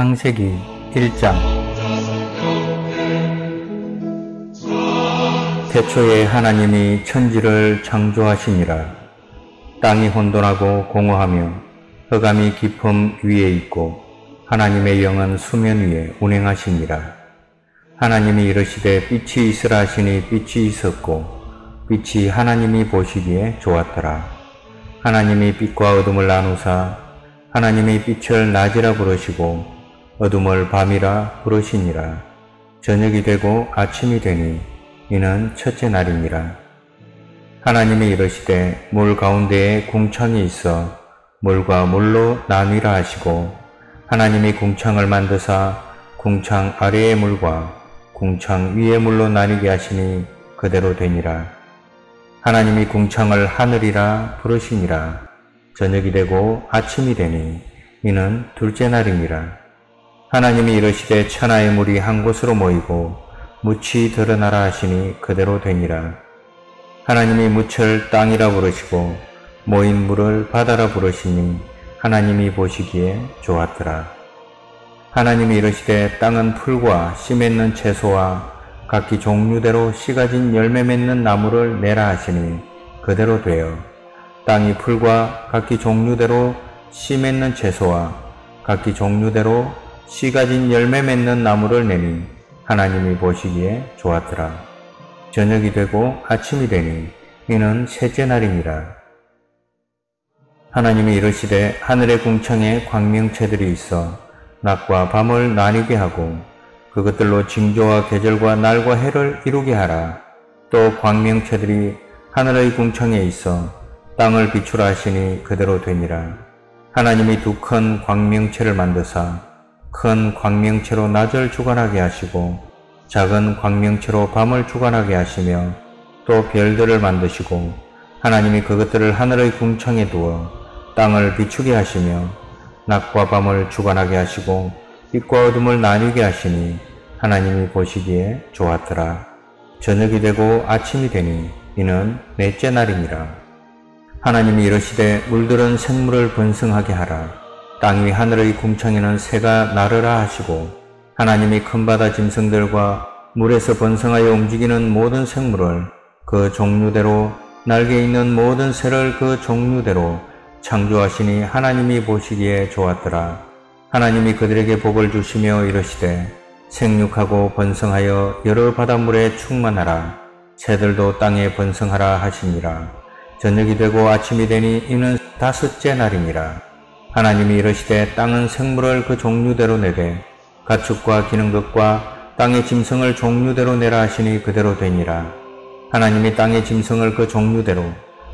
창세기 1장. 태초에 하나님이 천지를 창조하시니라. 땅이 혼돈하고 공허하며 흑암이 깊음 위에 있고 하나님의 영은 수면 위에 운행하시니라. 하나님이 이르시되 빛이 있으라 하시니 빛이 있었고 빛이 하나님이 보시기에 좋았더라. 하나님이 빛과 어둠을 나누사 하나님이 빛을 낮이라 부르시고 어둠을 밤이라 부르시니라. 저녁이 되고 아침이 되니 이는 첫째 날이니라. 하나님이 이르시되 물 가운데에 궁창이 있어 물과 물로 나뉘라 하시고 하나님이 궁창을 만드사 궁창 아래의 물과 궁창 위의 물로 나뉘게 하시니 그대로 되니라. 하나님이 궁창을 하늘이라 부르시니라. 저녁이 되고 아침이 되니 이는 둘째 날이니라. 하나님이 이르시되 천하의 물이 한 곳으로 모이고 묻이 드러나라 하시니 그대로 되니라. 하나님이 묻을 땅이라 부르시고 모인 물을 바다라 부르시니 하나님이 보시기에 좋았더라. 하나님이 이르시되 땅은 풀과 씨 맺는 채소와 각기 종류대로 씨 가 진 열매 맺는 나무를 내라 하시니 그대로 되어 땅이 풀과 각기 종류대로 씨 맺는 채소와 각기 종류대로 씨 가 진 열매 맺는 나무를 내니 하나님이 보시기에 좋았더라. 저녁이 되고 아침이 되니 이는 셋째 날이니라. 하나님이 이르시되 하늘의 궁창에 광명체들이 있어 낮과 밤을 나뉘게 하고 그것들로 징조와 계절과 날과 해를 이루게 하라. 또 광명체들이 하늘의 궁창에 있어 땅을 비추라 하시니 그대로 되니라. 하나님이 두 큰 광명체를 만드사 큰 광명체로 낮을 주관하게 하시고 작은 광명체로 밤을 주관하게 하시며 또 별들을 만드시고 하나님이 그것들을 하늘의 궁창에 두어 땅을 비추게 하시며 낮과 밤을 주관하게 하시고 빛과 어둠을 나뉘게 하시니 하나님이 보시기에 좋았더라. 저녁이 되고 아침이 되니 이는 넷째 날이니라. 하나님이 이르시되 물들은 생물을 번성하게 하라. 땅 위 하늘의 궁창에는 새가 나르라 하시고 하나님이 큰 바다 짐승들과 물에서 번성하여 움직이는 모든 생물을 그 종류대로 날개 있는 모든 새를 그 종류대로 창조하시니 하나님이 보시기에 좋았더라. 하나님이 그들에게 복을 주시며 이르시되 생육하고 번성하여 여러 바닷물에 충만하라. 새들도 땅에 번성하라 하시니라. 저녁이 되고 아침이 되니 이는 다섯째 날이니라. 하나님이 이르시되 땅은 생물을 그 종류대로 내되 가축과 기는 것과 땅의 짐승을 종류대로 내라 하시니 그대로 되니라. 하나님이 땅의 짐승을 그 종류대로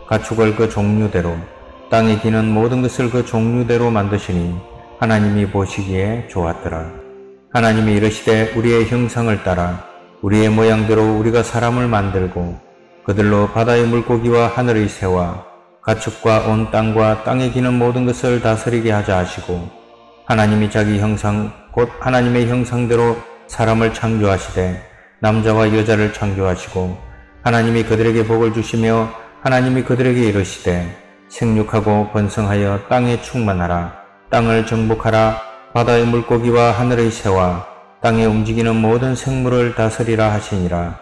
가축을 그 종류대로 땅에 기는 모든 것을 그 종류대로 만드시니 하나님이 보시기에 좋았더라. 하나님이 이르시되 우리의 형상을 따라 우리의 모양대로 우리가 사람을 만들고 그들로 바다의 물고기와 하늘의 새와 가축과 온 땅과 땅에 기는 모든 것을 다스리게 하자 하시고 하나님이 자기 형상 곧 하나님의 형상대로 사람을 창조하시되 남자와 여자를 창조하시고 하나님이 그들에게 복을 주시며 하나님이 그들에게 이르시되 생육하고 번성하여 땅에 충만하라. 땅을 정복하라. 바다의 물고기와 하늘의 새와 땅에 움직이는 모든 생물을 다스리라 하시니라.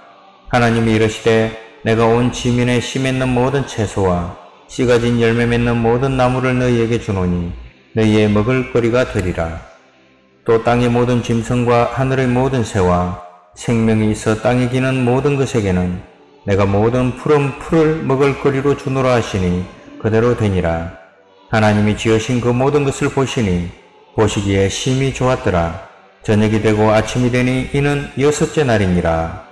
하나님이 이르시되 내가 온 지면에 씨 맺는 모든 채소와 씨가 진 열매 맺는 모든 나무를 너희에게 주노니 너희의 먹을 거리가 되리라. 또 땅의 모든 짐승과 하늘의 모든 새와 생명이 있어 땅에 기는 모든 것에게는 내가 모든 푸른 풀을 먹을 거리로 주노라 하시니 그대로 되니라. 하나님이 지으신 그 모든 것을 보시니 보시기에 심히 좋았더라. 저녁이 되고 아침이 되니 이는 여섯째 날이니라.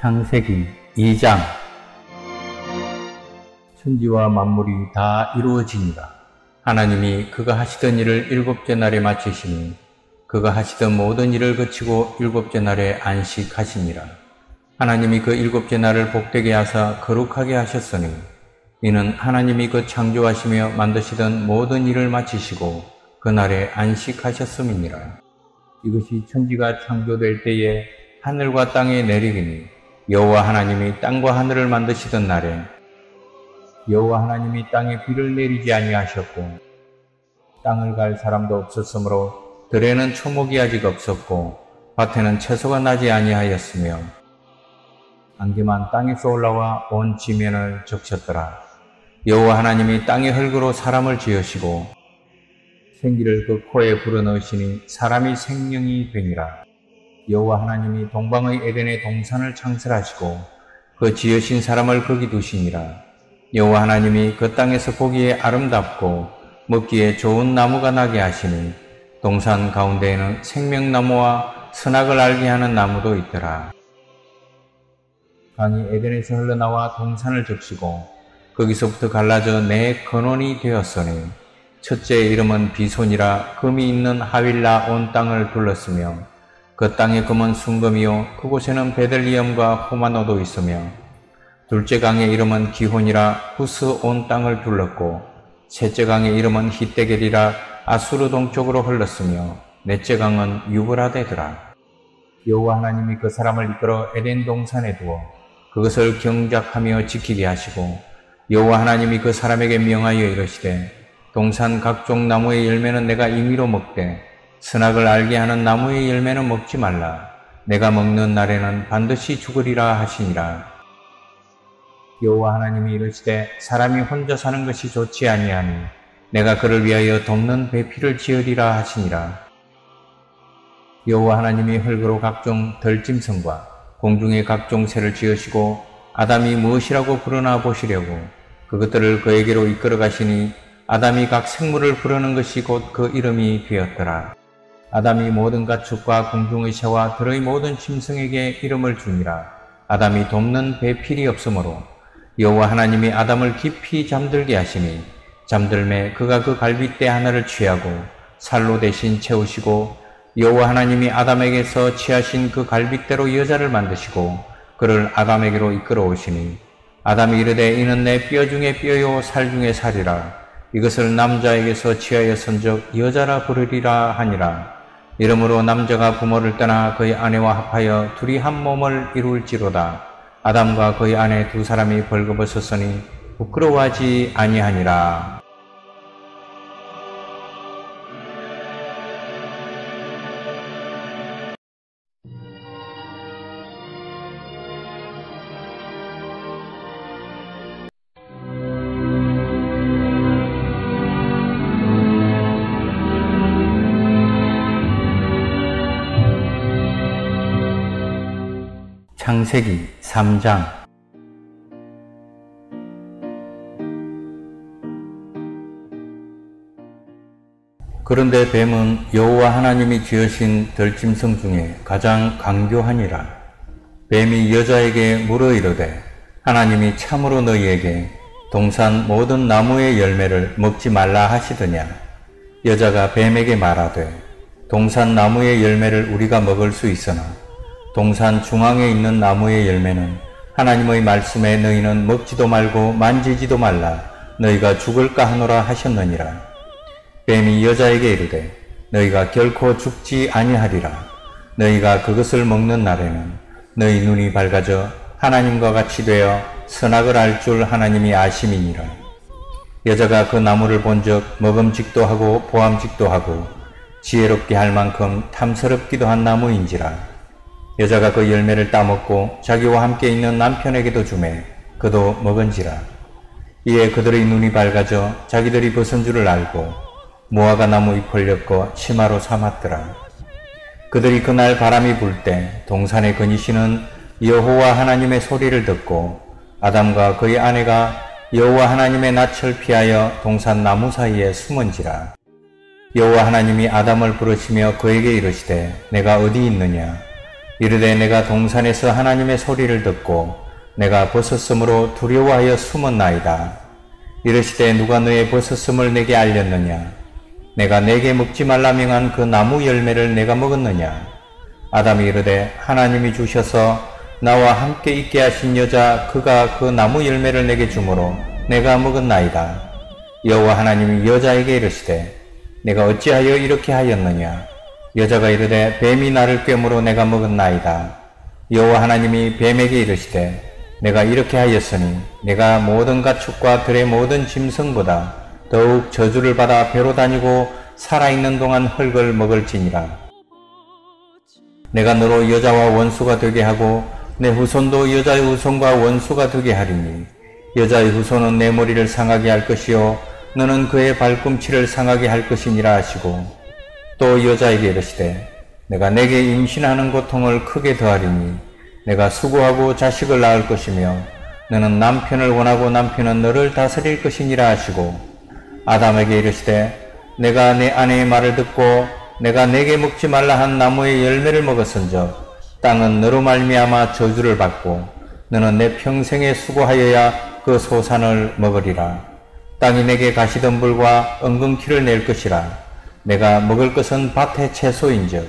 창세기 2장 천지와 만물이 다 이루어지니라. 하나님이 그가 하시던 일을 일곱째 날에 마치시니 그가 하시던 모든 일을 거치고 일곱째 날에 안식하시니라. 하나님이 그 일곱째 날을 복되게 하사 거룩하게 하셨으니 이는 하나님이 그 창조하시며 만드시던 모든 일을 마치시고 그날에 안식하셨음이니라. 이것이 천지가 창조될 때에 하늘과 땅에 내리기니 여호와 하나님이 땅과 하늘을 만드시던 날에 여호와 하나님이 땅에 비를 내리지 아니하셨고 땅을 갈 사람도 없었으므로 들에는 초목이 아직 없었고 밭에는 채소가 나지 아니하였으며 안개만 땅에서 올라와 온 지면을 적셨더라. 여호와 하나님이 땅의 흙으로 사람을 지으시고 생기를 그 코에 불어넣으시니 사람이 생명이 되니라. 여호와 하나님이 동방의 에덴의 동산을 창설하시고 그 지으신 사람을 거기 두시니라. 여호와 하나님이 그 땅에서 보기에 아름답고 먹기에 좋은 나무가 나게 하시니 동산 가운데에는 생명나무와 선악을 알게 하는 나무도 있더라. 강이 에덴에서 흘러나와 동산을 적시고 거기서부터 갈라져 내 근원이 되었으니 첫째의 이름은 비손이라 금이 있는 하윌라 온 땅을 둘렀으며 그 땅의 금은 순금이요 그곳에는 베들리엄과 호마노도 있으며 둘째 강의 이름은 기혼이라 후스 온 땅을 둘렀고 셋째 강의 이름은 히데겔이라 아수르 동쪽으로 흘렀으며 넷째 강은 유브라데더라. 여호와 하나님이 그 사람을 이끌어 에덴 동산에 두어 그것을 경작하며 지키게 하시고 여호와 하나님이 그 사람에게 명하여 이르시되 동산 각종 나무의 열매는 내가 임의로 먹되 선악을 알게 하는 나무의 열매는 먹지 말라. 내가 먹는 날에는 반드시 죽으리라 하시니라. 여호와 하나님이 이르시되 사람이 혼자 사는 것이 좋지 아니하니 내가 그를 위하여 돕는 배필을 지으리라 하시니라. 여호와 하나님이 흙으로 각종 덜짐승과 공중의 각종 새를 지으시고 아담이 무엇이라고 부르나 보시려고 그것들을 그에게로 이끌어 가시니 아담이 각 생물을 부르는 것이 곧 그 이름이 되었더라. 아담이 모든 가축과 공중의 새와 들의 모든 짐승에게 이름을 주니라. 아담이 돕는 배필이 없으므로 여호와 하나님이 아담을 깊이 잠들게 하시니 잠들매 그가 그 갈빗대 하나를 취하고 살로 대신 채우시고 여호와 하나님이 아담에게서 취하신 그 갈빗대로 여자를 만드시고 그를 아담에게로 이끌어 오시니 아담이 이르되 이는 내 뼈 중에 뼈요 살 중에 살이라 이것을 남자에게서 취하여 선적 여자라 부르리라 하니라 이러므로 남자가 부모를 떠나 그의 아내와 합하여 둘이 한 몸을 이룰지로다. 아담과 그의 아내 두 사람이 벌거벗었으니 부끄러워하지 아니하니라 창세기 3장 그런데 뱀은 여호와 하나님이 지으신 들짐승 중에 가장 강교하니라. 뱀이 여자에게 물어 이르되 하나님이 참으로 너희에게 동산 모든 나무의 열매를 먹지 말라 하시더냐. 여자가 뱀에게 말하되 동산 나무의 열매를 우리가 먹을 수 있으나 동산 중앙에 있는 나무의 열매는 하나님의 말씀에 너희는 먹지도 말고 만지지도 말라 너희가 죽을까 하노라 하셨느니라. 뱀이 여자에게 이르되 너희가 결코 죽지 아니하리라. 너희가 그것을 먹는 날에는 너희 눈이 밝아져 하나님과 같이 되어 선악을 알 줄 하나님이 아심이니라. 여자가 그 나무를 본즉 먹음직도 하고 보암직도 하고 지혜롭게 할 만큼 탐스럽기도 한 나무인지라. 여자가 그 열매를 따먹고 자기와 함께 있는 남편에게도 주매 그도 먹은지라. 이에 그들의 눈이 밝아져 자기들이 벗은 줄을 알고 무화과 나무 잎을 엮고 치마로 삼았더라. 그들이 그날 바람이 불 때 동산에 거니시는 여호와 하나님의 소리를 듣고 아담과 그의 아내가 여호와 하나님의 낯을 피하여 동산 나무 사이에 숨은지라. 여호와 하나님이 아담을 부르시며 그에게 이르시되 내가 어디 있느냐 이르되 내가 동산에서 하나님의 소리를 듣고 내가 벗었으므로 두려워하여 숨었나이다. 이르시되 누가 너의 벗었음을 내게 알렸느냐? 내가 내게 먹지 말라 명한 그 나무 열매를 내가 먹었느냐? 아담이 이르되 하나님이 주셔서 나와 함께 있게 하신 여자 그가 그 나무 열매를 내게 주므로 내가 먹었나이다. 여호와 하나님이 여자에게 이르시되 내가 어찌하여 이렇게 하였느냐 여자가 이르되 뱀이 나를 꿰므로 내가 먹었나이다. 여호와 하나님이 뱀에게 이르시되 내가 이렇게 하였으니 내가 모든 가축과 들의 모든 짐승보다 더욱 저주를 받아 배로 다니고 살아있는 동안 흙을 먹을지니라. 내가 너로 여자와 원수가 되게 하고 내 후손도 여자의 후손과 원수가 되게 하리니 여자의 후손은 내 머리를 상하게 할 것이요 너는 그의 발꿈치를 상하게 할 것이니라 하시고 또 여자에게 이르시되 내가 내게 임신하는 고통을 크게 더하리니 내가 수고하고 자식을 낳을 것이며 너는 남편을 원하고 남편은 너를 다스릴 것이니라 하시고 아담에게 이르시되 내가 내 아내의 말을 듣고 내가 내게 먹지 말라 한 나무의 열매를 먹었은즉 땅은 너로 말미암아 저주를 받고 너는 내 평생에 수고하여야 그 소산을 먹으리라. 땅이 내게 가시덤불과 엉겅퀴를 낼 것이라 내가 먹을 것은 밭의 채소인즉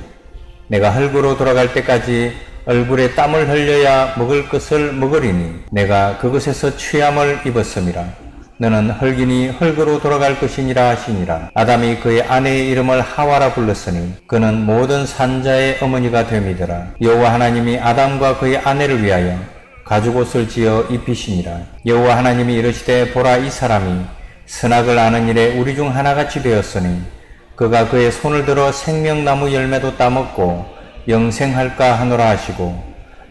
내가 흙으로 돌아갈 때까지 얼굴에 땀을 흘려야 먹을 것을 먹으리니 내가 그것에서 취함을 입었음이라. 너는 헐기니 흙으로 돌아갈 것이니라 하시니라. 아담이 그의 아내의 이름을 하와라 불렀으니 그는 모든 산자의 어머니가 됨이더라. 여호와 하나님이 아담과 그의 아내를 위하여 가죽옷을 지어 입히시니라. 여호와 하나님이 이르시되 보라 이 사람이 선악을 아는 일에 우리 중 하나같이 되었으니 그가 그의 손을 들어 생명나무 열매도 따먹고 영생할까 하노라 하시고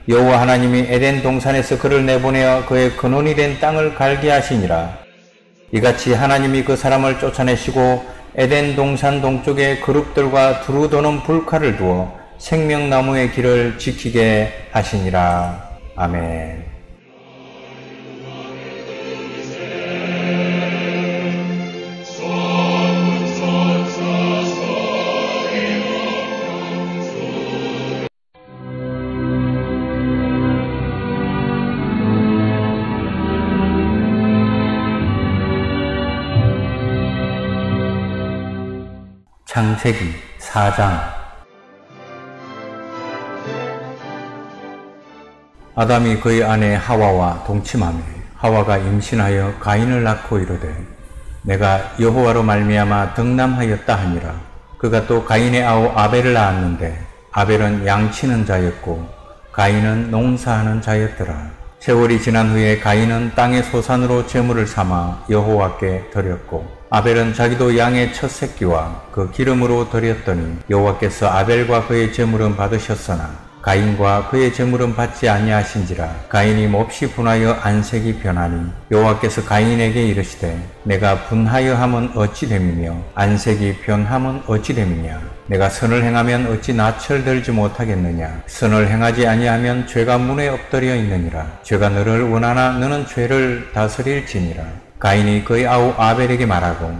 여호와 하나님이 에덴 동산에서 그를 내보내어 그의 근원이 된 땅을 갈게 하시니라. 이같이 하나님이 그 사람을 쫓아내시고 에덴 동산 동쪽에 그룹들과 두루 도는 불칼을 두어 생명나무의 길을 지키게 하시니라. 아멘. 창세기 4장. 아담이 그의 아내 하와와 동침하며 하와가 임신하여 가인을 낳고 이르되 내가 여호와로 말미암아 덕남하였다 하니라. 그가 또 가인의 아우 아벨을 낳았는데 아벨은 양치는 자였고 가인은 농사하는 자였더라. 세월이 지난 후에 가인은 땅의 소산으로 제물을 삼아 여호와께 드렸고 아벨은 자기도 양의 첫 새끼와 그 기름으로 드렸더니 여호와께서 아벨과 그의 제물은 받으셨으나 가인과 그의 제물은 받지 아니하신지라 가인이 몹시 분하여 안색이 변하니 여호와께서 가인에게 이르시되 내가 분하여 함은 어찌 됨이며 안색이 변함은 어찌 됨이냐? 내가 선을 행하면 어찌 낯을 들지 못하겠느냐? 선을 행하지 아니하면 죄가 문에 엎드려 있느니라. 죄가 너를 원하나 너는 죄를 다스릴지니라 가인이 그의 아우 아벨에게 말하고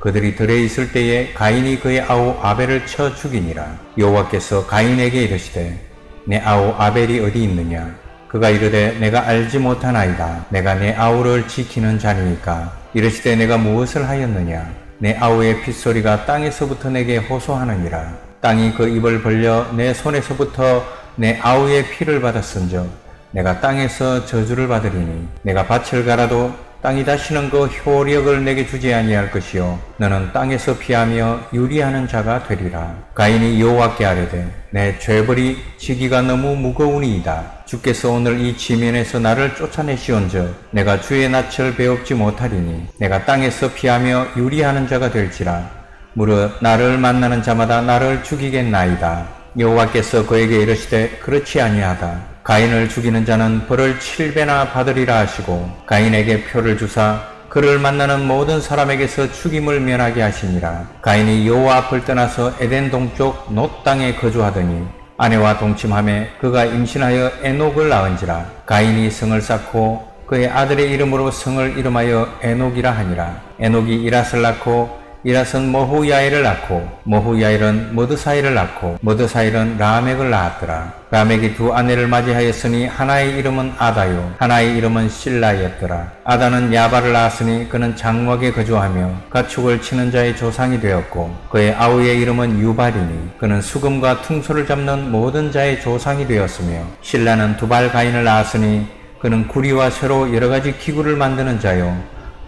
그들이 들에 있을 때에 가인이 그의 아우 아벨을 쳐 죽이니라. 여호와께서 가인에게 이르시되 내 아우 아벨이 어디 있느냐? 그가 이르되 내가 알지 못하나이다. 내가 내 아우를 지키는 자니까. 이르시되 내가 무엇을 하였느냐? 내 아우의 핏소리가 땅에서부터 내게 호소하느니라. 땅이 그 입을 벌려 내 손에서부터 내 아우의 피를 받았은즉 내가 땅에서 저주를 받으리니 내가 밭을 갈아도 땅이 다시는 그 효력을 내게 주지 아니할 것이요. 너는 땅에서 피하며 유리하는 자가 되리라. 가인이 여호와께 아뢰되 내 죄벌이 지기가 너무 무거우니이다. 주께서 오늘 이 지면에서 나를 쫓아내시온즉 내가 주의 낯을 배웁지 못하리니 내가 땅에서 피하며 유리하는 자가 될지라. 무릇 나를 만나는 자마다 나를 죽이겠나이다. 여호와께서 그에게 이르시되 그렇지 아니하다 가인을 죽이는 자는 벌을 7배나 받으리라 하시고 가인에게 표를 주사 그를 만나는 모든 사람에게서 죽임을 면하게 하시니라. 가인이 여호와 앞을 떠나서 에덴 동쪽 놋 땅에 거주하더니 아내와 동침함에 그가 임신하여 에녹을 낳은지라. 가인이 성을 쌓고 그의 아들의 이름으로 성을 이름하여 에녹이라 하니라. 에녹이 이라스를 낳고 이라선 모후야일을 낳고 모후야일은 모드사일을 낳고 모드사일은 라멕을 낳았더라. 라멕이 두 아내를 맞이하였으니 하나의 이름은 아다요 하나의 이름은 실라였더라. 아다는 야바를 낳았으니 그는 장막에 거주하며 가축을 치는 자의 조상이 되었고 그의 아우의 이름은 유발이니 그는 수금과 퉁소를 잡는 모든 자의 조상이 되었으며 신라는 두발 가인을 낳았으니 그는 구리와 쇠로 여러 가지 기구를 만드는 자요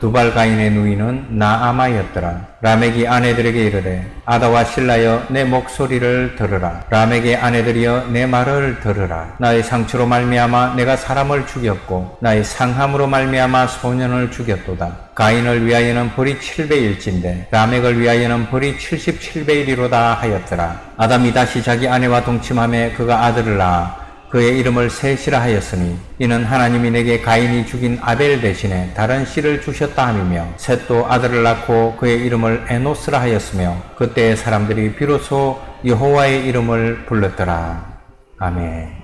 두발 가인의 누이는 나아마였더라. 라멕이 아내들에게 이르되 아다와 신라여 내 목소리를 들으라. 라멕의 아내들이여 내 말을 들으라. 나의 상처로 말미암아 내가 사람을 죽였고 나의 상함으로 말미암아 소년을 죽였도다. 가인을 위하여는 벌이 7배일진데 라멕을 위하여는 벌이 77배이리로다 하였더라. 아담이 다시 자기 아내와 동침함에 그가 아들을 낳아 그의 이름을 셋이라 하였으니 이는 하나님이 내게 가인이 죽인 아벨 대신에 다른 씨를 주셨다 함이며 셋도 아들을 낳고 그의 이름을 에노스라 하였으며 그때 사람들이 비로소 여호와의 이름을 불렀더라. 아멘.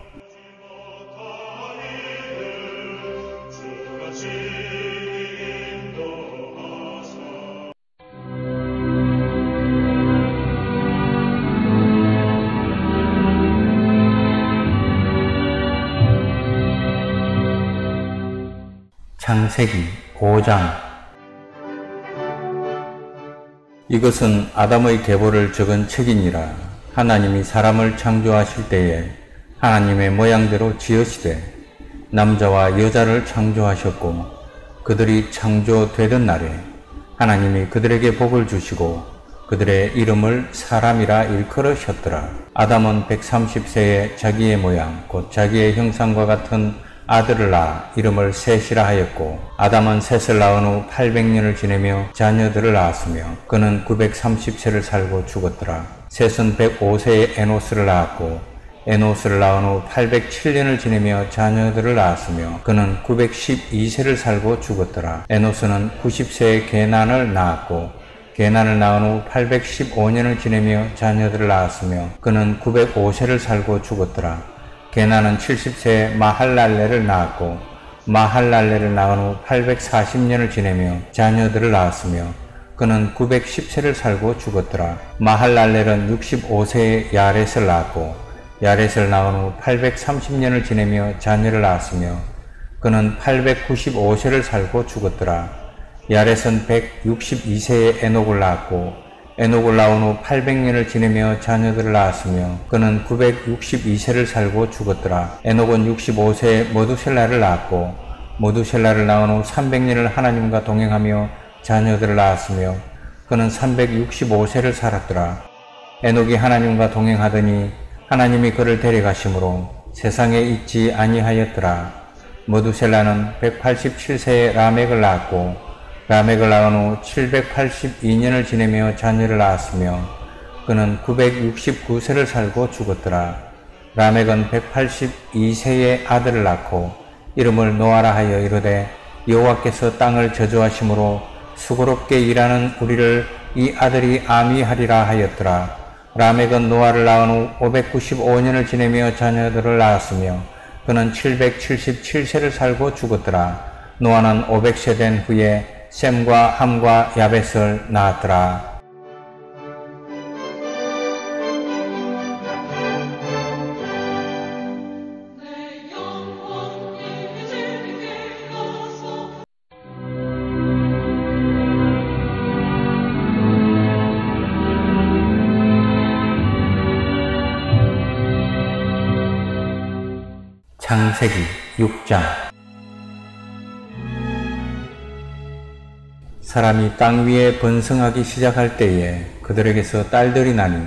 창세기 5장 이것은 아담의 계보를 적은 책이니라 하나님이 사람을 창조하실 때에 하나님의 모양대로 지으시되 남자와 여자를 창조하셨고 그들이 창조되던 날에 하나님이 그들에게 복을 주시고 그들의 이름을 사람이라 일컬으셨더라. 아담은 130세에 자기의 모양, 곧 자기의 형상과 같은 아들을 낳아 이름을 셋이라 하였고 아담은 셋을 낳은 후 800년을 지내며 자녀들을 낳았으며 그는 930세를 살고 죽었더라. 셋은 105세에 에노스를 낳았고 에노스를 낳은 후 807년을 지내며 자녀들을 낳았으며 그는 912세를 살고 죽었더라. 에노스는 90세에 게난을 낳았고 게난을 낳은 후 815년을 지내며 자녀들을 낳았으며 그는 905세를 살고 죽었더라. 게나는 70세에 마할랄레를 낳았고 마할랄레를 낳은 후 840년을 지내며 자녀들을 낳았으며 그는 910세를 살고 죽었더라. 마할랄렐은 65세에 야렛을 낳았고 야렛을 낳은 후 830년을 지내며 자녀를 낳았으며 그는 895세를 살고 죽었더라. 야렛은 162세에 에녹을 낳았고 에녹을 낳은 후 800년을 지내며 자녀들을 낳았으며 그는 962세를 살고 죽었더라. 에녹은 65세에 모두셀라를 낳았고 모두셀라를 낳은 후 300년을 하나님과 동행하며 자녀들을 낳았으며 그는 365세를 살았더라. 에녹이 하나님과 동행하더니 하나님이 그를 데려가심으로 세상에 있지 아니하였더라. 모두셀라는 187세에 라멕을 낳았고 라멕을 낳은 후 782년을 지내며 자녀를 낳았으며 그는 969세를 살고 죽었더라. 라멕은 182세의 아들을 낳고 이름을 노아라 하여 이르되 여호와께서 땅을 저주하심으로 수고롭게 일하는 우리를 이 아들이 아미하리라 하였더라. 라멕은 노아를 낳은 후 595년을 지내며 자녀들을 낳았으며 그는 777세를 살고 죽었더라. 노아는 500세 된 후에 셈과 함과 야벳을 낳았더라. 창세기 6장 사람이 땅 위에 번성하기 시작할 때에 그들에게서 딸들이 나니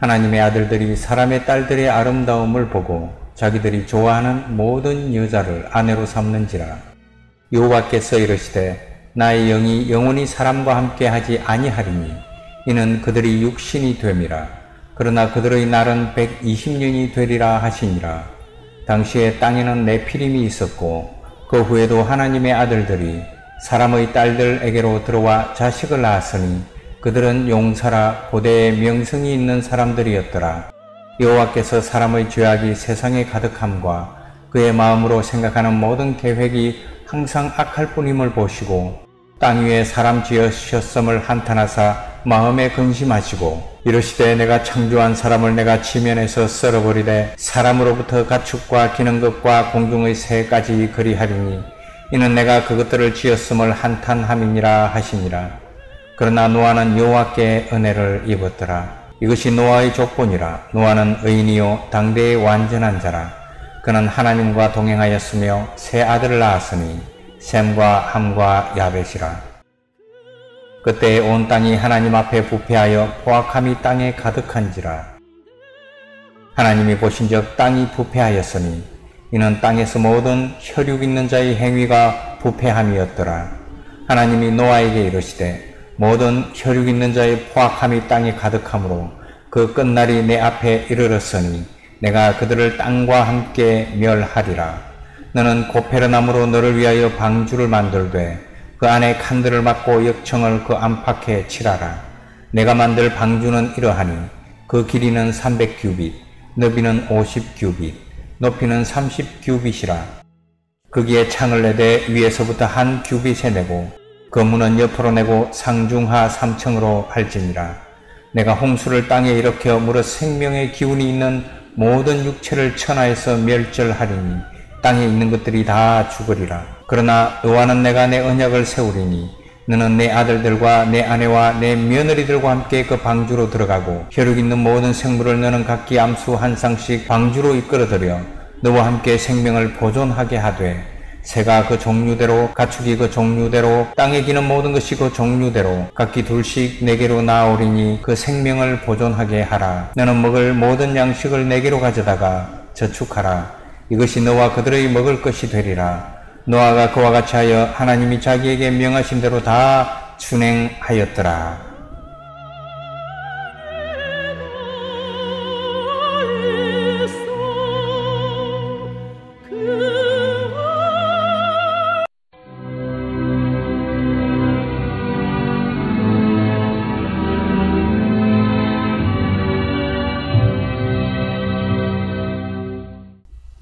하나님의 아들들이 사람의 딸들의 아름다움을 보고 자기들이 좋아하는 모든 여자를 아내로 삼는지라. 여호와께서 이르시되 나의 영이 영원히 사람과 함께 하지 아니하리니 이는 그들이 육신이 됨이라. 그러나 그들의 날은 120년이 되리라 하시니라. 당시에 땅에는 네피림이 있었고 그 후에도 하나님의 아들들이 사람의 딸들에게로 들어와 자식을 낳았으니 그들은 용사라 고대의 명성이 있는 사람들이었더라. 여호와께서 사람의 죄악이 세상에 가득함과 그의 마음으로 생각하는 모든 계획이 항상 악할 뿐임을 보시고 땅 위에 사람 지으셨음을 한탄하사 마음에 근심하시고 이르시되 내가 창조한 사람을 내가 지면에서 썰어버리되 사람으로부터 가축과 기는 것과 공중의 새까지 그리하리니 이는 내가 그것들을 지었음을 한탄함이니라 하시니라. 그러나 노아는 여호와께 은혜를 입었더라. 이것이 노아의 족본이라. 노아는 의인이요 당대의 완전한 자라. 그는 하나님과 동행하였으며 새 아들을 낳았으니 샘과 함과 야벳이라. 그때 온 땅이 하나님 앞에 부패하여 포악함이 땅에 가득한지라. 하나님이 보신즉 땅이 부패하였으니 이는 땅에서 모든 혈육 있는 자의 행위가 부패함이었더라 하나님이 노아에게 이르시되 모든 혈육 있는 자의 포악함이 땅에 가득하므로 그 끝날이 내 앞에 이르렀으니 내가 그들을 땅과 함께 멸하리라 너는 고페르나무로 너를 위하여 방주를 만들되 그 안에 칸들을 막고 역청을 그 안팎에 칠하라. 내가 만들 방주는 이러하니 그 길이는 300규빗, 너비는 50규빗, 높이는 30 규빗이라. 거기에 창을 내되 위에서부터 한 규빗에 내고 그 문은 옆으로 내고 상중하 3층으로 할지니라. 내가 홍수를 땅에 일으켜 물어 생명의 기운이 있는 모든 육체를 천하에서 멸절하리니 땅에 있는 것들이 다 죽으리라. 그러나 너와는 내가 내 언약을 세우리니 너는 내 아들들과 내 아내와 내 며느리들과 함께 그 방주로 들어가고 혈육 있는 모든 생물을 너는 각기 암수 한 쌍씩 방주로 이끌어들여 너와 함께 생명을 보존하게 하되 새가 그 종류대로 가축이 그 종류대로 땅에 기는 모든 것이 그 종류대로 각기 둘씩 내게로 나오리니 그 생명을 보존하게 하라 너는 먹을 모든 양식을 내게로 가져다가 저축하라 이것이 너와 그들의 먹을 것이 되리라. 노아가 그와 같이 하여 하나님이 자기에게 명하신 대로 다 준행하였더라.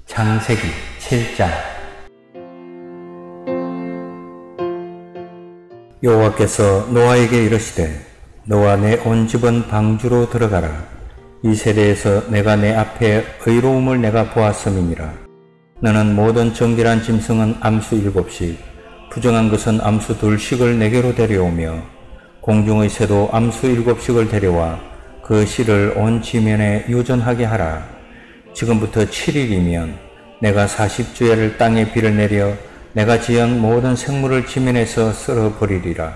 창세기 7장 여호와께서 노아에게 이르시되 너와 내 온 집은 방주로 들어가라. 이 세대에서 내가 내 앞에 의로움을 내가 보았음이니라. 너는 모든 정결한 짐승은 암수 일곱씩 부정한 것은 암수 둘씩을 내게로 데려오며 공중의 새도 암수 일곱씩을 데려와 그 씨를 온 지면에 유전하게 하라. 지금부터 7일이면 내가 40주야를 땅에 비를 내려 내가 지은 모든 생물을 지면에서 쓸어버리리라.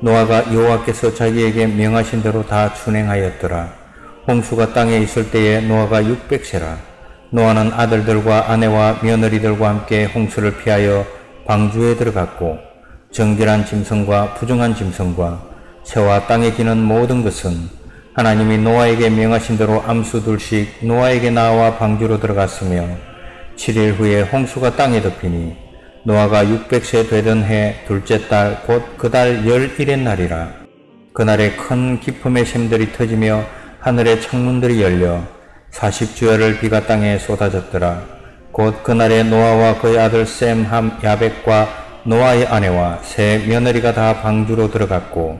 노아가 여호와께서 자기에게 명하신 대로 다 준행하였더라. 홍수가 땅에 있을 때에 노아가 600세라. 노아는 아들들과 아내와 며느리들과 함께 홍수를 피하여 방주에 들어갔고 정결한 짐승과 부정한 짐승과 새와 땅에 기는 모든 것은 하나님이 노아에게 명하신 대로 암수 둘씩 노아에게 나와 방주로 들어갔으며 7일 후에 홍수가 땅에 덮이니 노아가 600세 되던 해 둘째 달 곧 그 달 열일의 날이라. 그날에 큰 기품의 샘들이 터지며 하늘의 창문들이 열려 40주야를 비가 땅에 쏟아졌더라. 곧 그날에 노아와 그의 아들 샘, 함, 야벳과 노아의 아내와 세 며느리가 다 방주로 들어갔고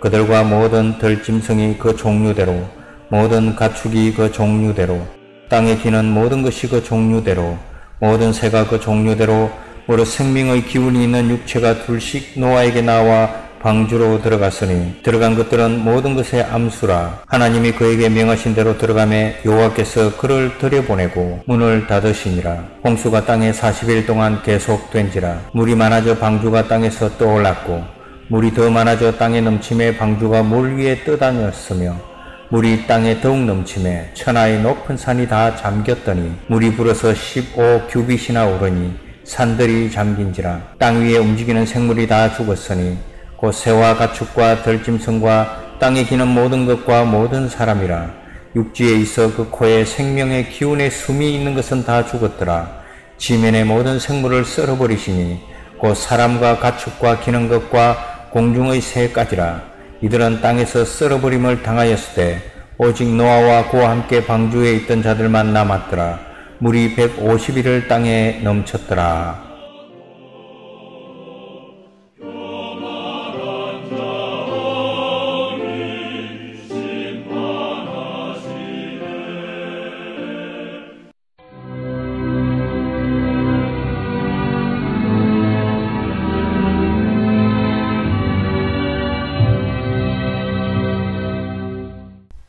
그들과 모든 들짐승이 그 종류대로 모든 가축이 그 종류대로 땅에 기는 모든 것이 그 종류대로 모든 새가 그 종류대로 무릇 생명의 기운이 있는 육체가 둘씩 노아에게 나와 방주로 들어갔으니 들어간 것들은 모든 것의 암수라. 하나님이 그에게 명하신 대로 들어가매 여호와께서 그를 들여보내고 문을 닫으시니라. 홍수가 땅에 40일 동안 계속된지라. 물이 많아져 방주가 땅에서 떠올랐고 물이 더 많아져 땅에 넘침에 방주가 물 위에 떠다녔으며 물이 땅에 더욱 넘침에 천하의 높은 산이 다 잠겼더니 물이 불어서 15 규빗이나 오르니 산들이 잠긴지라 땅 위에 움직이는 생물이 다 죽었으니 곧 새와 가축과 들짐승과 땅에 기는 모든 것과 모든 사람이라 육지에 있어 그 코에 생명의 기운의 숨이 있는 것은 다 죽었더라 지면의 모든 생물을 썰어버리시니 곧 사람과 가축과 기는 것과 공중의 새까지라 이들은 땅에서 썰어버림을 당하였을 때 오직 노아와 그와 함께 방주에 있던 자들만 남았더라. 물이 150일을 땅에 넘쳤더라.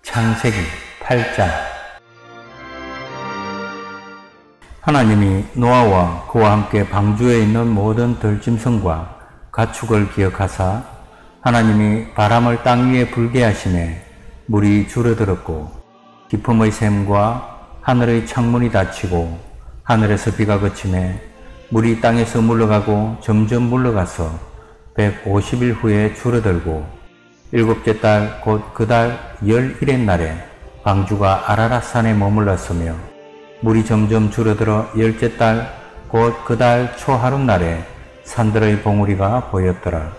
창세기 8장 하나님이 노아와 그와 함께 방주에 있는 모든 들짐승과 가축을 기억하사 하나님이 바람을 땅 위에 불게 하심에 물이 줄어들었고 기품의 샘과 하늘의 창문이 닫히고 하늘에서 비가 그침에 물이 땅에서 물러가고 점점 물러가서 150일 후에 줄어들고 일곱째 달 곧 그 달 열일의 날에 방주가 아라라산에 머물렀으며 물이 점점 줄어들어 열째 달 곧 그 달 초하룻 날에 산들의 봉우리가 보였더라.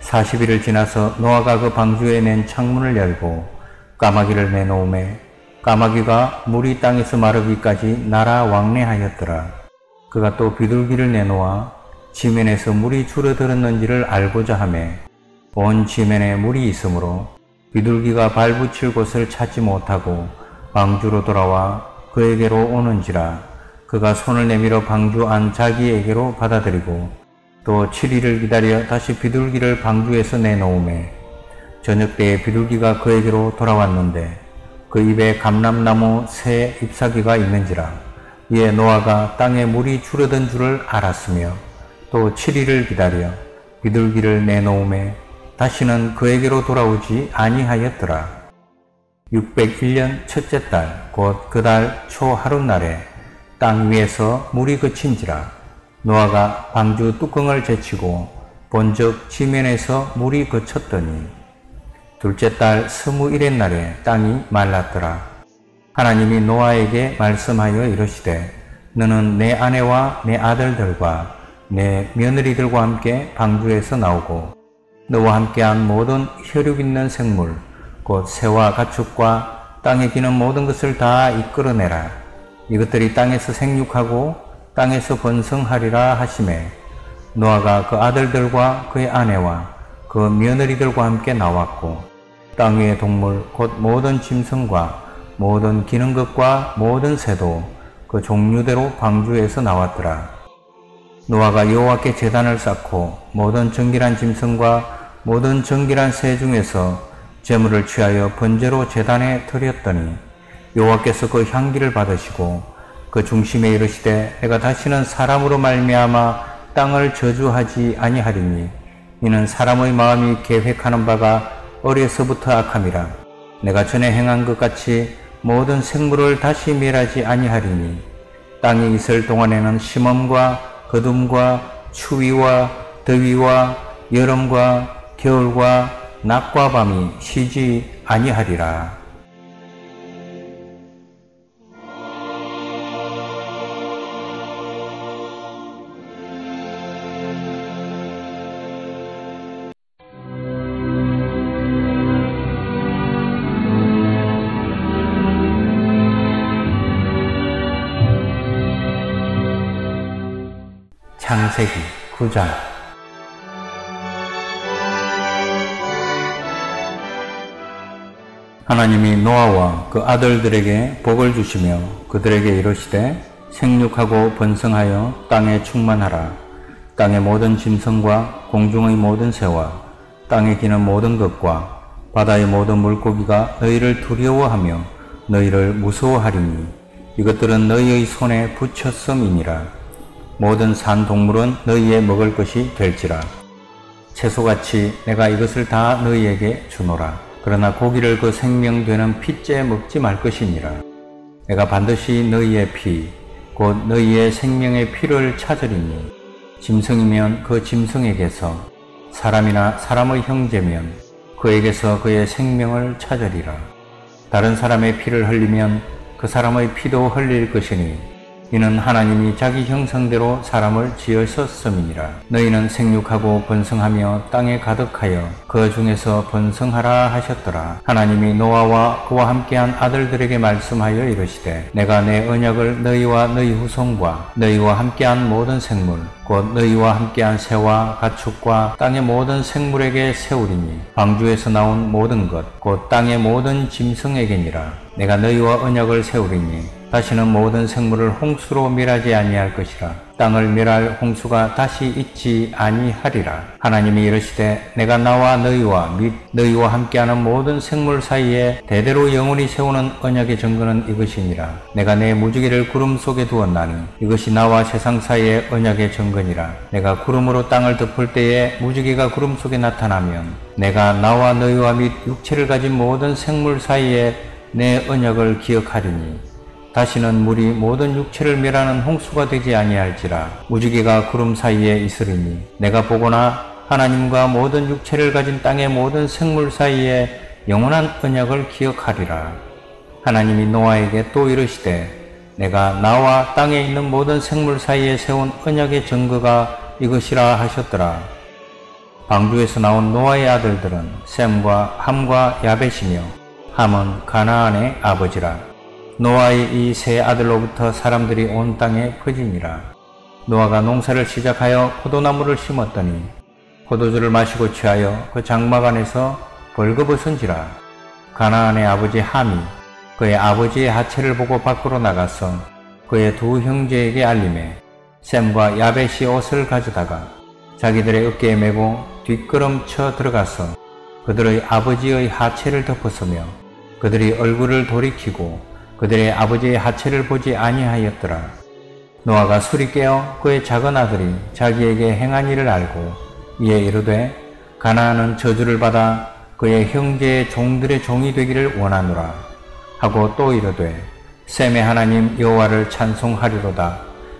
40일을 지나서 노아가 그 방주에 낸 창문을 열고 까마귀를 내놓음에 까마귀가 물이 땅에서 마르기까지 날아 왕래하였더라. 그가 또 비둘기를 내놓아 지면에서 물이 줄어들었는지를 알고자 하매 온 지면에 물이 있으므로 비둘기가 발붙일 곳을 찾지 못하고 방주로 돌아와 그에게로 오는지라 그가 손을 내밀어 방주 안 자기에게로 받아들이고 또 7일을 기다려 다시 비둘기를 방주에서 내놓음에 저녁 때에 비둘기가 그에게로 돌아왔는데 그 입에 감람나무 새 잎사귀가 있는지라 이에 노아가 땅에 물이 줄어든 줄을 알았으며 또 7일을 기다려 비둘기를 내놓음에 다시는 그에게로 돌아오지 아니하였더라. 601년 첫째 달 곧 그 달 초 하룻날에 땅 위에서 물이 그친지라 노아가 방주 뚜껑을 제치고 본적 지면에서 물이 그쳤더니 둘째 달 스무일의 날에 땅이 말랐더라. 하나님이 노아에게 말씀하여 이르시되 너는 내 아내와 내 아들들과 내 며느리들과 함께 방주에서 나오고 너와 함께한 모든 혈육 있는 생물 곧 새와 가축과 땅에 기는 모든 것을 다 이끌어내라. 이것들이 땅에서 생육하고 땅에서 번성하리라 하심에 노아가 그 아들들과 그의 아내와 그 며느리들과 함께 나왔고 땅 위의 동물 곧 모든 짐승과 모든 기는 것과 모든 새도 그 종류대로 방주에서 나왔더라. 노아가 여호와께 제단을 쌓고 모든 정결한 짐승과 모든 정결한 새 중에서 제물을 취하여 번제로 제단에 드렸더니 여호와께서 그 향기를 받으시고 그 중심에 이르시되 내가 다시는 사람으로 말미암아 땅을 저주하지 아니하리니 이는 사람의 마음이 계획하는 바가 어려서부터 악함이라. 내가 전에 행한 것 같이 모든 생물을 다시 멸하지 아니하리니 땅에 있을 동안에는 심음과 거둠과 추위와 더위와 여름과 겨울과 낮과 밤이 쉬지 아니하리라. 창세기 9장 하나님이 노아와 그 아들들에게 복을 주시며 그들에게 이르시되 생육하고 번성하여 땅에 충만하라 땅의 모든 짐승과 공중의 모든 새와 땅에 기는 모든 것과 바다의 모든 물고기가 너희를 두려워하며 너희를 무서워하리니 이것들은 너희의 손에 붙였음이니라 모든 산 동물은 너희의 먹을 것이 될지라. 채소같이 내가 이것을 다 너희에게 주노라. 그러나 고기를 그 생명되는 피째 먹지 말 것이니라. 내가 반드시 너희의 피, 곧 너희의 생명의 피를 찾으리니, 짐승이면 그 짐승에게서, 사람이나 사람의 형제면 그에게서 그의 생명을 찾으리라. 다른 사람의 피를 흘리면 그 사람의 피도 흘릴 것이니, 이는 하나님이 자기 형상대로 사람을 지으셨음이니라. 너희는 생육하고 번성하며 땅에 가득하여 그 중에서 번성하라 하셨더라. 하나님이 노아와 그와 함께한 아들들에게 말씀하여 이르시되 내가 내 언약을 너희와 너희 후손과 너희와 함께한 모든 생물 곧 너희와 함께한 새와 가축과 땅의 모든 생물에게 세우리니 방주에서 나온 모든 것 곧 땅의 모든 짐승에게니라. 내가 너희와 언약을 세우리니 다시는 모든 생물을 홍수로 멸하지 아니할 것이라. 땅을 멸할 홍수가 다시 있지 아니하리라. 하나님이 이르시되 내가 나와 너희와 및 너희와 함께하는 모든 생물 사이에 대대로 영원히 세우는 언약의 증거는 이것이니라. 내가 내 무지개를 구름 속에 두었나니 이것이 나와 세상 사이의 언약의 증거니라. 내가 구름으로 땅을 덮을 때에 무지개가 구름 속에 나타나면 내가 나와 너희와 및 육체를 가진 모든 생물 사이에 내 언약을 기억하리니 다시는 물이 모든 육체를 멸하는 홍수가 되지 아니할지라. 무지개가 구름 사이에 있으리니 내가 보거나 하나님과 모든 육체를 가진 땅의 모든 생물 사이에 영원한 언약을 기억하리라. 하나님이 노아에게 또 이르시되 내가 나와 땅에 있는 모든 생물 사이에 세운 언약의 증거가 이것이라 하셨더라. 방주에서 나온 노아의 아들들은 셈과 함과 야벳이며 함은 가나안의 아버지라 노아의 이 세 아들로부터 사람들이 온 땅에 퍼지니라. 노아가 농사를 시작하여 포도나무를 심었더니 포도주를 마시고 취하여 그 장막 안에서 벌거벗은지라. 가나안의 아버지 함이 그의 아버지의 하체를 보고 밖으로 나가서 그의 두 형제에게 알림해 샘과 야벳이 옷을 가져다가 자기들의 어깨에 메고 뒷걸음쳐 들어가서 그들의 아버지의 하체를 덮었으며 그들이 얼굴을 돌이키고 그들의 아버지의 하체를 보지 아니하였더라. 노아가 술이 깨어 그의 작은 아들이 자기에게 행한 일을 알고 이에 이르되 가나안은 저주를 받아 그의 형제의 종들의 종이 되기를 원하노라. 하고 또 이르되 셈의 하나님 여호와를 찬송하리로다.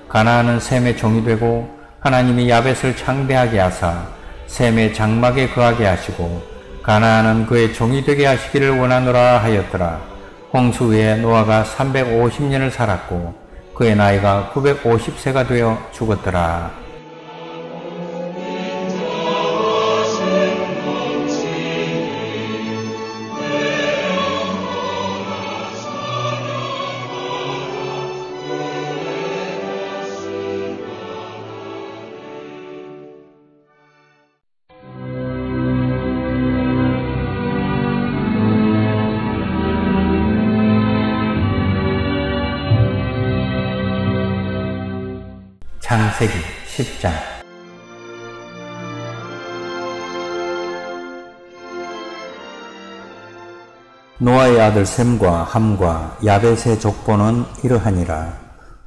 가나안은 셈의 종이 되고 하나님이 야벳을 창대하게 하사 셈의 장막에 거하게 하시고 가나안은 그의 종이 되게 하시기를 원하노라 하였더라 홍수 후에 노아가 350년을 살았고 그의 나이가 950세가 되어 죽었더라. 창세기 10장 노아의 아들 셈과 함과 야벳의 족보는 이러하니라.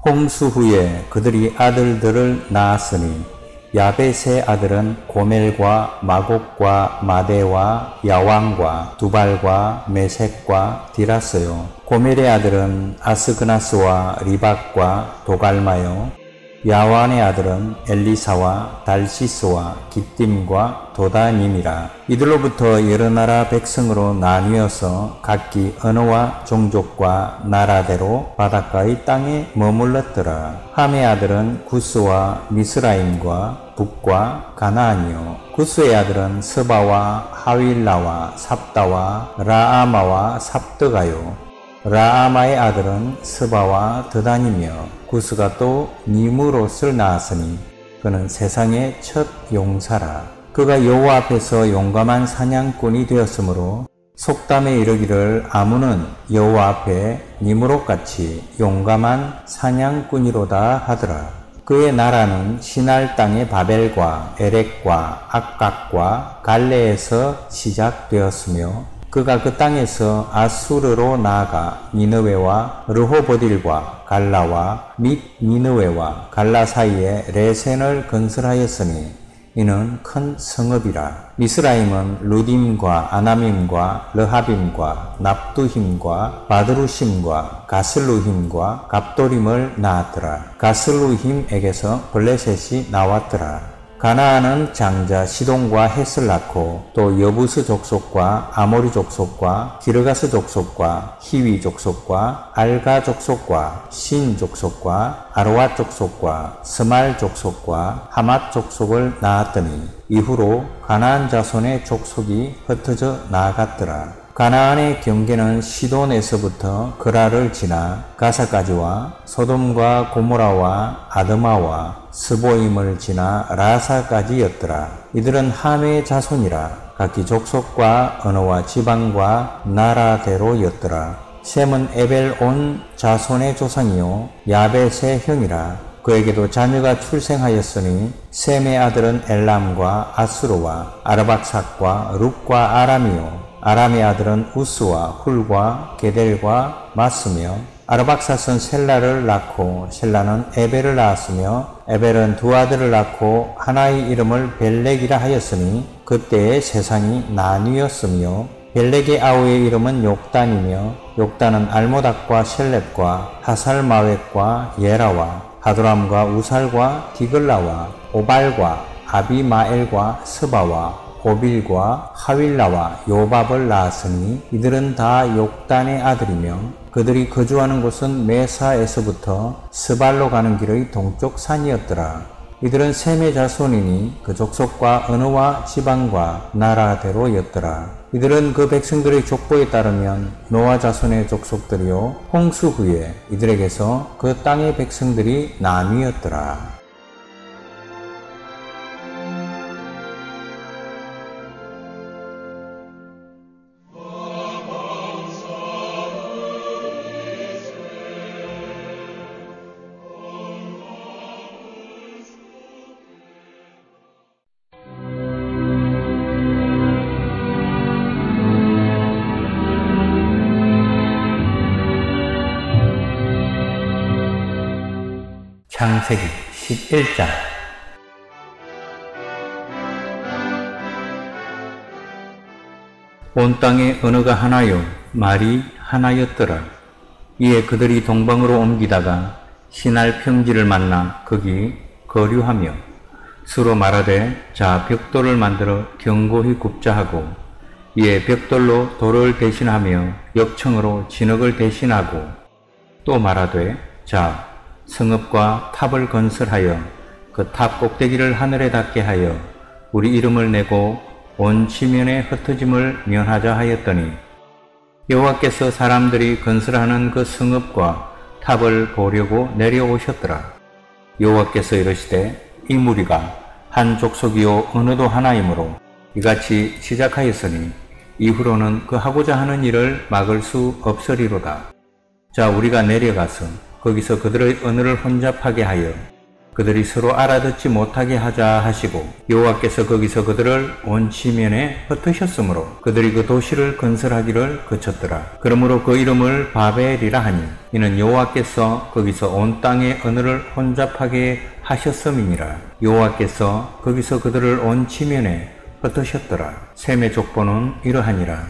홍수 후에 그들이 아들들을 낳았으니 야벳의 아들은 고멜과 마곡과 마대와 야왕과 두발과 메색과 디라스요. 고멜의 아들은 아스그나스와 리박과 도갈마요. 야완의 아들은 엘리사와 달시스와 기띔과 도다님이라. 이들로부터 여러 나라 백성으로 나뉘어서 각기 언어와 종족과 나라대로 바닷가의 땅에 머물렀더라. 함의 아들은 구스와 미스라임과 북과 가나안이요. 구스의 아들은 스바와 하윌라와 삽다와 라아마와 삽드가요. 라아마의 아들은 스바와 드단이며 구스가 또 니무롯을 낳았으니 그는 세상의 첫 용사라. 그가 여호와 앞에서 용감한 사냥꾼이 되었으므로 속담에 이르기를 아무는 여호와 앞에 니무롯같이 용감한 사냥꾼이로다 하더라. 그의 나라는 시날 땅의 바벨과 에렉과 악각과 갈레에서 시작되었으며 그가 그 땅에서 아수르로 나아가 니느웨와 르호보딜과 갈라와 및 니느웨와 갈라 사이에 레센을 건설하였으니 이는 큰 성읍이라. 미스라임은 루딤과 아나밈과 르하빔과 납두힘과 바드루심과 가슬루힘과 갑도림을 낳았더라. 가슬루힘에게서 블레셋이 나왔더라. 가나안은 장자 시돈과 헷을 낳고 또 여부스 족속과 아모리 족속과 기르가스 족속과 히위 족속과 알가 족속과 신 족속과 아로아 족속과 스말 족속과 하맛 족속을 낳았더니 이후로 가나안 자손의 족속이 흩어져 나아갔더라. 가나안의 경계는 시돈에서부터 그라를 지나 가사까지와 소돔과 고모라와 아드마와 스보임을 지나 라사까지였더라. 이들은 함의 자손이라 각기 족속과 언어와 지방과 나라대로였더라. 셈은 에벨 온 자손의 조상이요 야벳의 형이라 그에게도 자녀가 출생하였으니 셈의 아들은 엘람과 아수르와 아르박삭과 룩과 아람이요 아람의 아들은 우스와 훌과 게델과 마스며 아르박삭은 셀라를 낳고 셀라는 에벨을 낳았으며 에벨은 두 아들을 낳고 하나의 이름을 벨렉이라 하였으니 그때의 세상이 나뉘었으며 벨렉의 아우의 이름은 욕단이며 욕단은 알모닥과 셀렙과 하살마웻과 예라와 하드람과 우살과 디글라와 오발과 아비마엘과 스바와 오빌과 하윌라와 요밥을 낳았으니 이들은 다 욕단의 아들이며 그들이 거주하는 곳은 메사에서부터 스발로 가는 길의 동쪽 산이었더라. 이들은 셈의 자손이니 그 족속과 언어와 지방과 나라대로였더라. 이들은 그 백성들의 족보에 따르면 노아 자손의 족속들이요 홍수 후에 이들에게서 그 땅의 백성들이 나뉘었더라. 창세기 11장 온 땅에 언어가 하나요 말이 하나였더라. 이에 그들이 동방으로 옮기다가 신할 평지를 만나 거기 거류하며 서로 말하되 자 벽돌을 만들어 견고히 굽자 하고 이에 벽돌로 돌을 대신하며 역청으로 진흙을 대신하고 또 말하되 자 성읍과 탑을 건설하여 그 탑 꼭대기를 하늘에 닿게 하여 우리 이름을 내고 온 지면에 흩어짐을 면하자 하였더니 여호와께서 사람들이 건설하는 그 성읍과 탑을 보려고 내려오셨더라. 여호와께서 이르시되 이 무리가 한 족속이요 언어도 하나이므로 이같이 시작하였으니 이후로는 그 하고자 하는 일을 막을 수 없으리로다. 자 우리가 내려가서 거기서 그들의 언어를 혼잡하게 하여 그들이 서로 알아듣지 못하게 하자 하시고 여호와께서 거기서 그들을 온 지면에 흩으셨으므로 그들이 그 도시를 건설하기를 그쳤더라. 그러므로 그 이름을 바벨이라 하니 이는 여호와께서 거기서 온 땅의 언어를 혼잡하게 하셨음이니라. 여호와께서 거기서 그들을 온 지면에 흩으셨더라. 셈의 족보는 이러하니라.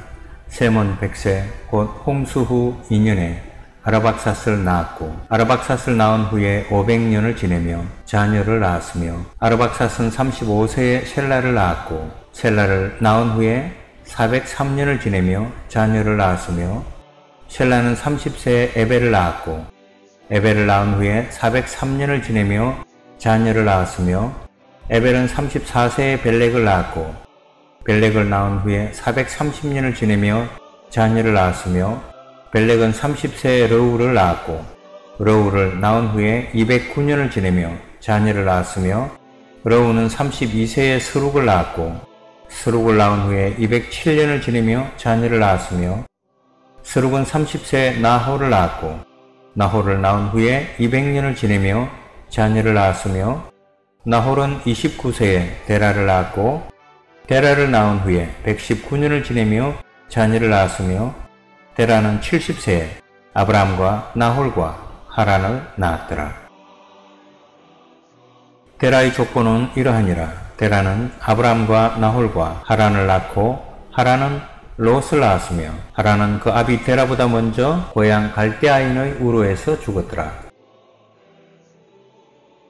셈은 백세 곧 홍수 후 2년에 아르박사스를 낳았고 아르박사스를 낳은 후에 500년을 지내며 자녀를 낳았으며 아르박사스는 35세에 셀라를 낳았고 셀라를 낳은 후에 403년을 지내며 자녀를 낳았으며 셀라는 30세에 에벨을 낳았고 에벨을 낳은 후에 403년을 지내며 자녀를 낳았으며 에벨은 34세에 벨렉을 낳았고 벨렉을 낳은 후에 430년을 지내며 자녀를 낳았으며 벨렉은 30세에 르우를 낳았고 르우를 낳은 후에 209년을 지내며 자녀를 낳았으며 르우는 32세에 스룩을 낳았고 스룩을 낳은 후에 207년을 지내며 자녀를 낳았으며 스룩은 30세에 나호를 낳았고 나호를 낳은 후에 200년을 지내며 자녀를 낳았으며 나홀은 29세에 데라를 낳았고 데라를 낳은 후에 119년을 지내며 자녀를 낳았으며 데라는 70세에 아브라함과 나홀과 하란을 낳았더라. 데라의 조건은 이러하니라. 데라는 아브라함과 나홀과 하란을 낳고 하란은 롯을 낳았으며 하란은 그 아비 데라보다 먼저 고향 갈대아인의 우르에서 죽었더라.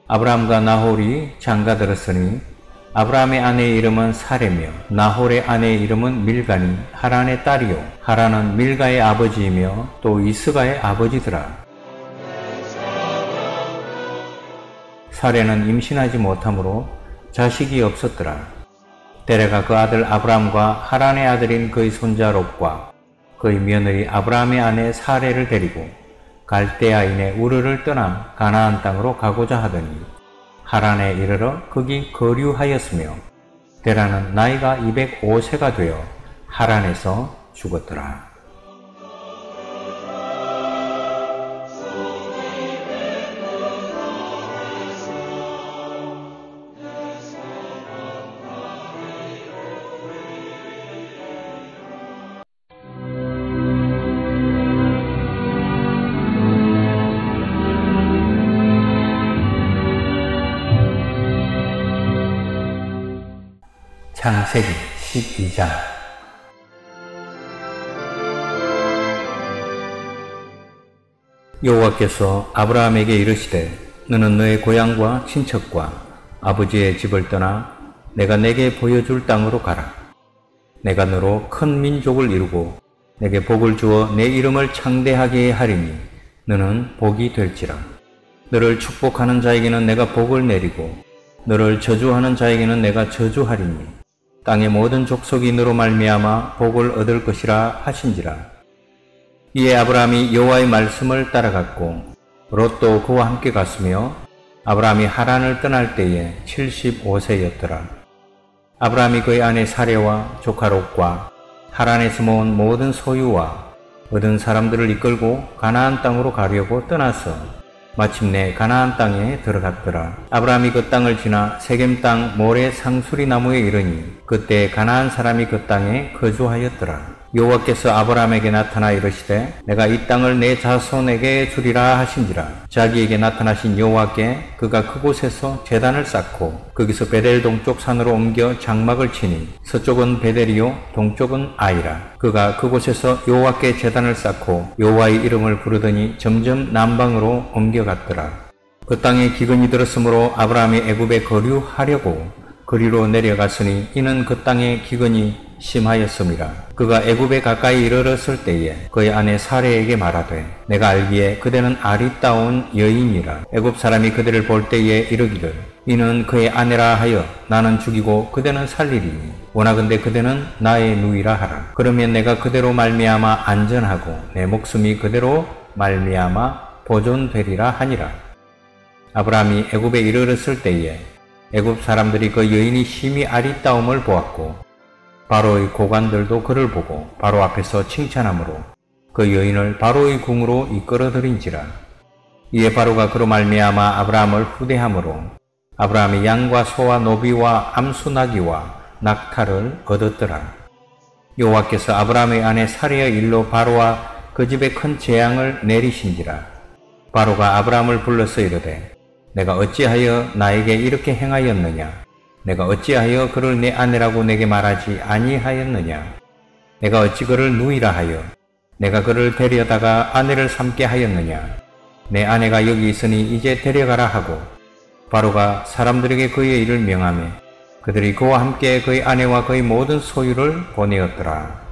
아브라함과 나홀이 장가들었으니 아브라함의 아내의 이름은 사레며 나홀의 아내의 이름은 밀가니 하란의 딸이요 하란은 밀가의 아버지이며 또 이스가의 아버지더라. 사레는 임신하지 못하므로 자식이 없었더라. 데레가 그 아들 아브라함과 하란의 아들인 그의 손자 롯과 그의 며느리 아브라함의 아내 사레를 데리고 갈대아인의 우르를 떠나 가나안 땅으로 가고자 하더니 하란에 이르러 거기 거류하였으며 데라는 나이가 205세가 되어 하란에서 죽었더라. 창세기 12장 여호와께서 아브라함에게 이르시되 너는 너의 고향과 친척과 아버지의 집을 떠나 내가 내게 보여줄 땅으로 가라. 내가 너로 큰 민족을 이루고 내게 복을 주어 내 이름을 창대하게 하리니 너는 복이 될지라. 너를 축복하는 자에게는 내가 복을 내리고 너를 저주하는 자에게는 내가 저주하리니 땅의 모든 족속이 너로 말미암아 복을 얻을 것이라 하신지라. 이에 아브라함이 여호와의 말씀을 따라갔고 롯도 그와 함께 갔으며 아브라함이 하란을 떠날 때에 75세였더라. 아브라함이 그의 아내 사례와 조카 롯과 하란에서 모은 모든 소유와 얻은 사람들을 이끌고 가나안 땅으로 가려고 떠나서 마침내 가나안 땅에 들어갔더라. 아브라함이 그 땅을 지나 세겜 땅 모래 상수리 나무에 이르니 그때 가나안 사람이 그 땅에 거주하였더라. 여호와께서 아브라함에게 나타나 이르시되 내가 이 땅을 내 자손에게 주리라 하신지라. 자기에게 나타나신 여호와께 그가 그곳에서 재단을 쌓고 거기서 베델 동쪽 산으로 옮겨 장막을 치니 서쪽은 베델이요 동쪽은 아이라. 그가 그곳에서 여호와께 재단을 쌓고 여호와의 이름을 부르더니 점점 남방으로 옮겨갔더라. 그 땅에 기근이 들었으므로 아브라함이 애굽에 거류하려고 거리로 내려갔으니 이는 그 땅에 기근이 심하였습니다. 그가 애굽에 가까이 이르렀을 때에 그의 아내 사례에게 말하되 내가 알기에 그대는 아리따운 여인이라. 애굽 사람이 그대를 볼 때에 이르기를 이는 그의 아내라 하여 나는 죽이고 그대는 살리리니. 원하건대 그대는 나의 누이라 하라. 그러면 내가 그대로 말미암아 안전하고 내 목숨이 그대로 말미암아 보존되리라 하니라. 아브라함이 애굽에 이르렀을 때에 애굽 사람들이 그 여인이 심히 아리따움을 보았고 바로의 고관들도 그를 보고 바로 앞에서 칭찬하므로 그 여인을 바로의 궁으로 이끌어들인지라. 이에 바로가 그로 말미암아 아브라함을 후대함으로 아브라함이 양과 소와 노비와 암수나기와 낙타를 얻었더라. 여호와께서 아브라함의 아내 사리의 일로 바로와 그 집에 큰 재앙을 내리신지라. 바로가 아브라함을 불러서 이르되 내가 어찌하여 나에게 이렇게 행하였느냐? 내가 어찌하여 그를 내 아내라고 내게 말하지 아니하였느냐? 내가 어찌 그를 누이라 하여 내가 그를 데려다가 아내를 삼게 하였느냐? 내 아내가 여기 있으니 이제 데려가라 하고 바로가 사람들에게 그의 일을 명하며 그들이 그와 함께 그의 아내와 그의 모든 소유를 보내었더라.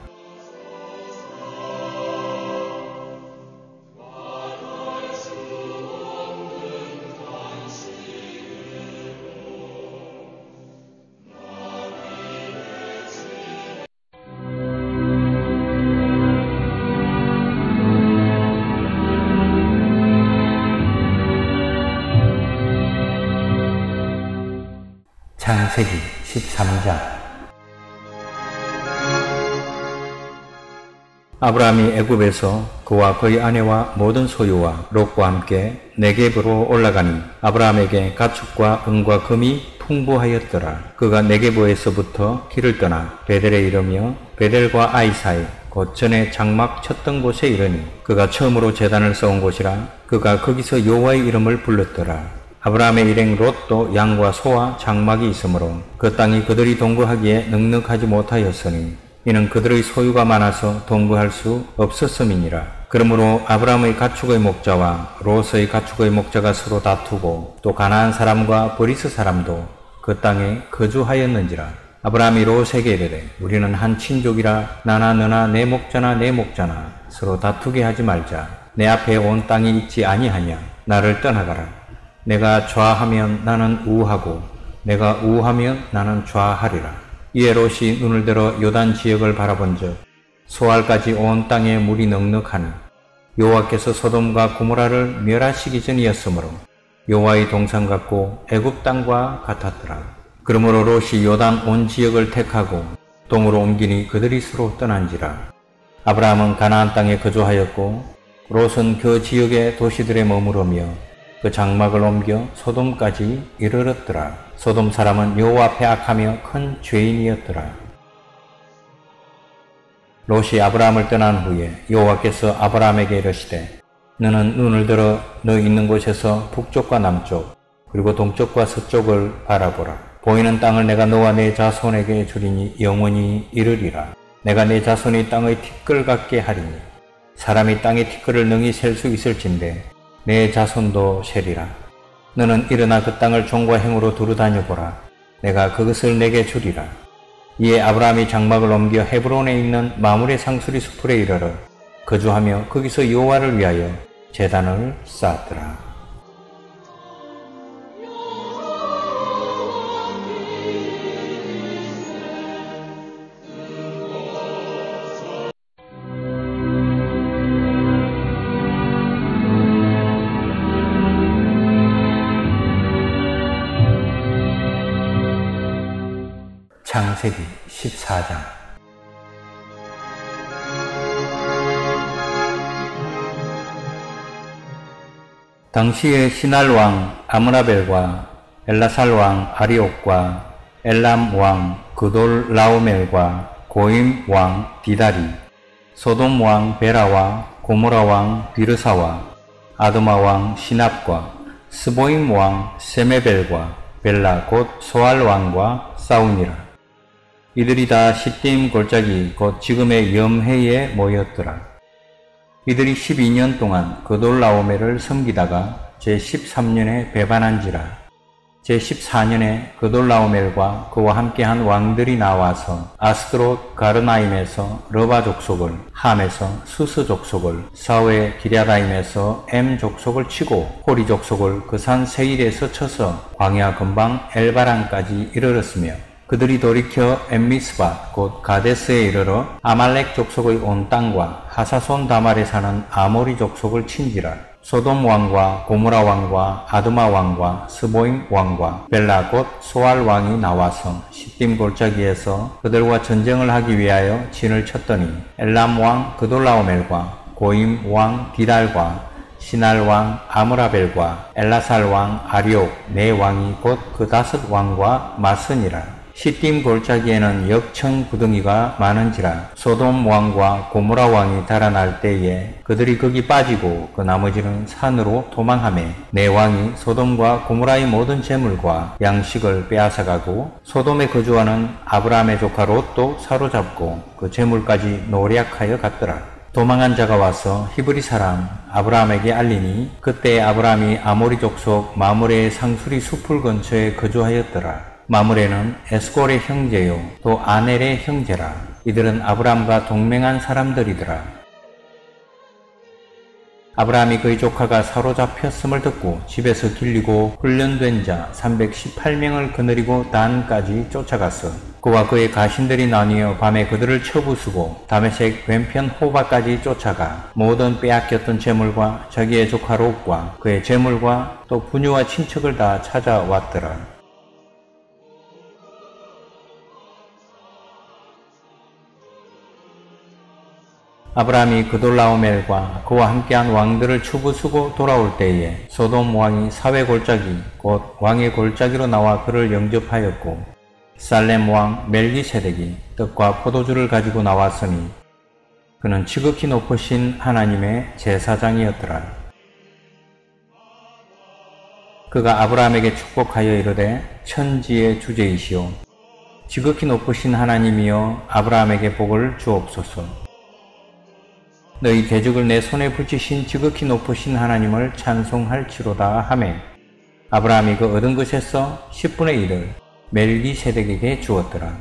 창세기 13장 아브라함이 애굽에서 그와 그의 아내와 모든 소유와 롯과 함께 네겝으로 올라가니 아브라함에게 가축과 은과 금이 풍부하였더라. 그가 네겝에서부터 길을 떠나 베델에 이르며 베델과 아이 사이 곧 전에 장막 쳤던 곳에 이르니 그가 처음으로 재단을 쌓은 곳이라 그가 거기서 여호와의 이름을 불렀더라. 아브라함의 일행 롯도 양과 소와 장막이 있으므로 그 땅이 그들이 동거하기에 넉넉하지 못하였으니 이는 그들의 소유가 많아서 동거할 수 없었음이니라. 그러므로 아브람의 가축의 목자와 롯의 가축의 목자가 서로 다투고 또 가나안 사람과 브리스 사람도 그 땅에 거주하였는지라. 아브람이 롯에게 이르되 우리는 한 친족이라 나나 너나 내 목자나 네 목자나 서로 다투게 하지 말자. 네 앞에 온 땅이 있지 아니하냐. 나를 떠나가라. 네가 좌하면 나는 우하고 내가 우하면 나는 좌하리라. 이에 롯이 눈을 들어 요단 지역을 바라본즉 소알까지 온 땅에 물이 넉넉하니 여호와께서 소돔과 고모라를 멸하시기 전이었으므로 여호와의 동산 같고 애굽 땅과 같았더라. 그러므로 롯이 요단 온 지역을 택하고 동으로 옮기니 그들이 서로 떠난지라. 아브라함은 가나안 땅에 거주하였고 롯은 그 지역의 도시들에 머무르며 그 장막을 옮겨 소돔까지 이르렀더라. 소돔 사람은 여호와 앞에 악하며 큰 죄인이었더라. 롯이 아브라함을 떠난 후에 여호와께서 아브라함에게 이르시되 너는 눈을 들어 너 있는 곳에서 북쪽과 남쪽 그리고 동쪽과 서쪽을 바라보라. 보이는 땅을 내가 너와 내 자손에게 주리니 영원히 이르리라. 내가 내 자손이 땅의 티끌 같게 하리니 사람이 땅의 티끌을 능히 셀 수 있을진데 내 자손도 세리라. 너는 일어나 그 땅을 종과 행으로 두루 다녀보라. 내가 그것을 내게 주리라. 이에 아브라함이 장막을 옮겨 헤브론에 있는 마물의 상수리 숲에 이르러 거주하며 거기서 여호와를 위하여 제단을 쌓았더라. 창세기 14장 당시에 시날 왕 아므라벨과 엘라살 왕 아리옥과 엘람 왕 그돌 라오멜과 고임 왕 디다리 소돔 왕 베라와 고모라 왕 비르사와 아드마 왕 시납과 스보임 왕 세메벨과 벨라 곧 소알 왕과 싸우니라. 이들이 다 시딤 골짜기 곧 지금의 염해에 모였더라. 이들이 12년 동안 그돌라오메를 섬기다가 제13년에 배반한지라. 제14년에 그돌라오멜과 그와 함께한 왕들이 나와서 아스트롯 가르나임에서 러바 족속을, 함에서 수스 족속을, 사웨 기랴다임에서 엠 족속을 치고 호리 족속을 그 산 세일에서 쳐서 광야 근방 엘바란까지 이르렀으며 그들이 돌이켜 엔미스밧 곧 가데스에 이르러 아말렉 족속의 온 땅과 하사손다말에 사는 아모리 족속을 친지라 소돔 왕과 고모라 왕과 아드마 왕과 스보임 왕과 벨라 곧 소알 왕이 나와서 시딤 골짜기에서 그들과 전쟁을 하기 위하여 진을 쳤더니 엘람 왕 그돌라오멜과 고임 왕 디달과 시날 왕 아므라벨과 엘라살 왕 아리옥 네 왕이 곧 그 다섯 왕과 맞서니라. 시딤 골짜기에는 역청 구덩이가 많은지라 소돔 왕과 고모라 왕이 달아날 때에 그들이 거기 빠지고 그 나머지는 산으로 도망하며 내 왕이 소돔과 고모라의 모든 재물과 양식을 빼앗아가고 소돔에 거주하는 아브라함의 조카 롯도 사로잡고 그 재물까지 노략하여 갔더라. 도망한 자가 와서 히브리 사람 아브라함에게 알리니 그때 아브라함이 아모리 족 속 마므레의 상수리 숲을 근처에 거주하였더라. 마무레는 에스골의 형제요 또 아넬의 형제라. 이들은 아브라함과 동맹한 사람들이더라. 아브라함이 그의 조카가 사로잡혔음을 듣고 집에서 길리고 훈련된 자 318명을 거느리고 단까지 쫓아갔어. 그와 그의 가신들이 나뉘어 밤에 그들을 쳐부수고 다메색 왼편 호바까지 쫓아가 모든 빼앗겼던 재물과 자기의 조카 롯과 그의 재물과 또 부녀와 친척을 다 찾아왔더라. 아브라함이 그돌라오멜과 그와 함께한 왕들을 추부수고 돌아올 때에 소돔 왕이 사회 골짜기 곧 왕의 골짜기로 나와 그를 영접하였고 살렘 왕 멜기세덱이 떡과 포도주를 가지고 나왔으니 그는 지극히 높으신 하나님의 제사장이었더라. 그가 아브라함에게 축복하여 이르되 천지의 주제이시오 지극히 높으신 하나님이여 아브라함에게 복을 주옵소서. 너희 대적을 내 손에 붙이신 지극히 높으신 하나님을 찬송할지로다 하매 아브라함이 그 얻은 것에서 10분의 1을 멜기세덱에게 주었더라.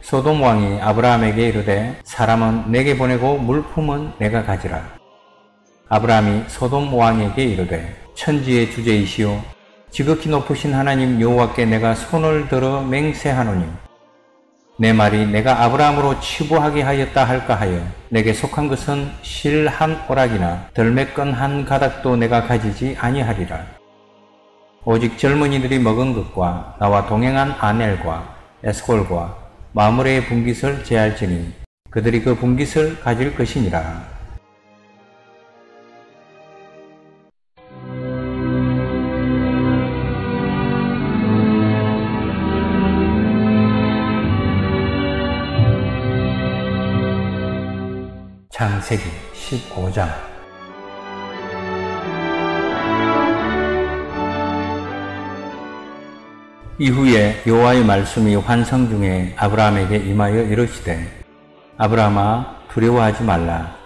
소돔 왕이 아브라함에게 이르되 사람은 내게 보내고 물품은 내가 가지라. 아브라함이 소돔 왕에게 이르되 천지의 주제이시오 지극히 높으신 하나님 여호와께 내가 손을 들어 맹세하노니 내 말이 내가 아브라함으로 치부하게 하였다 할까 하여 내게 속한 것은 실 한 오락이나 덜매건 한 가닥도 내가 가지지 아니하리라. 오직 젊은이들이 먹은 것과 나와 동행한 아넬과 에스콜과 마무레의 분깃을 제할지니 그들이 그 분깃을 가질 것이니라. 창세기 15장. 이후에 여호와의 말씀이 환상 중에 아브라함에게 임하여 이르시되 아브라함아 두려워하지 말라.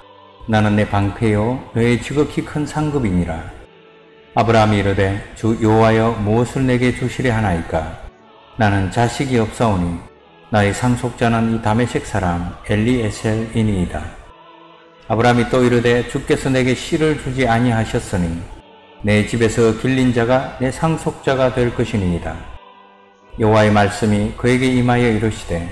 나는 내 방패요 너의 지극히 큰 상급이니라. 아브라함이 이르되 주 여호와여 무엇을 내게 주시려 하나이까? 나는 자식이 없사오니 나의 상속자는 이 다메섹 사람 엘리에셀이니이다 아브라함이 또 이르되 주께서 내게 씨를 주지 아니하셨으니 내 집에서 길린 자가 내 상속자가 될 것이니이다. 여호와의 말씀이 그에게 임하여 이르시되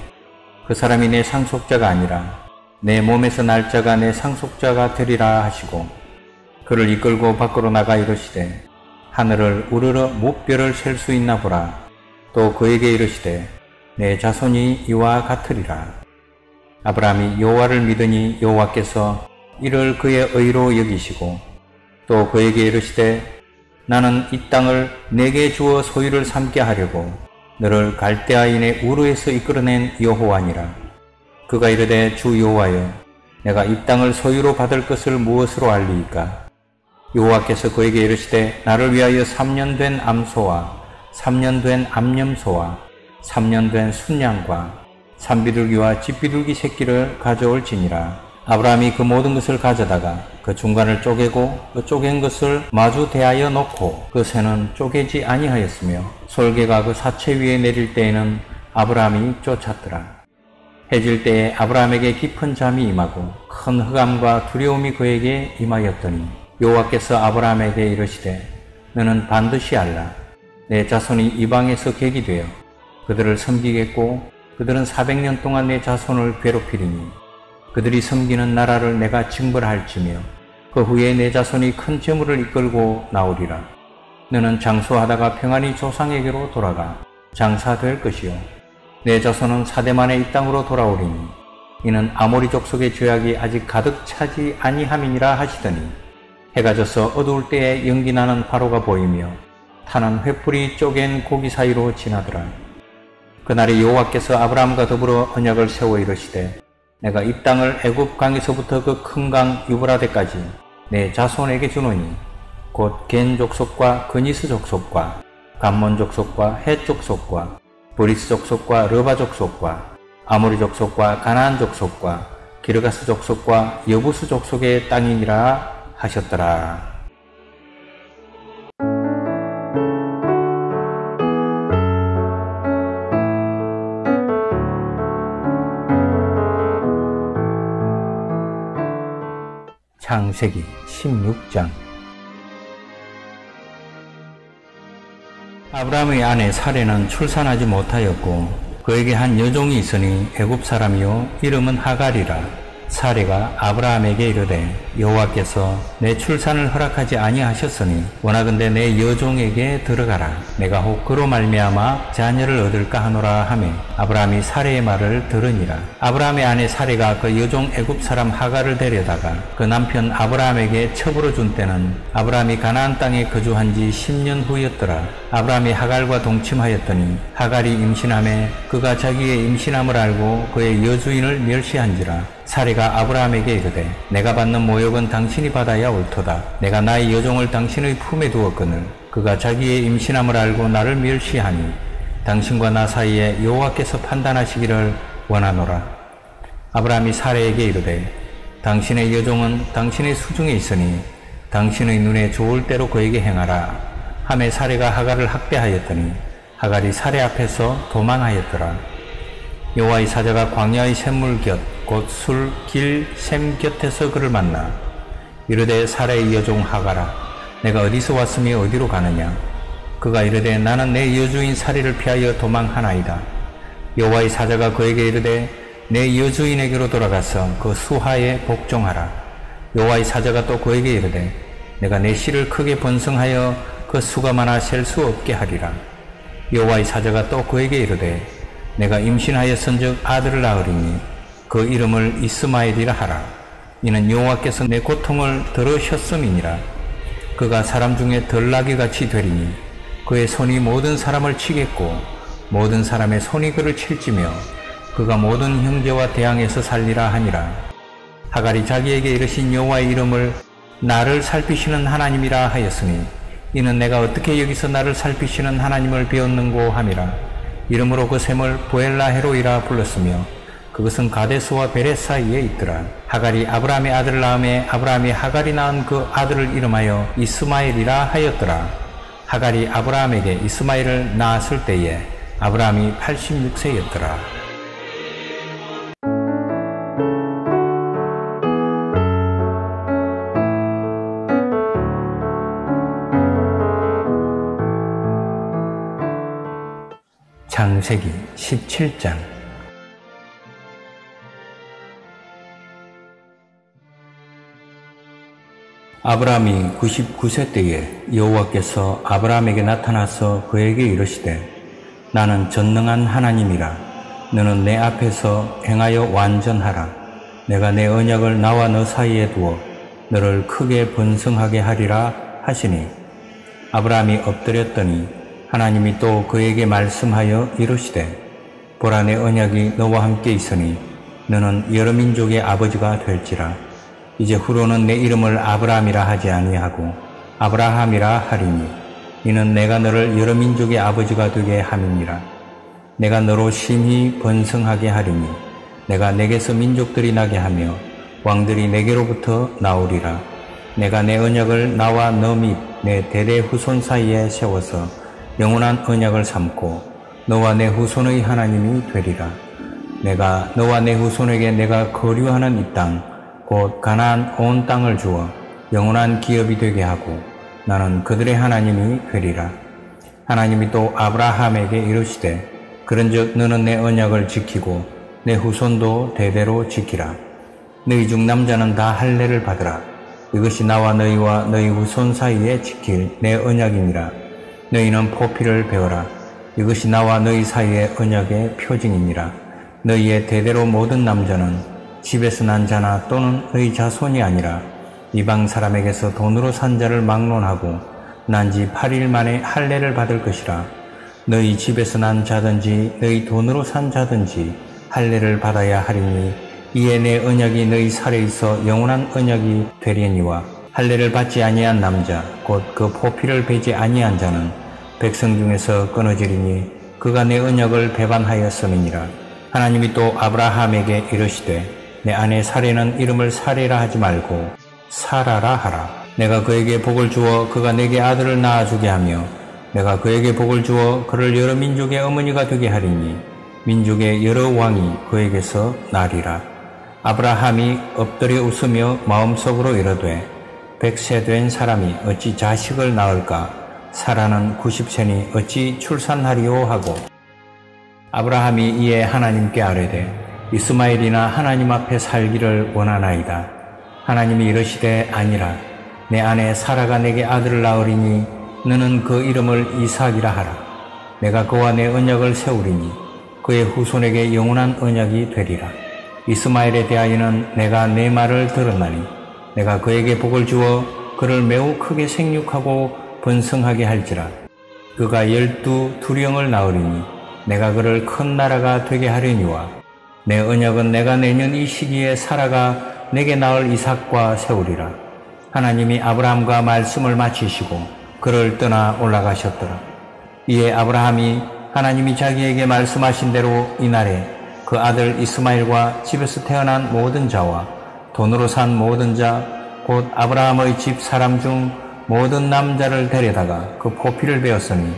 그 사람이 내 상속자가 아니라 내 몸에서 날 자가 내 상속자가 되리라 하시고 그를 이끌고 밖으로 나가 이르시되 하늘을 우르르 무별을 셀수 있나 보라 또 그에게 이르시되 내 자손이 이와 같으리라 아브라함이 여호와를 믿으니 여호와께서 이를 그의 의로 여기시고 또 그에게 이르시되 나는 이 땅을 내게 주어 소유를 삼게 하려고 너를 갈대아인의 우르에서 이끌어낸 여호와니라. 그가 이르되 주 여호와여 내가 이 땅을 소유로 받을 것을 무엇으로 알리이까? 여호와께서 그에게 이르시되 나를 위하여 3년 된 암소와 3년 된 암염소와 3년 된 순양과 산비둘기와 집비둘기 새끼를 가져올지니라. 아브라함이 그 모든 것을 가져다가 그 중간을 쪼개고 그 쪼갠 것을 마주 대하여 놓고 그 새는 쪼개지 아니하였으며 솔개가 그 사체 위에 내릴 때에는 아브라함이 쫓았더라. 해질 때에 아브라함에게 깊은 잠이 임하고 큰 흑암과 두려움이 그에게 임하였더니 여호와께서 아브라함에게 이르시되 너는 반드시 알라 내 자손이 이방에서 객이 되어 그들을 섬기겠고 그들은 400년 동안 내 자손을 괴롭히리니 그들이 섬기는 나라를 내가 징벌할지며 그 후에 내 자손이 큰 재물을 이끌고 나오리라. 너는 장수하다가 평안히 조상에게로 돌아가 장사될 것이요. 내 자손은 사대만의 이 땅으로 돌아오리니 이는 아모리 족 속의 죄악이 아직 가득 차지 아니함이니라 하시더니 해가 져서 어두울 때에 연기 나는 바로가 보이며 타는 횃불이 쪼갠 고기 사이로 지나더라. 그날에 여호와께서 아브라함과 더불어 언약을 세워 이르시되 내가 이 땅을 애굽 강에서부터 그 큰 강 유브라데까지 내 자손에게 주노니 곧 겐 족속과 그니스 족속과 감몬 족속과 헷 족속과 브리스 족속과 르바 족속과 아모리 족속과 가나안 족속과 기르가스 족속과 여부스 족속의 땅이니라 하셨더라. 창세기 16장. 아브라함의 아내 사례는 출산하지 못하였고 그에게 한 여종이 있으니 애굽 사람이요 이름은 하갈이라. 사례가 아브라함에게 이르되 여호와께서 내 출산을 허락하지 아니하셨으니 원하건대 내 여종에게 들어가라. 내가 혹 그로 말미암아 자녀를 얻을까 하노라 하매 아브라함이 사례의 말을 들으니라. 아브라함의 아내 사례가 그 여종 애굽 사람 하갈을 데려다가 그 남편 아브라함에게 첩으로 준 때는 아브라함이 가나안 땅에 거주한 지 10년 후였더라. 아브라함이 하갈과 동침하였더니 하갈이 임신함에 그가 자기의 임신함을 알고 그의 여주인을 멸시한지라. 사리가 아브라함에게 이르되 내가 받는 모욕 은 당신이 받아야 옳도다. 내가 나의 여종을 당신의 품에 두었거늘 그가 자기의 임신함을 알고 나를 멸시하니 당신과 나 사이에 여호와께서 판단하시기를 원하노라. 아브라함이 사례에게 이르되 당신의 여종은 당신의 수중에 있으니 당신의 눈에 좋을 대로 그에게 행하라. 함에 사례가 하갈을 학대하였더니 하갈이 사례 앞에서 도망하였더라. 여호와의 사자가 광야의 샘물 곁 곧 술, 길, 샘 곁에서 그를 만나 이르되 사례의 여종 하가라 내가 어디서 왔으며 어디로 가느냐? 그가 이르되 나는 내 여주인 사리를 피하여 도망하나이다. 여호와의 사자가 그에게 이르되 내 여주인에게로 돌아가서 그 수하에 복종하라. 여호와의 사자가 또 그에게 이르되 내가 내 씨를 크게 번성하여 그 수가 많아 셀 수 없게 하리라. 여호와의 사자가 또 그에게 이르되 내가 임신하였은즉 아들을 낳으리니 그 이름을 이스마엘이라 하라. 이는 여호와께서 내 고통을 들으셨음이니라. 그가 사람 중에 덜나귀 같이 되리니 그의 손이 모든 사람을 치겠고 모든 사람의 손이 그를 칠지며 그가 모든 형제와 대항해서 살리라 하니라. 하갈이 자기에게 이르신 여호와의 이름을 나를 살피시는 하나님이라 하였으니 이는 내가 어떻게 여기서 나를 살피시는 하나님을 배웠는고 함이라. 이름으로 그 샘을 보엘라 헤로이라 불렀으며 그것은 가데스와 베레 사이에 있더라. 하갈이 아브라함의 아들을 낳음에 아브라함이 하갈이 낳은 그 아들을 이름하여 이스마엘이라 하였더라. 하갈이 아브라함에게 이스마엘을 낳았을 때에 아브라함이 86세였더라. 창세기 17장 아브라함이 99세 때에 여호와께서 아브라함에게 나타나서 그에게 이르시되 나는 전능한 하나님이라. 너는 내 앞에서 행하여 완전하라. 내가 내 언약을 나와 너 사이에 두어 너를 크게 번성하게 하리라 하시니. 아브라함이 엎드렸더니 하나님이 또 그에게 말씀하여 이르시되 보라 내 언약이 너와 함께 있으니 너는 여러 민족의 아버지가 될지라 이제 후로는 내 이름을 아브라함이라 하지 아니하고 아브라함이라 하리니 이는 내가 너를 여러 민족의 아버지가 되게 함이니라 내가 너로 심히 번성하게 하리니 내가 내게서 민족들이 나게 하며 왕들이 내게로부터 나오리라 내가 내 언약을 나와 너 및 내 대대 후손 사이에 세워서 영원한 언약을 삼고 너와 내 후손의 하나님이 되리라. 내가 너와 내 후손에게 내가 거류하는 이 땅, 곧 가나안 온 땅을 주어 영원한 기업이 되게 하고 나는 그들의 하나님이 되리라. 하나님이 또 아브라함에게 이르시되 그런즉 너는 내 언약을 지키고 내 후손도 대대로 지키라. 너희 중 남자는 다 할례를 받으라. 이것이 나와 너희와 너희 후손 사이에 지킬 내 언약이니라. 너희는 포피를 배워라. 이것이 나와 너희 사이의 언약의 표징이니라. 너희의 대대로 모든 남자는 집에서 난 자나 또는 너희 자손이 아니라 이방 사람에게서 돈으로 산 자를 막론하고 난 지 8일 만에 할례를 받을 것이라. 너희 집에서 난 자든지 너희 돈으로 산 자든지 할례를 받아야 하리니 이에 내 언약이 너희 살에 있어 영원한 언약이 되려니와 할례를 받지 아니한 남자 곧 그 포피를 베지 아니한 자는 백성 중에서 끊어지리니 그가 내 언약을 배반하였음이니라 하나님이 또 아브라함에게 이르시되 내 아내 사례는 이름을 사례라 하지 말고 사라라 하라. 내가 그에게 복을 주어 그가 내게 아들을 낳아주게 하며 내가 그에게 복을 주어 그를 여러 민족의 어머니가 되게 하리니 민족의 여러 왕이 그에게서 나리라. 아브라함이 엎드려 웃으며 마음속으로 이르되 백세 된 사람이 어찌 자식을 낳을까? 사라는 90세니 어찌 출산하리오? 하고 아브라함이 이에 하나님께 아뢰되 이스마엘이나 하나님 앞에 살기를 원하나이다. 하나님이 이르시되 아니라 내 아내 사라가 내게 아들을 낳으리니 너는 그 이름을 이삭이라 하라. 내가 그와 내 언약을 세우리니 그의 후손에게 영원한 언약이 되리라. 이스마엘에 대하여는 내가 내 말을 들었나니 내가 그에게 복을 주어 그를 매우 크게 생육하고 번성하게 할지라 그가 열두 두령을 낳으리니 내가 그를 큰 나라가 되게 하려니와 내 언약은 내가 내년 이 시기에 살아가 내게 낳을 이삭과 세우리라. 하나님이 아브라함과 말씀을 마치시고 그를 떠나 올라가셨더라. 이에 아브라함이 하나님이 자기에게 말씀하신 대로 이날에 그 아들 이스마엘과 집에서 태어난 모든 자와 돈으로 산 모든 자, 곧 아브라함의 집 사람 중 모든 남자를 데려다가 그 포피를 베었으니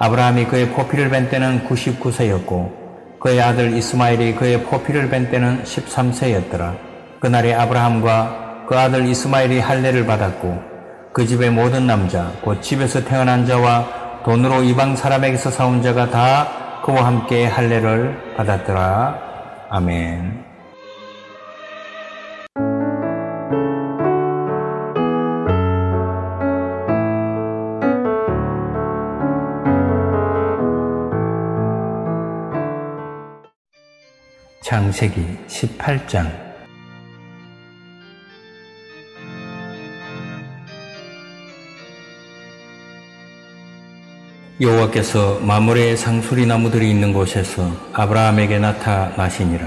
아브라함이 그의 포피를 벤 때는 99세였고 그의 아들 이스마엘이 그의 포피를 벤 때는 13세였더라. 그날에 아브라함과 그 아들 이스마엘이 할례를 받았고 그 집의 모든 남자, 곧 집에서 태어난 자와 돈으로 이방 사람에게서 사온 자가 다 그와 함께 할례를 받았더라. 아멘. 창세기 18장 여호와께서 마므레의 상수리 나무들이 있는 곳에서 아브라함에게 나타나시니라.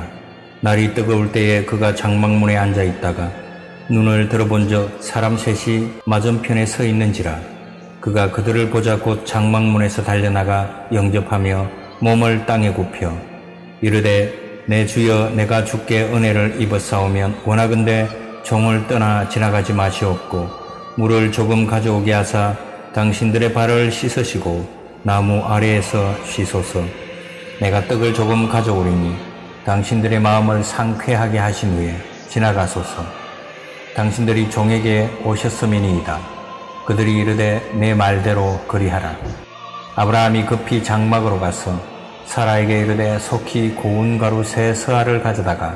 날이 뜨거울 때에 그가 장막문에 앉아 있다가 눈을 들어본 적 사람 셋이 맞은편에 서 있는지라. 그가 그들을 보자 곧 장막문에서 달려나가 영접하며 몸을 땅에 굽혀 이르되 내 주여 내가 주께 은혜를 입었사오면 원하건대 종을 떠나 지나가지 마시옵고 물을 조금 가져오게 하사 당신들의 발을 씻으시고 나무 아래에서 쉬소서 내가 떡을 조금 가져오리니 당신들의 마음을 상쾌하게 하신 후에 지나가소서 당신들이 종에게 오셨음이니이다 그들이 이르되 내 말대로 그리하라. 아브라함이 급히 장막으로 가서 사라에게 이르되 속히 고운 가루 새 서알을 가져다가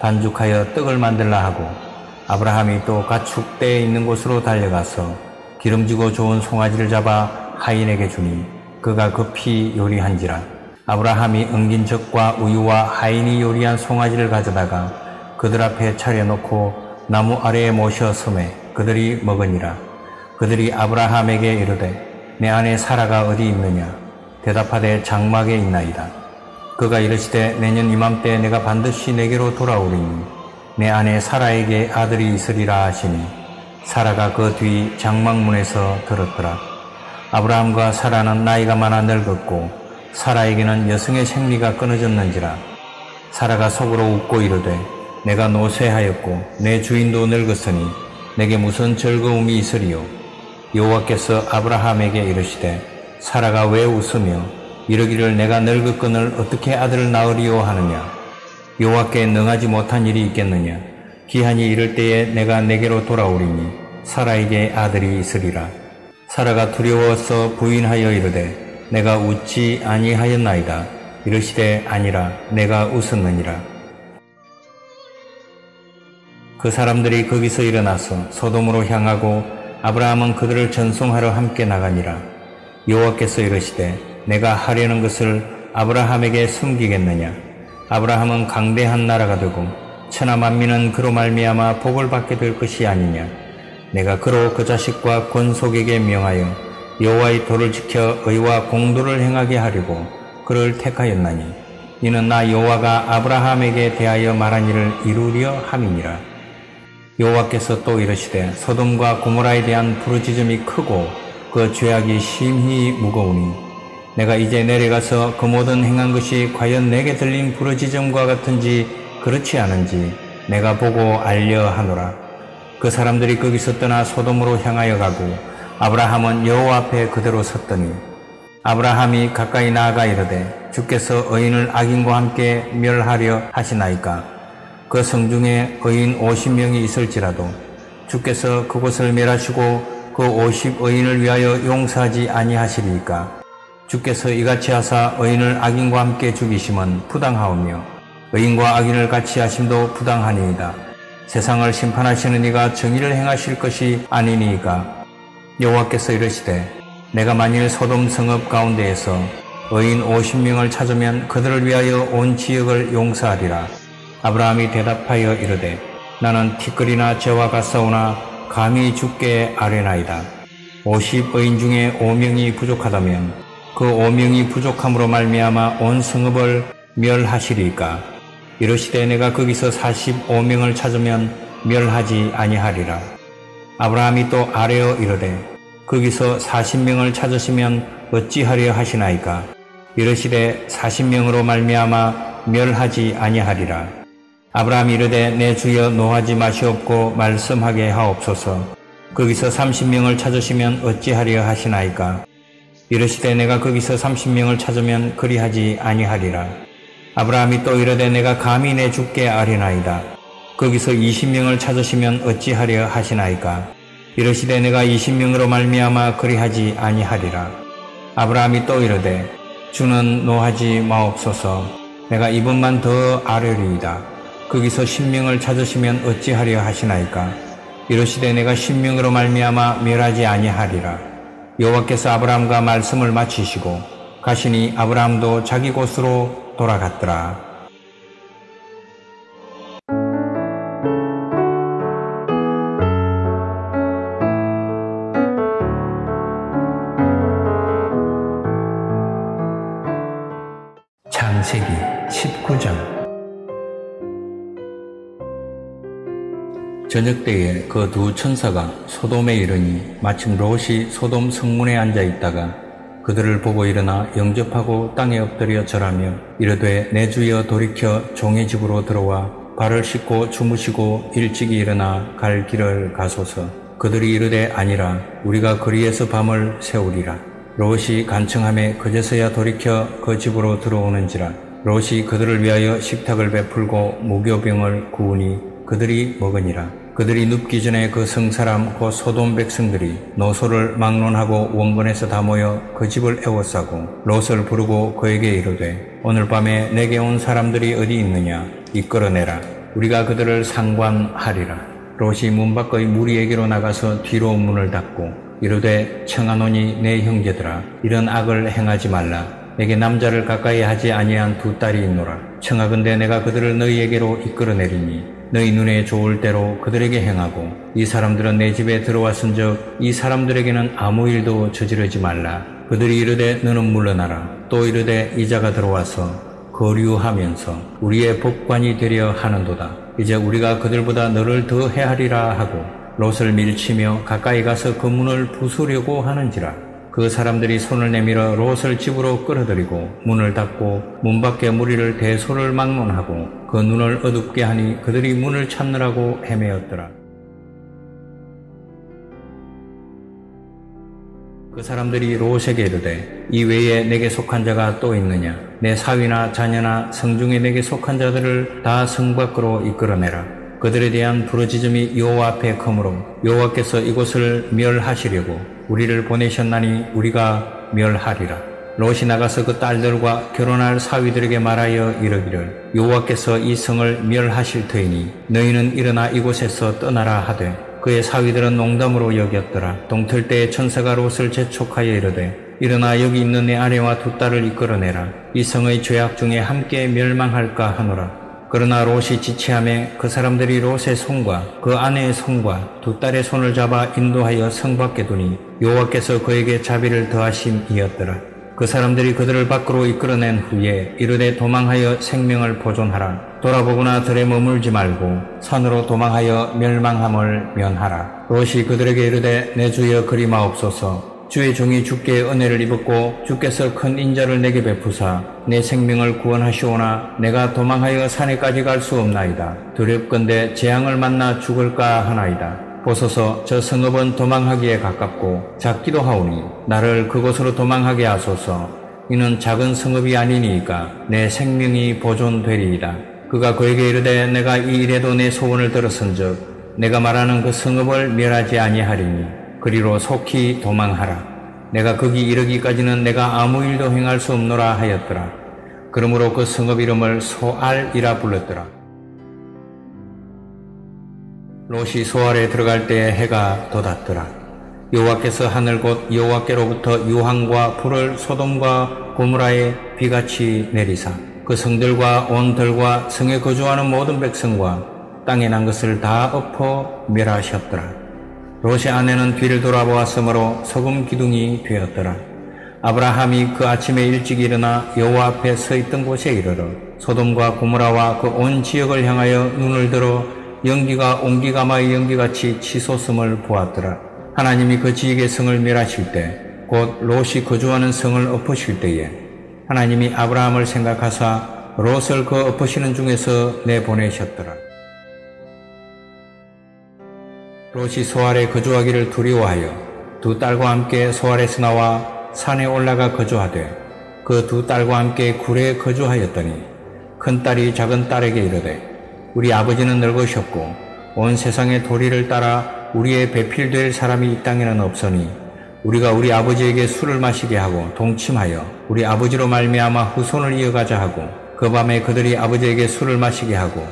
반죽하여 떡을 만들라 하고 아브라함이 또 가축대에 있는 곳으로 달려가서 기름지고 좋은 송아지를 잡아 하인에게 주니 그가 급히 요리한지라. 아브라함이 엉긴 젖과 우유와 하인이 요리한 송아지를 가져다가 그들 앞에 차려놓고 나무 아래에 모셔 섬에 그들이 먹으니라. 그들이 아브라함에게 이르되 내 아내 사라가 어디 있느냐 대답하되 장막에 있나이다. 그가 이르시되 내년 이맘때 내가 반드시 내게로 돌아오리니 내 아내 사라에게 아들이 있으리라 하시니 사라가 그 뒤 장막문에서 들었더라. 아브라함과 사라는 나이가 많아 늙었고 사라에게는 여성의 생리가 끊어졌는지라. 사라가 속으로 웃고 이르되 내가 노쇠하였고 내 주인도 늙었으니 내게 무슨 즐거움이 있으리요? 여호와께서 아브라함에게 이르시되 사라가 왜 웃으며 이러기를 내가 늙었건을 어떻게 아들을 낳으리요 하느냐? 여호와께 능하지 못한 일이 있겠느냐? 기한이 이를 때에 내가 내게로 돌아오리니 사라에게 아들이 있으리라. 사라가 두려워서 부인하여 이르되 내가 웃지 아니하였나이다. 이르시되 아니라 내가 웃었느니라. 그 사람들이 거기서 일어나서 소돔으로 향하고 아브라함은 그들을 전송하러 함께 나가니라. 여호와께서 이르시되 내가 하려는 것을 아브라함에게 숨기겠느냐? 아브라함은 강대한 나라가 되고 천하 만민은 그로 말미암아 복을 받게 될 것이 아니냐? 내가 그로 그 자식과 권속에게 명하여 여호와의 도를 지켜 의와 공도를 행하게 하려고 그를 택하였나니 이는 나 여호와가 아브라함에게 대하여 말한 일을 이루려 함이니라. 여호와께서 또 이르시되 소돔과 고모라에 대한 부르짖음이 크고 그 죄악이 심히 무거우니 내가 이제 내려가서 그 모든 행한 것이 과연 내게 들린 부르짖음과 같은지 그렇지 않은지 내가 보고 알려 하노라. 그 사람들이 거기서 떠나 소돔으로 향하여 가고 아브라함은 여호와 앞에 그대로 섰더니 아브라함이 가까이 나아가 이르되 주께서 의인을 악인과 함께 멸하려 하시나이까? 그 성중에 의인 50명이 있을지라도 주께서 그곳을 멸하시고 그 50의인을 위하여 용서하지 아니하시리까 주께서 이같이 하사 의인을 악인과 함께 죽이심은 부당하오며 의인과 악인을 같이 하심도 부당하니이다. 세상을 심판하시는 이가 정의를 행하실 것이 아니니이까 여호와께서 이르시되 내가 만일 소돔 성읍 가운데에서 의인 50명을 찾으면 그들을 위하여 온 지역을 용서하리라. 아브라함이 대답하여 이르되 나는 티끌이나 저와 같사오나 감히 죽게 아뢰나이다. 50의인 중에 5명이 부족하다면 그 5명이 부족함으로 말미암아 온 성읍을 멸하시리까 이르시되 내가 거기서 45명을 찾으면 멸하지 아니하리라. 아브라함이 또 아뢰어 이르되 거기서 40명을 찾으시면 어찌하려 하시나이까 이르시되 40명으로 말미암아 멸하지 아니하리라. 아브라함이 이르되 내 주여 노하지 마시옵고 말씀하게 하옵소서. 거기서 30명을 찾으시면 어찌하려 하시나이까? 이르시되 내가 거기서 30명을 찾으면 그리하지 아니하리라. 아브라함이 또 이르되 내가 감히 내 주께 아뢰나이다. 거기서 20명을 찾으시면 어찌하려 하시나이까? 이르시되 내가 20명으로 말미암아 그리하지 아니하리라. 아브라함이 또 이르되 주는 노하지 마옵소서. 내가 이분만 더 아뢰리이다. 거기서 신명을 찾으시면 어찌하려 하시나이까? 이르시되 내가 신명으로 말미암아 멸하지 아니하리라. 여호와께서 아브라함과 말씀을 마치시고 가시니 아브라함도 자기 곳으로 돌아갔더라 저녁 때에 그 두 천사가 소돔에 이르니 마침 롯이 소돔 성문에 앉아 있다가 그들을 보고 일어나 영접하고 땅에 엎드려 절하며 이르되 내 주여 돌이켜 종의 집으로 들어와 발을 씻고 주무시고 일찍이 일어나 갈 길을 가소서. 그들이 이르되 아니라 우리가 거리에서 밤을 세우리라. 롯이 간청함에 그제서야 돌이켜 그 집으로 들어오는지라. 롯이 그들을 위하여 식탁을 베풀고 무교병을 구우니 그들이 먹으니라 그들이 눕기 전에 그 성 사람 곧 소돔 백성들이 노소를 막론하고 원건에서 다 모여 그 집을 애워싸고 롯을 부르고 그에게 이르되 오늘 밤에 내게 온 사람들이 어디 있느냐? 이끌어내라. 우리가 그들을 상관하리라. 롯이 문 밖의 무리에게로 나가서 뒤로 문을 닫고 이르되 청하노니 내 형제들아 이런 악을 행하지 말라. 내게 남자를 가까이 하지 아니한 두 딸이 있노라. 청하건대 내가 그들을 너희에게로 이끌어내리니 너희 눈에 좋을 대로 그들에게 행하고 이 사람들은 내 집에 들어왔은즉 이 사람들에게는 아무 일도 저지르지 말라. 그들이 이르되 너는 물러나라. 또 이르되 이자가 들어와서 거류하면서 우리의 법관이 되려 하는도다. 이제 우리가 그들보다 너를 더 해하리라 하고 롯을 밀치며 가까이 가서 그 문을 부수려고 하는지라. 그 사람들이 손을 내밀어 롯을 집으로 끌어들이고 문을 닫고 문 밖에 무리를 대소를 막론하고 그 눈을 어둡게 하니 그들이 문을 찾느라고 헤매었더라. 그 사람들이 롯에게 이르되 이 외에 내게 속한 자가 또 있느냐 내 사위나 자녀나 성중에 내게 속한 자들을 다 성 밖으로 이끌어내라 그들에 대한 부르짖음이 여호와 앞에 크므로 여호와께서 이곳을 멸하시려고 우리를 보내셨나니 우리가 멸하리라. 롯이 나가서 그 딸들과 결혼할 사위들에게 말하여 이르기를 여호와께서 이 성을 멸하실 터이니 너희는 일어나 이곳에서 떠나라 하되 그의 사위들은 농담으로 여겼더라. 동틀 때에 천사가 롯을 재촉하여 이르되 일어나 여기 있는 내 아내와 두 딸을 이끌어내라. 이 성의 죄악 중에 함께 멸망할까 하노라. 그러나 롯이 지체함에 그 사람들이 롯의 손과 그 아내의 손과 두 딸의 손을 잡아 인도하여 성 밖에 두니 여호와께서 그에게 자비를 더하심이었더라. 그 사람들이 그들을 밖으로 이끌어낸 후에 이르되 도망하여 생명을 보존하라. 돌아보거나 들에 머물지 말고 산으로 도망하여 멸망함을 면하라. 롯이 그들에게 이르되 내 주여 그리마옵소서 주의 종이 주께 은혜를 입었고 주께서 큰 인자를 내게 베푸사 내 생명을 구원하시오나 내가 도망하여 산에까지 갈 수 없나이다. 두렵건대 재앙을 만나 죽을까 하나이다. 보소서 저 성읍은 도망하기에 가깝고 작기도 하오니 나를 그곳으로 도망하게 하소서 이는 작은 성읍이 아니니까 내 생명이 보존되리이다. 그가 그에게 이르되 내가 이 일에도 내 소원을 들었은즉 내가 말하는 그 성읍을 멸하지 아니하리니 그리로 속히 도망하라. 내가 거기 이르기까지는 내가 아무 일도 행할 수 없노라 하였더라. 그러므로 그 성읍 이름을 소알이라 불렀더라. 롯이 소알에 들어갈 때 해가 돋았더라. 여호와께서 하늘 곧 여호와께로부터 유황과 불을 소돔과 고무라에 비같이 내리사 그 성들과 온 들과 성에 거주하는 모든 백성과 땅에 난 것을 다 엎어 멸하셨더라. 롯의 아내는 뒤를 돌아보았으므로 소금 기둥이 되었더라. 아브라함이 그 아침에 일찍 일어나 여호와 앞에 서 있던 곳에 이르러 소돔과 고무라와 그 온 지역을 향하여 눈을 들어 연기가 옹기가마의 연기같이 치솟음을 보았더라. 하나님이 그 지역의 성을 멸하실 때, 곧 롯이 거주하는 성을 엎으실 때에 하나님이 아브라함을 생각하사 롯을 그 엎으시는 중에서 내보내셨더라. 롯이 소알에 거주하기를 두려워하여 두 딸과 함께 소알에서 나와 산에 올라가 거주하되 그 두 딸과 함께 굴에 거주하였더니 큰 딸이 작은 딸에게 이르되 우리 아버지는 늙으셨고 온 세상의 도리를 따라 우리의 배필될 사람이 이 땅에는 없으니 우리가 우리 아버지에게 술을 마시게 하고 동침하여 우리 아버지로 말미암아 후손을 이어가자 하고 그 밤에 그들이 아버지에게 술을 마시게 하고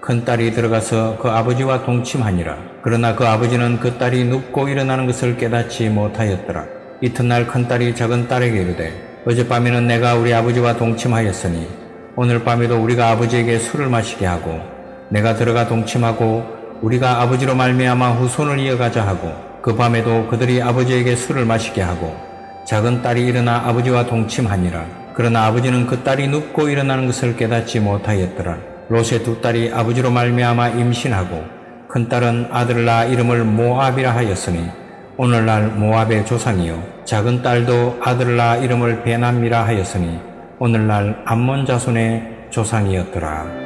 큰 딸이 들어가서 그 아버지와 동침하니라. 그러나 그 아버지는 그 딸이 눕고 일어나는 것을 깨닫지 못하였더라. 이튿날 큰딸이 작은 딸에게 이르되 어젯밤에는 내가 우리 아버지와 동침하였으니 오늘 밤에도 우리가 아버지에게 술을 마시게 하고 내가 들어가 동침하고 우리가 아버지로 말미암아 후손을 이어가자 하고 그 밤에도 그들이 아버지에게 술을 마시게 하고 작은 딸이 일어나 아버지와 동침하니라. 그러나 아버지는 그 딸이 눕고 일어나는 것을 깨닫지 못하였더라. 롯의 두 딸이 아버지로 말미암아 임신하고 큰딸은 아들 낳아 이름을 모압이라 하였으니 오늘날 모압의 조상이요 작은 딸도 아들 낳아 이름을 베남이라 하였으니 오늘날 암몬 자손의 조상이었더라.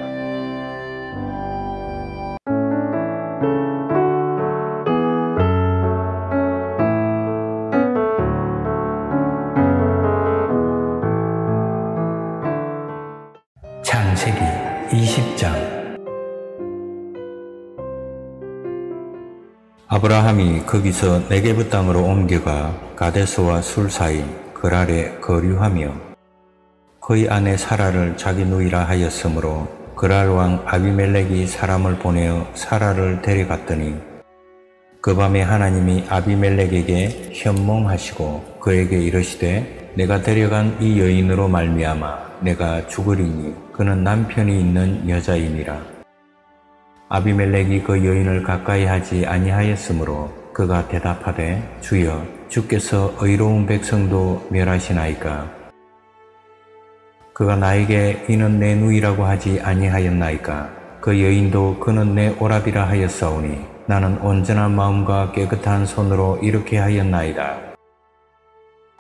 아브라함이 거기서 네게브 땅으로 옮겨가 가데스와 술 사이 그랄에 거류하며 그의 아내 사라를 자기 누이라 하였으므로 그랄 왕 아비멜렉이 사람을 보내어 사라를 데려갔더니 그 밤에 하나님이 아비멜렉에게 현몽하시고 그에게 이르시되 내가 데려간 이 여인으로 말미암아 내가 죽으리니 그는 남편이 있는 여자이니라. 아비멜렉이 그 여인을 가까이 하지 아니하였으므로 그가 대답하되 주여 주께서 의로운 백성도 멸하시나이까 그가 나에게 이는 내 누이라고 하지 아니하였나이까 그 여인도 그는 내 오랍이라 하였사오니 나는 온전한 마음과 깨끗한 손으로 이렇게 하였나이다.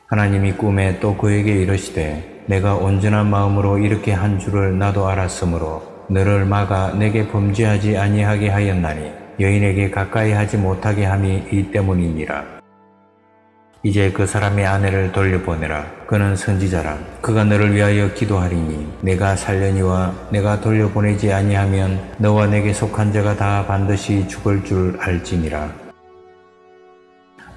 하나님이 꿈에 또 그에게 이르시되 내가 온전한 마음으로 이렇게 한 줄을 나도 알았으므로 너를 막아 내게 범죄하지 아니하게 하였나니 여인에게 가까이 하지 못하게 함이 이 때문이니라. 이제 그 사람의 아내를 돌려보내라. 그는 선지자라. 그가 너를 위하여 기도하리니 내가 살려니와 내가 돌려보내지 아니하면 너와 내게 속한 자가 다 반드시 죽을 줄 알지니라.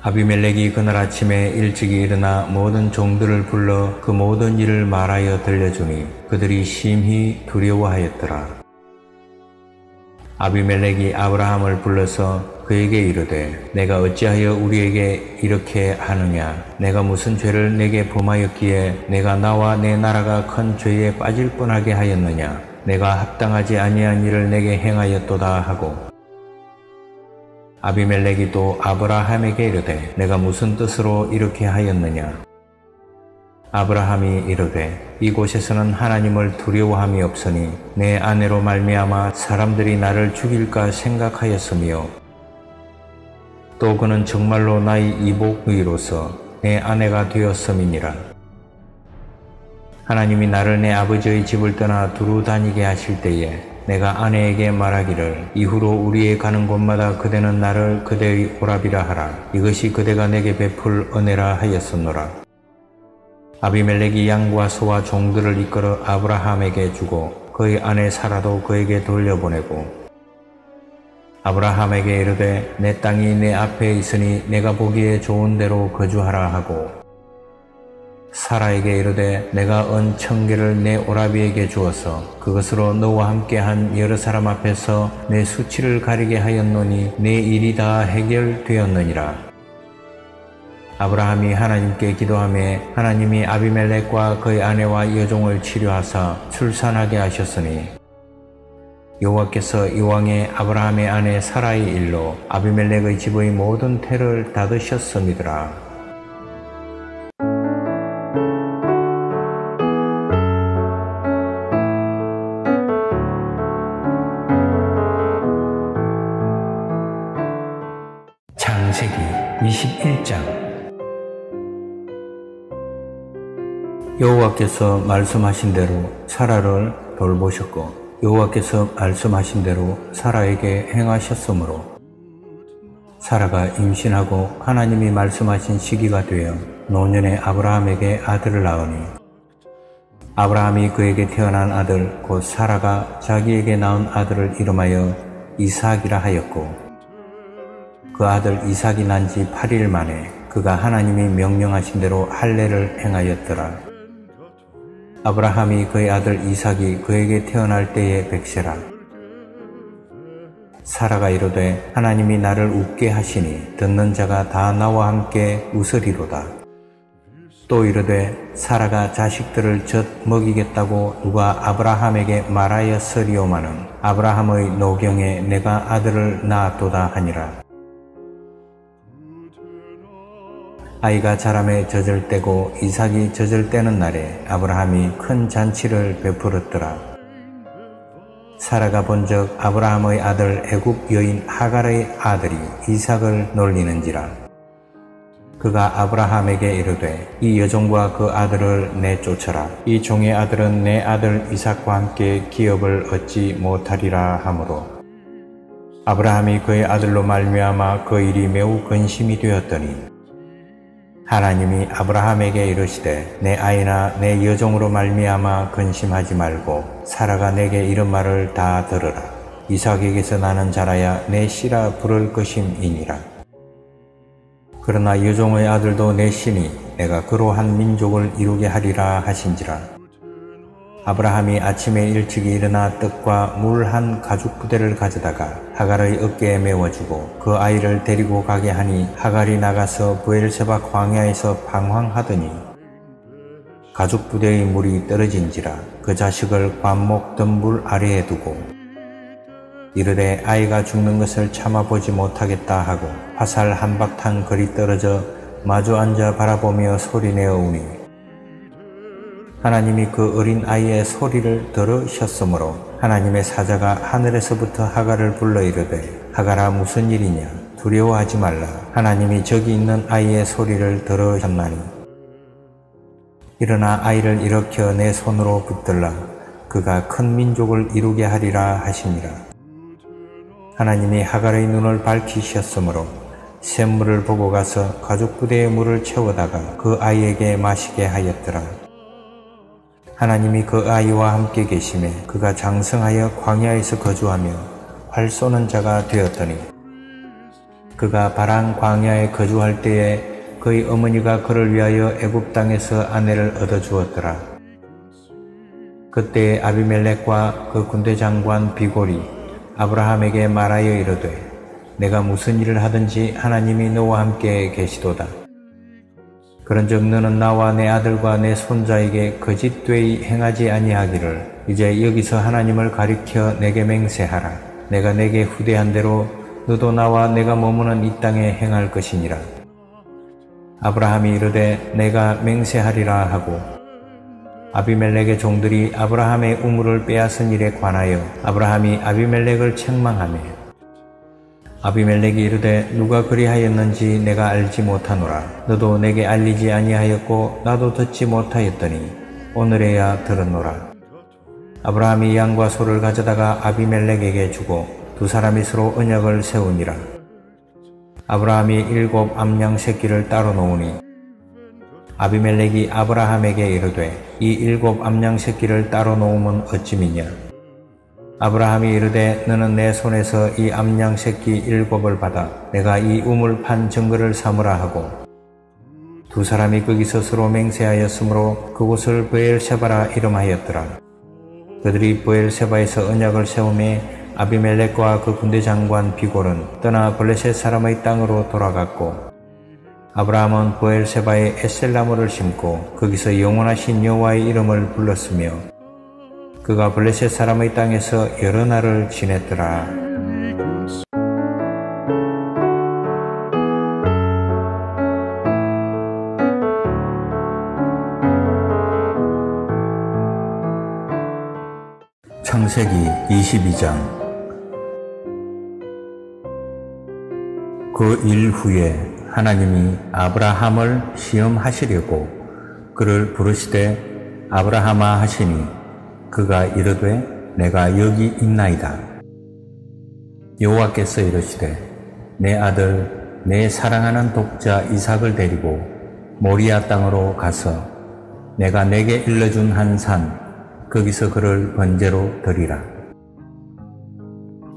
아비멜렉이 그날 아침에 일찍이 일어나 모든 종들을 불러 그 모든 일을 말하여 들려주니 그들이 심히 두려워하였더라. 아비멜렉이 아브라함을 불러서 그에게 이르되 내가 어찌하여 우리에게 이렇게 하느냐 내가 무슨 죄를 내게 범하였기에 내가 나와 내 나라가 큰 죄에 빠질 뻔하게 하였느냐 내가 합당하지 아니한 일을 내게 행하였도다 하고 아비멜렉이 또 아브라함에게 이르되 내가 무슨 뜻으로 이렇게 하였느냐? 아브라함이 이르되 이곳에서는 하나님을 두려워함이 없으니 내 아내로 말미암아 사람들이 나를 죽일까 생각하였으며 또 그는 정말로 나의 이복의로서 내 아내가 되었음이니라. 하나님이 나를 내 아버지의 집을 떠나 두루 다니게 하실 때에 내가 아내에게 말하기를 이후로 우리의 가는 곳마다 그대는 나를 그대의 오랍이라 하라. 이것이 그대가 내게 베풀 은혜라 하였었노라. 아비멜렉이 양과 소와 종들을 이끌어 아브라함에게 주고 그의 아내 사라도 그에게 돌려보내고 아브라함에게 이르되 내 땅이 내 앞에 있으니 내가 보기에 좋은 대로 거주하라 하고 사라에게 이르되 내가 은 청계를 내 오라비에게 주어서 그것으로 너와 함께 한 여러 사람 앞에서 내 수치를 가리게 하였노니 내 일이 다 해결되었느니라. 아브라함이 하나님께 기도함에 하나님이 아비멜렉과 그의 아내와 여종을 치료하사 출산하게 하셨으니 여호와께서 이왕에 아브라함의 아내 사라의 일로 아비멜렉의 집의 모든 태를 닫으셨음이더라. 여호와께서 말씀하신 대로 사라를 돌보셨고 여호와께서 말씀하신 대로 사라에게 행하셨으므로 사라가 임신하고 하나님이 말씀하신 시기가 되어 노년에 아브라함에게 아들을 낳으니 아브라함이 그에게 태어난 아들 곧 사라가 자기에게 낳은 아들을 이름하여 이삭이라 하였고 그 아들 이삭이 난 지 8일 만에 그가 하나님이 명령하신 대로 할례를 행하였더라. 아브라함이 그의 아들 이삭이 그에게 태어날 때에 백세라. 사라가 이르되 하나님이 나를 웃게 하시니 듣는 자가 다 나와 함께 웃으리로다. 또 이르되 사라가 자식들을 젖 먹이겠다고 누가 아브라함에게 말하였으리오마는 아브라함의 노경에 내가 아들을 낳았도다 하니라. 아이가 자람에 젖을 때고 이삭이 젖을 때는 날에 아브라함이 큰 잔치를 베풀었더라. 사라가 본적 아브라함의 아들 애굽 여인 하갈의 아들이 이삭을 놀리는지라. 그가 아브라함에게 이르되 이 여종과 그 아들을 내쫓아라. 이 종의 아들은 내 아들 이삭과 함께 기업을 얻지 못하리라 하므로. 아브라함이 그의 아들로 말미암아 그 일이 매우 근심이 되었더니 하나님이 아브라함에게 이르시되 내 아이나 내 여종으로 말미암아 근심하지 말고 사라가 내게 이런 말을 다 들으라. 이삭에게서 나는 자라야 내 씨라 부를 것임이니라. 그러나 여종의 아들도 내 신이 내가 그로 한 민족을 이루게 하리라 하신지라 아브라함이 아침에 일찍 일어나 떡과 물 한 가죽 부대를 가져다가 하갈의 어깨에 메워주고 그 아이를 데리고 가게 하니 하갈이 나가서 부엘세바 광야에서 방황하더니 가죽 부대의 물이 떨어진지라 그 자식을 관목 덤불 아래에 두고 이르되 아이가 죽는 것을 참아보지 못하겠다 하고 화살 한 박탄 거리 떨어져 마주 앉아 바라보며 소리내어 우니 하나님이 그 어린 아이의 소리를 들으셨으므로 하나님의 사자가 하늘에서부터 하가를 불러 이르되 하가라 무슨 일이냐? 두려워하지 말라. 하나님이 저기 있는 아이의 소리를 들으셨나니. 일어나 아이를 일으켜 내 손으로 붙들라. 그가 큰 민족을 이루게 하리라 하시니라 하나님이 하갈의 눈을 밝히셨으므로 샘물을 보고 가서 가죽 부대에 물을 채워다가 그 아이에게 마시게 하였더라 하나님이 그 아이와 함께 계심에 그가 장성하여 광야에서 거주하며 활 쏘는 자가 되었더니 그가 바란 광야에 거주할 때에 그의 어머니가 그를 위하여 애굽 땅에서 아내를 얻어 주었더라. 그때 아비멜렉과 그 군대 장관 비골이 아브라함에게 말하여 이르되 내가 무슨 일을 하든지 하나님이 너와 함께 계시도다. 그런즉 너는 나와 내 아들과 내 손자에게 거짓되이 행하지 아니하기를 이제 여기서 하나님을 가리켜 내게 맹세하라. 내가 내게 후대한 대로 너도 나와 내가 머무는 이 땅에 행할 것이니라. 아브라함이 이르되 내가 맹세하리라 하고 아비멜렉의 종들이 아브라함의 우물을 빼앗은 일에 관하여 아브라함이 아비멜렉을 책망하며 아비멜렉이 이르되 누가 그리하였는지 내가 알지 못하노라. 너도 내게 알리지 아니하였고 나도 듣지 못하였더니 오늘에야 들었노라. 아브라함이 양과 소를 가져다가 아비멜렉에게 주고 두 사람이 서로 언약을 세우니라. 아브라함이 일곱 암양 새끼를 따로 놓으니 아비멜렉이 아브라함에게 이르되 이 일곱 암양 새끼를 따로 놓으면 어찜이냐 아브라함이 이르되 너는 내 손에서 이 암양 새끼 일곱을 받아 내가 이 우물 판 증거를 삼으라 하고 두 사람이 거기서 서로 맹세하였으므로 그곳을 브엘세바라 이름하였더라. 그들이 브엘세바에서 언약을 세우며 아비멜렉과 그 군대 장관 비골은 떠나 블레셋 사람의 땅으로 돌아갔고 아브라함은 브엘세바에 에셀나무를 심고 거기서 영원하신 여호와의 이름을 불렀으며 그가 블레셋 사람의 땅에서 여러 날을 지냈더라. 창세기 22장 그 일 후에 하나님이 아브라함을 시험하시려고 그를 부르시되 아브라함아 하시니 그가 이르되 내가 여기 있나이다. 여호와께서 이르시되 내 아들 내 사랑하는 독자 이삭을 데리고 모리아 땅으로 가서 내가 내게 일러준 한 산 거기서 그를 번제로 드리라.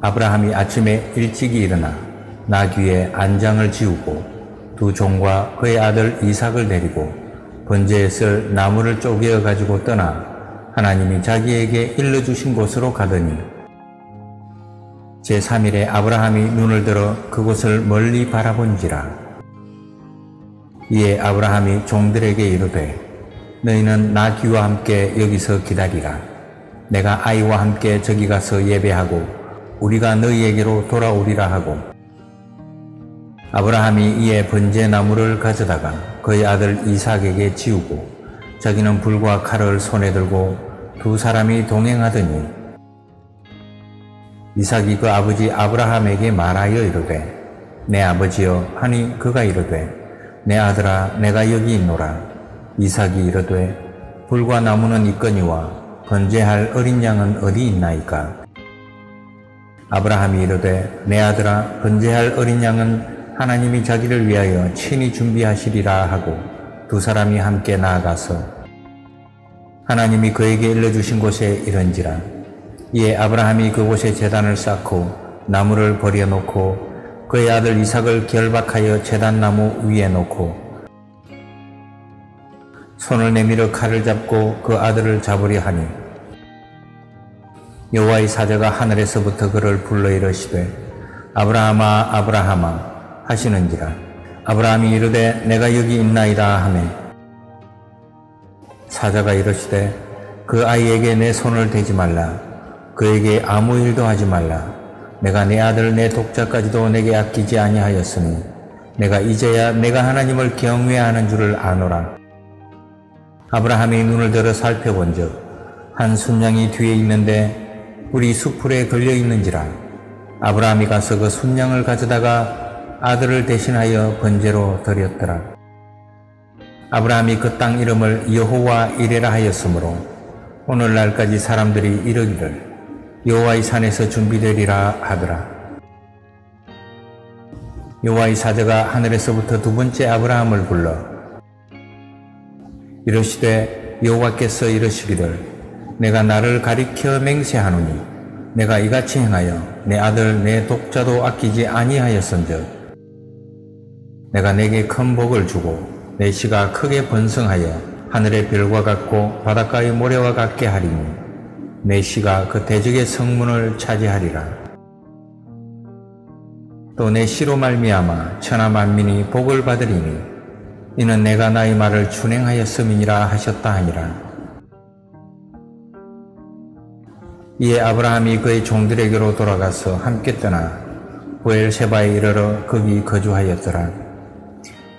아브라함이 아침에 일찍이 일어나 나귀에 안장을 지우고 두 종과 그의 아들 이삭을 데리고 번제에 쓸 나무를 쪼개어 가지고 떠나 하나님이 자기에게 일러주신 곳으로 가더니 제3일에 아브라함이 눈을 들어 그곳을 멀리 바라본지라. 이에 아브라함이 종들에게 이르되 너희는 나 귀와 함께 여기서 기다리라. 내가 아이와 함께 저기 가서 예배하고 우리가 너희에게로 돌아오리라 하고. 아브라함이 이에 번제나무를 가져다가 그의 아들 이삭에게 지우고 자기는 불과 칼을 손에 들고 두 사람이 동행하더니 이삭이 그 아버지 아브라함에게 말하여 이르되 내 아버지여 하니 그가 이르되 내 아들아 내가 여기 있노라. 이삭이 이르되 불과 나무는 있거니와 번제할 어린 양은 어디 있나이까? 아브라함이 이르되 내 아들아 번제할 어린 양은 하나님이 자기를 위하여 친히 준비하시리라 하고 두 사람이 함께 나아가서 하나님이 그에게 일러주신 곳에 이른지라. 이에 아브라함이 그곳에 재단을 쌓고 나무를 버려놓고 그의 아들 이삭을 결박하여 재단나무 위에 놓고 손을 내밀어 칼을 잡고 그 아들을 잡으려 하니 여호와의 사자가 하늘에서부터 그를 불러 이르시되 아브라함아 아브라함아 하시는지라. 아브라함이 이르되 내가 여기 있나이다 하매 사자가 이르시되 그 아이에게 내 손을 대지 말라. 그에게 아무 일도 하지 말라. 내가 내 아들 내 독자까지도 내게 아끼지 아니하였으니 내가 이제야 내가 하나님을 경외하는 줄을 아노라. 아브라함이 눈을 들어 살펴본즉 한 순양이 뒤에 있는데 우리 수풀에 걸려 있는지라. 아브라함이 가서 그 순양을 가져다가 아들을 대신하여 번제로 드렸더라. 아브라함이 그 땅 이름을 여호와 이레라 하였으므로 오늘날까지 사람들이 이르기를 여호와의 산에서 준비되리라 하더라. 여호와의 사자가 하늘에서부터 두 번째 아브라함을 불러 이르시되 여호와께서 이르시기를 내가 나를 가리켜 맹세하노니 내가 이같이 행하여 내 아들 내 독자도 아끼지 아니하였은즉 내가 내게 큰 복을 주고 내 씨가 크게 번성하여 하늘의 별과 같고 바닷가의 모래와 같게 하리니 내 씨가 그 대적의 성문을 차지하리라. 또내 씨로 말미암아 천하 만민이 복을 받으리니 이는 내가 나의 말을 준행하였음이니라 하셨다 하니라. 이에 아브라함이 그의 종들에게로 돌아가서 함께 떠나 부엘세바에 이르러 거기 거주하였더라.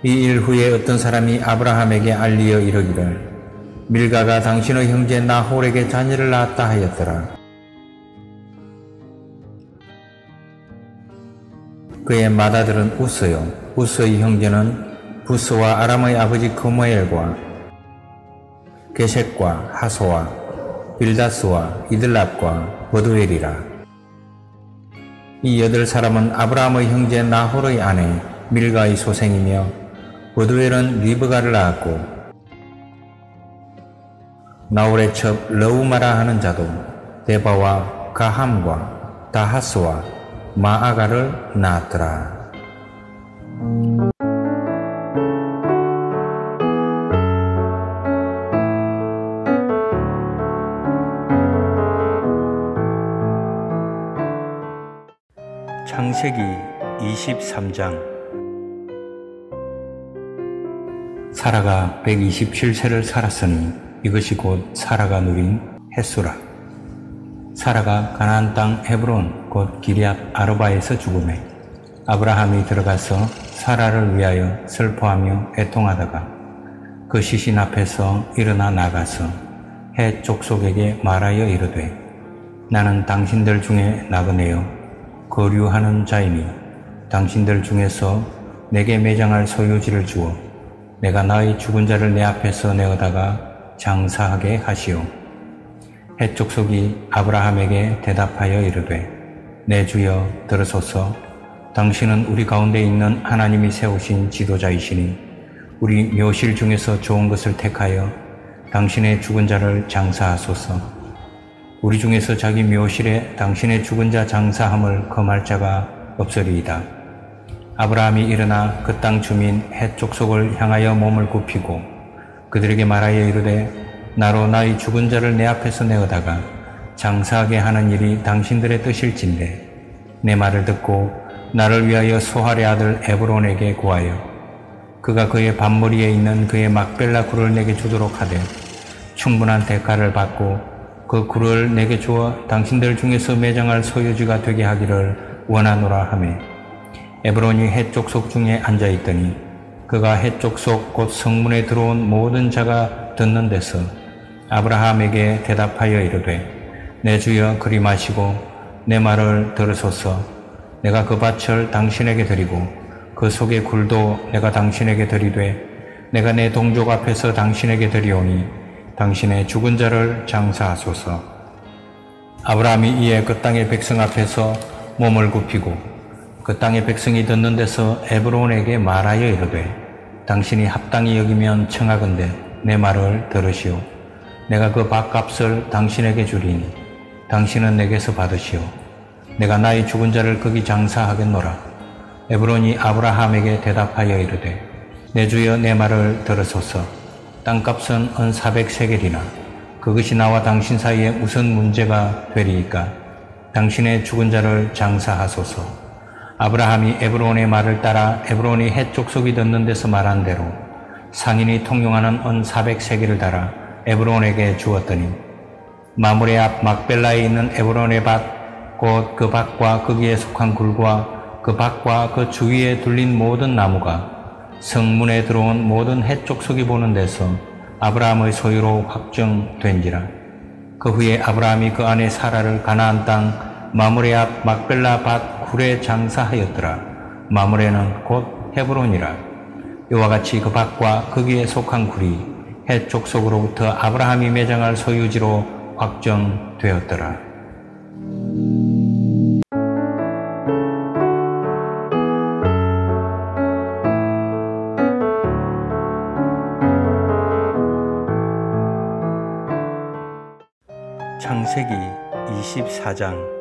이 일 후에 어떤 사람이 아브라함에게 알리어 이르기를 밀가가 당신의 형제 나홀에게 자녀를 낳았다 하였더라. 그의 맏아들은 우스요. 우스의 형제는 부스와 아람의 아버지 거모엘과 게색과 하소와 빌다스와 이들랍과 버두엘이라. 이 여덟 사람은 아브라함의 형제 나홀의 아내 밀가의 소생이며 버두엘은 리브가를 낳았고 나홀의 첩 러우마라 하는 자도 데바와 가함과 다하스와 마아가를 낳았더라. 창세기 23장 사라가 127세를 살았으니 이것이 곧 사라가 누린 햇수라. 사라가 가나안 땅 헤브론 곧 기리앗 아르바에서 죽음에 아브라함이 들어가서 사라를 위하여 슬퍼하며 애통하다가 그 시신 앞에서 일어나 나가서 해 족속에게 말하여 이르되 나는 당신들 중에 나그네요 거류하는 자이니 당신들 중에서 내게 매장할 소유지를 주어 내가 나의 죽은 자를 내 앞에서 내어다가 장사하게 하시오. 해족속이 아브라함에게 대답하여 이르되 내 주여 들으소서 당신은 우리 가운데 있는 하나님이 세우신 지도자이시니 우리 묘실 중에서 좋은 것을 택하여 당신의 죽은 자를 장사하소서. 우리 중에서 자기 묘실에 당신의 죽은 자 장사함을 금할 자가 없으리이다. 아브라함이 일어나 그 땅 주민 해 족 속을 향하여 몸을 굽히고 그들에게 말하여 이르되 나로 나의 죽은 자를 내 앞에서 내어다가 장사하게 하는 일이 당신들의 뜻일진데 내 말을 듣고 나를 위하여 소할의 아들 에브론에게 구하여 그가 그의 반머리에 있는 그의 막벨라 굴을 내게 주도록 하되 충분한 대가를 받고 그 굴을 내게 주어 당신들 중에서 매장할 소유지가 되게 하기를 원하노라 하매 에브론이 해쪽 속 중에 앉아 있더니 그가 해쪽 속 곧 성문에 들어온 모든 자가 듣는 데서 아브라함에게 대답하여 이르되 내 주여 그리 마시고 내 말을 들으소서. 내가 그 밭을 당신에게 드리고 그 속의 굴도 내가 당신에게 드리되 내가 내 동족 앞에서 당신에게 드리오니 당신의 죽은 자를 장사하소서. 아브라함이 이에 그 땅의 백성 앞에서 몸을 굽히고 그 땅의 백성이 듣는 데서 에브론에게 말하여 이르되 당신이 합당히 여기면 청하건대 내 말을 들으시오 내가 그 밭값을 당신에게 주리니 당신은 내게서 받으시오. 내가 나의 죽은 자를 거기 장사하겠노라. 에브론이 아브라함에게 대답하여 이르되 내 주여 내 말을 들으소서. 땅값은 은 400세겔이나 그것이 나와 당신 사이에 무슨 문제가 되리이까 당신의 죽은 자를 장사하소서. 아브라함이 에브론의 말을 따라 에브론이 해쪽 속이 듣는 데서 말한 대로 상인이 통용하는 은 400세겔을 달아 에브론에게 주었더니 마무레 앞 막벨라에 있는 에브론의 밭 곧 그 밭과 거기에 속한 굴과 그 밭과 그 주위에 둘린 모든 나무가 성문에 들어온 모든 해쪽 속이 보는 데서 아브라함의 소유로 확정된지라. 그 후에 아브라함이 그 안에 사라를 가나안 땅 마무레 앞 막벨라 밭 굴에 장사하였더라. 마무레는 곧 헤브론이라. 이와 같이 그 밭과 거기에 속한 굴이 해쪽 속으로부터 아브라함이 매장할 소유지로 확정되었더라. 창세기 24장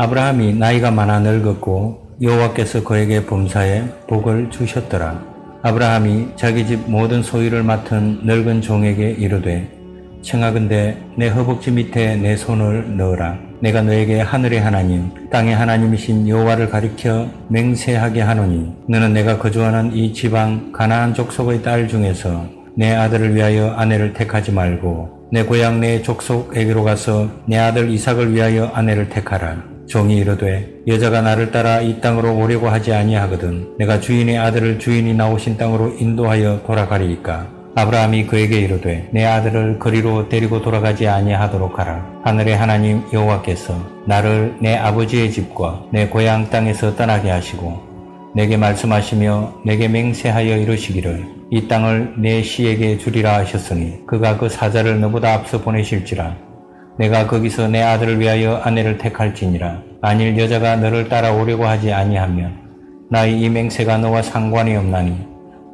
아브라함이 나이가 많아 늙었고 여호와께서 그에게 범사에 복을 주셨더라. 아브라함이 자기 집 모든 소유를 맡은 늙은 종에게 이르되 청하건대 내 허벅지 밑에 내 손을 넣어라. 내가 너에게 하늘의 하나님, 땅의 하나님이신 여호와를 가리켜 맹세하게 하노니 너는 내가 거주하는 이 지방 가나안 족속의 딸 중에서 내 아들을 위하여 아내를 택하지 말고 내 고향 내 족속에게로 가서 내 아들 이삭을 위하여 아내를 택하라. 종이 이르되 여자가 나를 따라 이 땅으로 오려고 하지 아니하거든 내가 주인의 아들을 주인이 나오신 땅으로 인도하여 돌아가리이까? 아브라함이 그에게 이르되 내 아들을 거리로 데리고 돌아가지 아니하도록 하라. 하늘의 하나님 여호와께서 나를 내 아버지의 집과 내 고향 땅에서 떠나게 하시고 내게 말씀하시며 내게 맹세하여 이르시기를 이 땅을 내 시에게 주리라 하셨으니 그가 그 사자를 너보다 앞서 보내실지라 내가 거기서 내 아들을 위하여 아내를 택할지니라. 만일 여자가 너를 따라오려고 하지 아니하면 나의 이 맹세가 너와 상관이 없나니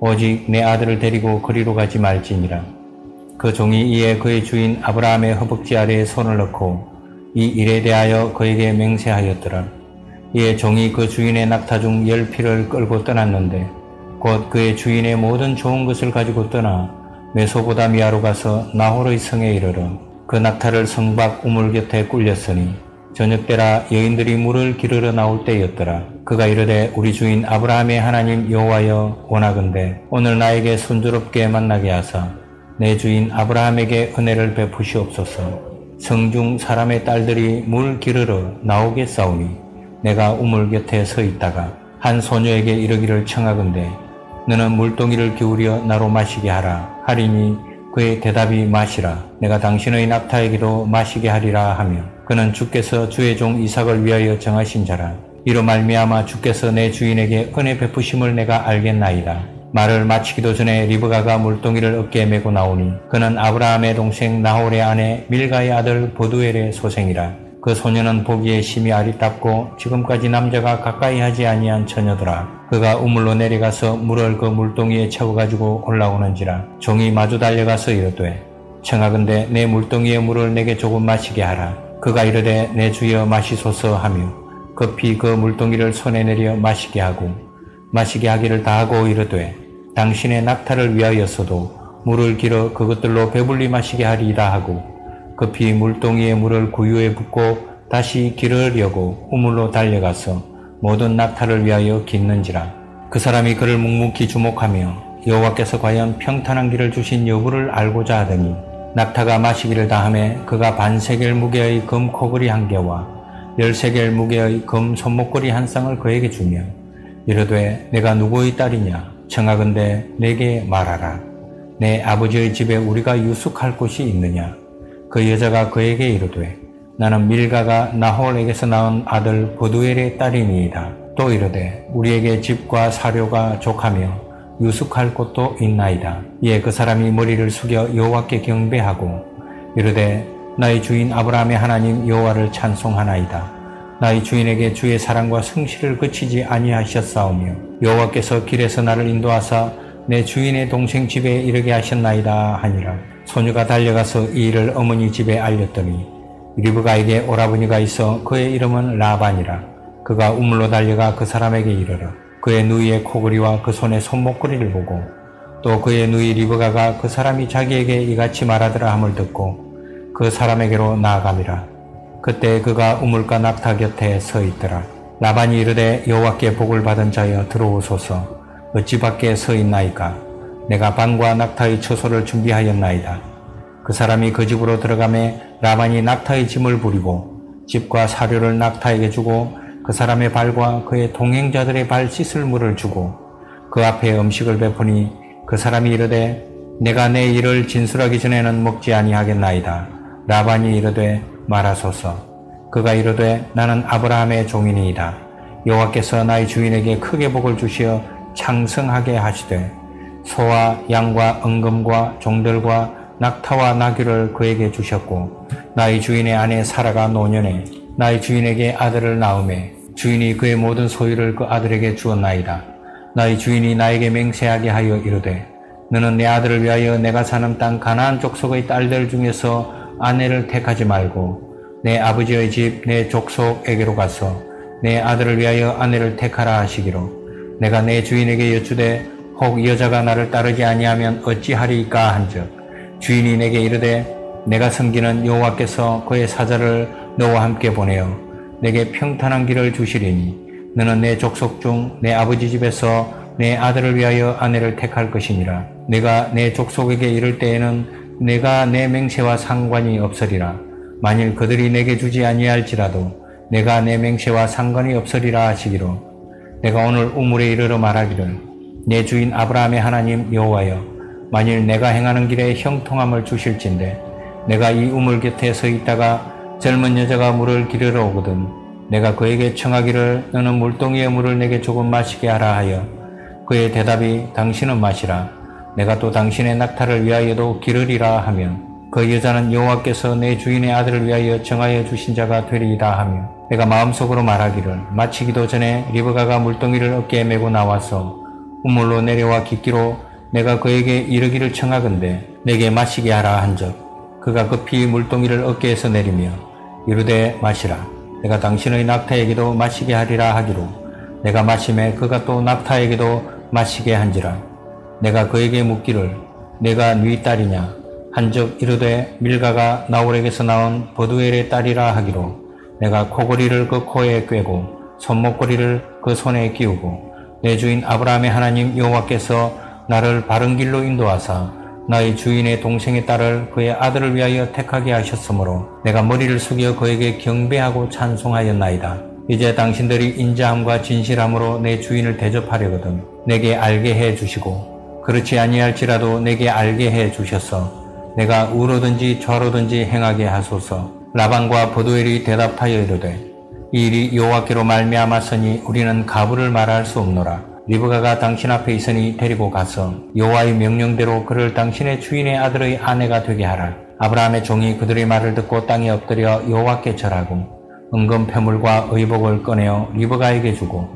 오직 내 아들을 데리고 거리로 가지 말지니라. 그 종이 이에 그의 주인 아브라함의 허벅지 아래에 손을 넣고 이 일에 대하여 그에게 맹세하였더라. 이에 종이 그 주인의 낙타 중 열 피를 끌고 떠났는데 곧 그의 주인의 모든 좋은 것을 가지고 떠나 메소보다미아로 가서 나홀의 성에 이르러 그 낙타를 성박 우물 곁에 꿀렸으니 저녁 때라 여인들이 물을 기르러 나올 때였더라. 그가 이르되 우리 주인 아브라함의 하나님 여호와여 원하건대 오늘 나에게 순조롭게 만나게 하사 내 주인 아브라함에게 은혜를 베푸시옵소서. 성중 사람의 딸들이 물 기르러 나오게 싸우니 내가 우물 곁에 서 있다가 한 소녀에게 이르기를 청하건대 너는 물동이를 기울여 나로 마시게 하라 하리니 그의 대답이 마시라 내가 당신의 낙타에게도 마시게 하리라 하며 그는 주께서 주의 종 이삭을 위하여 정하신 자라 이로 말미암아 주께서 내 주인에게 은혜 베푸심을 내가 알겠나이다. 말을 마치기도 전에 리브가가 물동이를 어깨에 메고 나오니 그는 아브라함의 동생 나홀의 아내 밀가의 아들 보두엘의 소생이라. 그 소녀는 보기에 심히 아리답고 지금까지 남자가 가까이 하지 아니한 처녀더라. 그가 우물로 내려가서 물을 그 물동이에 채워가지고 올라오는지라. 종이 마주 달려가서 이르되 청하건대 내 물동이의 물을 내게 조금 마시게 하라. 그가 이르되 내 주여 마시소서 하며 급히 그 물동이를 손에 내려 마시게 하고 마시게 하기를 다하고 이르되 당신의 낙타를 위하여서도 물을 길어 그것들로 배불리 마시게 하리라 하고 급히 물동이에 물을 구유에 붓고 다시 기르려고 우물로 달려가서 모든 낙타를 위하여 깃는지라. 그 사람이 그를 묵묵히 주목하며 여호와께서 과연 평탄한 길을 주신 여부를 알고자 하더니 낙타가 마시기를 다함에 그가 반세겔 무게의 금 코걸이 한 개와 열세겔 무게의 금 손목걸이 한 쌍을 그에게 주며 이르되 내가 누구의 딸이냐? 청하건대 내게 말하라. 내 아버지의 집에 우리가 유숙할 곳이 있느냐 그 여자가 그에게 이르되 나는 밀가가 나홀에게서 낳은 아들 보두엘의 딸이니이다. 또 이르되 우리에게 집과 사료가 족하며 유숙할 곳도 있나이다. 이에 그 사람이 머리를 숙여 여호와께 경배하고 이르되 나의 주인 아브라함의 하나님 여호와를 찬송하나이다. 나의 주인에게 주의 사랑과 성실을 그치지 아니하셨사오며 여호와께서 길에서 나를 인도하사 내 주인의 동생 집에 이르게 하셨나이다 하니라. 소녀가 달려가서 이 일을 어머니 집에 알렸더니 리브가에게 오라버니가 있어 그의 이름은 라반이라. 그가 우물로 달려가 그 사람에게 이르러 그의 누이의 코걸이와 그 손의 손목걸이를 보고 또 그의 누이 리브가가 그 사람이 자기에게 이같이 말하더라 함을 듣고 그 사람에게로 나아갑니다 그때 그가 우물가 낙타 곁에 서 있더라. 라반이 이르되 여호와께 복을 받은 자여 들어오소서 어찌 밖에 서 있나이까 내가 방과 낙타의 처소를 준비하였나이다. 그 사람이 그 집으로 들어가매 라반이 낙타의 짐을 부리고 집과 사료를 낙타에게 주고 그 사람의 발과 그의 동행자들의 발 씻을 물을 주고 그 앞에 음식을 베푸니 그 사람이 이르되 내가 내 일을 진술하기 전에는 먹지 아니하겠나이다. 라반이 이르되 말하소서. 그가 이르되 나는 아브라함의 종인이다 여호와께서 나의 주인에게 크게 복을 주시어 창성하게 하시되 소와 양과 은금과 종들과 낙타와 나귀를 그에게 주셨고 나의 주인의 아내 사라가 노년에 나의 주인에게 아들을 낳음에 주인이 그의 모든 소유를 그 아들에게 주었나이다. 나의 주인이 나에게 맹세하게 하여 이르되 너는 내 아들을 위하여 내가 사는 땅 가나안 족속의 딸들 중에서 아내를 택하지 말고 내 아버지의 집 내 족속에게로 가서 내 아들을 위하여 아내를 택하라 하시기로 내가 내 주인에게 여쭈되 혹 여자가 나를 따르지 아니하면 어찌하리까 한즉 주인이 내게 이르되 내가 섬기는 여호와께서 그의 사자를 너와 함께 보내어 내게 평탄한 길을 주시리니 너는 내 족속 중 내 아버지 집에서 내 아들을 위하여 아내를 택할 것이니라 내가 내 족속에게 이를 때에는 내가 내 맹세와 상관이 없으리라. 만일 그들이 내게 주지 아니할지라도 내가 내 맹세와 상관이 없으리라 하시기로 내가 오늘 우물에 이르러 말하기를 내 주인 아브라함의 하나님 여호와여 만일 내가 행하는 길에 형통함을 주실진데 내가 이 우물 곁에 서 있다가 젊은 여자가 물을 기르러 오거든 내가 그에게 청하기를 너는 물동이의 물을 내게 조금 마시게 하라 하여 그의 대답이 당신은 마시라. 내가 또 당신의 낙타를 위하여도 기르리라 하면 그 여자는 여호와께서 내 주인의 아들을 위하여 정하여 주신 자가 되리이다 하며 내가 마음속으로 말하기를 마치기도 전에 리브가가 물동이를 어깨에 메고 나와서 우물로 내려와 깊기로 내가 그에게 이르기를 청하건대 내게 마시게 하라 한적. 그가 급히 물동이를 어깨에서 내리며 이르되 마시라. 내가 당신의 낙타에게도 마시게 하리라 하기로 내가 마심에 그가 또 낙타에게도 마시게 한지라. 내가 그에게 묻기를 내가 네 딸이냐? 한적 이르되 밀가가 나홀에게서 나온 버두엘의 딸이라 하기로 내가 코골이를 그 코에 꿰고 손목걸이를 그 손에 끼우고 내 주인 아브라함의 하나님 여호와께서 나를 바른 길로 인도하사 나의 주인의 동생의 딸을 그의 아들을 위하여 택하게 하셨으므로 내가 머리를 숙여 그에게 경배하고 찬송하였나이다. 이제 당신들이 인자함과 진실함으로 내 주인을 대접하려거든 내게 알게 해 주시고 그렇지 아니할지라도 내게 알게 해 주셔서 내가 우로든지 좌로든지 행하게 하소서. 라반과 보도엘이 대답하여 이르되 이 일이 여호와께로 말미암았으니 우리는 가부를 말할 수 없노라. 리브가가 당신 앞에 있으니 데리고 가서 여호와의 명령대로 그를 당신의 주인의 아들의 아내가 되게 하라. 아브라함의 종이 그들의 말을 듣고 땅에 엎드려 여호와께 절하고 은금 패물과 의복을 꺼내어 리브가에게 주고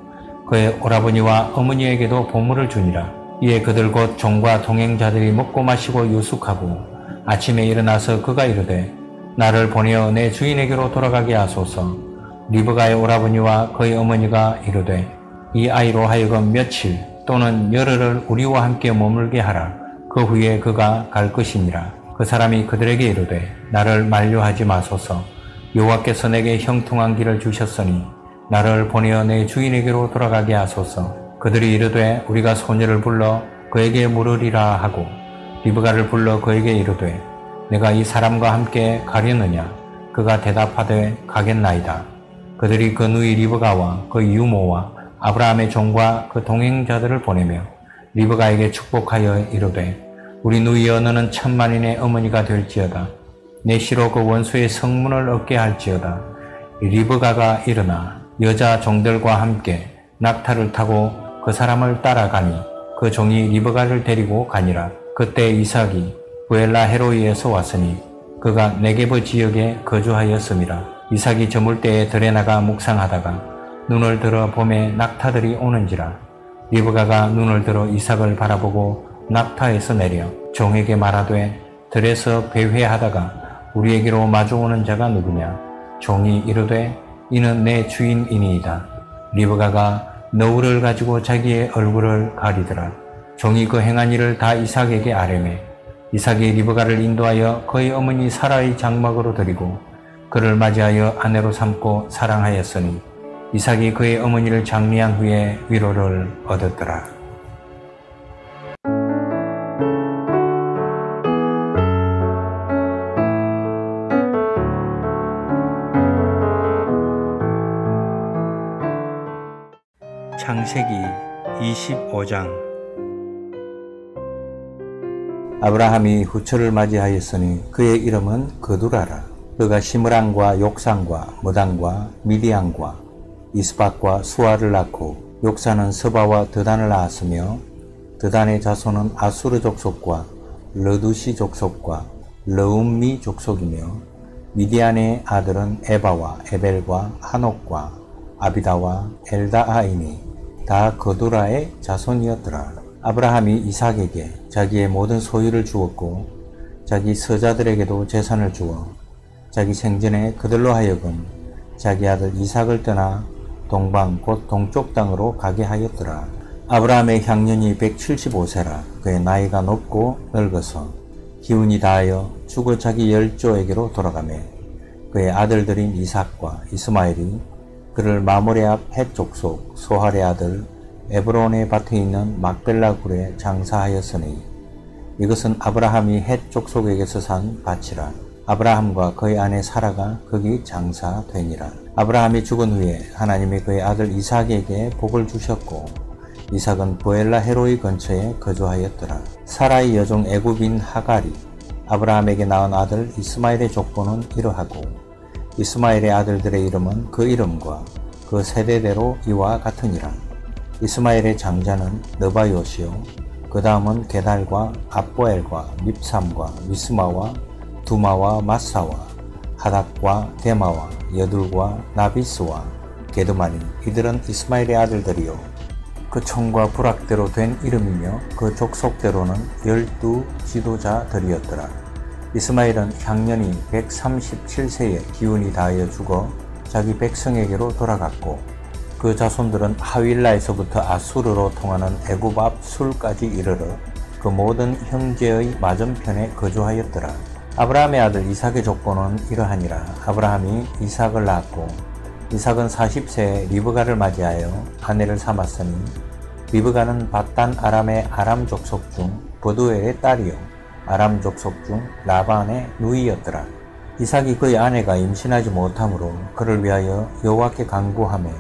그의 오라버니와 어머니에게도 보물을 주니라. 이에 그들 곧 종과 동행자들이 먹고 마시고 유숙하고 아침에 일어나서 그가 이르되 나를 보내어 내 주인에게로 돌아가게 하소서 리브가의 오라버니와 그의 어머니가 이르되 이 아이로 하여금 며칠 또는 열흘을 우리와 함께 머물게 하라. 그 후에 그가 갈 것이니라. 그 사람이 그들에게 이르되 나를 만류하지 마소서. 여호와께서 내게 형통한 길을 주셨으니 나를 보내어 내 주인에게로 돌아가게 하소서. 그들이 이르되 우리가 소녀를 불러 그에게 물으리라 하고 리브가를 불러 그에게 이르되 내가 이 사람과 함께 가려느냐? 그가 대답하되 가겠나이다 그들이 그 누이 리브가와 그 유모와 아브라함의 종과 그 동행자들을 보내며 리브가에게 축복하여 이르되 우리 누이여 너는 천만인의 어머니가 될지어다 내 시로 그 원수의 성문을 얻게 할지어다. 리브가가 일어나 여자 종들과 함께 낙타를 타고 그 사람을 따라가니 그 종이 리브가를 데리고 가니라. 그때 이삭이 부엘라 헤로이에서 왔으니 그가 네게브 지역에 거주하였음이라. 이삭이 저물 때에 들에 나가 묵상하다가 눈을 들어 봄에 낙타들이 오는지라. 리브가가 눈을 들어 이삭을 바라보고 낙타에서 내려 종에게 말하되 들에서 배회하다가 우리에게로 마주오는 자가 누구냐? 종이 이르되 이는 내 주인이니이다. 리브가가 너울을 가지고 자기의 얼굴을 가리더라. 종이 그 행한 일을 다 이삭에게 아뢰매 이삭이 리브가를 인도하여 그의 어머니 사라의 장막으로 드리고 그를 맞이하여 아내로 삼고 사랑하였으니 이삭이 그의 어머니를 장리한 후에 위로를 얻었더라. 창세기 25장 아브라함이 후처를 맞이하였으니 그의 이름은 거두라라. 그가 시므랑과 욕상과 무당과 미디안과 이스박과 수아를 낳고 욕사는 서바와 드단을 낳았으며 드단의 자손은 아수르 족속과 러두시 족속과 러움미 족속이며 미디안의 아들은 에바와 에벨과 한옥과 아비다와 엘다아이니 다 거두라의 자손이었더라. 아브라함이 이삭에게 자기의 모든 소유를 주었고 자기 서자들에게도 재산을 주어 자기 생전에 그들로 하여금 자기 아들 이삭을 떠나 동방 곧 동쪽 땅으로 가게 하였더라. 아브라함의 향년이 175세라 그의 나이가 높고 늙어서 기운이 다하여 죽어 자기 열조에게로 돌아가매 그의 아들들인 이삭과 이스마엘이 그를 마모레 앞헷 족속 소할의 아들 에브론의 밭에 있는 막벨라 굴에 장사하였으니 이것은 아브라함이 헷 족속에게서 산 밭이라 아브라함과 그의 아내 사라가 거기 장사되니라 아브라함이 죽은 후에 하나님이 그의 아들 이삭에게 복을 주셨고 이삭은 보엘라 헤로이 근처에 거주하였더라 사라의 여종 애굽인 하갈이 아브라함에게 낳은 아들 이스마엘의 족보는 이러하고 이스마엘의 아들들의 이름은 그 이름과 그 세대대로 이와 같으니라. 이스마엘의 장자는 느바요시요. 그 다음은 게달과 압보엘과 밉삼과 미스마와 두마와 마사와 하닥과 데마와 여둘과 나비스와 게드마니 이들은 이스마엘의 아들들이요. 그 총과 부락대로 된 이름이며 그 족속대로는 열두 지도자들이었더라. 이스마엘은 향년이 137세에 기운이 다하여 죽어 자기 백성에게로 돌아갔고 그 자손들은 하윌라에서부터 아수르로 통하는 애굽 앞 술까지 이르러 그 모든 형제의 맞은편에 거주하였더라. 아브라함의 아들 이삭의 족보는 이러하니라. 아브라함이 이삭을 낳았고 이삭은 40세에 리브가를 맞이하여 아내를 삼았으니 리브가는 바단 아람의 아람 족속 중 버두엘의 딸이요 아람 족속 중 라반의 누이였더라. 이삭이 그의 아내가 임신하지 못하므로 그를 위하여 여호와께 간구하며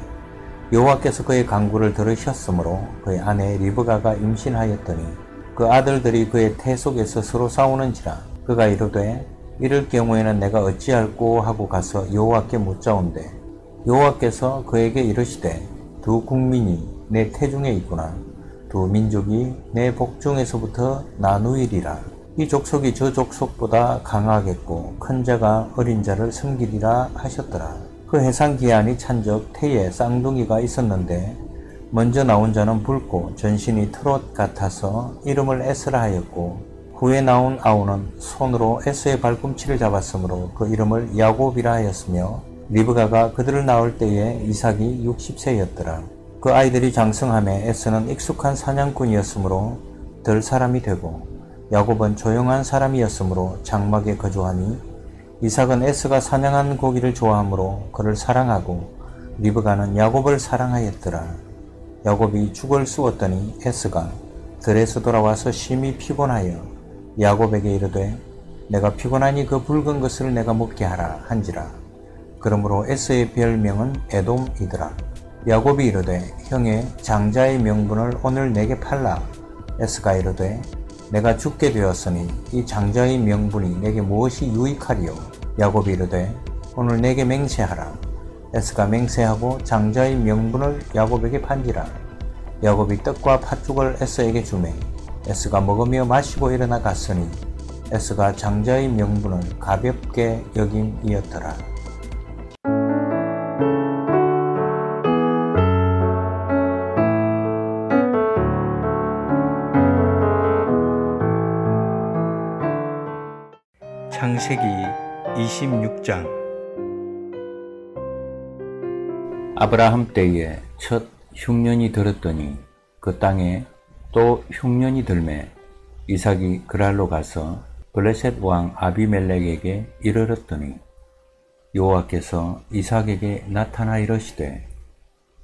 여호와께서 그의 간구를 들으셨으므로 그의 아내 리브가가 임신하였더니 그 아들들이 그의 태 속에서 서로 싸우는지라 그가 이르되 이럴 경우에는 내가 어찌할꼬 하고 가서 여호와께 묻자온대. 여호와께서 그에게 이르시되 두 국민이 내 태중에 있구나. 두 민족이 내 복중에서부터 나누이리라. 이 족속이 저 족속보다 강하겠고 큰 자가 어린 자를 섬기리라 하셨더라. 그 해상 기한이 찬적 태에 쌍둥이가 있었는데 먼저 나온 자는 붉고 전신이 트롯 같아서 이름을 에스라 하였고 후에 나온 아우는 손으로 에스의 발꿈치를 잡았으므로 그 이름을 야곱이라 하였으며 리브가가 그들을 낳을 때에 이삭이 60세였더라. 그 아이들이 장성함에 에스는 익숙한 사냥꾼이었으므로 덜 사람이 되고 야곱은 조용한 사람이었으므로 장막에 거주하니 이삭은 에스가 사냥한 고기를 좋아하므로 그를 사랑하고 리브가는 야곱을 사랑하였더라. 야곱이 죽을 쑤었더니 에스가 들에서 돌아와서 심히 피곤하여 야곱에게 이르되 내가 피곤하니 그 붉은 것을 내가 먹게 하라 한지라. 그러므로 에스의 별명은 에돔이더라. 야곱이 이르되 형의 장자의 명분을 오늘 내게 팔라. 에스가 이르되 내가 죽게 되었으니 이 장자의 명분이 내게 무엇이 유익하리요? 야곱이 이르되 오늘 내게 맹세하라. 에스가 맹세하고 장자의 명분을 야곱에게 판지라. 야곱이 떡과 팥죽을 에스에게 주매 에스가 먹으며 마시고 일어나 갔으니 에스가 장자의 명분을 가볍게 여김이었더라. 창세기 26장 아브라함 때에 첫 흉년이 들었더니 그 땅에 또 흉년이 들매 이삭이 그랄로 가서 블레셋 왕 아비멜렉에게 이르렀더니 여호와께서 이삭에게 나타나 이러시되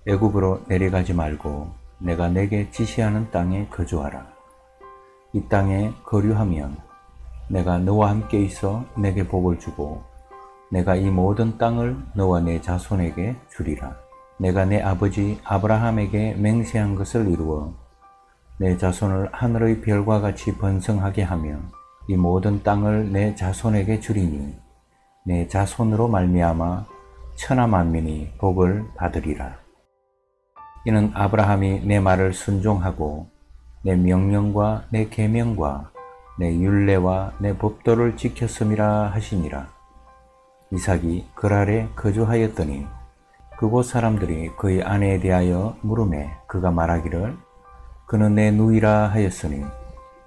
애굽으로 내려가지 말고 내가 내게 지시하는 땅에 거주하라. 이 땅에 거류하면 내가 너와 함께 있어 내게 복을 주고 내가 이 모든 땅을 너와 내 자손에게 주리라. 내가 내 아버지 아브라함에게 맹세한 것을 이루어 내 자손을 하늘의 별과 같이 번성하게 하며 이 모든 땅을 내 자손에게 주리니 내 자손으로 말미암아 천하 만민이 복을 받으리라. 이는 아브라함이 내 말을 순종하고 내 명령과 내 계명과 내 율례와 내 법도를 지켰음이라 하시니라. 이삭이 그랄에 거주하였더니 그곳 사람들이 그의 아내에 대하여 물음에 그가 말하기를 그는 내 누이라 하였으니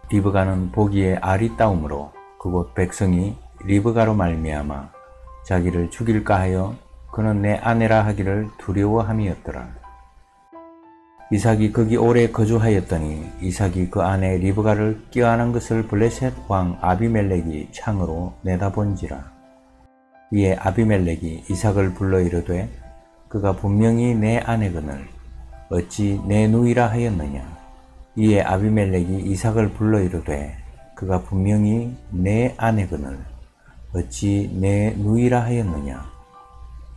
리브가는 보기에 아리따움으로 그곳 백성이 리브가로 말미암아 자기를 죽일까 하여 그는 내 아내라 하기를 두려워함이었더라. 이삭이 거기 오래 거주하였더니 이삭이 그 아내 리브가를 끼어안은 것을 블레셋 왕 아비멜렉이 창으로 내다본지라. 이에 아비멜렉이 이삭을 불러 이르되 그가 분명히 내 아내거늘 어찌 내 누이라 하였느냐. 이에 아비멜렉이 이삭을 불러 이르되 그가 분명히 내 아내거늘 어찌 내 누이라 하였느냐.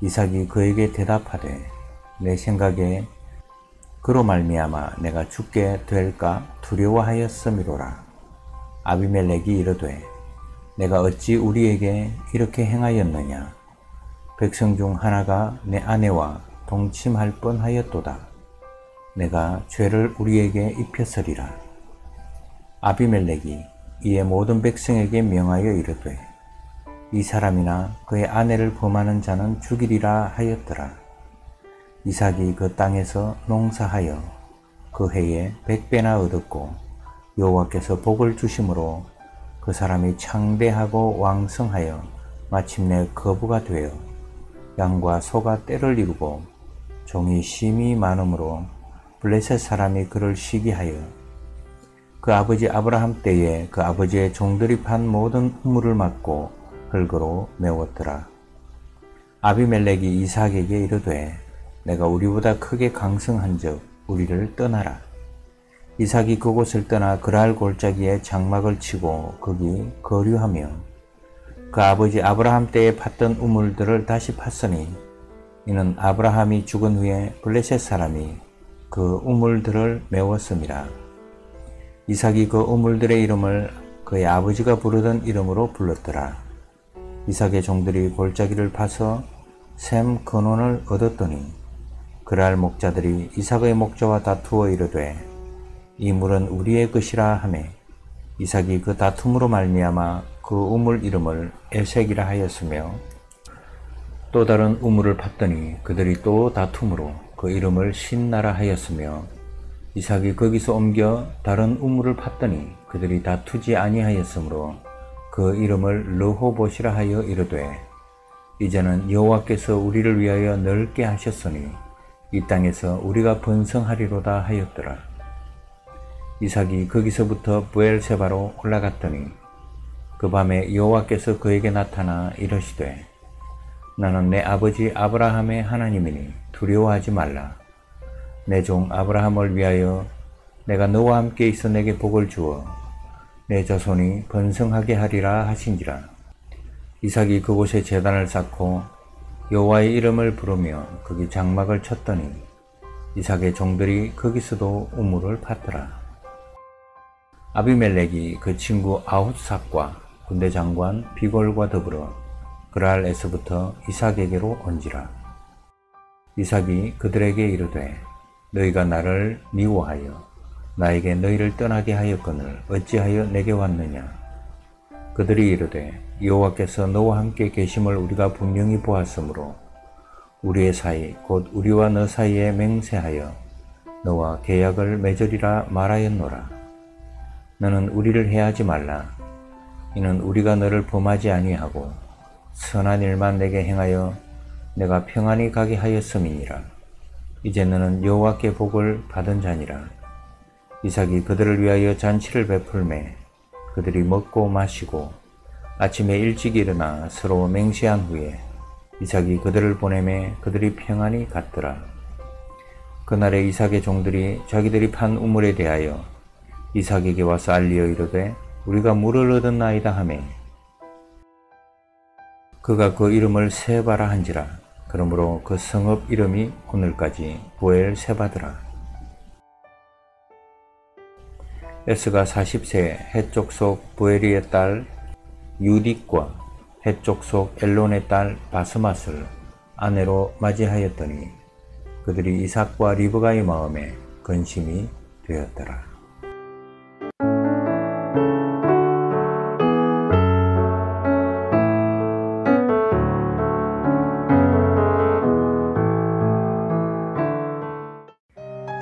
이삭이 그에게 대답하되 내 생각에 그로 말미암아 내가 죽게 될까 두려워하였음이로라. 아비멜렉이 이르되 내가 어찌 우리에게 이렇게 행하였느냐. 백성 중 하나가 내 아내와 동침할 뻔하였도다. 내가 죄를 우리에게 입혔으리라. 아비멜렉이 이에 모든 백성에게 명하여 이르되 이 사람이나 그의 아내를 범하는 자는 죽이리라 하였더라. 이삭이 그 땅에서 농사하여 그 해에 백배나 얻었고 여호와께서 복을 주심으로 그 사람이 창대하고 왕성하여 마침내 거부가 되어 양과 소가 때를 이루고 종이 심이 많으므로 블레셋 사람이 그를 시기하여 그 아버지 아브라함 때에 그 아버지의 종들이 판 모든 우물을 막고 흙으로 메웠더라. 아비멜렉이 이삭에게 이르되 내가 우리보다 크게 강성한즉 우리를 떠나라. 이삭이 그곳을 떠나 그랄 골짜기에 장막을 치고 거기 거류하며 그 아버지 아브라함 때에 팠던 우물들을 다시 팠으니 이는 아브라함이 죽은 후에 블레셋 사람이 그 우물들을 메웠습니다. 이삭이 그 우물들의 이름을 그의 아버지가 부르던 이름으로 불렀더라. 이삭의 종들이 골짜기를 파서 샘 근원을 얻었더니 그랄 목자들이 이삭의 목자와 다투어 이르되 이 물은 우리의 것이라 하매 이삭이 그 다툼으로 말미암아 그 우물 이름을 에색이라 하였으며 또 다른 우물을 팠더니 그들이 또 다툼으로 그 이름을 신나라 하였으며 이삭이 거기서 옮겨 다른 우물을 팠더니 그들이 다투지 아니하였으므로 그 이름을 르호봇이라 하여 이르되 이제는 여호와께서 우리를 위하여 넓게 하셨으니 이 땅에서 우리가 번성하리로다 하였더라. 이삭이 거기서부터 부엘세바로 올라갔더니 그 밤에 여호와께서 그에게 나타나 이러시되 나는 내 아버지 아브라함의 하나님이니 두려워하지 말라. 내 종 아브라함을 위하여 내가 너와 함께 있어 내게 복을 주어 내 자손이 번성하게 하리라 하신지라. 이삭이 그곳에 재단을 쌓고 여호와의 이름을 부르며 거기 장막을 쳤더니 이삭의 종들이 거기서도 우물을 팠더라. 아비멜렉이 그 친구 아훗삭과 군대 장관 비골과 더불어 그랄 에서부터 이삭에게로 온지라. 이삭이 그들에게 이르되 너희가 나를 미워하여 나에게 너희를 떠나게 하였거늘 어찌하여 내게 왔느냐? 그들이 이르되 여호와께서 너와 함께 계심을 우리가 분명히 보았으므로 우리의 사이 곧 우리와 너 사이에 맹세하여 너와 계약을 맺으리라 말하였노라. 너는 우리를 해하지 말라. 이는 우리가 너를 범하지 아니하고 선한 일만 내게 행하여 내가 평안히 가게 하였음이니라. 이제 너는 여호와께 복을 받은 자니라. 이삭이 그들을 위하여 잔치를 베풀매 그들이 먹고 마시고 아침에 일찍 일어나 서로 맹세한 후에 이삭이 그들을 보내매 그들이 평안히 갔더라. 그날에 이삭의 종들이 자기들이 판 우물에 대하여 이삭에게 와서 알리어 이르되 우리가 물을 얻었나이다 하매 그가 그 이름을 세바라 한지라 그러므로 그 성읍 이름이 오늘까지 보엘 세바드라 에스가 40세 해쪽 속 보엘리의 딸 유딕과 해쪽 속 엘론의 딸 바스맛을 아내로 맞이하였더니 그들이 이삭과 리브가의 마음에 근심이 되었더라.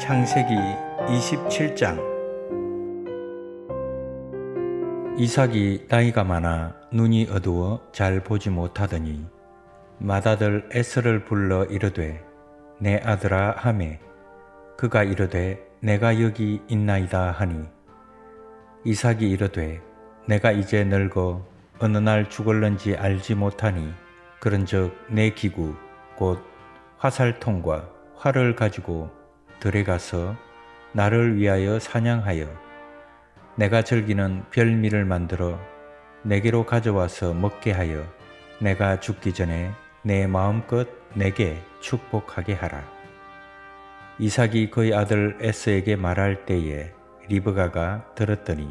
창세기 27장. 이삭이 나이가 많아 눈이 어두워 잘 보지 못하더니 맏아들 에스를 불러 이르되 내 아들아 하매. 그가 이르되 내가 여기 있나이다 하니. 이삭이 이르되 내가 이제 늙어 어느 날 죽을런지 알지 못하니 그런즉 내 기구 곧 화살통과 활을 가지고 들에 가서 나를 위하여 사냥하여 내가 즐기는 별미를 만들어 내게로 가져와서 먹게 하여 내가 죽기 전에 내 마음껏 내게 축복하게 하라. 이삭이 그의 아들 에스에게 말할 때에 리브가가 들었더니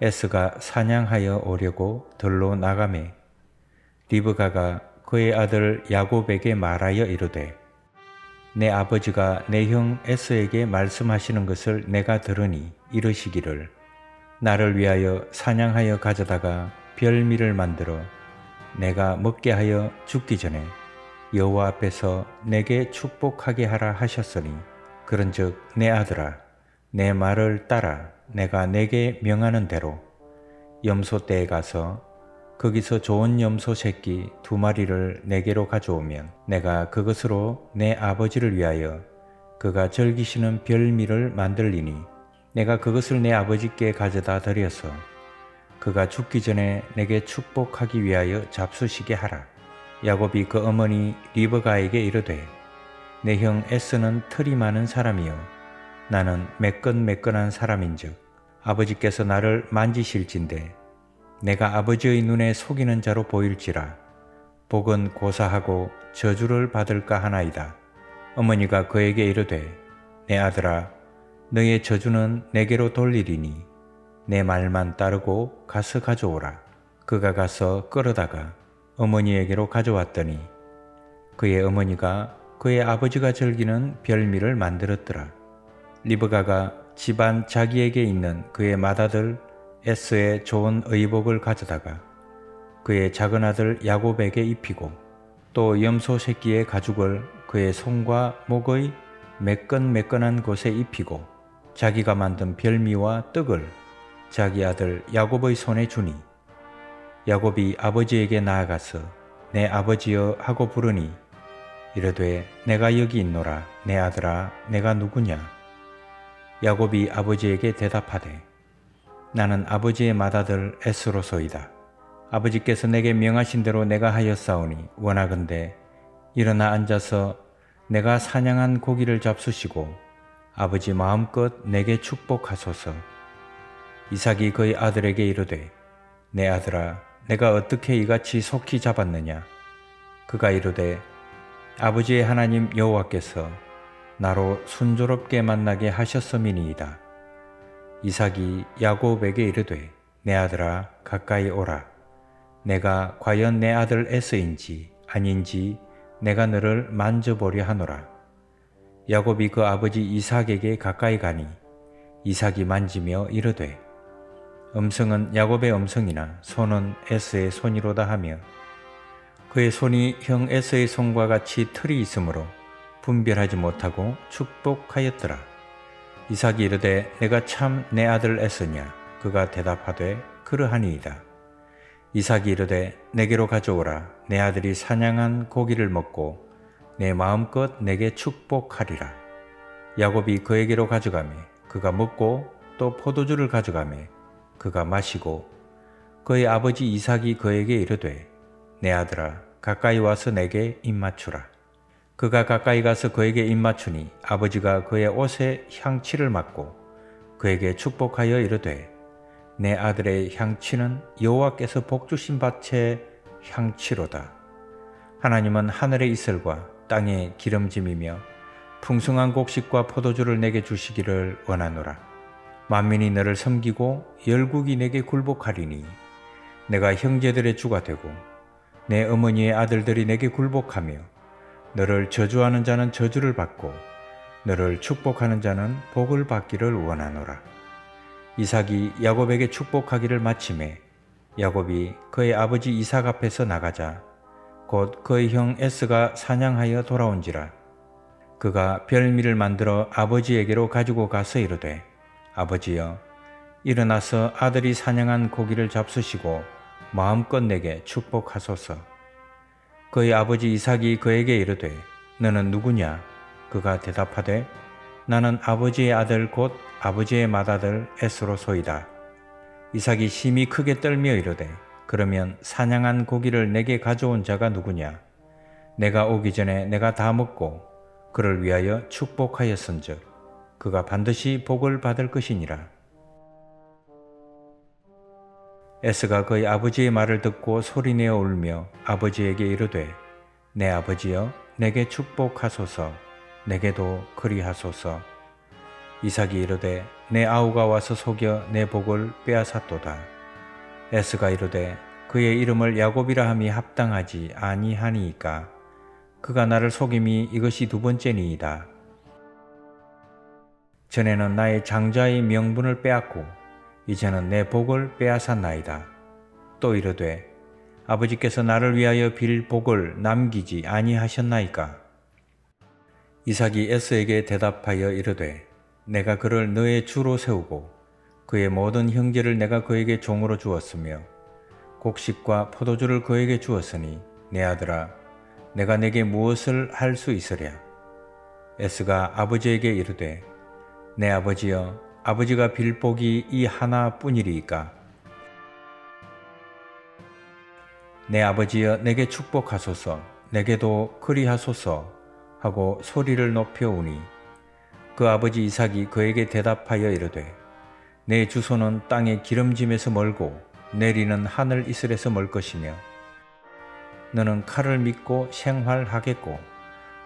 에스가 사냥하여 오려고 들로 나가매 리브가가 그의 아들 야곱에게 말하여 이르되 내 아버지가 내 형 에스에게 말씀하시는 것을 내가 들으니 이르시기를. 나를 위하여 사냥하여 가져다가 별미를 만들어 내가 먹게 하여 죽기 전에 여호와 앞에서 내게 축복하게 하라 하셨으니 그런즉 내 아들아 내 말을 따라 내가 내게 명하는 대로 염소 떼에 가서 거기서 좋은 염소 새끼 두 마리를 내게로 가져오면 내가 그것으로 내 아버지를 위하여 그가 즐기시는 별미를 만들리니 내가 그것을 내 아버지께 가져다 드려서 그가 죽기 전에 내게 축복하기 위하여 잡수시게 하라. 야곱이 그 어머니 리버가에게 이르되 내 형 에스는 털이 많은 사람이요 나는 매끈매끈한 사람인즉 아버지께서 나를 만지실진데 내가 아버지의 눈에 속이는 자로 보일지라 복은 고사하고 저주를 받을까 하나이다. 어머니가 그에게 이르되 내 아들아 너의 저주는 내게로 돌리리니 내 말만 따르고 가서 가져오라. 그가 가서 끌어다가 어머니에게로 가져왔더니 그의 어머니가 그의 아버지가 즐기는 별미를 만들었더라. 리브가가 집안 자기에게 있는 그의 맏아들 에스의 좋은 의복을 가져다가 그의 작은 아들 야곱에게 입히고 또 염소 새끼의 가죽을 그의 손과 목의 매끈매끈한 곳에 입히고 자기가 만든 별미와 떡을 자기 아들 야곱의 손에 주니 야곱이 아버지에게 나아가서 내 아버지여 하고 부르니 이르되 내가 여기 있노라 내 아들아 내가 누구냐? 야곱이 아버지에게 대답하되 나는 아버지의 맏아들 에스로소이다. 아버지께서 내게 명하신 대로 내가 하였사오니 원하건대 일어나 앉아서 내가 사냥한 고기를 잡수시고 아버지 마음껏 내게 축복하소서. 이삭이 그의 아들에게 이르되 내 아들아 내가 어떻게 이같이 속히 잡았느냐 그가 이르되 아버지의 하나님 여호와께서 나로 순조롭게 만나게 하셨음이니이다. 이삭이 야곱에게 이르되 내 아들아 가까이 오라 내가 과연 내 아들 에서인지 아닌지 내가 너를 만져보려 하노라 야곱이 그 아버지 이삭에게 가까이 가니 이삭이 만지며 이르되 음성은 야곱의 음성이나 손은 에스의 손이로다 하며 그의 손이 형 에스의 손과 같이 틀이 있으므로 분별하지 못하고 축복하였더라. 이삭이 이르되 내가 참 내 아들 에스냐 그가 대답하되 그러하니이다. 이삭이 이르되 내게로 가져오라 내 아들이 사냥한 고기를 먹고 내 마음껏 내게 축복하리라. 야곱이 그에게로 가져가매 그가 먹고 또 포도주를 가져가매 그가 마시고 그의 아버지 이삭이 그에게 이르되 내 아들아 가까이 와서 내게 입맞추라. 그가 가까이 가서 그에게 입맞추니 아버지가 그의 옷에 향치를 맡고 그에게 축복하여 이르되 내 아들의 향치는 여호와께서 복주신 밭의 향치로다. 하나님은 하늘의 이슬과 땅의 기름짐이며 풍성한 곡식과 포도주를 내게 주시기를 원하노라. 만민이 너를 섬기고 열국이 내게 굴복하리니 내가 형제들의 주가 되고 내 어머니의 아들들이 내게 굴복하며 너를 저주하는 자는 저주를 받고 너를 축복하는 자는 복을 받기를 원하노라. 이삭이 야곱에게 축복하기를 마침에 야곱이 그의 아버지 이삭 앞에서 나가자 곧 그의 형 에스가 사냥하여 돌아온지라 그가 별미를 만들어 아버지에게로 가지고 가서 이르되 아버지여 일어나서 아들이 사냥한 고기를 잡수시고 마음껏 내게 축복하소서. 그의 아버지 이삭이 그에게 이르되 너는 누구냐? 그가 대답하되 나는 아버지의 아들 곧 아버지의 맏아들 에스로소이다. 이삭이 심히 크게 떨며 이르되 그러면 사냥한 고기를 내게 가져온 자가 누구냐? 내가 오기 전에 내가 다 먹고 그를 위하여 축복하였은즉 그가 반드시 복을 받을 것이니라. 에스가 그의 아버지의 말을 듣고 소리내어 울며 아버지에게 이르되 내 아버지여 내게 축복하소서 내게도 그리하소서. 이삭이 이르되 내 아우가 와서 속여 내 복을 빼앗았도다. 에스가 이르되 그의 이름을 야곱이라 함이 합당하지 아니하니이까. 그가 나를 속임이 이것이 두 번째니이다. 전에는 나의 장자의 명분을 빼앗고 이제는 내 복을 빼앗았나이다. 또 이르되 아버지께서 나를 위하여 빌 복을 남기지 아니하셨나이까? 이삭이 에스에게 대답하여 이르되 내가 그를 너의 주로 세우고 그의 모든 형제를 내가 그에게 종으로 주었으며 곡식과 포도주를 그에게 주었으니 내 아들아 내가 내게 무엇을 할 수 있으랴? 에스가 아버지에게 이르되 내 아버지여 아버지가 빌 복이 이 하나뿐이리이까. 내 아버지여 내게 축복하소서 내게도 그리하소서 하고 소리를 높여 우니 그 아버지 이삭이 그에게 대답하여 이르되 내 주소는 땅의 기름짐에서 멀고 내리는 하늘 이슬에서 멀 것이며 너는 칼을 믿고 생활하겠고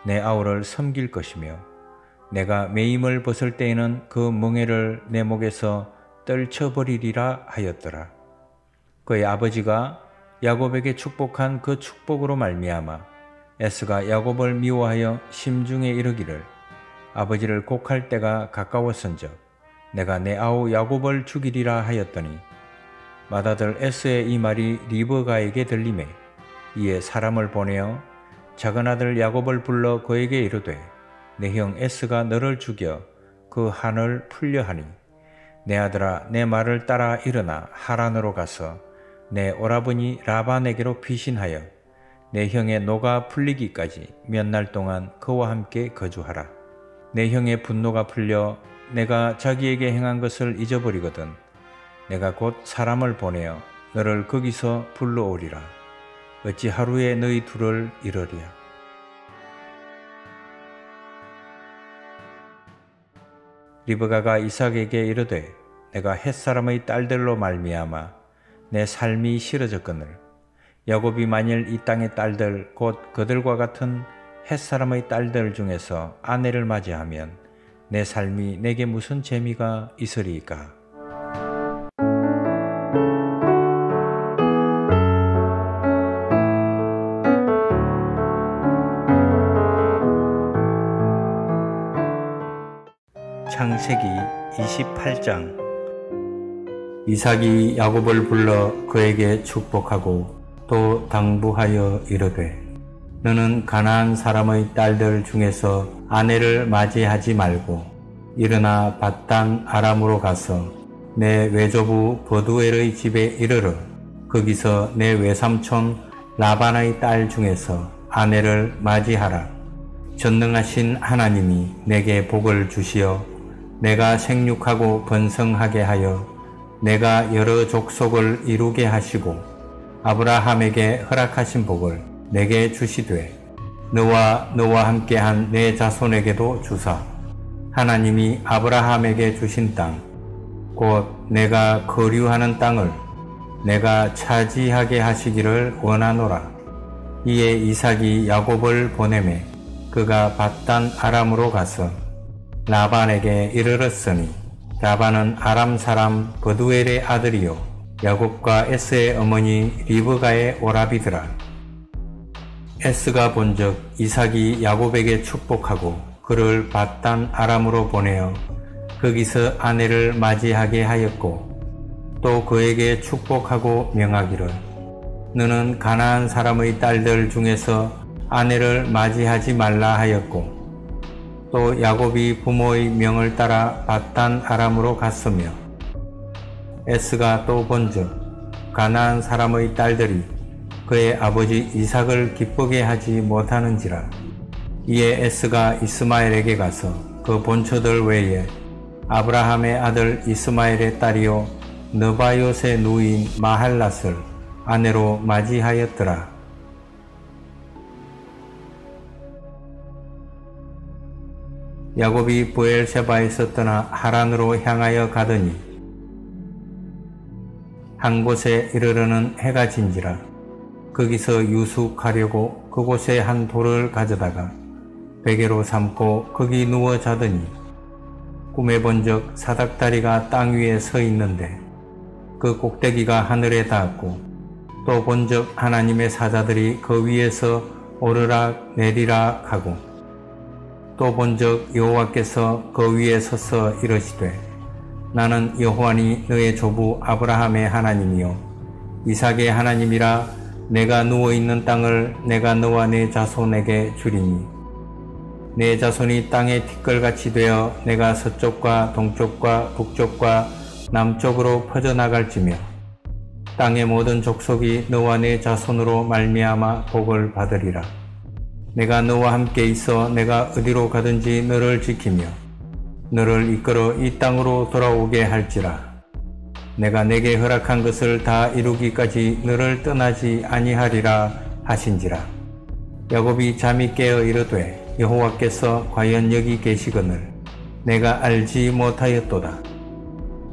내 아우를 섬길 것이며 내가 매임을 벗을 때에는 그 멍에를 내 목에서 떨쳐버리리라 하였더라. 그의 아버지가 야곱에게 축복한 그 축복으로 말미암아 에스가 야곱을 미워하여 심중에 이르기를 아버지를 곡할 때가 가까웠은즉 내가 내 아우 야곱을 죽이리라 하였더니 맏아들 에스의 이 말이 리브가에게 들림에 이에 사람을 보내어 작은 아들 야곱을 불러 그에게 이르되 내 형 에스가 너를 죽여 그 한을 풀려 하니 내 아들아 내 말을 따라 일어나 하란으로 가서 내 오라버니 라반에게로 피신하여 내 형의 노가 풀리기까지 몇 날 동안 그와 함께 거주하라. 내 형의 분노가 풀려 내가 자기에게 행한 것을 잊어버리거든 내가 곧 사람을 보내어 너를 거기서 불러오리라. 어찌 하루에 너희 둘을 이러랴. 리브가가 이삭에게 이르되 내가 햇사람의 딸들로 말미암아 내 삶이 싫어졌거늘. 야곱이 만일 이 땅의 딸들 곧 그들과 같은 햇사람의 딸들 중에서 아내를 맞이하면 내 삶이 내게 무슨 재미가 있으리까 창세기 28장 이삭이 야곱을 불러 그에게 축복하고 또 당부하여 이르되 너는 가나안 사람의 딸들 중에서 아내를 맞이하지 말고 일어나 바단 아람으로 가서 내 외조부 버두엘의 집에 이르러 거기서 내 외삼촌 라반의 딸 중에서 아내를 맞이하라. 전능하신 하나님이 내게 복을 주시어 내가 생육하고 번성하게 하여 내가 여러 족속을 이루게 하시고 아브라함에게 허락하신 복을 내게 주시되 너와 너와 함께한 내 자손에게도 주사 하나님이 아브라함에게 주신 땅 곧 내가 거류하는 땅을 내가 차지하게 하시기를 원하노라. 이에 이삭이 야곱을 보내매 그가 바단 아람으로 가서 라반에게 이르렀으니 라반은 아람 사람 버두엘의 아들이요 야곱과 에스의 어머니 리브가의 오라비더라. 에스가 본즉 이삭이 야곱에게 축복하고 그를 바단 아람으로 보내어 거기서 아내를 맞이하게 하였고 또 그에게 축복하고 명하기를 너는 가나안 사람의 딸들 중에서 아내를 맞이하지 말라 하였고 또 야곱이 부모의 명을 따라 바단 아람으로 갔으며 에스가 또 본즉 가나안 사람의 딸들이 그의 아버지 이삭을 기쁘게 하지 못하는지라 이에 에스가 이스마엘에게 가서 그 본처들 외에 아브라함의 아들 이스마엘의 딸이요 느바요의 누인 마할랏을 아내로 맞이하였더라. 야곱이 부엘세바에서 떠나 하란으로 향하여 가더니 한 곳에 이르르는 해가 진지라. 거기서 유숙하려고 그곳에 한 돌을 가져다가 베개로 삼고 거기 누워 자더니 꿈에 본적 사닥다리가 땅 위에 서 있는데 그 꼭대기가 하늘에 닿았고 또본적 하나님의 사자들이 그 위에서 오르락 내리락 하고 또본적 여호와께서 그 위에 서서 이러시되 나는 여호와니 너의 조부 아브라함의 하나님이요 이삭의 하나님이라 내가 누워 있는 땅을 내가 너와 내 자손에게 주리니 내 자손이 땅의 티끌같이 되어 내가 서쪽과 동쪽과 북쪽과 남쪽으로 퍼져나갈지며 땅의 모든 족속이 너와 내 자손으로 말미암아 복을 받으리라. 내가 너와 함께 있어 내가 어디로 가든지 너를 지키며 너를 이끌어 이 땅으로 돌아오게 할지라. 내가 내게 허락한 것을 다 이루기까지 너를 떠나지 아니하리라 하신지라. 야곱이 잠이 깨어 이르되 여호와께서 과연 여기 계시거늘 내가 알지 못하였도다.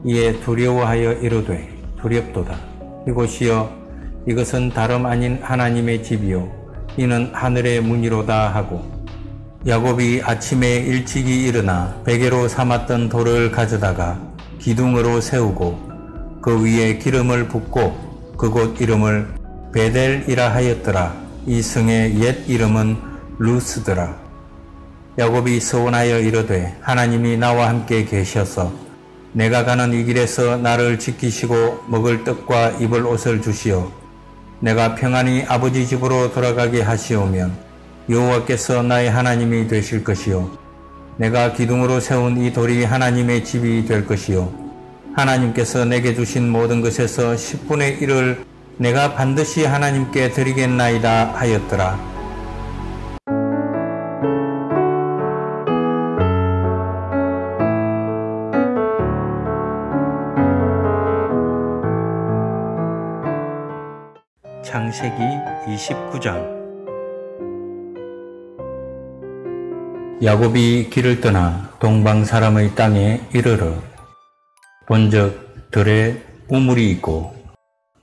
이에 두려워하여 이르되 두렵도다. 이곳이여 이것은 다름 아닌 하나님의 집이요 이는 하늘의 문이로다 하고 야곱이 아침에 일찍이 일어나 베개로 삼았던 돌을 가져다가 기둥으로 세우고 그 위에 기름을 붓고 그곳 이름을 베델이라 하였더라. 이 성의 옛 이름은 루스더라. 야곱이 서원하여 이르되 하나님이 나와 함께 계셔서 내가 가는 이 길에서 나를 지키시고 먹을 떡과 입을 옷을 주시어 내가 평안히 아버지 집으로 돌아가게 하시오면 여호와께서 나의 하나님이 되실 것이요 내가 기둥으로 세운 이 돌이 하나님의 집이 될 것이요 하나님께서 내게 주신 모든 것에서 10분의 1을 내가 반드시 하나님께 드리겠나이다 하였더라. 창세기 29장. 야곱이 길을 떠나 동방 사람의 땅에 이르러 본적 들에 우물이 있고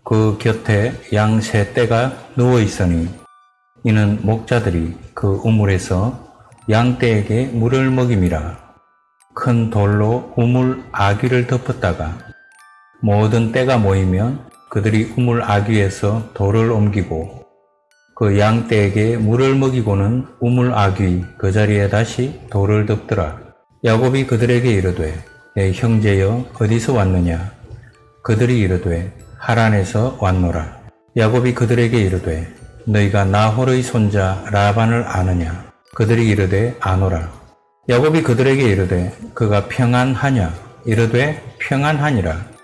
그 곁에 양 세 떼가 누워 있으니 이는 목자들이 그 우물에서 양 떼에게 물을 먹임이라. 큰 돌로 우물 아귀를 덮었다가 모든 떼가 모이면 그들이 우물 아귀에서 돌을 옮기고 그 양떼에게 물을 먹이고는 우물 아귀 그 자리에 다시 돌을 덮더라. 야곱이 그들에게 이르되 내 형제여 어디서 왔느냐? 그들이 이르되 하란에서 왔노라. 야곱이 그들에게 이르되 너희가 나홀의 손자 라반을 아느냐? 그들이 이르되 아노라. 야곱이 그들에게 이르되 그가 평안하냐? 이르되 평안하니라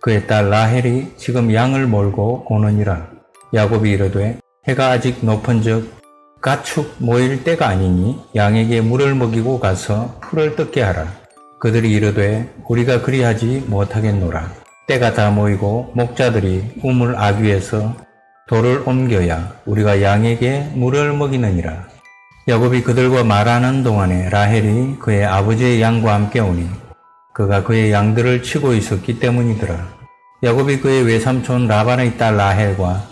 그의 딸 라헬이 지금 양을 몰고 오느니라 야곱이 이르되 해가 아직 높은즉 가축 모일 때가 아니니 양에게 물을 먹이고 가서 풀을 뜯게 하라. 그들이 이르되 우리가 그리하지 못하겠노라. 때가 다 모이고 목자들이 우물 아귀에서 돌을 옮겨야 우리가 양에게 물을 먹이느니라. 야곱이 그들과 말하는 동안에 라헬이 그의 아버지의 양과 함께 오니 그가 그의 양들을 치고 있었기 때문이더라. 야곱이 그의 외삼촌 라반의 딸 라헬과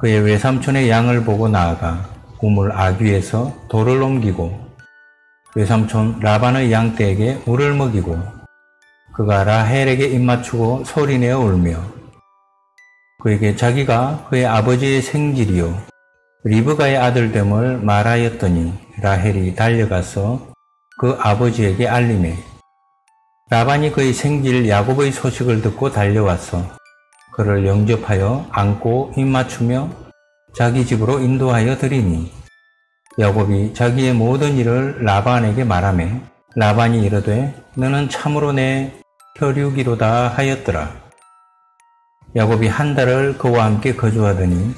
그의 외삼촌의 양을 보고 나아가 우물 아귀에서 돌을 옮기고 외삼촌 라반의 양떼에게 물을 먹이고 그가 라헬에게 입맞추고 소리내어 울며 그에게 자기가 그의 아버지의 생질이요 리브가의 아들됨을 말하였더니 라헬이 달려가서 그 아버지에게 알림해 라반이 그의 생질 야곱의 소식을 듣고 달려와서 그를 영접하여 안고 입맞추며 자기 집으로 인도하여 드리니 야곱이 자기의 모든 일을 라반에게 말하매 라반이 이르되 너는 참으로 내 혈육이로다 하였더라. 야곱이 한 달을 그와 함께 거주하더니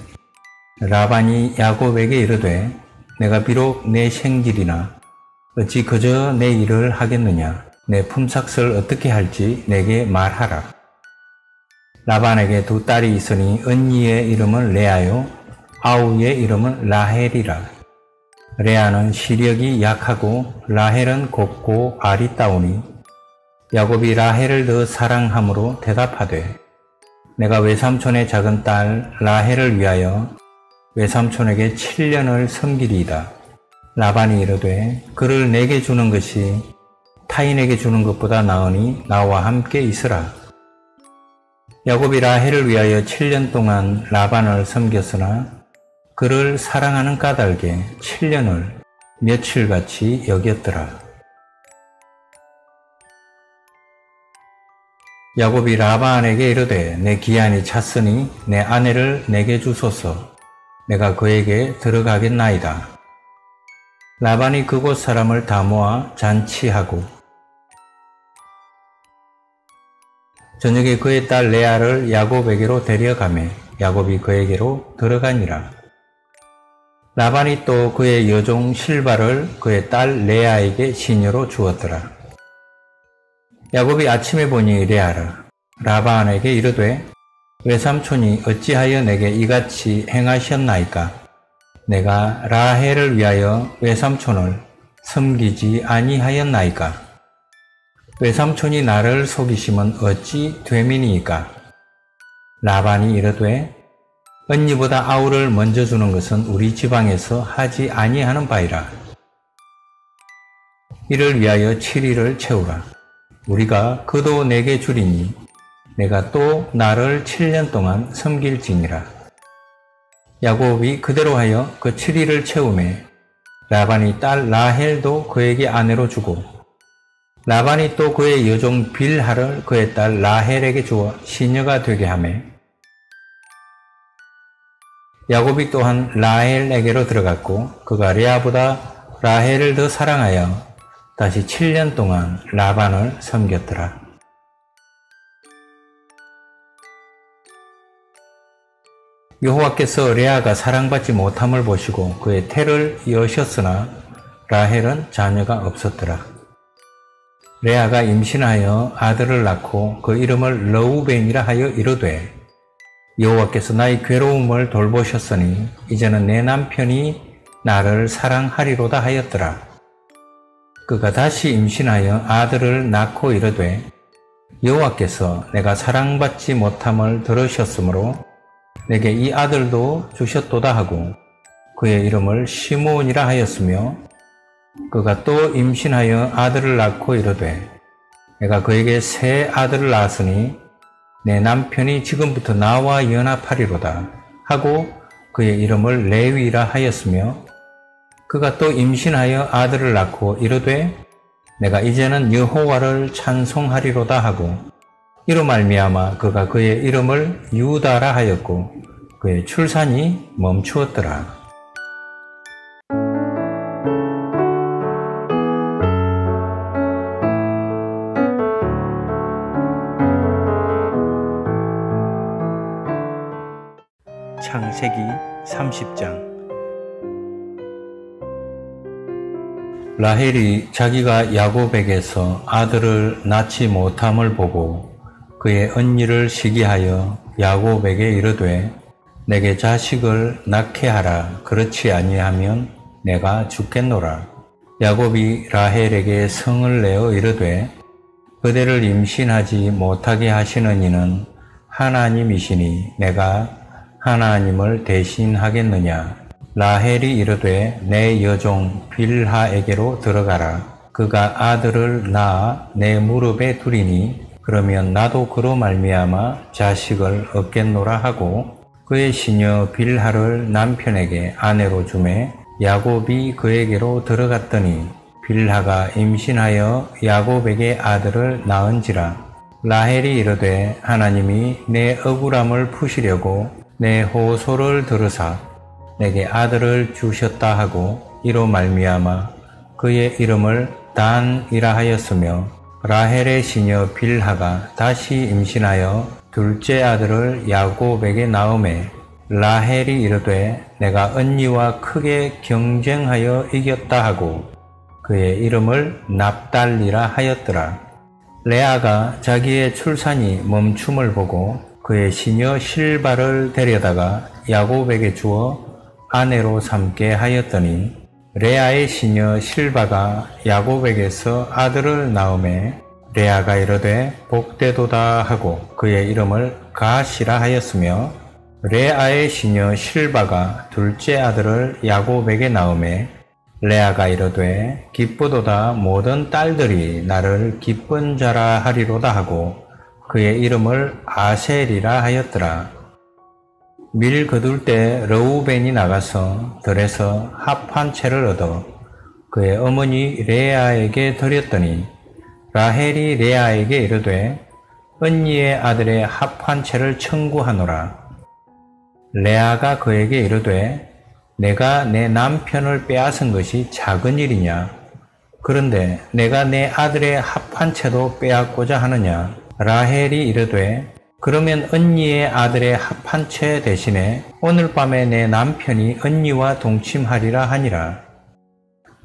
라반이 야곱에게 이르되 내가 비록 내 생질이나 어찌 그저 내 일을 하겠느냐 내 품삯을 어떻게 할지 내게 말하라. 라반에게 두 딸이 있으니 언니의 이름은 레아요 아우의 이름은 라헬이라. 레아는 시력이 약하고 라헬은 곱고 아리따우니 야곱이 라헬을 더 사랑함으로 대답하되 내가 외삼촌의 작은 딸 라헬을 위하여 외삼촌에게 7년을 섬기리이다. 라반이 이르되 그를 내게 주는 것이 타인에게 주는 것보다 나으니 나와 함께 있으라. 야곱이 라헬을 위하여 7년 동안 라반을 섬겼으나 그를 사랑하는 까닭에 7년을 며칠같이 여겼더라. 야곱이 라반에게 이르되 내 기한이 찼으니 내 아내를 내게 주소서. 내가 그에게 들어가겠나이다. 라반이 그곳 사람을 다 모아 잔치하고 저녁에 그의 딸 레아를 야곱에게로 데려가매 야곱이 그에게로 들어가니라. 라반이 또 그의 여종 실바를 그의 딸 레아에게 시녀로 주었더라. 야곱이 아침에 보니 레아라 라반에게 이르되 외삼촌이 어찌하여 내게 이같이 행하셨나이까? 내가 라헬을 위하여 외삼촌을 섬기지 아니하였나이까? 외삼촌이 나를 속이심은 어찌 되민이이까? 라반이 이르되 언니보다 아우를 먼저 주는 것은 우리 지방에서 하지 아니하는 바이라. 이를 위하여 7일을 채우라. 우리가 그도 내게 주리니 내가 또 나를 7년 동안 섬길지니라. 야곱이 그대로 하여 그 7일을 채우매 라반이 딸 라헬도 그에게 아내로 주고 라반이 또 그의 여종 빌하를 그의 딸 라헬에게 주어 시녀가 되게 하매 야곱이 또한 라헬에게로 들어갔고 그가 레아보다 라헬을 더 사랑하여 다시 7년 동안 라반을 섬겼더라. 여호와께서 레아가 사랑받지 못함을 보시고 그의 태를 여셨으나 라헬은 자녀가 없었더라. 레아가 임신하여 아들을 낳고 그 이름을 러우벤이라 하여 이르되 여호와께서 나의 괴로움을 돌보셨으니 이제는 내 남편이 나를 사랑하리로다 하였더라. 그가 다시 임신하여 아들을 낳고 이르되 여호와께서 내가 사랑받지 못함을 들으셨으므로 내게 이 아들도 주셨도다 하고 그의 이름을 시몬이라 하였으며 그가 또 임신하여 아들을 낳고 이르되 내가 그에게 새 아들을 낳았으니 내 남편이 지금부터 나와 연합하리로다 하고 그의 이름을 레위라 하였으며 그가 또 임신하여 아들을 낳고 이르되 내가 이제는 여호와를 찬송하리로다 하고 이로 말미암아 그가 그의 이름을 유다라 하였고 그의 출산이 멈추었더라. 30장. 라헬이 자기가 야곱에게서 아들을 낳지 못함을 보고 그의 언니를 시기하여 야곱에게 이르되 내게 자식을 낳게 하라. 그렇지 아니하면 내가 죽겠노라. 야곱이 라헬에게 성을 내어 이르되 그대를 임신하지 못하게 하시는 이는 하나님이시니 내가 하나님을 대신하겠느냐? 라헬이 이르되 내 여종 빌하에게로 들어가라. 그가 아들을 낳아 내 무릎에 두리니 그러면 나도 그로 말미암아 자식을 얻겠노라 하고 그의 시녀 빌하를 남편에게 아내로 주매 야곱이 그에게로 들어갔더니 빌하가 임신하여 야곱에게 아들을 낳은지라. 라헬이 이르되 하나님이 내 억울함을 푸시려고 내 호소를 들으사 내게 아들을 주셨다 하고 이로 말미암아 그의 이름을 단이라 하였으며 라헬의 시녀 빌하가 다시 임신하여 둘째 아들을 야곱에게 낳음에 라헬이 이르되 내가 언니와 크게 경쟁하여 이겼다 하고 그의 이름을 납달리라 하였더라. 레아가 자기의 출산이 멈춤을 보고 그의 시녀 실바를 데려다가 야곱에게 주어 아내로 삼게 하였더니 레아의 시녀 실바가 야곱에게서 아들을 낳음에 레아가 이르되 복되도다 하고 그의 이름을 가시라 하였으며 레아의 시녀 실바가 둘째 아들을 야곱에게 낳음에 레아가 이르되 기쁘도다 모든 딸들이 나를 기쁜 자라 하리로다 하고 그의 이름을 아셀이라 하였더라. 밀 거둘 때 러우벤이 나가서 들에서 합 한 채를 얻어 그의 어머니 레아에게 드렸더니 라헬이 레아에게 이르되 언니의 아들의 합 한 채를 청구하노라. 레아가 그에게 이르되 내가 내 남편을 빼앗은 것이 작은 일이냐? 그런데 내가 내 아들의 합 한 채도 빼앗고자 하느냐? 라헬이 이르되 그러면 언니의 아들의 합한 채 대신에 오늘 밤에 내 남편이 언니와 동침하리라 하니라.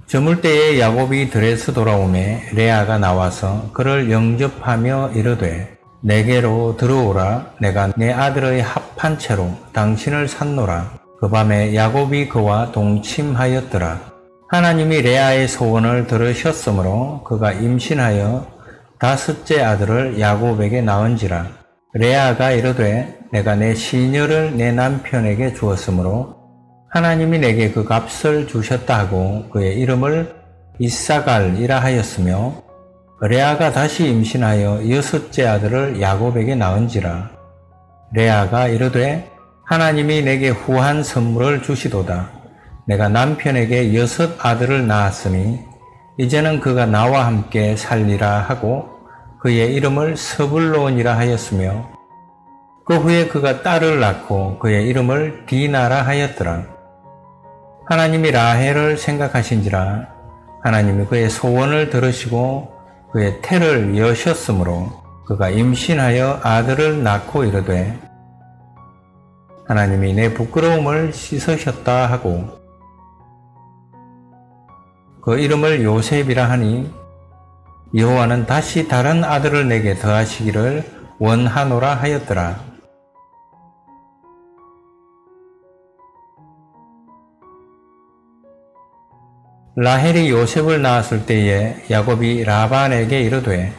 저물 때에 야곱이 들에서 돌아오매 레아가 나와서 그를 영접하며 이르되 내게로 들어오라 내가 내 아들의 합한 채로 당신을 샀노라. 그 밤에 야곱이 그와 동침하였더라. 하나님이 레아의 소원을 들으셨으므로 그가 임신하여 다섯째 아들을 야곱에게 낳은지라. 레아가 이르되 내가 내 시녀를 내 남편에게 주었으므로 하나님이 내게 그 값을 주셨다 하고 그의 이름을 이사갈이라 하였으며 레아가 다시 임신하여 여섯째 아들을 야곱에게 낳은지라 레아가 이르되 하나님이 내게 후한 선물을 주시도다 내가 남편에게 여섯 아들을 낳았으니 이제는 그가 나와 함께 살리라 하고 그의 이름을 서불론이라 하였으며 그 후에 그가 딸을 낳고 그의 이름을 디나라 하였더라. 하나님이 라헬을 생각하신지라 하나님이 그의 소원을 들으시고 그의 태를 여셨으므로 그가 임신하여 아들을 낳고 이르되 하나님이 내 부끄러움을 씻으셨다 하고 그 이름을 요셉이라 하니 여호와는 다시 다른 아들을 내게 더하시기를 원하노라 하였더라. 라헬이 요셉을 낳았을 때에 야곱이 라반에게 이르되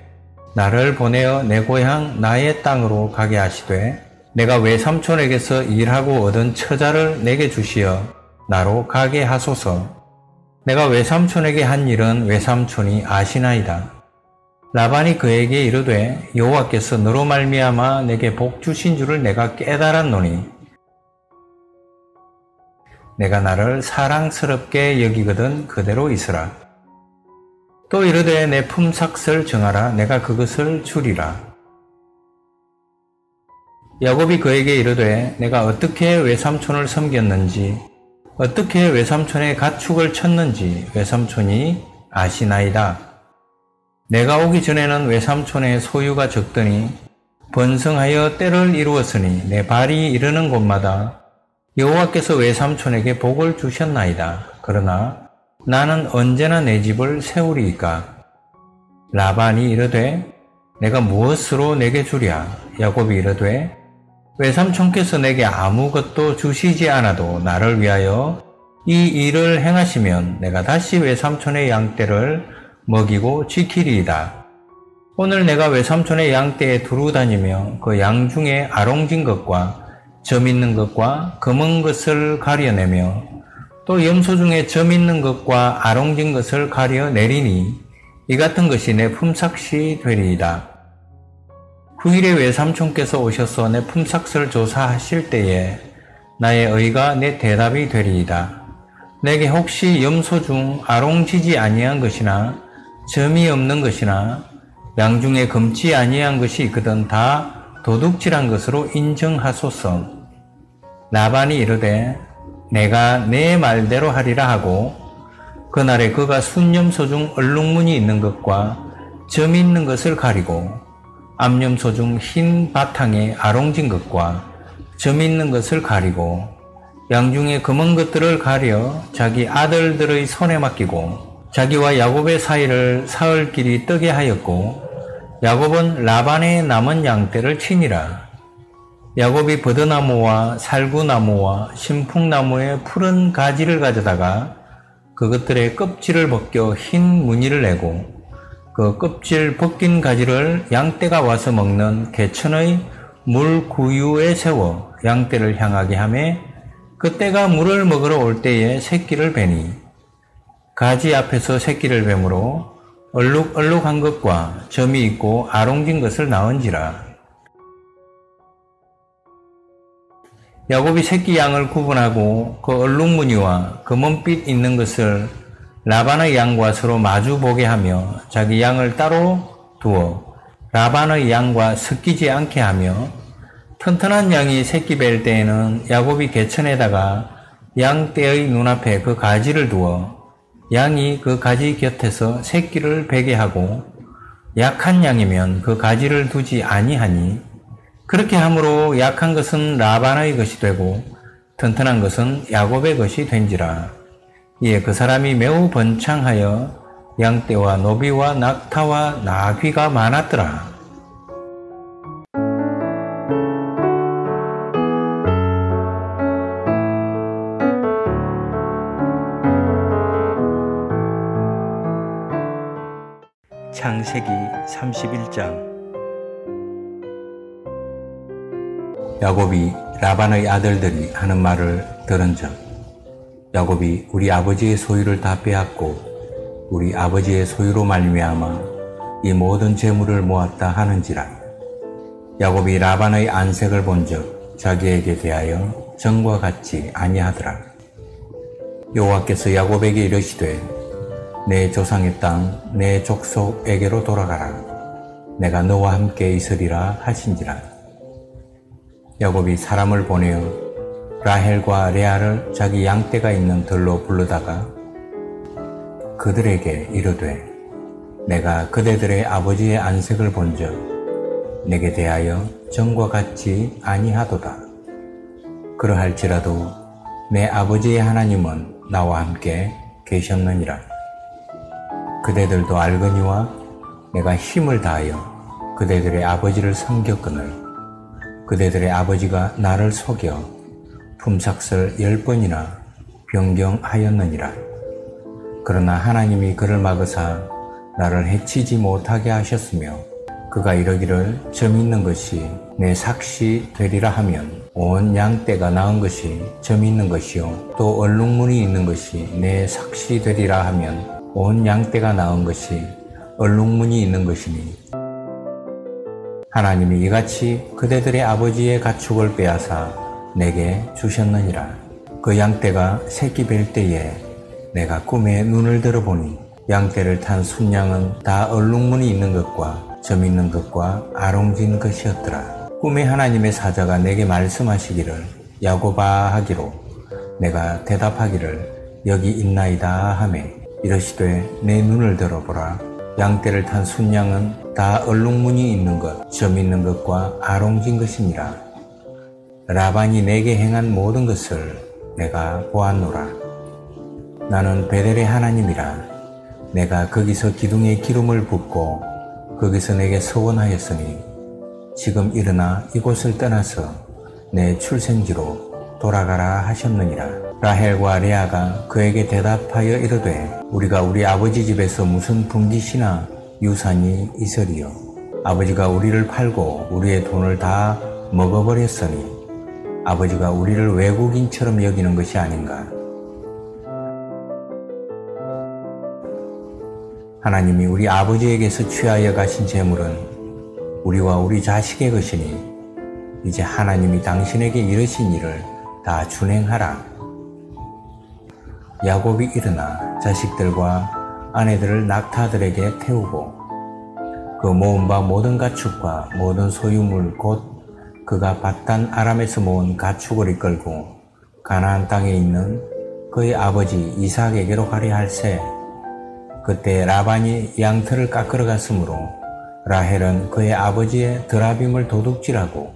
나를 보내어 내 고향 나의 땅으로 가게 하시되 내가 외삼촌에게서 일하고 얻은 처자를 내게 주시어 나로 가게 하소서 내가 외삼촌에게 한 일은 외삼촌이 아시나이다 라반이 그에게 이르되 여호와께서 너로 말미암아 내게 복 주신 줄을 내가 깨달았노니 내가 나를 사랑스럽게 여기거든 그대로 있으라. 또 이르되 내 품삯을 정하라 내가 그것을 주리라. 야곱이 그에게 이르되 내가 어떻게 외삼촌을 섬겼는지 어떻게 외삼촌의 가축을 쳤는지 외삼촌이 아시나이다. 내가 오기 전에는 외삼촌의 소유가 적더니 번성하여 때를 이루었으니 내 발이 이르는 곳마다 여호와께서 외삼촌에게 복을 주셨나이다. 그러나 나는 언제나 내 집을 세우리이까. 라반이 이르되 내가 무엇으로 내게 주랴? 야곱이 이르되 외삼촌께서 내게 아무것도 주시지 않아도 나를 위하여 이 일을 행하시면 내가 다시 외삼촌의 양떼를 먹이고 지키리이다. 오늘 내가 외삼촌의 양떼에 두루 다니며 그 양 중에 아롱진 것과 점 있는 것과 검은 것을 가려내며 또 염소 중에 점 있는 것과 아롱진 것을 가려내리니 이 같은 것이 내 품삯이 되리이다. 후일에 외삼촌께서 오셔서 내 품삯을 조사하실 때에 나의 의가 내 대답이 되리이다. 내게 혹시 염소 중 아롱지지 아니한 것이나 점이 없는 것이나 양 중에 금치 아니한 것이 있거든 다 도둑질한 것으로 인정하소서. 나반이 이르되 내가 내 말대로 하리라 하고 그날에 그가 순염소 중 얼룩무늬 있는 것과 점 있는 것을 가리고 암염소 중 흰 바탕에 아롱진 것과 점 있는 것을 가리고 양 중에 검은 것들을 가려 자기 아들들의 손에 맡기고 자기와 야곱의 사이를 사흘 길이 뜨게 하였고 야곱은 라반의 남은 양떼를 치니라. 야곱이 버드나무와 살구나무와 신풍나무의 푸른 가지를 가져다가 그것들의 껍질을 벗겨 흰 무늬를 내고 그 껍질 벗긴 가지를 양떼가 와서 먹는 개천의 물 구유에 세워 양떼를 향하게 하매 그때가 물을 먹으러 올 때에 새끼를 베니 가지 앞에서 새끼를 뱀으로 얼룩얼룩한 것과 점이 있고 아롱진 것을 낳은지라. 야곱이 새끼 양을 구분하고 그 얼룩무늬와 검은빛 있는 것을 라반의 양과 서로 마주 보게 하며 자기 양을 따로 두어 라반의 양과 섞이지 않게 하며 튼튼한 양이 새끼 뵐 때에는 야곱이 개천에다가 양 떼의 눈앞에 그 가지를 두어 양이 그 가지 곁에서 새끼를 베게 하고 약한 양이면 그 가지를 두지 아니하니 그렇게 함으로 약한 것은 라반의 것이 되고 튼튼한 것은 야곱의 것이 된지라. 이에 그 사람이 매우 번창하여 양떼와 노비와 낙타와 나귀가 많았더라. 창세기 31장 야곱이 라반의 아들들이 하는 말을 들은 점 야곱이 우리 아버지의 소유를 다 빼앗고 우리 아버지의 소유로 말미암아 이 모든 재물을 모았다 하는지라 야곱이 라반의 안색을 본적 자기에게 대하여 정과 같지 아니하더라 여호와께서 야곱에게 이르시되 내 조상의 땅, 내 족속에게로 돌아가라. 내가 너와 함께 있으리라 하신지라. 야곱이 사람을 보내어 라헬과 레아를 자기 양떼가 있는 들로 부르다가 그들에게 이르되 내가 그대들의 아버지의 안색을 본적 내게 대하여 정과 같지 아니하도다. 그러할지라도 내 아버지의 하나님은 나와 함께 계셨느니라. 그대들도 알거니와 내가 힘을 다하여 그대들의 아버지를 섬겼거늘 그대들의 아버지가 나를 속여 품삯을 열 번이나 변경하였느니라. 그러나 하나님이 그를 막으사 나를 해치지 못하게 하셨으며 그가 이러기를 점 있는 것이 내 삭시 되리라 하면 온 양떼가 나은 것이 점 있는 것이요 또 얼룩무늬 있는 것이 내 삭시 되리라 하면 온 양떼가 나은 것이 얼룩무늬 있는 것이니 하나님이 이같이 그대들의 아버지의 가축을 빼앗아 내게 주셨느니라. 그 양떼가 새끼 뵐 때에 내가 꿈에 눈을 들어보니 양떼를 탄 순양은 다 얼룩무늬 있는 것과 점 있는 것과 아롱진 것이었더라. 꿈에 하나님의 사자가 내게 말씀하시기를 야고바 하기로 내가 대답하기를 여기 있나이다 하매 이러시되 내 눈을 들어보라 양떼를 탄 순양은 다 얼룩무늬 있는 것, 점 있는 것과 아롱진 것이니라. 라반이 내게 행한 모든 것을 내가 보았노라. 나는 베델의 하나님이라. 내가 거기서 기둥에 기름을 붓고 거기서 내게 서원하였으니 지금 일어나 이곳을 떠나서 내 출생지로 돌아가라 하셨느니라. 라헬과 레아가 그에게 대답하여 이르되 우리가 우리 아버지 집에서 무슨 분깃이나 유산이 있으리요. 아버지가 우리를 팔고 우리의 돈을 다 먹어버렸으니 아버지가 우리를 외국인처럼 여기는 것이 아닌가. 하나님이 우리 아버지에게서 취하여 가신 재물은 우리와 우리 자식의 것이니 이제 하나님이 당신에게 이르신 일을 다 준행하라. 야곱이 일어나 자식들과 아내들을 낙타들에게 태우고 그 모은 바 모든 가축과 모든 소유물 곧 그가 바단 아람에서 모은 가축을 이끌고 가나안 땅에 있는 그의 아버지 이삭에게로 가려 할새 그때 라반이 양털을 깎으러 갔으므로 라헬은 그의 아버지의 드라빔을 도둑질하고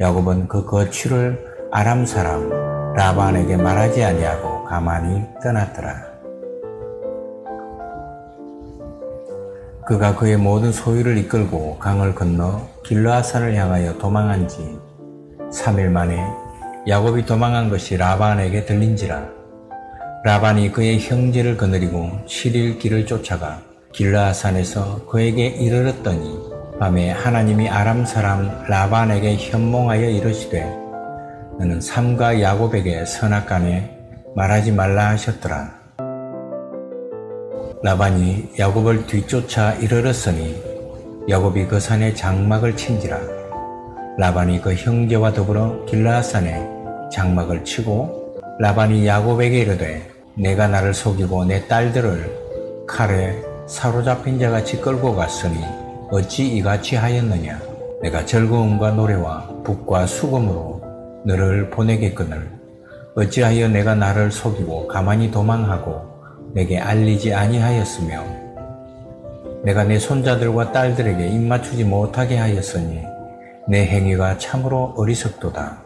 야곱은 그 거취를 아람 사람 라반에게 말하지 아니하고 가만히 떠났더라. 그가 그의 모든 소유를 이끌고 강을 건너 길르아산을 향하여 도망한 지 3일 만에 야곱이 도망한 것이 라반에게 들린지라 라반이 그의 형제를 거느리고 7일 길을 쫓아가 길라산에서 그에게 이르렀더니 밤에 하나님이 아람 사람 라반에게 현몽하여 이르시되 너는 삼가 야곱에게 선악간에 말하지 말라 하셨더라. 라반이 야곱을 뒤쫓아 이르렀으니 야곱이 그 산에 장막을 친지라. 라반이 그 형제와 더불어 길라산에 장막을 치고 라반이 야곱에게 이르되 내가 나를 속이고 내 딸들을 칼에 사로잡힌 자같이 끌고 갔으니 어찌 이같이 하였느냐 내가 즐거움과 노래와 북과 수금으로 너를 보내겠거늘 어찌하여 내가 나를 속이고 가만히 도망하고 내게 알리지 아니하였으며 내가 내 손자들과 딸들에게 입맞추지 못하게 하였으니 내 행위가 참으로 어리석도다.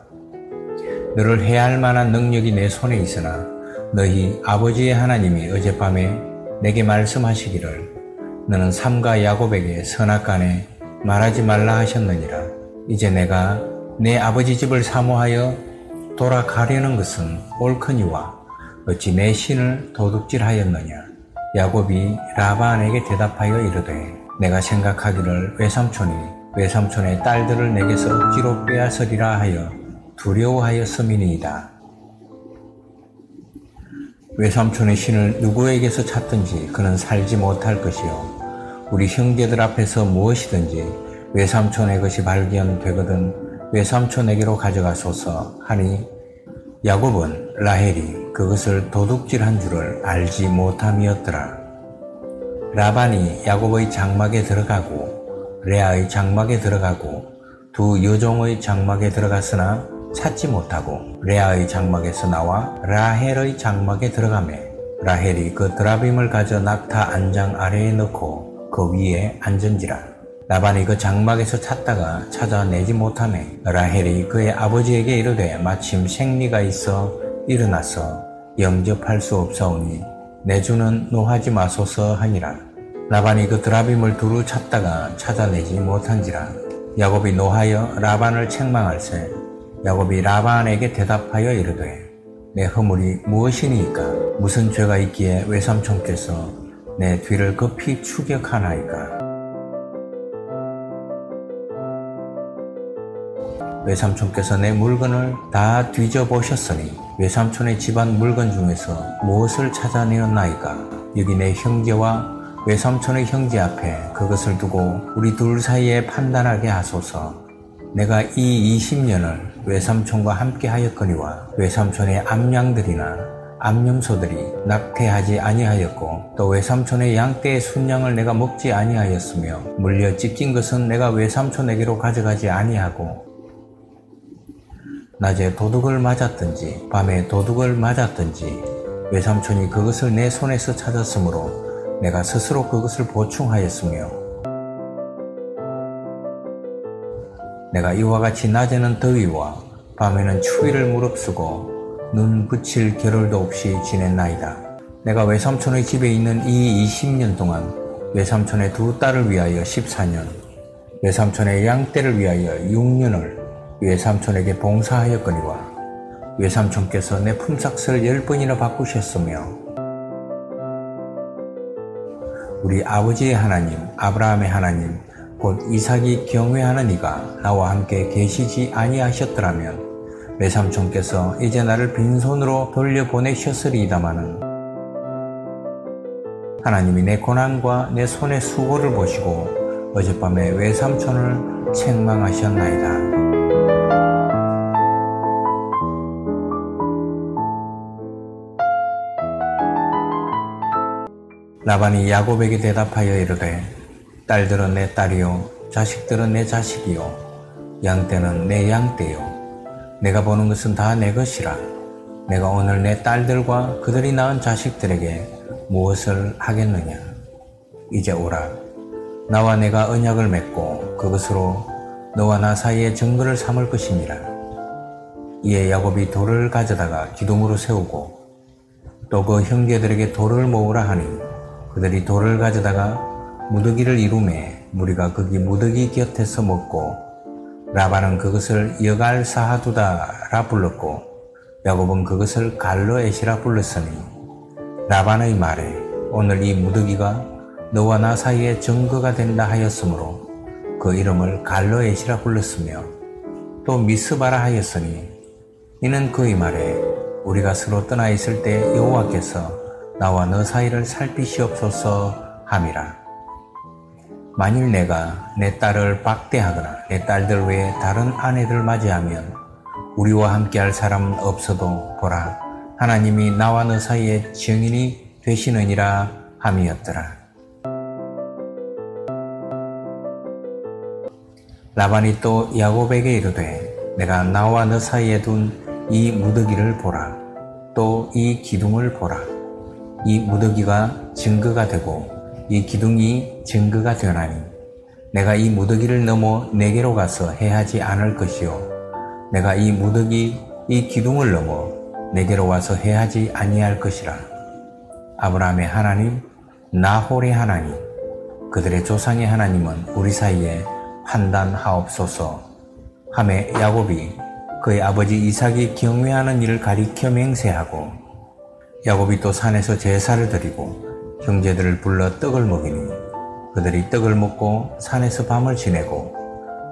너를 해야 할 만한 능력이 내 손에 있으나 너희 아버지의 하나님이 어젯밤에 내게 말씀하시기를 너는 삼가 야곱에게 선악간에 말하지 말라 하셨느니라. 이제 내가 내 아버지 집을 사모하여 돌아가려는 것은 옳거니와 어찌 내 신을 도둑질하였느냐. 야곱이 라반에게 대답하여 이르되 내가 생각하기를 외삼촌이 외삼촌의 딸들을 내게서 억지로 빼앗으리라 하여 두려워하였음이니이다. 외삼촌의 신을 누구에게서 찾든지 그는 살지 못할 것이요. 우리 형제들 앞에서 무엇이든지 외삼촌의 것이 발견되거든 외삼촌에게로 가져가소서 하니 야곱은 라헬이 그것을 도둑질한 줄을 알지 못함이었더라. 라반이 야곱의 장막에 들어가고 레아의 장막에 들어가고 두 여종의 장막에 들어갔으나 찾지 못하고 레아의 장막에서 나와 라헬의 장막에 들어가매 라헬이 그 드라빔을 가져 낙타 안장 아래에 넣고 그 위에 앉은지라 라반이 그 장막에서 찾다가 찾아내지 못하매 라헬이 그의 아버지에게 이르되 마침 생리가 있어 일어나서 영접할 수 없사오니 내 주는 노하지 마소서 하니라. 라반이 그 드라빔을 두루 찾다가 찾아내지 못한지라 야곱이 노하여 라반을 책망할세 야곱이 라반에게 대답하여 이르되 내 허물이 무엇이니까? 무슨 죄가 있기에 외삼촌께서 내 뒤를 급히 추격하나이까 외삼촌께서 내 물건을 다 뒤져보셨으니 외삼촌의 집안 물건 중에서 무엇을 찾아내었나이까? 여기 내 형제와 외삼촌의 형제 앞에 그것을 두고 우리 둘 사이에 판단하게 하소서. 내가 이 20년을 외삼촌과 함께 하였거니와 외삼촌의 암양들이나 암염소들이 낙태하지 아니하였고 또 외삼촌의 양떼의 순양을 내가 먹지 아니하였으며 물려 찢긴 것은 내가 외삼촌에게로 가져가지 아니하고 낮에 도둑을 맞았든지 밤에 도둑을 맞았든지 외삼촌이 그것을 내 손에서 찾았으므로 내가 스스로 그것을 보충하였으며 내가 이와 같이 낮에는 더위와 밤에는 추위를 무릅쓰고 눈 붙일 겨를도 없이 지냈나이다. 내가 외삼촌의 집에 있는 이 20년 동안 외삼촌의 두 딸을 위하여 14년, 외삼촌의 양떼를 위하여 6년을 외삼촌에게 봉사하였거니와 외삼촌께서 내 품삯을 열 번이나 바꾸셨으며 우리 아버지의 하나님, 아브라함의 하나님, 곧 이삭이 경외하는 이가 나와 함께 계시지 아니하셨더라면 외삼촌께서 이제 나를 빈손으로 돌려보내셨으리이다마는 하나님이 내 고난과 내 손의 수고를 보시고 어젯밤에 외삼촌을 책망하셨나이다. 라반이 야곱에게 대답하여 이르되 딸들은 내 딸이요 자식들은 내 자식이요 양떼는 내 양떼요 내가 보는 것은 다 내 것이라. 내가 오늘 내 딸들과 그들이 낳은 자식들에게 무엇을 하겠느냐. 이제 오라. 나와 내가 언약을 맺고 그것으로 너와 나 사이에 증거를 삼을 것이니라. 이에 야곱이 돌을 가져다가 기둥으로 세우고 또 그 형제들에게 돌을 모으라 하니 그들이 돌을 가져다가 무더기를 이루매 무리가 거기 무더기 곁에서 먹고 라반은 그것을 여갈 사하두다라 불렀고 야곱은 그것을 갈로에시라 불렀으니 라반의 말에 오늘 이 무더기가 너와 나 사이에 증거가 된다 하였으므로 그 이름을 갈로에시라 불렀으며 또 미스바라 하였으니 이는 그의 말에 우리가 서로 떠나 있을 때 여호와께서 나와 너 사이를 살피시옵소서 함이라. 만일 내가 내 딸을 박대하거나 내 딸들 외에 다른 아내들 맞이하면 우리와 함께할 사람은 없어도 보라 하나님이 나와 너 사이에 증인이 되시느니라 함이었더라. 라반이 또 야곱에게 이르되 내가 나와 너 사이에 둔 이 무더기를 보라 또 이 기둥을 보라 이 무더기가 증거가 되고 이 기둥이 증거가 되나니 내가 이 무더기를 넘어 내게로 가서 해하지 않을 것이요. 내가 이 무더기 이 기둥을 넘어 내게로 와서 해하지 아니할 것이라. 아브라함의 하나님 나홀의 하나님 그들의 조상의 하나님은 우리 사이에 판단하옵소서. 함에 야곱이 그의 아버지 이삭이 경외하는 일을 가리켜 맹세하고 야곱이 또 산에서 제사를 드리고 형제들을 불러 떡을 먹이니 그들이 떡을 먹고 산에서 밤을 지내고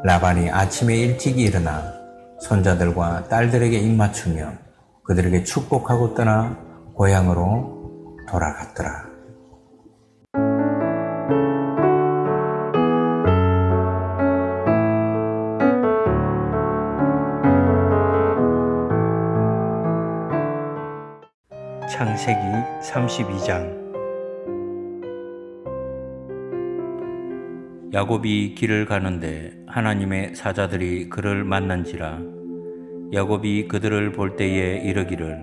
라반이 아침에 일찍 일어나 손자들과 딸들에게 입맞추며 그들에게 축복하고 떠나 고향으로 돌아갔더라. 창세기 32장. 야곱이 길을 가는데 하나님의 사자들이 그를 만난지라. 야곱이 그들을 볼 때에 이르기를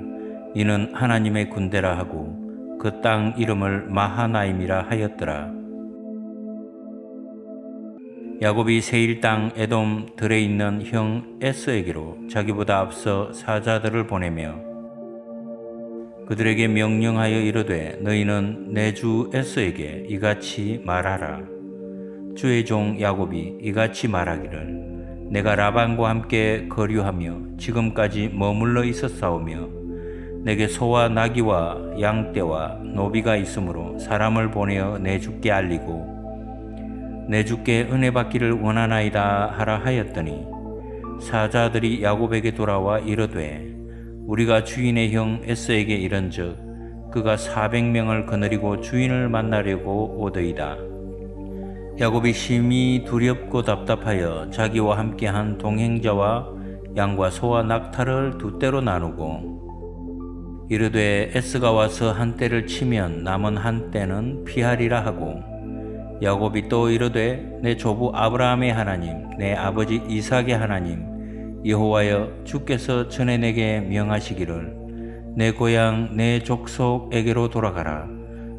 이는 하나님의 군대라 하고 그 땅 이름을 마하나임이라 하였더라. 야곱이 세일 땅 에돔 들에 있는 형 에스에게로 자기보다 앞서 사자들을 보내며 그들에게 명령하여 이르되 너희는 내 주 에스에게 이같이 말하라. 주의 종 야곱이 이같이 말하기를 내가 라반과 함께 거류하며 지금까지 머물러 있었사오며 내게 소와 나귀와 양떼와 노비가 있으므로 사람을 보내어 내 주께 알리고 내 주께 은혜 받기를 원하나이다 하라 하였더니 사자들이 야곱에게 돌아와 이르되 우리가 주인의 형 에스에게 이른즉 그가 사백 명을 거느리고 주인을 만나려고 오더이다. 야곱이 심히 두렵고 답답하여 자기와 함께한 동행자와 양과 소와 낙타를 두 때로 나누고 이르되 에스가 와서 한 때를 치면 남은 한 때는 피하리라 하고 야곱이 또 이르되 내 조부 아브라함의 하나님 내 아버지 이삭의 하나님 여호와여 주께서 전에 내게 명하시기를 내 고향 내 족속에게로 돌아가라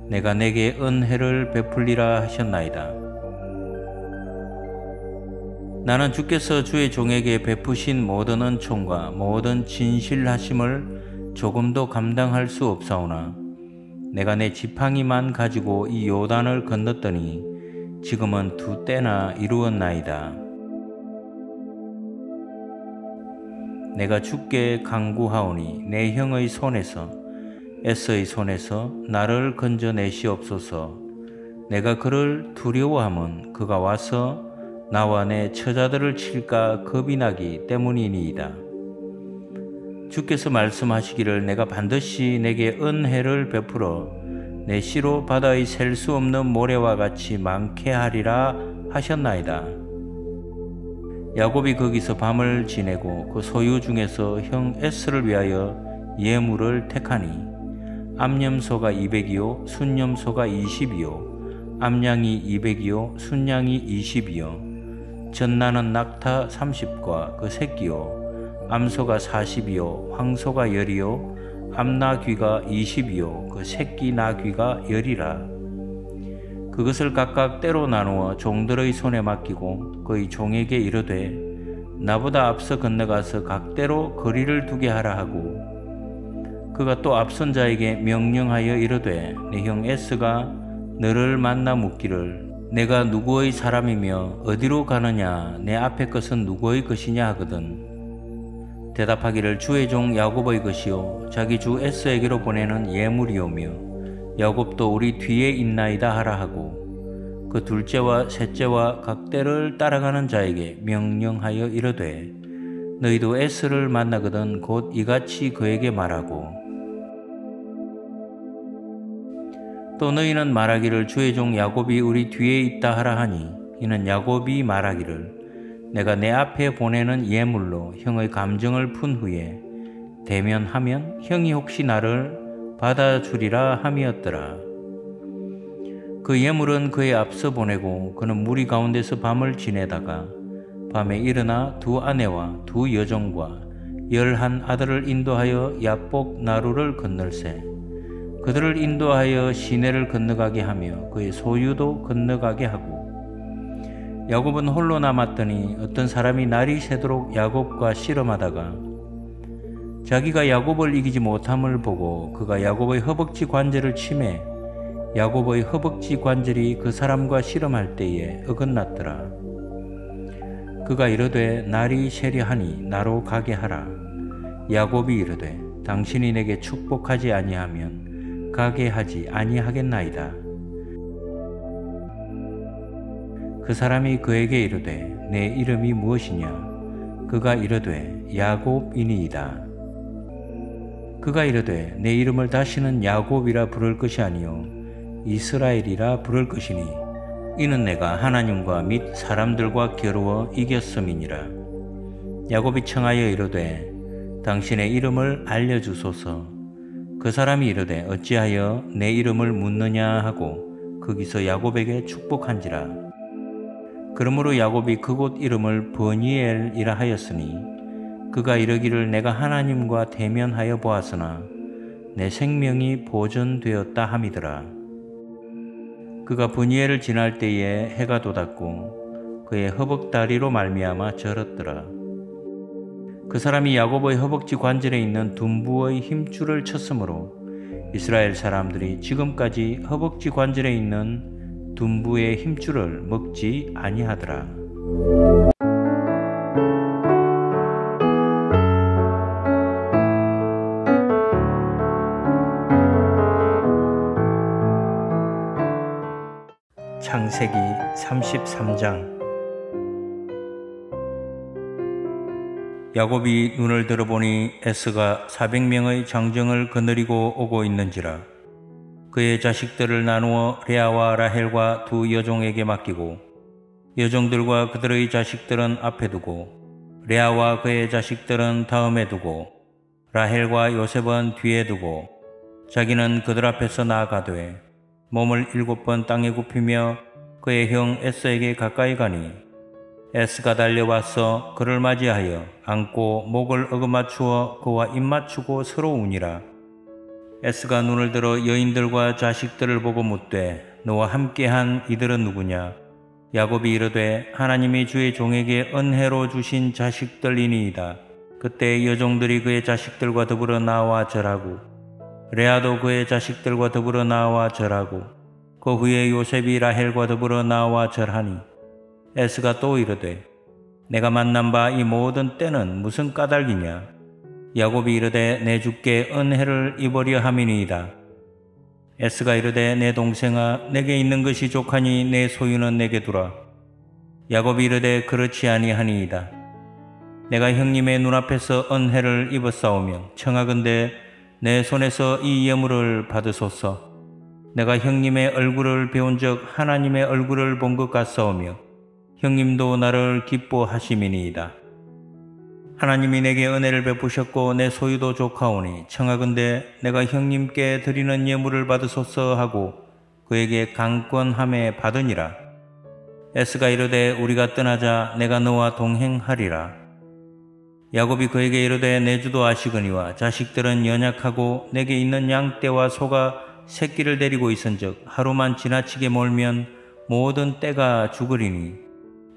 내가 내게 은혜를 베풀리라 하셨나이다 나는 주께서 주의 종에게 베푸신 모든 은총과 모든 진실하심을 조금도 감당할 수 없사오나 내가 내 지팡이만 가지고 이 요단을 건넜더니 지금은 두 때나 이루었나이다. 내가 죽게 강구하오니 내 형의 손에서 에서의 손에서 나를 건져내시옵소서. 내가 그를 두려워함은 그가 와서 나와 내 처자들을 칠까 겁이 나기 때문이니이다. 주께서 말씀하시기를 내가 반드시 내게 은혜를 베풀어 내 시로 바다의 셀 수 없는 모래와 같이 많게 하리라 하셨나이다. 야곱이 거기서 밤을 지내고 그 소유 중에서 형 에스를 위하여 예물을 택하니 암염소가 200이요 순염소가 20이요 암양이 200이요 순양이 20이요 전나는 낙타 30과 그 새끼요 암소가 40이요 황소가 열이요 암나귀가 20이요 그 새끼 나귀가 열이라 그것을 각각 때로 나누어 종들의 손에 맡기고 그의 종에게 이르되 나보다 앞서 건너가서 각대로 거리를 두게 하라 하고. 그가 또 앞선 자에게 명령하여 이르되 내 형 에스가 너를 만나 묻기를 내가 누구의 사람이며 어디로 가느냐 내 앞에 것은 누구의 것이냐 하거든. 대답하기를 주의 종 야곱의 것이요 자기 주 에스에게로 보내는 예물이오며 야곱도 우리 뒤에 있나이다 하라 하고 그 둘째와 셋째와 각대를 따라가는 자에게 명령하여 이르되 너희도 에스를 만나거든 곧 이같이 그에게 말하고 또 너희는 말하기를 주의 종 야곱이 우리 뒤에 있다 하라 하니 이는 야곱이 말하기를 내가 내 앞에 보내는 예물로 형의 감정을 푼 후에 대면하면 형이 혹시 나를 받아주리라 함이었더라. 그 예물은 그의 앞서 보내고 그는 무리 가운데서 밤을 지내다가 밤에 일어나 두 아내와 두 여종과 열한 아들을 인도하여 야복 나루를 건널세 그들을 인도하여 시내를 건너가게 하며 그의 소유도 건너가게 하고 야곱은 홀로 남았더니 어떤 사람이 날이 새도록 야곱과 씨름하다가 자기가 야곱을 이기지 못함을 보고 그가 야곱의 허벅지 관절을 침해 야곱의 허벅지 관절이 그 사람과 씨름할 때에 어긋났더라. 그가 이르되 날이 세려하니 나로 가게 하라. 야곱이 이르되 당신이 내게 축복하지 아니하면 가게 하지 아니하겠나이다. 그 사람이 그에게 이르되 내 이름이 무엇이냐 그가 이르되 야곱이니이다 그가 이르되 내 이름을 다시는 야곱이라 부를 것이 아니요 이스라엘이라 부를 것이니 이는 내가 하나님과 및 사람들과 겨루어 이겼음이니라. 야곱이 청하여 이르되 당신의 이름을 알려주소서. 그 사람이 이르되 어찌하여 내 이름을 묻느냐 하고 거기서 야곱에게 축복한지라. 그러므로 야곱이 그곳 이름을 버니엘이라 하였으니 그가 이르기를 내가 하나님과 대면하여 보았으나 내 생명이 보존되었다 함이더라. 그가 버니엘을 지날 때에 해가 돋았고 그의 허벅다리로 말미암아 절었더라. 그 사람이 야곱의 허벅지 관절에 있는 둔부의 힘줄을 쳤으므로 이스라엘 사람들이 지금까지 허벅지 관절에 있는 둔부의 힘줄을 먹지 아니하더라. 창세기 33장. 야곱이 눈을 들어보니 에스가 400명의 장정을 거느리고 오고 있는지라 그의 자식들을 나누어 레아와 라헬과 두 여종에게 맡기고 여종들과 그들의 자식들은 앞에 두고 레아와 그의 자식들은 다음에 두고 라헬과 요셉은 뒤에 두고 자기는 그들 앞에서 나아가되 몸을 일곱 번 땅에 굽히며 그의 형 에스에게 가까이 가니 에스가 달려와서 그를 맞이하여 안고 목을 어긋맞추어 그와 입맞추고 서로 우니라. 에스가 눈을 들어 여인들과 자식들을 보고 묻되 너와 함께한 이들은 누구냐? 야곱이 이르되 하나님이 주의 종에게 은혜로 주신 자식들이니이다. 그때 여종들이 그의 자식들과 더불어 나와 절하고 레아도 그의 자식들과 더불어 나와 절하고 그 후에 요셉이 라헬과 더불어 나와 절하니 에스가 또 이르되 내가 만난 바 이 모든 때는 무슨 까닭이냐? 야곱이 이르되 내 주께 은혜를 입으려 함이니이다. 에스가 이르되 내 동생아 내게 있는 것이 족하니 내 소유는 내게 두라. 야곱이 이르되 그렇지 아니하니이다. 내가 형님의 눈앞에서 은혜를 입었사오며 청하건대 내 손에서 이 예물을 받으소서. 내가 형님의 얼굴을 배운 적 하나님의 얼굴을 본 것 같사오며 형님도 나를 기뻐하심이니이다. 하나님이 내게 은혜를 베푸셨고 내 소유도 좋카오니 청하건대 내가 형님께 드리는 예물을 받으소서 하고 그에게 강권함에 받으니라. 에스가 이르되 우리가 떠나자 내가 너와 동행하리라. 야곱이 그에게 이르되 내 주도 아시거니와 자식들은 연약하고 내게 있는 양떼와 소가 새끼를 데리고 있은즉 하루만 지나치게 몰면 모든 떼가 죽으리니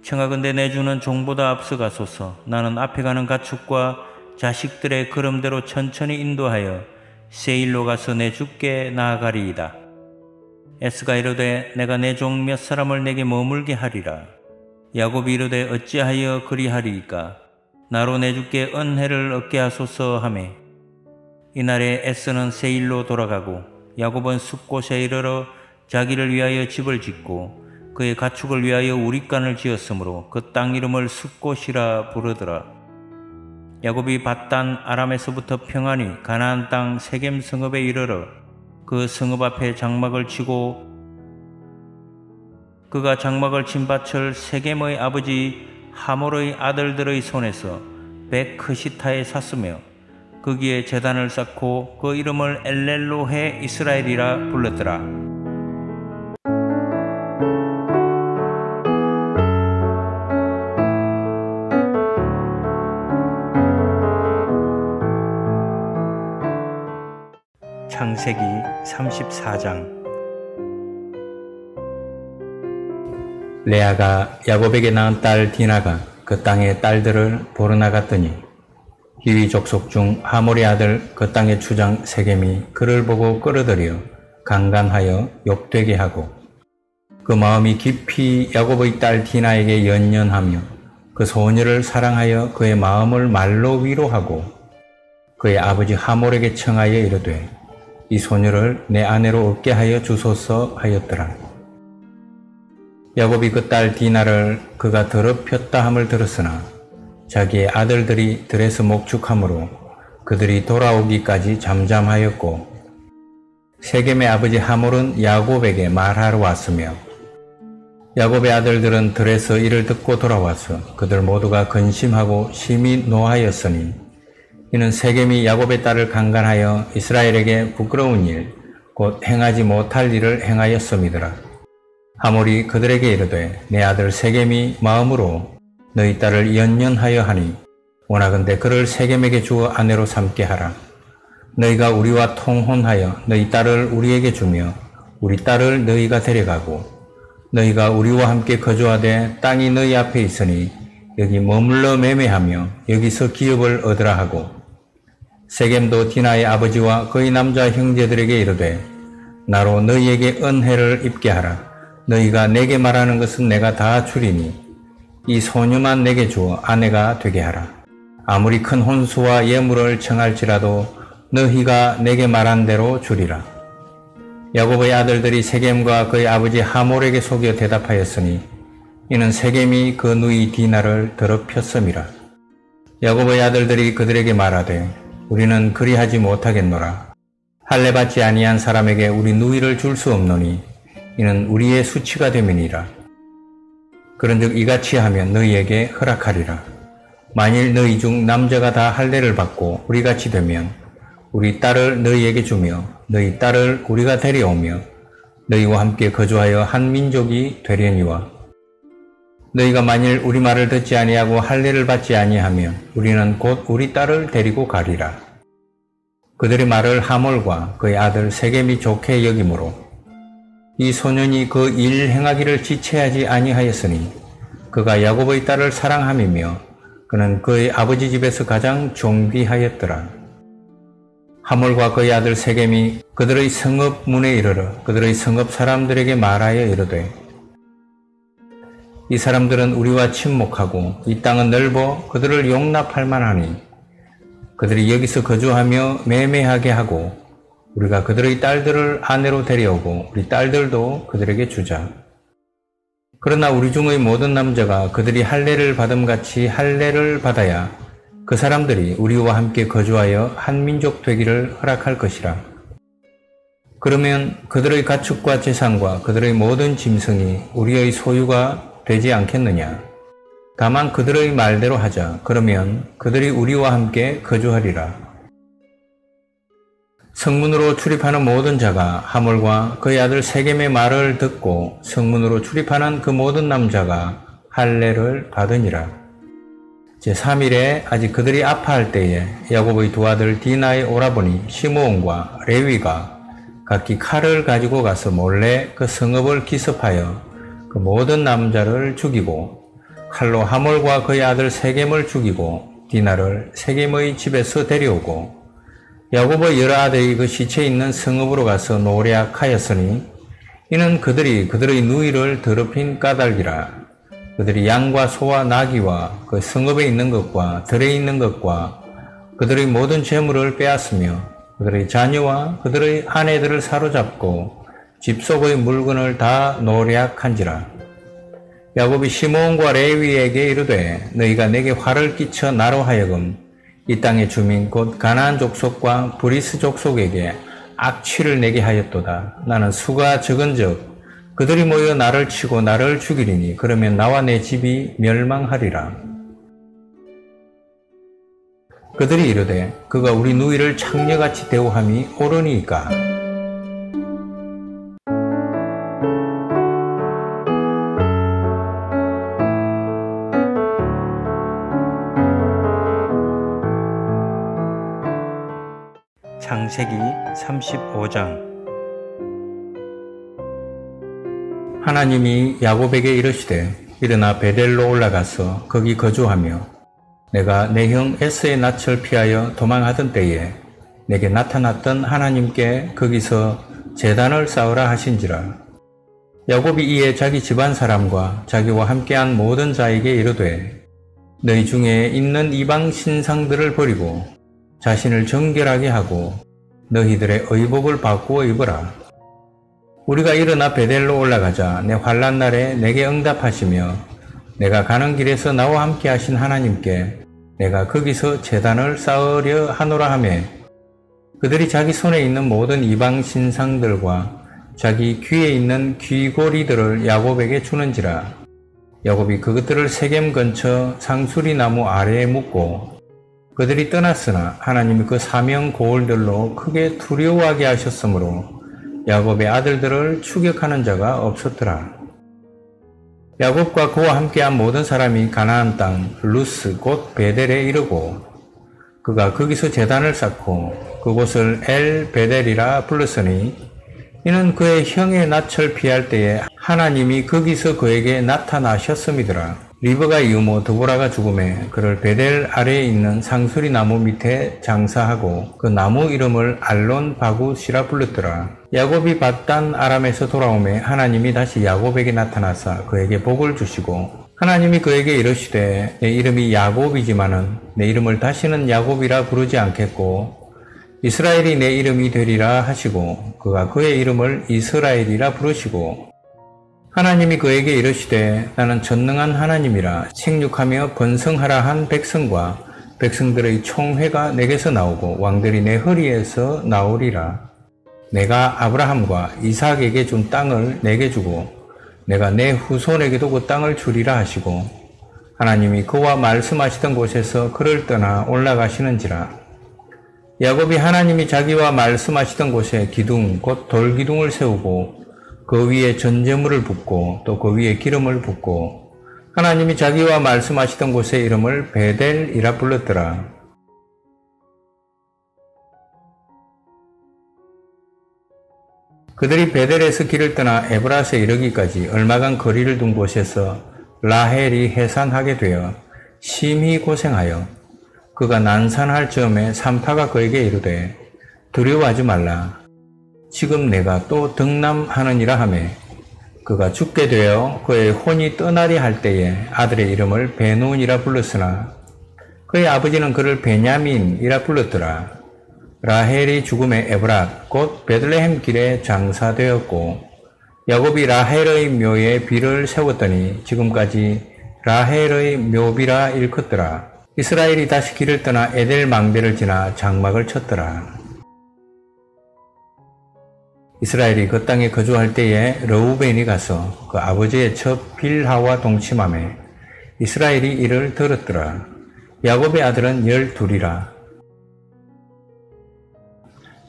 청하건대 내 주는 종보다 앞서가소서 나는 앞에 가는 가축과 자식들의 걸음대로 천천히 인도하여 세일로 가서 내 주께 나아가리이다. 에스가 이르되 내가 내 종 몇 사람을 내게 머물게 하리라. 야곱이 이르되 어찌하여 그리하리이까 나로 내 주께 은혜를 얻게 하소서 하매 이날에 에스는 세일로 돌아가고 야곱은 숲곳에 이르러 자기를 위하여 집을 짓고 그의 가축을 위하여 우리간을 지었으므로 그 땅 이름을 숲곳이라 부르더라. 야곱이 바단 아람에서부터 평안히 가나안 땅 세겜 성읍에 이르러 그 성읍 앞에 장막을 치고 그가 장막을 친 밭을 세겜의 아버지 하몰의 아들들의 손에서 베크시타에 샀으며 거기에 재단을 쌓고 그 이름을 엘렐로해 이스라엘이라 불렀더라. 창세기 34장 레아가 야곱에게 낳은 딸 디나가 그 땅의 딸들을 보러 나갔더니 희위 족속 중 하모리 아들 그 땅의 주장 세겜이 그를 보고 끌어들여 강간하여 욕되게 하고 그 마음이 깊이 야곱의 딸 디나에게 연연하며 그 소녀를 사랑하여 그의 마음을 말로 위로하고 그의 아버지 하몰에게 청하여 이르되 이 소녀를 내 아내로 얻게 하여 주소서 하였더라. 야곱이 그 딸 디나를 그가 더럽혔다 함을 들었으나 자기의 아들들이 들에서 목축함으로 그들이 돌아오기까지 잠잠하였고 세겜의 아버지 하몰은 야곱에게 말하러 왔으며 야곱의 아들들은 들에서 이를 듣고 돌아와서 그들 모두가 근심하고 심히 노하였으니 이는 세겜이 야곱의 딸을 강간하여 이스라엘에게 부끄러운 일, 곧 행하지 못할 일을 행하였음이더라. 하몰이 그들에게 이르되 내 아들 세겜이 마음으로 너희 딸을 연연하여 하니 원하건대 그를 세겜에게 주어 아내로 삼게 하라. 너희가 우리와 통혼하여 너희 딸을 우리에게 주며 우리 딸을 너희가 데려가고 너희가 우리와 함께 거주하되 땅이 너희 앞에 있으니 여기 머물러 매매하며 여기서 기업을 얻으라 하고 세겜도 디나의 아버지와 그의 남자 형제들에게 이르되 나로 너희에게 은혜를 입게 하라. 너희가 내게 말하는 것은 내가 다 주리니 이 소녀만 내게 주어 아내가 되게 하라. 아무리 큰 혼수와 예물을 청할지라도 너희가 내게 말한 대로 주리라. 야곱의 아들들이 세겜과 그의 아버지 하몰에게 속여 대답하였으니 이는 세겜이 그 누이 디나를 더럽혔음이라. 야곱의 아들들이 그들에게 말하되 우리는 그리하지 못하겠노라. 할례 받지 아니한 사람에게 우리 누이를 줄 수 없노니 이는 우리의 수치가 됨이니라. 그런즉 이같이 하면 너희에게 허락하리라. 만일 너희 중 남자가 다 할례를 받고 우리같이 되면 우리 딸을 너희에게 주며 너희 딸을 우리가 데려오며 너희와 함께 거주하여 한 민족이 되려니와 너희가 만일 우리 말을 듣지 아니하고 할례를 받지 아니하면 우리는 곧 우리 딸을 데리고 가리라. 그들의 말을 하몰과 그의 아들 세겜이 좋게 여기므로 이 소년이 그 일 행하기를 지체하지 아니하였으니 그가 야곱의 딸을 사랑함이며 그는 그의 아버지 집에서 가장 존귀하였더라. 하몰과 그의 아들 세겜이 그들의 성읍 문에 이르러 그들의 성읍 사람들에게 말하여 이르되 이 사람들은 우리와 친목하고 이 땅은 넓어 그들을 용납할 만하니 그들이 여기서 거주하며 매매하게 하고 우리가 그들의 딸들을 아내로 데려오고 우리 딸들도 그들에게 주자. 그러나 우리 중의 모든 남자가 그들이 할례를 받음 같이 할례를 받아야 그 사람들이 우리와 함께 거주하여 한 민족 되기를 허락할 것이라. 그러면 그들의 가축과 재산과 그들의 모든 짐승이 우리의 소유가 되지 않겠느냐. 다만 그들의 말대로 하자. 그러면 그들이 우리와 함께 거주하리라. 성문으로 출입하는 모든 자가 하몰과 그의 아들 세겜의 말을 듣고 성문으로 출입하는 그 모든 남자가 할례를 받으니라. 제3일에 아직 그들이 아파할 때에 야곱의 두 아들 디나의 오라버니 시므온과 레위가 각기 칼을 가지고 가서 몰래 그 성읍을 기습하여 그 모든 남자를 죽이고 칼로 하몰과 그의 아들 세겜을 죽이고 디나를 세겜의 집에서 데려오고 야곱의 여러 아들이 그 시체 있는 성읍으로 가서 노략하였으니 이는 그들이 그들의 누이를 더럽힌 까닭이라 그들이 양과 소와 나귀와 그 성읍에 있는 것과 들에 있는 것과 그들의 모든 재물을 빼앗으며 그들의 자녀와 그들의 아내들을 사로잡고 집 속의 물건을 다 노략한지라. 야곱이 시몬과 레위에게 이르되 너희가 내게 화를 끼쳐 나로 하여금 이 땅의 주민 곧 가나안 족속과 브리스 족속에게 악취를 내게 하였도다. 나는 수가 적은즉 그들이 모여 나를 치고 나를 죽이리니 그러면 나와 내 집이 멸망하리라. 그들이 이르되 그가 우리 누이를 창녀같이 대우함이 옳으니까 창세기 35장. 하나님이 야곱에게 이르시되 일어나 베델로 올라가서 거기 거주하며 내가 내 형 에스의 낯을 피하여 도망하던 때에 내게 나타났던 하나님께 거기서 재단을 쌓으라 하신지라. 야곱이 이에 자기 집안 사람과 자기와 함께한 모든 자에게 이르되 너희 중에 있는 이방 신상들을 버리고 자신을 정결하게 하고 너희들의 의복을 바꾸어 입어라. 우리가 일어나 베델로 올라가자. 내 환란 날에 내게 응답하시며 내가 가는 길에서 나와 함께 하신 하나님께 내가 거기서 재단을 쌓으려 하노라 하매. 그들이 자기 손에 있는 모든 이방 신상들과 자기 귀에 있는 귀고리들을 야곱에게 주는지라. 야곱이 그것들을 세겜 근처 상수리 나무 아래에 묻고 그들이 떠났으나 하나님이 그 사면 고을들로 크게 두려워하게 하셨으므로 야곱의 아들들을 추격하는 자가 없었더라. 야곱과 그와 함께한 모든 사람이 가나안 땅 루스 곧 벧엘에 이르고 그가 거기서 제단을 쌓고 그곳을 엘벧엘이라 불렀으니 이는 그의 형의 낯을 피할 때에 하나님이 거기서 그에게 나타나셨음이더라. 리브가의 유모 드보라가 죽으매 그를 벧엘 아래에 있는 상수리 나무 밑에 장사하고 그 나무 이름을 알론바굿이라 불렀더라. 야곱이 바단 아람에서 돌아오매 하나님이 다시 야곱에게 나타나사 그에게 복을 주시고 하나님이 그에게 이르시되 내 이름이 야곱이지만은 내 이름을 다시는 야곱이라 부르지 않겠고 이스라엘이 내 이름이 되리라 하시고 그가 그의 이름을 이스라엘이라 부르시고 하나님이 그에게 이르시되 나는 전능한 하나님이라 생육하며 번성하라 한 백성과 백성들의 총회가 내게서 나오고 왕들이 내 허리에서 나오리라. 내가 아브라함과 이삭에게 준 땅을 내게 주고 내가 내 후손에게도 그 땅을 주리라 하시고 하나님이 그와 말씀하시던 곳에서 그를 떠나 올라가시는지라. 야곱이 하나님이 자기와 말씀하시던 곳에 기둥, 곧 돌기둥을 세우고 그 위에 전제물을 붓고 또 그 위에 기름을 붓고 하나님이 자기와 말씀하시던 곳의 이름을 베델이라 불렀더라. 그들이 베델에서 길을 떠나 에브라스에 이르기까지 얼마간 거리를 둔 곳에서 라헬이 해산하게 되어 심히 고생하여 그가 난산할 즈음에 산파가 그에게 이르되 두려워하지 말라 지금 내가 또 등남하느니라 하매 그가 죽게 되어 그의 혼이 떠나리 할 때에 아들의 이름을 베논이라 불렀으나 그의 아버지는 그를 베냐민이라 불렀더라. 라헬이 죽음에 에브랏 곧 베들레헴 길에 장사되었고 야곱이 라헬의 묘에 비를 세웠더니 지금까지 라헬의 묘비라 일컫더라. 이스라엘이 다시 길을 떠나 에델 망대를 지나 장막을 쳤더라. 이스라엘이 그 땅에 거주할 때에 러우벤이 가서 그 아버지의 첫 빌하와 동침함에 이스라엘이 이를 들었더라. 야곱의 아들은 열둘이라.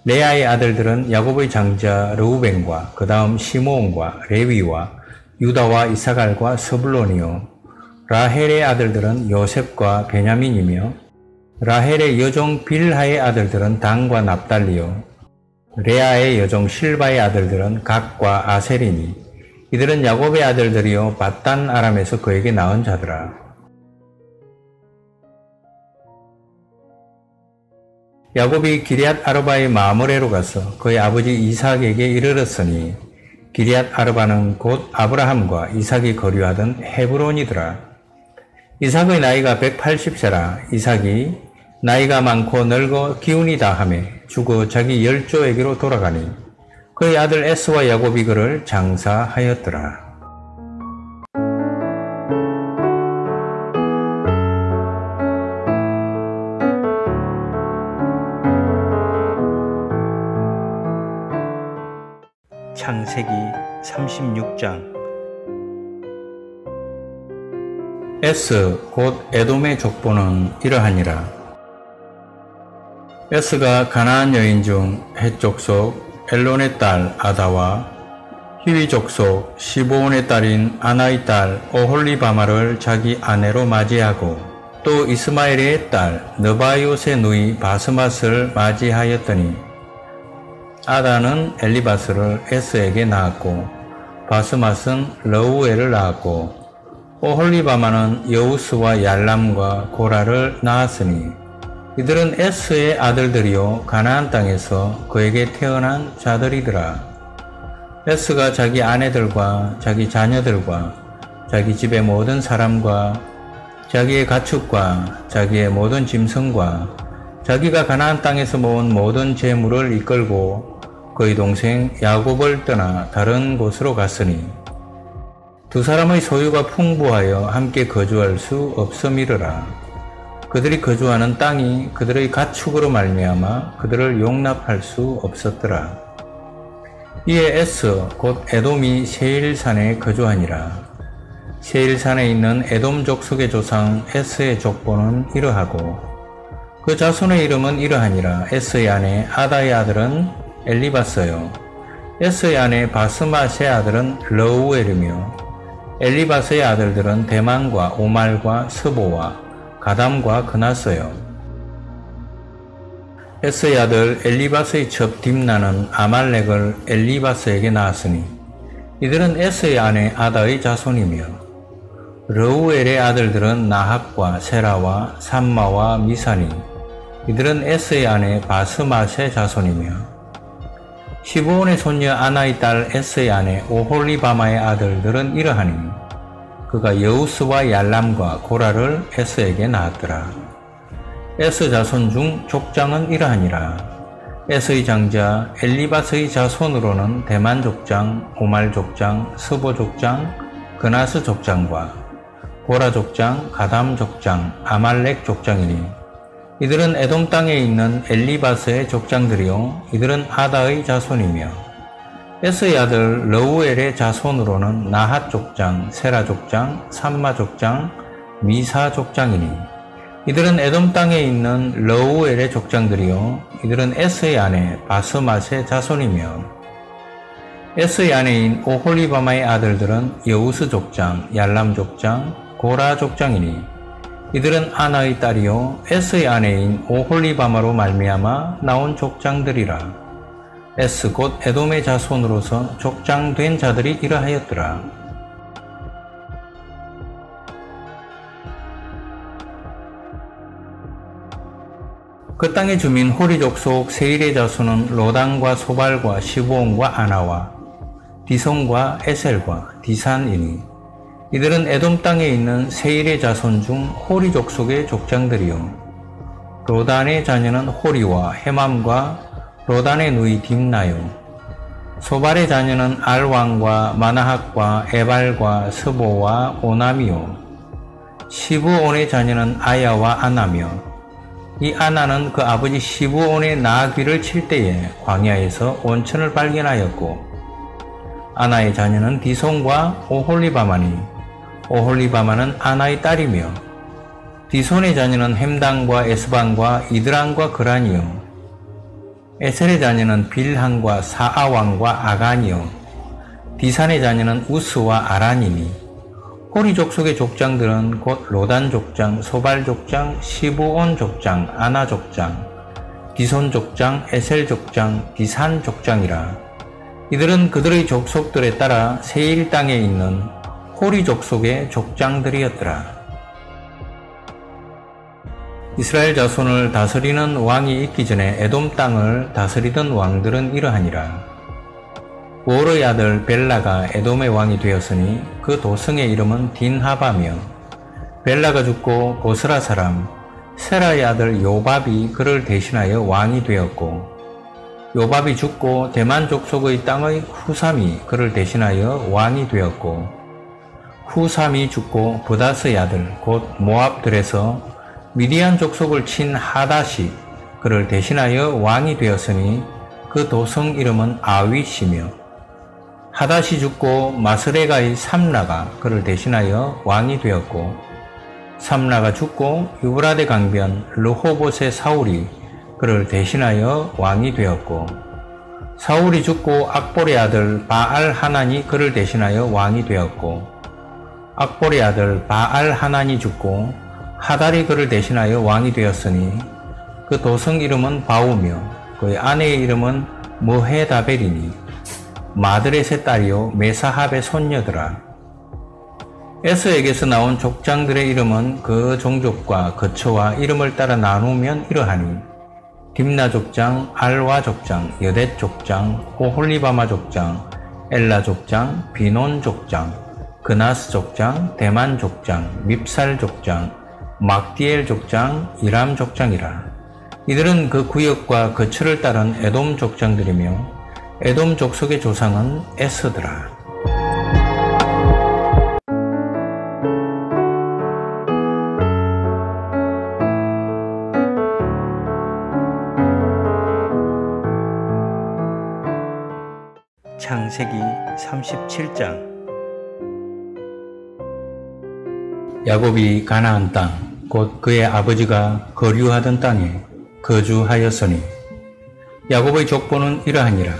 레아의 아들들은 야곱의 장자 르우벤과 그 다음 시므온과 레위와 유다와 이사갈과 서블론이요 라헬의 아들들은 요셉과 베냐민이며 라헬의 여종 빌하의 아들들은 단과 납달리요 레아의 여종 실바의 아들들은 각과 아셀이니 이들은 야곱의 아들들이요 바단 아람에서 그에게 낳은 자들아 야곱이 기리앗 아르바의 마무레로 가서 그의 아버지 이삭에게 이르렀으니 기리앗 아르바는 곧 아브라함과 이삭이 거류하던 헤브론이더라. 이삭의 나이가 180세라 이삭이 나이가 많고 늙어 기운이 다함에 죽어 자기 열조에게로 돌아가니 그의 아들 에스와 야곱이 그를 장사하였더라. 창세기 36장 에스 곧 에돔의 족보는 이러하니라 에스가 가나안 여인 중 해족 속 엘론의 딸 아다와 히위 족 속 시보온의 딸인 아나의 딸 오홀리바마를 자기 아내로 맞이하고 또 이스마엘의 딸 느바이옷의 누이 바스맛을 맞이하였더니 아다는 엘리바스를 에스에게 낳았고 바스맛은 러우엘을 낳았고 오홀리바마는 여우스와 얄람과 고라를 낳았으니 이들은 에스의 아들들이요 가나안 땅에서 그에게 태어난 자들이더라. 에스가 자기 아내들과 자기 자녀들과 자기 집의 모든 사람과 자기의 가축과 자기의 모든 짐승과 자기가 가나안 땅에서 모은 모든 재물을 이끌고 그의 동생 야곱을 떠나 다른 곳으로 갔으니 두 사람의 소유가 풍부하여 함께 거주할 수 없음이르라. 그들이 거주하는 땅이 그들의 가축으로 말미암아 그들을 용납할 수 없었더라. 이에 에스 곧 에돔이 세일산에 거주하니라. 세일산에 있는 에돔 족속의 조상 에스의 족보는 이러하고 그 자손의 이름은 이러하니라. 에스의 아내 아다의 아들은 엘리바스요. 에스의 아내 바스마의 아들은 러우엘이며 엘리바스의 아들들은 대만과 오말과 스보와 가담과 그나스요. 에스의 아들 엘리바스의 첩 딥나는 아말렉을 엘리바스에게 낳았으니 이들은 에스의 아내 아다의 자손이며 러우엘의 아들들은 나합과 세라와 삼마와 미사니 이들은 에스의 아내 바스마의 자손이며 시브온의 손녀 아나의 딸 에스의 아내 오홀리바마의 아들들은 이러하니 그가 여우스와 얄람과 고라를 에스에게 낳았더라. 에스 자손 중 족장은 이러하니라. 에스의 장자 엘리바스의 자손으로는 대만 족장, 오말 족장, 스보 족장, 그나스 족장과 고라 족장, 가담 족장, 아말렉 족장이니 이들은 에돔 땅에 있는 엘리바스의 족장들이요 이들은 아다의 자손이며 에스의 아들 러우엘의 자손으로는 나핫 족장, 세라 족장, 삼마 족장, 미사 족장이니 이들은 에돔 땅에 있는 러우엘의 족장들이요. 이들은 에스의 아내 바스맛의 자손이며 에스의 아내인 오홀리바마의 아들들은 여우스 족장, 얄람 족장, 고라 족장이니 이들은 아나의 딸이요. 에스의 아내인 오홀리바마로 말미암아 나온 족장들이라 에스 곧 에돔의 자손으로서 족장된 자들이 이러하였더라. 그 땅의 주민 호리족 속 세일의 자손은 로단과 소발과 시부온과 아나와 디손과 에셀과 디산이니 이들은 에돔 땅에 있는 세일의 자손 중 호리족 속의 족장들이요 로단의 자녀는 호리와 헤맘과 로단의 누이 딥나요. 소발의 자녀는 알왕과 마나학과 에발과 스보와 오나미요. 시부온의 자녀는 아야와 아나며 이 아나는 그 아버지 시부온의 나귀를 칠 때에 광야에서 온천을 발견하였고 아나의 자녀는 디손과 오홀리바마니 오홀리바마는 아나의 딸이며 디손의 자녀는 햄당과 에스반과 이드랑과 그란이요 에셀의 자녀는 빌한과 사아왕과 아간이요 디산의 자녀는 우스와 아란이니 호리 족속의 족장들은 곧 로단 족장, 소발 족장, 시부온 족장, 아나 족장, 디손 족장, 에셀 족장, 디산 족장이라 이들은 그들의 족속들에 따라 세일 땅에 있는 호리 족속의 족장들이었더라. 이스라엘 자손을 다스리는 왕이 있기 전에 에돔 땅을 다스리던 왕들은 이러하니라. 오르의 아들 벨라가 에돔의 왕이 되었으니 그 도성의 이름은 딘하바며 벨라가 죽고 보스라 사람 세라의 아들 요밥이 그를 대신하여 왕이 되었고 요밥이 죽고 대만 족속의 땅의 후삼이 그를 대신하여 왕이 되었고 후삼이 죽고 부다스의 아들 곧 모압들에서 미디안 족속을 친 하닷이 그를 대신하여 왕이 되었으니 그 도성 이름은 아윗이며 하닷이 죽고 마스레가의 삼라가 그를 대신하여 왕이 되었고 삼라가 죽고 유브라데 강변 르호봇의 사울이 그를 대신하여 왕이 되었고 사울이 죽고 악볼의 아들 바알 하난이 그를 대신하여 왕이 되었고 악볼의 아들 바알 하난이 죽고 하달이 그를 대신하여 왕이 되었으니 그 도성 이름은 바우며 그의 아내의 이름은 모헤다벨이니 마드렛의 딸이요 메사합의 손녀더라. 에스에게서 나온 족장들의 이름은 그 종족과 거처와 이름을 따라 나누면 이러하니 딥나 족장, 알와 족장, 여댓 족장, 호홀리바마 족장, 엘라 족장, 비논 족장, 그나스 족장, 대만 족장, 밉살 족장, 막디엘 족장, 이람 족장이라. 이들은 그 구역과 거처를 따른 에돔 족장들이며 에돔 족속의 조상은 에스드라. 창세기 37장 야곱이 가나안 땅 곧 그의 아버지가 거류하던 땅에 거주하였으니 야곱의 족보는 이러하니라.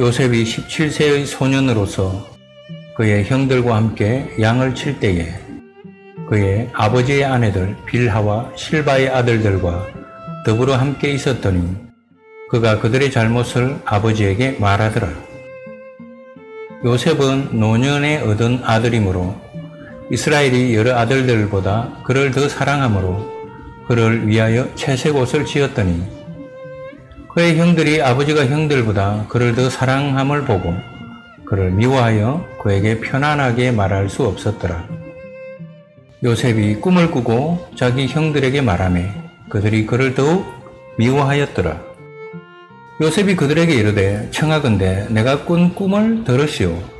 요셉이 17세의 소년으로서 그의 형들과 함께 양을 칠 때에 그의 아버지의 아내들 빌하와 실바의 아들들과 더불어 함께 있었더니 그가 그들의 잘못을 아버지에게 말하더라. 요셉은 노년에 얻은 아들이므로 이스라엘이 여러 아들들보다 그를 더 사랑하므로 그를 위하여 채색 옷을 지었더니 그의 형들이 아버지가 형들보다 그를 더 사랑함을 보고 그를 미워하여 그에게 편안하게 말할 수 없었더라. 요셉이 꿈을 꾸고 자기 형들에게 말하매 그들이 그를 더욱 미워하였더라. 요셉이 그들에게 이르되 청하건대 내가 꾼 꿈을 들으시오.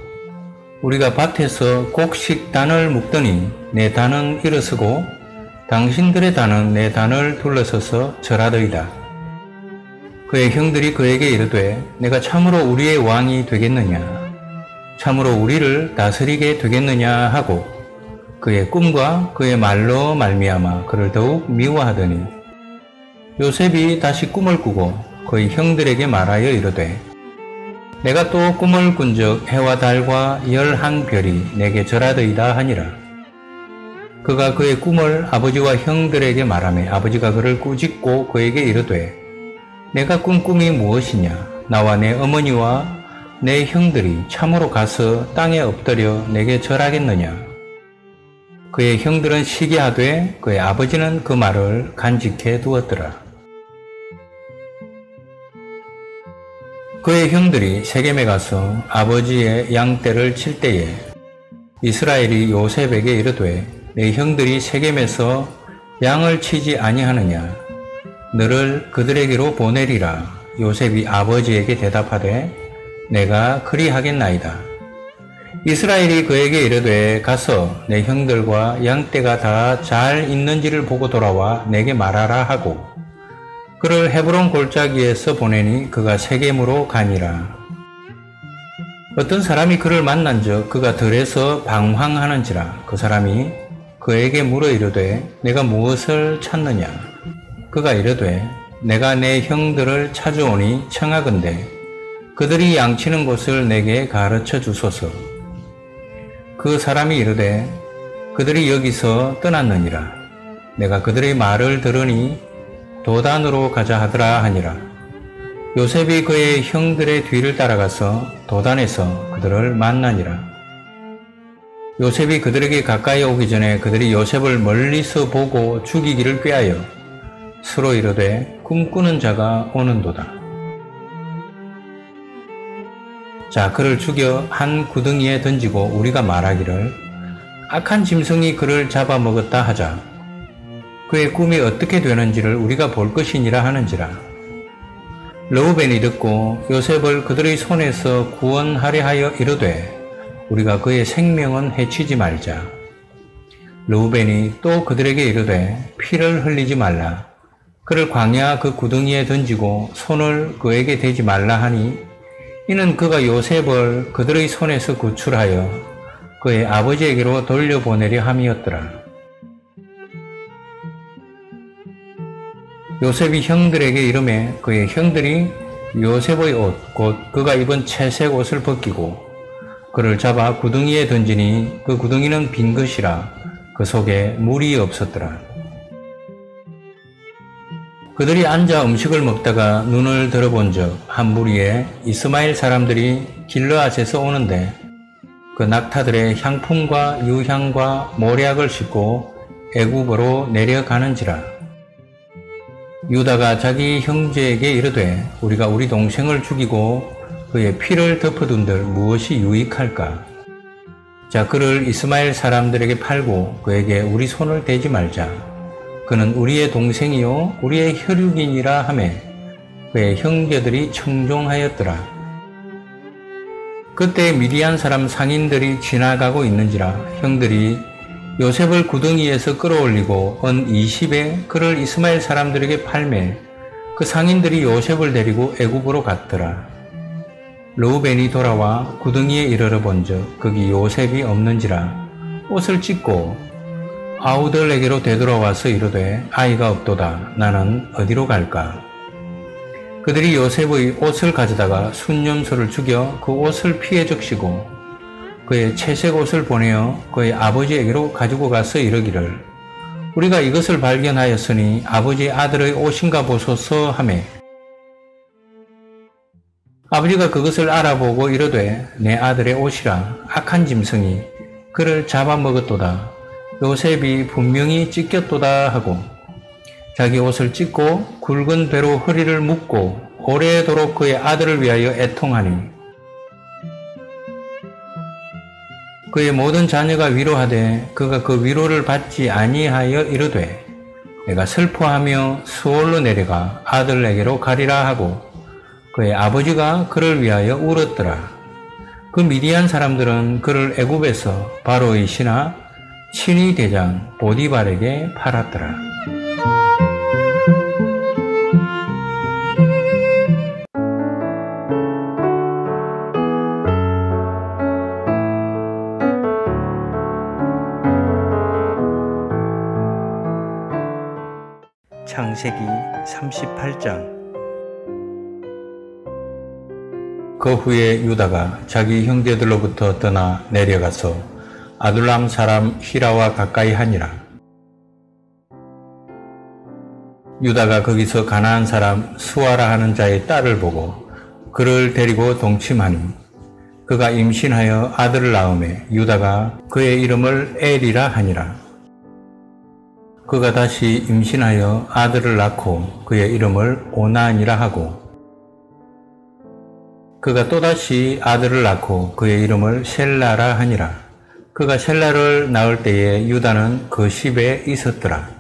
우리가 밭에서 곡식 단을 묶더니 내 단은 일어서고 당신들의 단은 내 단을 둘러서서 절하더이다. 그의 형들이 그에게 이르되 내가 참으로 우리의 왕이 되겠느냐? 참으로 우리를 다스리게 되겠느냐 하고 그의 꿈과 그의 말로 말미암아 그를 더욱 미워하더니 요셉이 다시 꿈을 꾸고 그의 형들에게 말하여 이르되 내가 또 꿈을 꾼적 해와 달과 열한 별이 내게 절하더이다 하니라. 그가 그의 꿈을 아버지와 형들에게 말하며 아버지가 그를 꾸짖고 그에게 이르되 내가 꾼 꿈이 무엇이냐 나와 내 어머니와 내 형들이 참으로 가서 땅에 엎드려 내게 절하겠느냐 그의 형들은 시기하되 그의 아버지는 그 말을 간직해 두었더라. 그의 형들이 세겜에 가서 아버지의 양떼를 칠 때에 이스라엘이 요셉에게 이르되 내 형들이 세겜에서 양을 치지 아니하느냐? 너를 그들에게로 보내리라. 요셉이 아버지에게 대답하되 내가 그리하겠나이다. 이스라엘이 그에게 이르되 가서 내 형들과 양떼가 다 잘 있는지를 보고 돌아와 내게 말하라 하고 그를 헤브론 골짜기에서 보내니 그가 세겜으로 가니라. 어떤 사람이 그를 만난 적 그가 들에서 방황하는지라 그 사람이 그에게 물어 이르되 내가 무엇을 찾느냐? 그가 이르되 내가 내 형들을 찾아오니 청하건대 그들이 양치는 곳을 내게 가르쳐 주소서. 그 사람이 이르되 그들이 여기서 떠났느니라. 내가 그들의 말을 들으니 도단으로 가자 하더라 하니라. 요셉이 그의 형들의 뒤를 따라가서 도단에서 그들을 만나니라. 요셉이 그들에게 가까이 오기 전에 그들이 요셉을 멀리서 보고 죽이기를 꾀하여 서로 이르되 꿈꾸는 자가 오는도다. 자, 그를 죽여 한 구덩이에 던지고 우리가 말하기를 악한 짐승이 그를 잡아먹었다 하자. 그의 꿈이 어떻게 되는지를 우리가 볼 것이니라 하는지라. 르우벤이 듣고 요셉을 그들의 손에서 구원하려 하여 이르되 우리가 그의 생명은 해치지 말자. 르우벤이 또 그들에게 이르되 피를 흘리지 말라. 그를 광야 그 구덩이에 던지고 손을 그에게 대지 말라 하니 이는 그가 요셉을 그들의 손에서 구출하여 그의 아버지에게로 돌려보내려 함이었더라. 요셉이 형들에게 이름에 그의 형들이 요셉의 옷, 곧 그가 입은 채색 옷을 벗기고 그를 잡아 구덩이에 던지니 그 구덩이는 빈 것이라 그 속에 물이 없었더라. 그들이 앉아 음식을 먹다가 눈을 들어본 적한 무리에 이스마엘 사람들이 길르앗에서 오는데 그 낙타들의 향품과 유향과 모략을 싣고 애굽으로 내려가는지라. 유다가 자기 형제에게 이르되 우리가 우리 동생을 죽이고 그의 피를 덮어둔들 무엇이 유익할까? 자 그를 이스마엘 사람들에게 팔고 그에게 우리 손을 대지 말자. 그는 우리의 동생이요 우리의 혈육이니라 하매 그의 형제들이 청종하였더라. 그때 미디안 사람 상인들이 지나가고 있는지라 형들이 요셉을 구덩이에서 끌어올리고 언 20에 그를 이스마엘 사람들에게 팔매 그 상인들이 요셉을 데리고 애굽으로 갔더라. 로우벤이 돌아와 구덩이에 이르러 본즉 거기 요셉이 없는지라 옷을 찢고 아우들에게로 되돌아와서 이르되 아이가 없도다 나는 어디로 갈까 그들이 요셉의 옷을 가져다가 순념소를 죽여 그 옷을 피해 적시고 그의 채색 옷을 보내어 그의 아버지에게로 가지고 가서 이르기를. 우리가 이것을 발견하였으니 아버지 아들의 옷인가 보소서 하매. 아버지가 그것을 알아보고 이르되 내 아들의 옷이라. 악한 짐승이 그를 잡아먹었도다. 요셉이 분명히 찢겼도다 하고 자기 옷을 찢고 굵은 배로 허리를 묶고 오래도록 그의 아들을 위하여 애통하니 그의 모든 자녀가 위로하되 그가 그 위로를 받지 아니하여 이르되 내가 슬퍼하며 수월로 내려가 아들에게로 가리라 하고 그의 아버지가 그를 위하여 울었더라. 그 미디안 사람들은 그를 애굽에서 바로의 신하 친위 대장 보디발에게 팔았더라. 창세기 38장 그 후에 유다가 자기 형제들로부터 떠나 내려가서 아둘람 사람 히라와 가까이 하니라. 유다가 거기서 가나안 사람 수아라 하는 자의 딸을 보고 그를 데리고 동침하니 그가 임신하여 아들을 낳음에 유다가 그의 이름을 엘이라 하니라. 그가 다시 임신하여 아들을 낳고 그의 이름을 오난이라 하고 그가 또다시 아들을 낳고 그의 이름을 셀라라 하니라. 그가 셀라를 낳을 때에 유다는 그 집에 있었더라.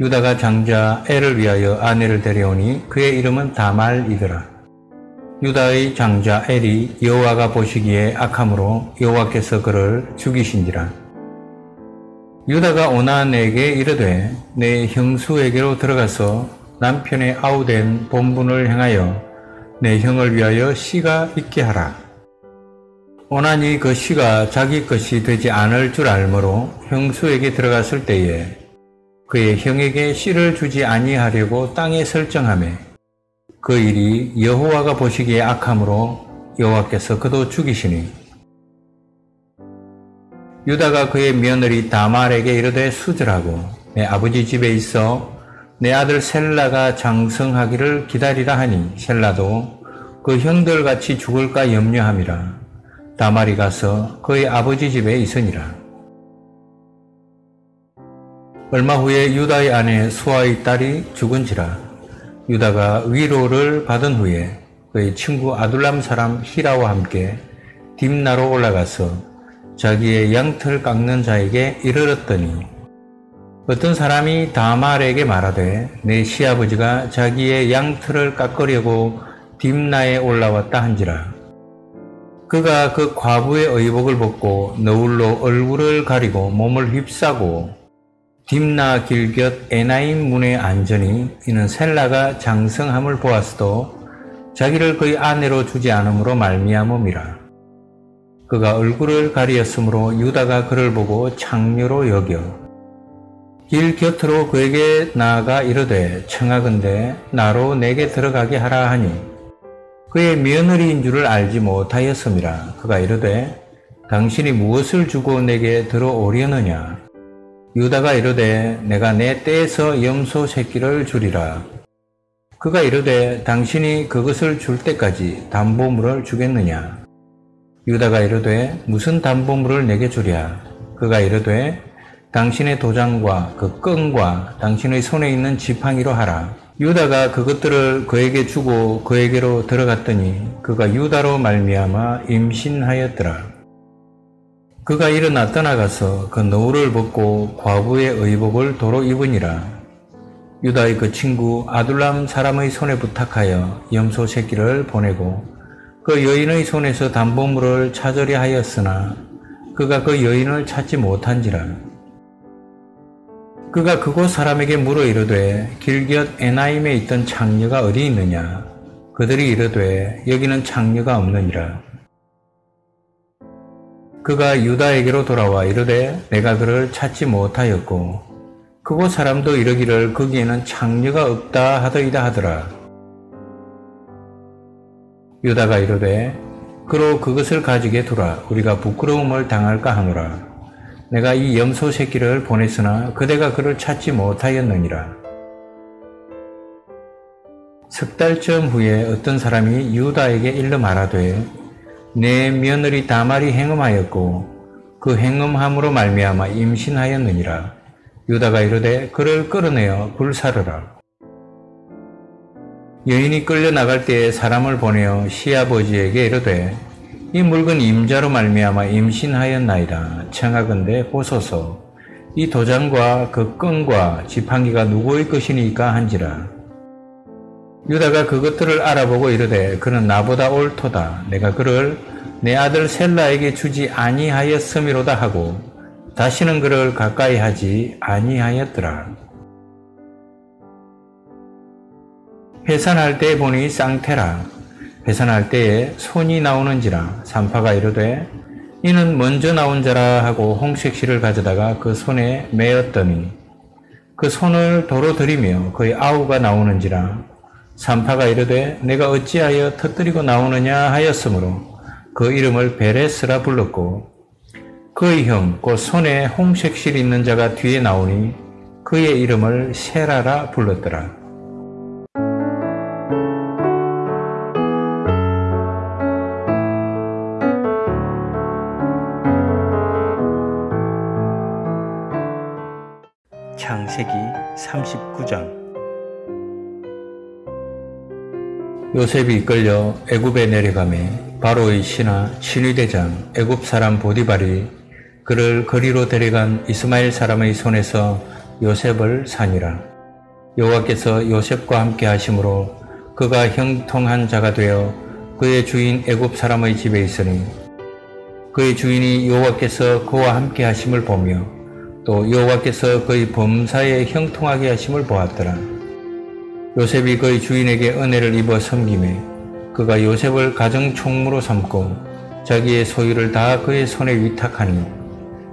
유다가 장자 엘을 위하여 아내를 데려오니 그의 이름은 다말이더라. 유다의 장자 엘이 여호와가 보시기에 악함으로 여호와께서 그를 죽이신지라. 유다가 오난에게 이르되 내 형수에게로 들어가서 남편의 아우된 본분을 행하여 내 형을 위하여 씨가 있게 하라. 오나니 그 씨가 자기 것이 되지 않을 줄 알므로 형수에게 들어갔을 때에 그의 형에게 씨를 주지 아니하려고 땅에 설정함에 그 일이 여호와가 보시기에 악함으로 여호와께서 그도 죽이시니 유다가 그의 며느리 다말에게 이르되 수절하고 내 아버지 집에 있어 내 아들 셀라가 장성하기를 기다리라 하니 셀라도 그 형들 같이 죽을까 염려함이라. 다말이 가서 그의 아버지 집에 있으니라. 얼마 후에 유다의 아내 수아의 딸이 죽은지라. 유다가 위로를 받은 후에 그의 친구 아둘람 사람 히라와 함께 딥나로 올라가서 자기의 양털 깎는 자에게 이르렀더니 어떤 사람이 다말에게 말하되 내 시아버지가 자기의 양털을 깎으려고 딥나에 올라왔다 한지라. 그가 그 과부의 의복을 벗고 너울로 얼굴을 가리고 몸을 휩싸고 딥나 길곁 에나임 문에 앉으니 이는 셀라가 장성함을 보았어도 자기를 그의 아내로 주지 않으므로 말미암음이라. 그가 얼굴을 가리었으므로 유다가 그를 보고 창녀로 여겨 길 곁으로 그에게 나아가 이르되 청하건대 나로 내게 들어가게 하라 하니 그의 며느리인 줄을 알지 못하였음이라. 그가 이르되 당신이 무엇을 주고 내게 들어오려느냐? 유다가 이르되 내가 내 떼에서 염소 새끼를 주리라. 그가 이르되 당신이 그것을 줄 때까지 담보물을 주겠느냐 유다가 이르되 무슨 담보물을 내게 주랴 그가 이르되 당신의 도장과 그 끈과 당신의 손에 있는 지팡이로 하라. 유다가 그것들을 그에게 주고 그에게로 들어갔더니 그가 유다로 말미암아 임신하였더라. 그가 일어나 떠나가서 그 노울을 벗고 과부의 의복을 도로 입으니라. 유다의 그 친구 아둘람 사람의 손에 부탁하여 염소 새끼를 보내고 그 여인의 손에서 담보물을 찾으려 하였으나 그가 그 여인을 찾지 못한지라. 그가 그곳 사람에게 물어 이르되 길곁 에나임에 있던 창녀가 어디 있느냐? 그들이 이르되 여기는 창녀가 없느니라. 그가 유다에게로 돌아와 이르되 내가 그를 찾지 못하였고 그곳 사람도 이르기를 거기에는 창녀가 없다 하더이다 하더라. 유다가 이르되 그로 그것을 가지게 두라 우리가 부끄러움을 당할까 하노라. 내가 이 염소 새끼를 보냈으나 그대가 그를 찾지 못하였느니라. 석 달쯤 후에 어떤 사람이 유다에게 일러 말하되 내 며느리 다말이 행음하였고 그 행음함으로 말미암아 임신하였느니라. 유다가 이르되 그를 끌어내어 불사르라. 여인이 끌려 나갈 때에 사람을 보내어 시아버지에게 이르되 이 물건 임자로 말미암아 임신하였나이다. 청하건대 보소서. 이 도장과 그 끈과 지팡이가 누구의 것이니까 한지라. 유다가 그것들을 알아보고 이르되 그는 나보다 옳도다. 내가 그를 내 아들 셀라에게 주지 아니하였음이로다 하고 다시는 그를 가까이 하지 아니하였더라. 해산할 때 보니 쌍태라 배산할 때에 손이 나오는지라 산파가 이르되 이는 먼저 나온 자라 하고 홍색실을 가져다가 그 손에 매었더니 그 손을 도로 들이며 그의 아우가 나오는지라 산파가 이르되 내가 어찌하여 터뜨리고 나오느냐 하였으므로 그 이름을 베레스라 불렀고 그의 형 곧 손에 홍색실 있는 자가 뒤에 나오니 그의 이름을 세라라 불렀더라. 창세기 39장. 요셉이 이끌려 애굽에 내려가매 바로의 신하 신위대장 애굽 사람 보디발이 그를 거리로 데려간 이스마엘 사람의 손에서 요셉을 산이라. 여호와께서 요셉과 함께 하심으로 그가 형통한 자가 되어 그의 주인 애굽 사람의 집에 있으니 그의 주인이 여호와께서 그와 함께 하심을 보며 또 여호와께서 그의 범사에 형통하게 하심을 보았더라. 요셉이 그의 주인에게 은혜를 입어 섬김에 그가 요셉을 가정 총무로 삼고 자기의 소유를 다 그의 손에 위탁하니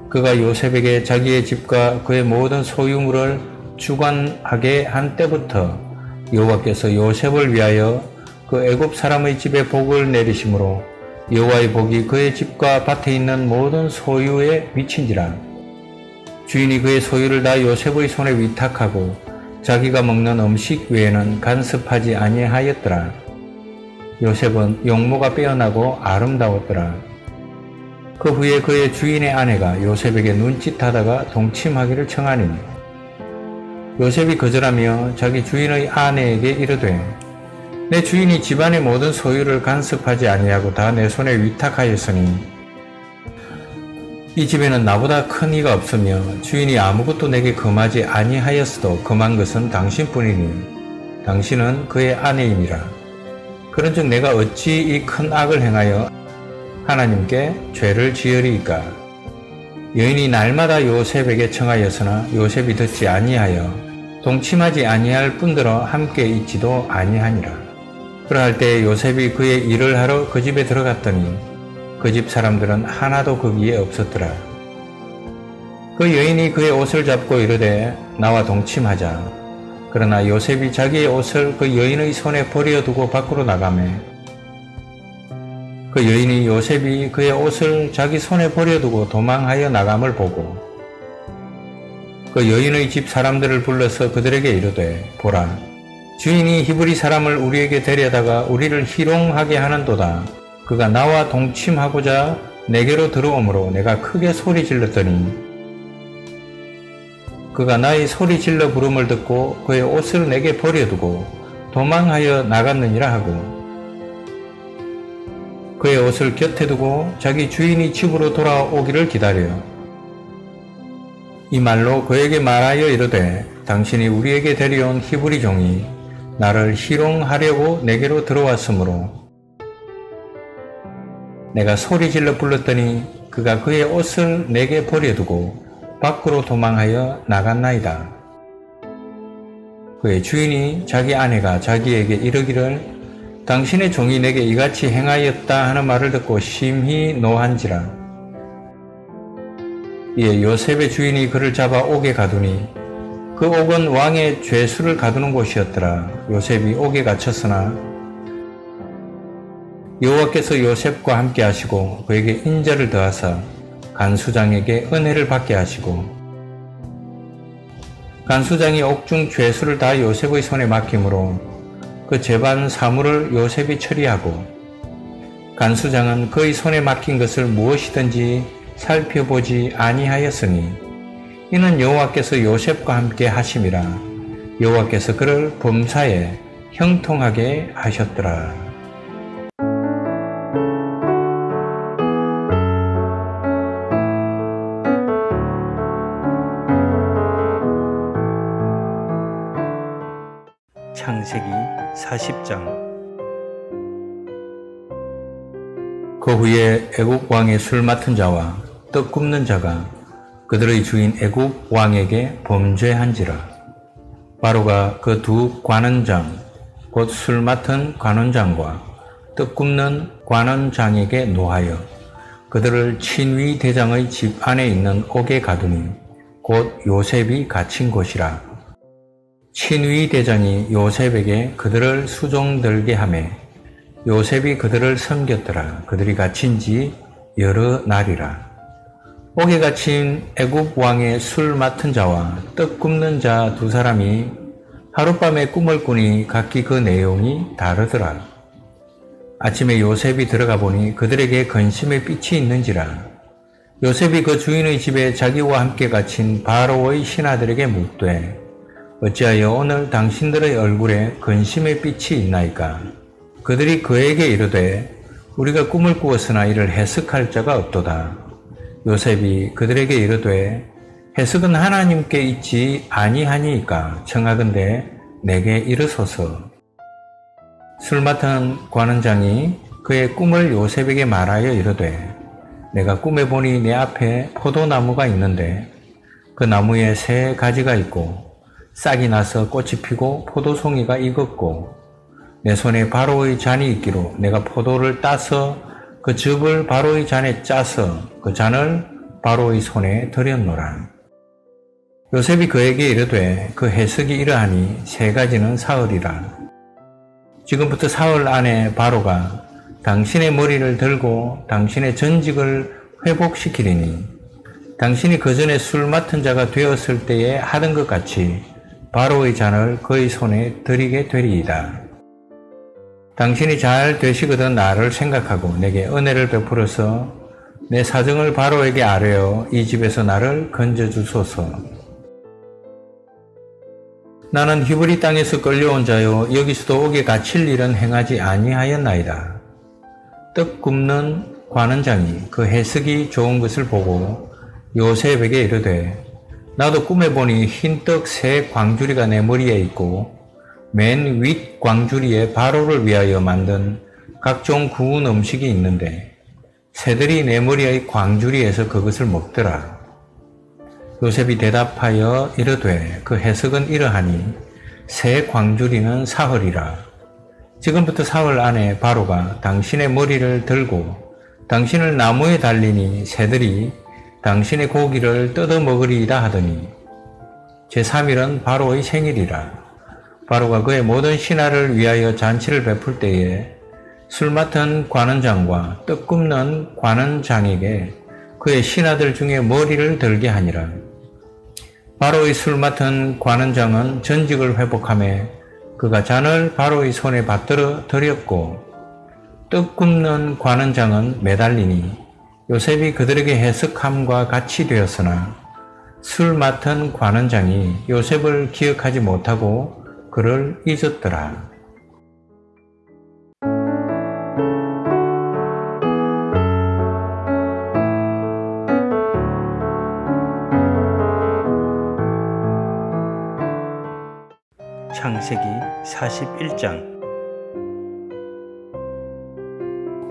그가 요셉에게 자기의 집과 그의 모든 소유물을 주관하게 한 때부터 여호와께서 요셉을 위하여 그 애굽 사람의 집에 복을 내리심으로 여호와의 복이 그의 집과 밭에 있는 모든 소유에 미친지라 주인이 그의 소유를 다 요셉의 손에 위탁하고 자기가 먹는 음식 외에는 간섭하지 아니하였더라. 요셉은 용모가 빼어나고 아름다웠더라. 그 후에 그의 주인의 아내가 요셉에게 눈짓하다가 동침하기를 청하니 요셉이 거절하며 자기 주인의 아내에게 이르되 내 주인이 집안의 모든 소유를 간섭하지 아니하고 다 내 손에 위탁하였으니 이 집에는 나보다 큰 이가 없으며 주인이 아무것도 내게 금하지 아니하였어도 금한 것은 당신뿐이니 당신은 그의 아내임이라. 그런즉 내가 어찌 이 큰 악을 행하여 하나님께 죄를 지으리이까. 여인이 날마다 요셉에게 청하였으나 요셉이 듣지 아니하여 동침하지 아니할 뿐더러 함께 있지도 아니하니라. 그러할 때 요셉이 그의 일을 하러 그 집에 들어갔더니 그 집 사람들은 하나도 거기에 없었더라. 그 여인이 그의 옷을 잡고 이르되 나와 동침하자. 그러나 요셉이 자기의 옷을 그 여인의 손에 버려두고 밖으로 나가매 그 여인이 요셉이 그의 옷을 자기 손에 버려두고 도망하여 나감을 보고 그 여인의 집 사람들을 불러서 그들에게 이르되 보라 주인이 히브리 사람을 우리에게 데려다가 우리를 희롱하게 하는도다 그가 나와 동침하고자 내게로 들어오므로 내가 크게 소리 질렀더니 그가 나의 소리 질러 부름을 듣고 그의 옷을 내게 버려두고 도망하여 나갔느니라 하고 그의 옷을 곁에 두고 자기 주인이 집으로 돌아오기를 기다려 이 말로 그에게 말하여 이르되 당신이 우리에게 데려온 히브리 종이 나를 희롱하려고 내게로 들어왔으므로 내가 소리 질러 불렀더니 그가 그의 옷을 내게 버려두고 밖으로 도망하여 나갔나이다. 그의 주인이 자기 아내가 자기에게 이르기를 당신의 종이 내게 이같이 행하였다 하는 말을 듣고 심히 노한지라. 이에 요셉의 주인이 그를 잡아 옥에 가두니 그 옥은 왕의 죄수를 가두는 곳이었더라. 요셉이 옥에 갇혔으나 여호와께서 요셉과 함께 하시고 그에게 인자를 더하사 간수장에게 은혜를 받게 하시고 간수장이 옥중 죄수를 다 요셉의 손에 맡김으로 그 재반 사물을 요셉이 처리하고 간수장은 그의 손에 맡긴 것을 무엇이든지 살펴보지 아니하였으니 이는 여호와께서 요셉과 함께 하심이라 여호와께서 그를 범사에 형통하게 하셨더라. 40장. 그 후에 애국 왕의 술 맡은 자와 떡 굽는 자가 그들의 주인 애국 왕에게 범죄한지라. 바로가 그 두 관원장 곧 술 맡은 관원장과 떡 굽는 관원장에게 노하여 그들을 친위 대장의 집 안에 있는 옥에 가두니 곧 요셉이 갇힌 곳이라 친위 대장이 요셉에게 그들을 수종 들게 하매 요셉이 그들을 섬겼더라. 그들이 갇힌 지 여러 날이라. 옥에 갇힌 애굽 왕의 술 맡은 자와 떡 굽는 자 두 사람이 하룻밤에 꿈을 꾸니 각기 그 내용이 다르더라. 아침에 요셉이 들어가 보니 그들에게 근심의 빛이 있는지라. 요셉이 그 주인의 집에 자기와 함께 갇힌 바로의 신하들에게 묻되 어찌하여 오늘 당신들의 얼굴에 근심의 빛이 있나이까? 그들이 그에게 이르되 우리가 꿈을 꾸었으나 이를 해석할 자가 없도다. 요셉이 그들에게 이르되 해석은 하나님께 있지 아니하니까 청하건대 내게 이르소서. 술 맡은 관원장이 그의 꿈을 요셉에게 말하여 이르되 내가 꿈에 보니 내 앞에 포도나무가 있는데 그 나무에 새 가지가 있고 싹이 나서 꽃이 피고 포도송이가 익었고 내 손에 바로의 잔이 있기로 내가 포도를 따서 그 즙을 바로의 잔에 짜서 그 잔을 바로의 손에 들였노라. 요셉이 그에게 이르되 그 해석이 이러하니 세 가지는 사흘이라. 지금부터 사흘 안에 바로가 당신의 머리를 들고 당신의 전직을 회복시키리니 당신이 그 전에 술 맡은 자가 되었을 때에 하던 것 같이 바로의 잔을 그의 손에 드리게 되리이다. 당신이 잘 되시거든 나를 생각하고 내게 은혜를 베풀어서 내 사정을 바로에게 아뢰어 이 집에서 나를 건져주소서. 나는 히브리 땅에서 끌려온 자요 여기서도 옥에 갇힐 일은 행하지 아니하였나이다. 떡 굽는 관원장이 그 해석이 좋은 것을 보고 요셉에게 이르되 나도 꿈에 보니 흰떡 새 광주리가 내 머리에 있고 맨 윗 광주리에 바로를 위하여 만든 각종 구운 음식이 있는데 새들이 내 머리의 광주리에서 그것을 먹더라. 요셉이 대답하여 이르되 그 해석은 이러하니 새 광주리는 사흘이라. 지금부터 사흘 안에 바로가 당신의 머리를 들고 당신을 나무에 달리니 새들이 당신의 고기를 뜯어 먹으리이다 하더니 제3일은 바로의 생일이라. 바로가 그의 모든 신하를 위하여 잔치를 베풀 때에 술 맡은 관원장과 떡 굽는 관원장에게 그의 신하들 중에 머리를 들게 하니라. 바로의 술 맡은 관원장은 전직을 회복함에 그가 잔을 바로의 손에 받들어 드렸고 떡 굽는 관원장은 매달리니 요셉이 그들에게 해석함과 같이 되었으나 술 맡은 관원장이 요셉을 기억하지 못하고 그를 잊었더라. 창세기 41장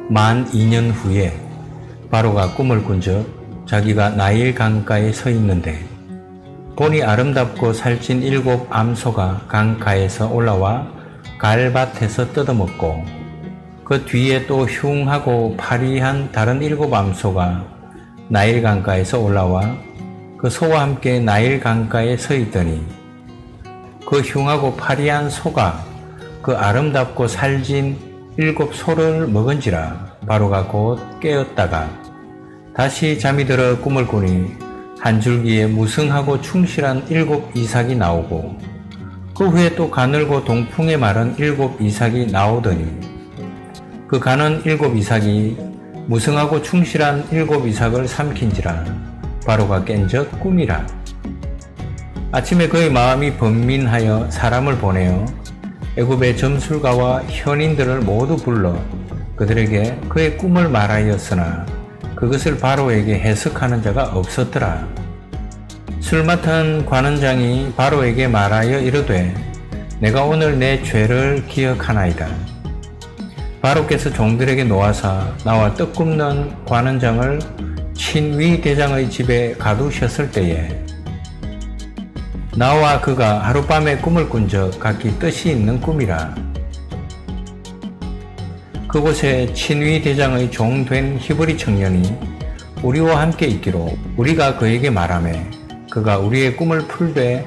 만 2년 후에 바로가 꿈을 꾼적 자기가 나일 강가에 서 있는데 보니 아름답고 살찐 일곱 암소가 강가에서 올라와 갈밭에서 뜯어먹고 그 뒤에 또 흉하고 파리한 다른 일곱 암소가 나일 강가에서 올라와 그 소와 함께 나일 강가에 서 있더니 그 흉하고 파리한 소가 그 아름답고 살진 일곱 소를 먹은지라 바로가 곧 깨었다가 다시 잠이 들어 꿈을 꾸니 한 줄기에 무성하고 충실한 일곱 이삭이 나오고 그 후에 또 가늘고 동풍에 마른 일곱 이삭이 나오더니 그 가는 일곱 이삭이 무성하고 충실한 일곱 이삭을 삼킨지라 바로가 깬적 꿈이라. 아침에 그의 마음이 번민하여 사람을 보내어 애굽의 점술가와 현인들을 모두 불러 그들에게 그의 꿈을 말하였으나 그것을 바로에게 해석하는 자가 없었더라. 술 맡은 관원장이 바로에게 말하여 이르되 내가 오늘 내 죄를 기억하나이다. 바로께서 종들에게 놓아사 나와 떡 굽는 관원장을 친위 대장의 집에 가두셨을 때에 나와 그가 하룻밤에 꿈을 꾼 적 각기 뜻이 있는 꿈이라. 그곳에 친위 대장의 종된 히브리 청년이 우리와 함께 있기로 우리가 그에게 말하매 그가 우리의 꿈을 풀되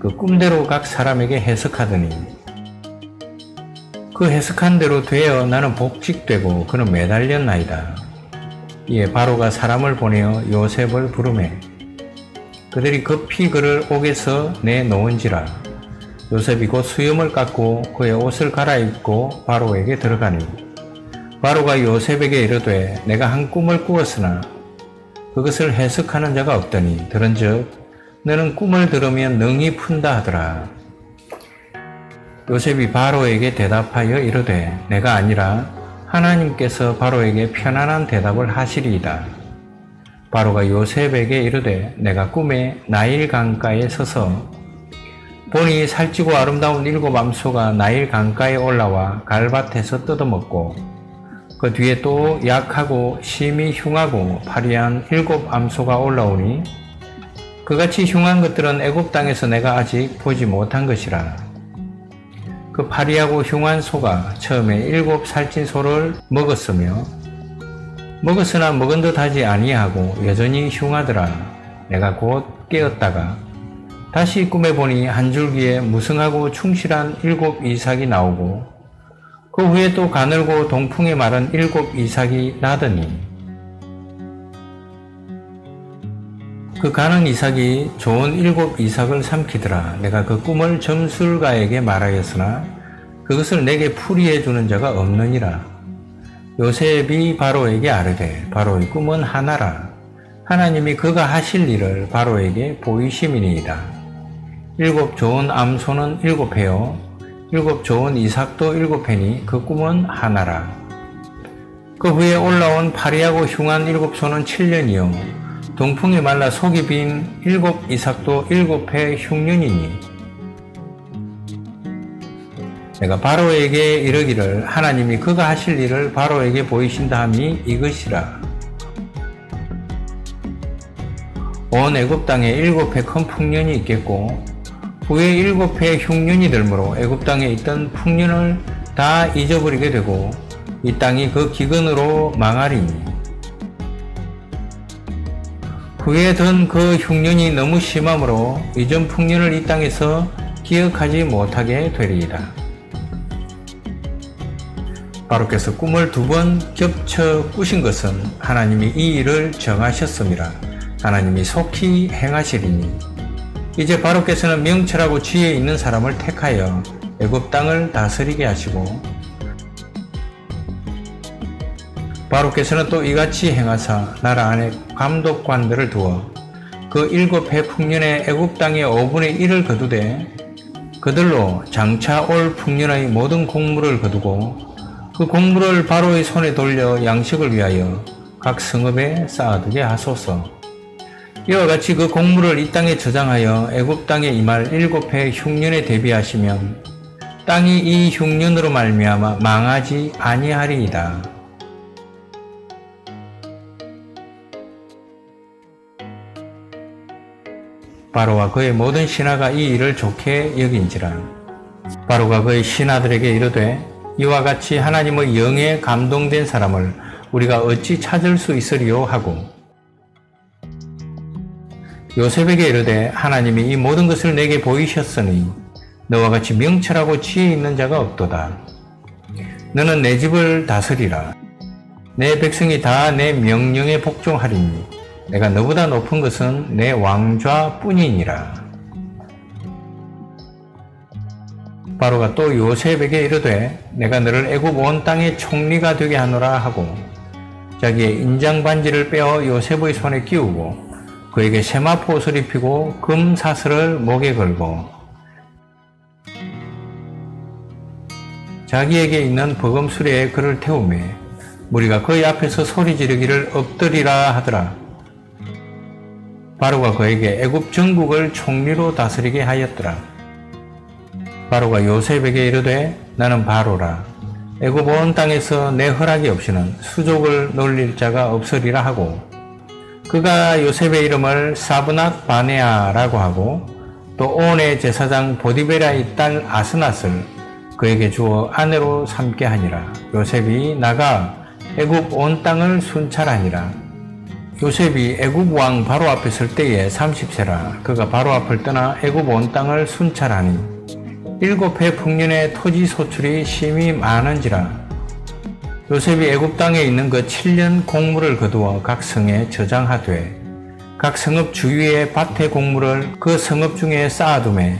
그 꿈대로 각 사람에게 해석하더니 그 해석한 대로 되어 나는 복직되고 그는 매달렸나이다. 이에 바로가 사람을 보내어 요셉을 부르매 그들이 급히 그를 옥에서 내놓은지라 요셉이 곧 수염을 깎고 그의 옷을 갈아입고 바로에게 들어가니 바로가 요셉에게 이르되 내가 한 꿈을 꾸었으나 그것을 해석하는 자가 없더니 들은즉 너는 꿈을 들으면 능히 푼다 하더라. 요셉이 바로에게 대답하여 이르되 내가 아니라 하나님께서 바로에게 편안한 대답을 하시리이다. 바로가 요셉에게 이르되 내가 꿈에 나일 강가에 서서 보니 살찌고 아름다운 일곱 암소가 나일 강가에 올라와 갈밭에서 뜯어먹고 그 뒤에 또 약하고 심히 흉하고 파리한 일곱 암소가 올라오니 그같이 흉한 것들은 애굽 땅에서 내가 아직 보지 못한 것이라. 그 파리하고 흉한 소가 처음에 일곱 살찐 소를 먹었으며 먹었으나 먹은 듯 하지 아니하고 여전히 흉하더라. 내가 곧 깨었다가 다시 꿈에 보니 한 줄기에 무성하고 충실한 일곱 이삭이 나오고 그 후에 또 가늘고 동풍에 마른 일곱 이삭이 나더니 그 가는 이삭이 좋은 일곱 이삭을 삼키더라. 내가 그 꿈을 점술가에게 말하였으나 그것을 내게 풀이해 주는 자가 없느니라. 요셉이 바로에게 아르되 바로의 꿈은 하나라. 하나님이 그가 하실 일을 바로에게 보이심이니이다. 일곱 좋은 암소는 일곱 해요. 일곱 좋은 이삭도 일곱 해니 그 꿈은 하나라. 그 후에 올라온 파리하고 흉한 일곱 소는 7년이요. 동풍이 말라 속이 빈 일곱 이삭도 일곱 해 흉년이니 내가 바로에게 이르기를 하나님이 그가 하실 일을 바로에게 보이신다 함이 이것이라 온 애굽 땅에 일곱 해 큰 풍년이 있겠고 후에 일곱 해 흉년이 들므로 애굽 땅에 있던 풍년을 다 잊어버리게 되고 이 땅이 그 기근으로 망하리니 후에 든 그 흉년이 너무 심함으로 이전 풍년을 이 땅에서 기억하지 못하게 되리이다. 바로께서 꿈을 두 번 겹쳐 꾸신 것은 하나님이 이 일을 정하셨습니다. 하나님이 속히 행하시리니 이제 바로께서는 명철하고 지혜 있는 사람을 택하여 애굽 땅을 다스리게 하시고 바로께서는 또 이같이 행하사 나라 안에 감독관들을 두어 그 일곱 해 풍년의 애굽 땅의 5분의 1을 거두되 그들로 장차 올 풍년의 모든 공물을 거두고 그 공물을 바로의 손에 돌려 양식을 위하여 각 성읍에 쌓아두게 하소서. 이와 같이 그 공물을 이 땅에 저장하여 애굽 땅에 임할 일곱 해 흉년에 대비하시면 땅이 이 흉년으로 말미암아 망하지 아니하리이다. 바로와 그의 모든 신하가 이 일을 좋게 여긴지라 바로가 그의 신하들에게 이르되 이와 같이 하나님의 영에 감동된 사람을 우리가 어찌 찾을 수 있으리요 하고 요셉에게 이르되 하나님이 이 모든 것을 내게 보이셨으니 너와 같이 명철하고 지혜 있는 자가 없도다. 너는 내 집을 다스리라. 내 백성이 다 내 명령에 복종하리니 내가 너보다 높은 것은 내 왕좌뿐이니라. 바로가 또 요셉에게 이르되 내가 너를 애굽 온 땅의 총리가 되게 하노라 하고 자기의 인장 반지를 빼어 요셉의 손에 끼우고 그에게 세마포 옷을 입히고 금 사슬을 목에 걸고 자기에게 있는 버금 수레에 그를 태우매 무리가 그의 앞에서 소리 지르기를 엎드리라 하더라. 바로가 그에게 애굽 전국을 총리로 다스리게 하였더라. 바로가 요셉에게 이르되 나는 바로라. 애굽 온 땅에서 내 허락이 없이는 수족을 놀릴 자가 없으리라 하고 그가 요셉의 이름을 사브낫 바네아라고 하고 또 온의 제사장 보디베라의 딸 아스낫을 그에게 주어 아내로 삼게 하니라. 요셉이 나가 애굽 온 땅을 순찰하니라. 요셉이 애굽 왕 바로 앞에 설 때에 30세라 그가 바로 앞을 떠나 애굽 온 땅을 순찰하니 일곱 해 풍년의 토지 소출이 심히 많은지라 요셉이 애굽 땅에 있는 그 7년 곡물을 거두어 각 성에 저장하되 각 성읍 주위에 밭의 곡물을 그 성읍 중에 쌓아둠에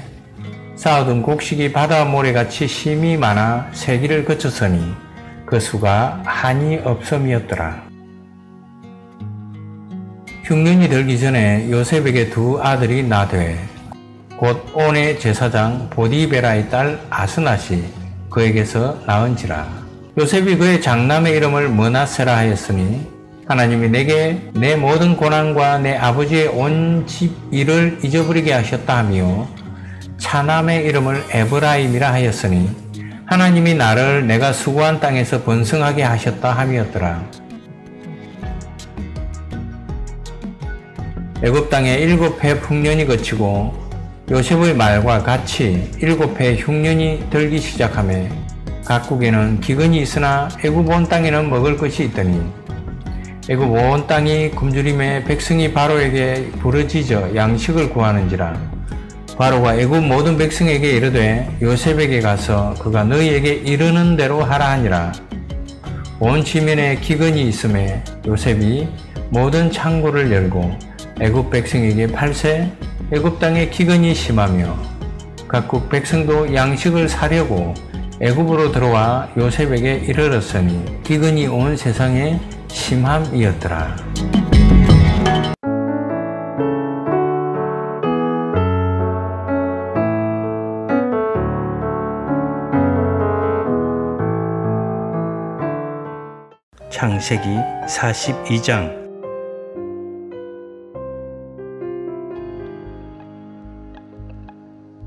쌓아둔 곡식이 바다 모래같이 심이 많아 세기를 거쳤으니 그 수가 한이 없음이었더라. 흉년이 들기 전에 요셉에게 두 아들이 나되 곧 온의 제사장 보디베라의 딸 아스낫이 그에게서 낳은지라. 요셉이 그의 장남의 이름을 머나세라 하였으니 하나님이 내게 내 모든 고난과 내 아버지의 온 집 일을 잊어버리게 하셨다 하며 차남의 이름을 에브라임이라 하였으니 하나님이 나를 내가 수고한 땅에서 번성하게 하셨다 함이었더라. 애굽 땅에 일곱 해 풍년이 거치고 요셉의 말과 같이 일곱 해 흉년이 들기 시작하며 각국에는 기근이 있으나 애굽 온 땅에는 먹을 것이 있더니 애굽 온 땅이 굶주림에 백성이 바로에게 부르짖어 양식을 구하는지라 바로가 애굽 모든 백성에게 이르되 요셉에게 가서 그가 너희에게 이르는 대로 하라 하니라. 온 지면에 기근이 있음에 요셉이 모든 창고를 열고 애굽 백성에게 팔세 애굽 땅에 기근이 심하며 각국 백성도 양식을 사려고 애굽으로 들어와 요셉에게 이르렀으니 기근이 온 세상에 심함이었더라. 창세기 42장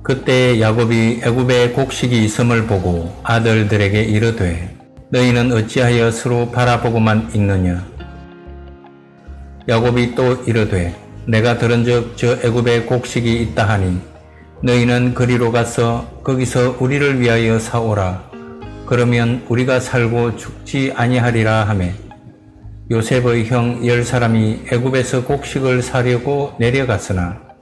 그때 야곱이 애굽에 곡식이 있음을 보고 아들들에게 이르되 너희는 어찌하여 서로 바라보고만 있느냐? 야곱이 또 이르되 내가 들은즉 저 애굽에 곡식이 있다 하니 너희는 그리로 가서 거기서 우리를 위하여 사오라. 그러면 우리가 살고 죽지 아니하리라 하매 요셉의 형 열 사람이 애굽에서 곡식을 사려고 내려갔으나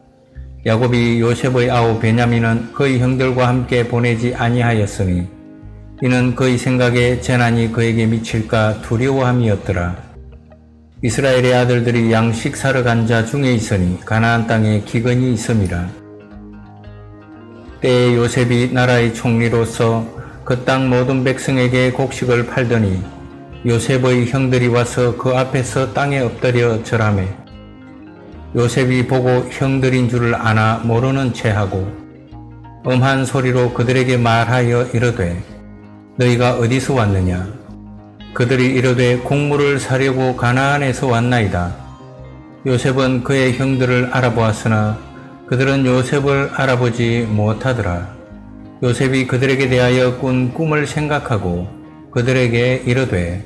야곱이 요셉의 아우 베냐민은 그의 형들과 함께 보내지 아니하였으니 이는 그의 생각에 재난이 그에게 미칠까 두려워함이었더라. 이스라엘의 아들들이 양식 사러 간 자 중에 있으니 가나안 땅에 기근이 있음이라. 때에 요셉이 나라의 총리로서 그 땅 모든 백성에게 곡식을 팔더니 요셉의 형들이 와서 그 앞에서 땅에 엎드려 절하매 요셉이 보고 형들인 줄을 아나 모르는 체하고 음한 소리로 그들에게 말하여 이르되 너희가 어디서 왔느냐? 그들이 이르되 곡물을 사려고 가나안에서 왔나이다. 요셉은 그의 형들을 알아보았으나 그들은 요셉을 알아보지 못하더라. 요셉이 그들에게 대하여 꾼 꿈을 생각하고 그들에게 이르되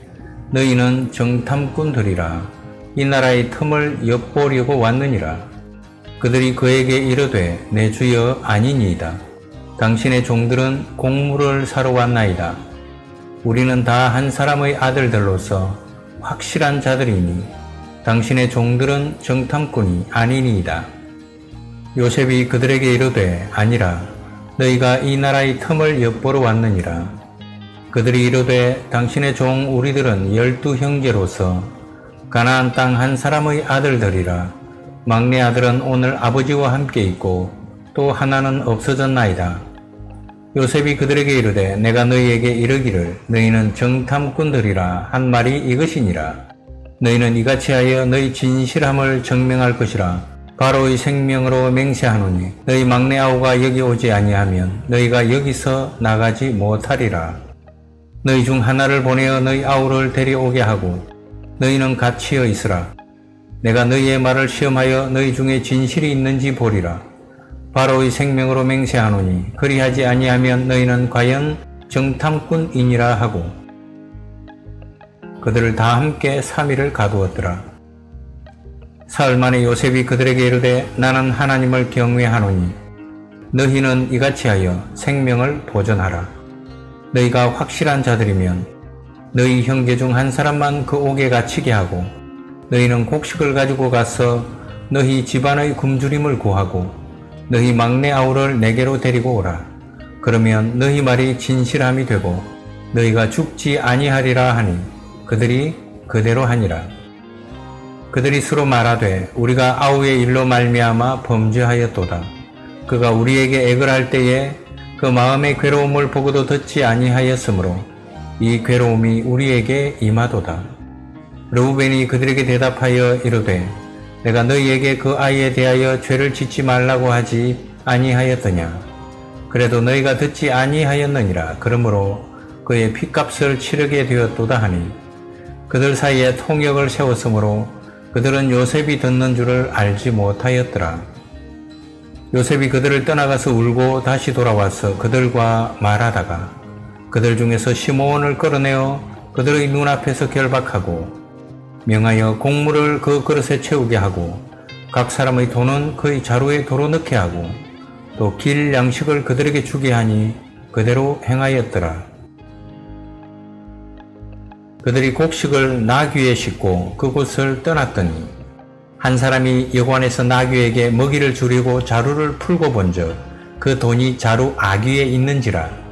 너희는 정탐꾼들이라 이 나라의 틈을 엿보려고 왔느니라. 그들이 그에게 이르되 내 주여 아니니이다. 당신의 종들은 곡물을 사러 왔나이다. 우리는 다 한 사람의 아들들로서 확실한 자들이니 당신의 종들은 정탐꾼이 아니니이다. 요셉이 그들에게 이르되 아니라 너희가 이 나라의 틈을 엿보러 왔느니라. 그들이 이르되 당신의 종 우리들은 열두 형제로서 가나안 땅 한 사람의 아들들이라. 막내 아들은 오늘 아버지와 함께 있고 또 하나는 없어졌나이다. 요셉이 그들에게 이르되 내가 너희에게 이르기를 너희는 정탐꾼들이라 한 말이 이것이니라. 너희는 이같이 하여 너희 진실함을 증명할 것이라. 바로의 생명으로 맹세하노니 너희 막내 아우가 여기 오지 아니하면 너희가 여기서 나가지 못하리라. 너희 중 하나를 보내어 너희 아우를 데려오게 하고 너희는 같이어 있으라. 내가 너희의 말을 시험하여 너희 중에 진실이 있는지 보리라. 바로의 생명으로 맹세하노니 그리하지 아니하면 너희는 과연 정탐꾼이니라 하고 그들을 다 함께 3일을 가두었더라. 사흘 만에 요셉이 그들에게 이르되 나는 하나님을 경외하노니 너희는 이같이 하여 생명을 보존하라. 너희가 확실한 자들이면 너희 형제 중 한 사람만 그 옥에 갇히게 하고 너희는 곡식을 가지고 가서 너희 집안의 굶주림을 구하고 너희 막내 아우를 내게로 데리고 오라. 그러면 너희 말이 진실함이 되고 너희가 죽지 아니하리라 하니 그들이 그대로 하니라. 그들이 서로 말하되 우리가 아우의 일로 말미암아 범죄하였도다. 그가 우리에게 애걸 할 때에 그 마음의 괴로움을 보고도 듣지 아니하였으므로 이 괴로움이 우리에게 임하도다. 르우벤이 그들에게 대답하여 이르되 내가 너희에게 그 아이에 대하여 죄를 짓지 말라고 하지 아니하였더냐. 그래도 너희가 듣지 아니하였느니라. 그러므로 그의 핏값을 치르게 되었도다 하니 그들 사이에 통역을 세웠으므로 그들은 요셉이 듣는 줄을 알지 못하였더라. 요셉이 그들을 떠나가서 울고 다시 돌아와서 그들과 말하다가 그들 중에서 시몬을 끌어내어 그들의 눈앞에서 결박하고 명하여 곡물을 그 그릇에 채우게 하고 각 사람의 돈은 그의 자루에 도로 넣게 하고 또 길 양식을 그들에게 주게 하니 그대로 행하였더라. 그들이 곡식을 나귀에 싣고 그곳을 떠났더니 한 사람이 여관에서 나귀에게 먹이를 주려고 자루를 풀고 본즉 그 돈이 자루 아귀에 있는지라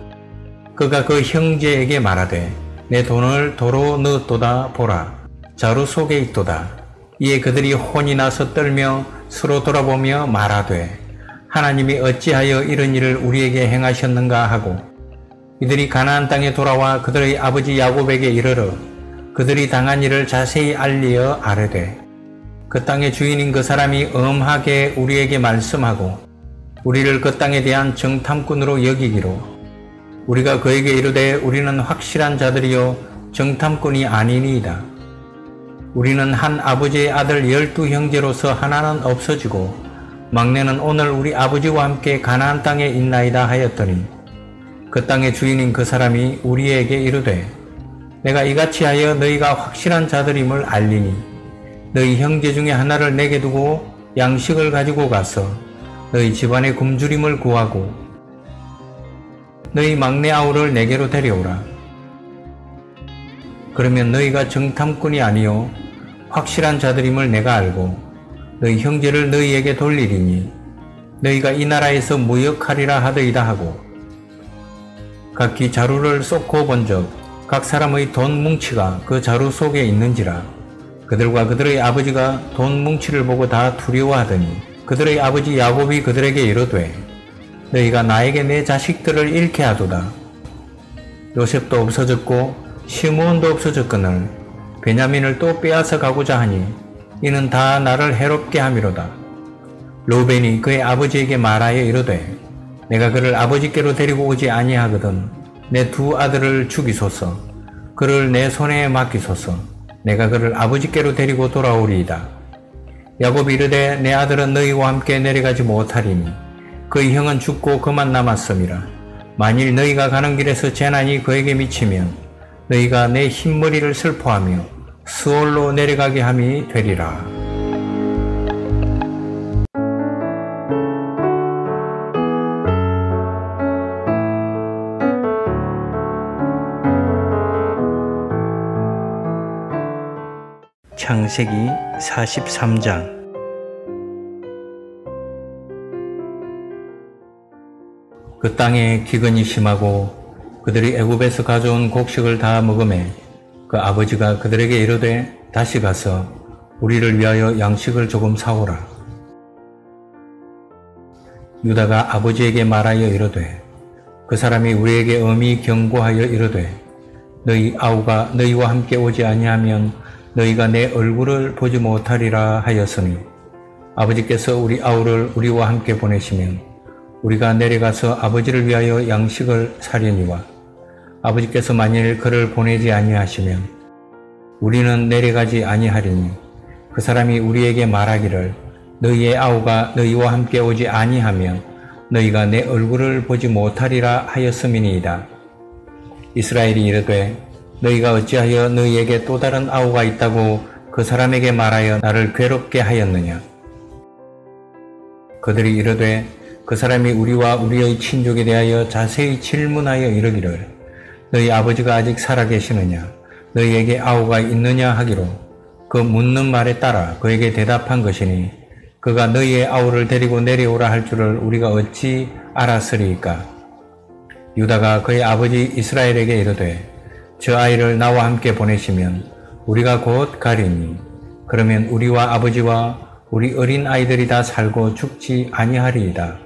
그가 그 형제에게 말하되 내 돈을 도로 넣었도다 보라. 자루 속에 있도다. 이에 그들이 혼이 나서 떨며 서로 돌아보며 말하되 하나님이 어찌하여 이런 일을 우리에게 행하셨는가 하고 이들이 가나안 땅에 돌아와 그들의 아버지 야곱에게 이르러 그들이 당한 일을 자세히 알리어 아뢰되 그 땅의 주인인 그 사람이 엄하게 우리에게 말씀하고 우리를 그 땅에 대한 정탐꾼으로 여기기로 우리가 그에게 이르되 우리는 확실한 자들이요 정탐꾼이 아니니이다. 우리는 한 아버지의 아들 열두 형제로서 하나는 없어지고 막내는 오늘 우리 아버지와 함께 가나안 땅에 있나이다 하였더니 그 땅의 주인인 그 사람이 우리에게 이르되 내가 이같이 하여 너희가 확실한 자들임을 알리니 너희 형제 중에 하나를 내게 두고 양식을 가지고 가서 너희 집안의 굶주림을 구하고 너희 막내 아우를 내게로 데려오라. 그러면 너희가 정탐꾼이 아니요 확실한 자들임을 내가 알고 너희 형제를 너희에게 돌리리니 너희가 이 나라에서 무역하리라 하더이다 하고 각기 자루를 쏟고 본적 각 사람의 돈 뭉치가 그 자루 속에 있는지라 그들과 그들의 아버지가 돈 뭉치를 보고 다 두려워하더니 그들의 아버지 야곱이 그들에게 이르되 너희가 나에게 내 자식들을 잃게 하도다. 요셉도 없어졌고 시므온도 없어졌거늘 베냐민을 또 빼앗아 가고자 하니 이는 다 나를 해롭게 함이로다. 로벤이 그의 아버지에게 말하여 이르되 내가 그를 아버지께로 데리고 오지 아니하거든 내 두 아들을 죽이소서 그를 내 손에 맡기소서 내가 그를 아버지께로 데리고 돌아오리이다. 야곱이 이르되 내 아들은 너희와 함께 내려가지 못하리니 그의 형은 죽고 그만 남았음이라. 만일 너희가 가는 길에서 재난이 그에게 미치면 너희가 내 흰머리를 슬퍼하며 수월로 내려가게 함이 되리라. 창세기 43장 그 땅에 기근이 심하고 그들이 애굽에서 가져온 곡식을 다 먹음에 그 아버지가 그들에게 이르되 다시 가서 우리를 위하여 양식을 조금 사오라. 유다가 아버지에게 말하여 이르되 그 사람이 우리에게 엄히 경고하여 이르되 너희 아우가 너희와 함께 오지 아니하면 너희가 내 얼굴을 보지 못하리라 하였으니 아버지께서 우리 아우를 우리와 함께 보내시면 우리가 내려가서 아버지를 위하여 양식을 사려니와 아버지께서 만일 그를 보내지 아니하시면 우리는 내려가지 아니하리니 그 사람이 우리에게 말하기를 너희의 아우가 너희와 함께 오지 아니하면 너희가 내 얼굴을 보지 못하리라 하였음이니이다. 이스라엘이 이르되 너희가 어찌하여 너희에게 또 다른 아우가 있다고 그 사람에게 말하여 나를 괴롭게 하였느냐? 그들이 이르되 그 사람이 우리와 우리의 친족에 대하여 자세히 질문하여 이르기를 너희 아버지가 아직 살아계시느냐? 너희에게 아우가 있느냐 하기로 그 묻는 말에 따라 그에게 대답한 것이니 그가 너희의 아우를 데리고 내려오라 할 줄을 우리가 어찌 알았으리이까 유다가 그의 아버지 이스라엘에게 이르되 저 아이를 나와 함께 보내시면 우리가 곧 가리니 그러면 우리와 아버지와 우리 어린 아이들이 다 살고 죽지 아니하리이다.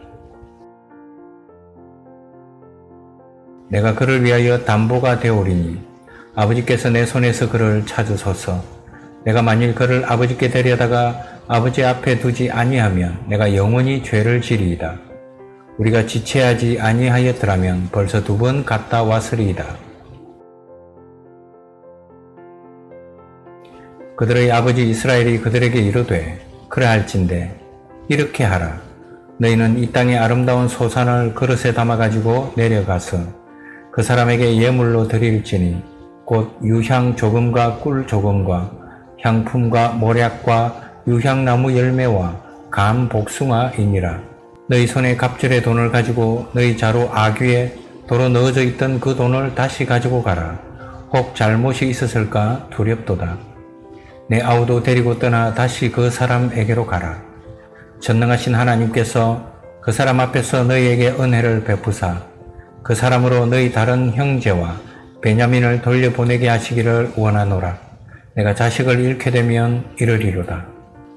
내가 그를 위하여 담보가 되오리니 아버지께서 내 손에서 그를 찾으소서. 내가 만일 그를 아버지께 데려다가 아버지 앞에 두지 아니하면 내가 영원히 죄를 지리이다. 우리가 지체하지 아니하였더라면 벌써 두 번 갔다 왔으리이다. 그들의 아버지 이스라엘이 그들에게 이르되 그래할진대 이렇게 하라. 너희는 이 땅의 아름다운 소산을 그릇에 담아 가지고 내려가서 그 사람에게 예물로 드릴지니 곧 유향 조금과 꿀 조금과 향품과 모략과 유향나무 열매와 감 복숭아이니라. 너희 손에 갑절의 돈을 가지고 너희 자루 아귀에 도로 넣어져 있던 그 돈을 다시 가지고 가라. 혹 잘못이 있었을까 두렵도다. 내 아우도 데리고 떠나 다시 그 사람에게로 가라. 전능하신 하나님께서 그 사람 앞에서 너희에게 은혜를 베푸사 그 사람으로 너희 다른 형제와 베냐민을 돌려보내게 하시기를 원하노라. 내가 자식을 잃게 되면 이르리로다.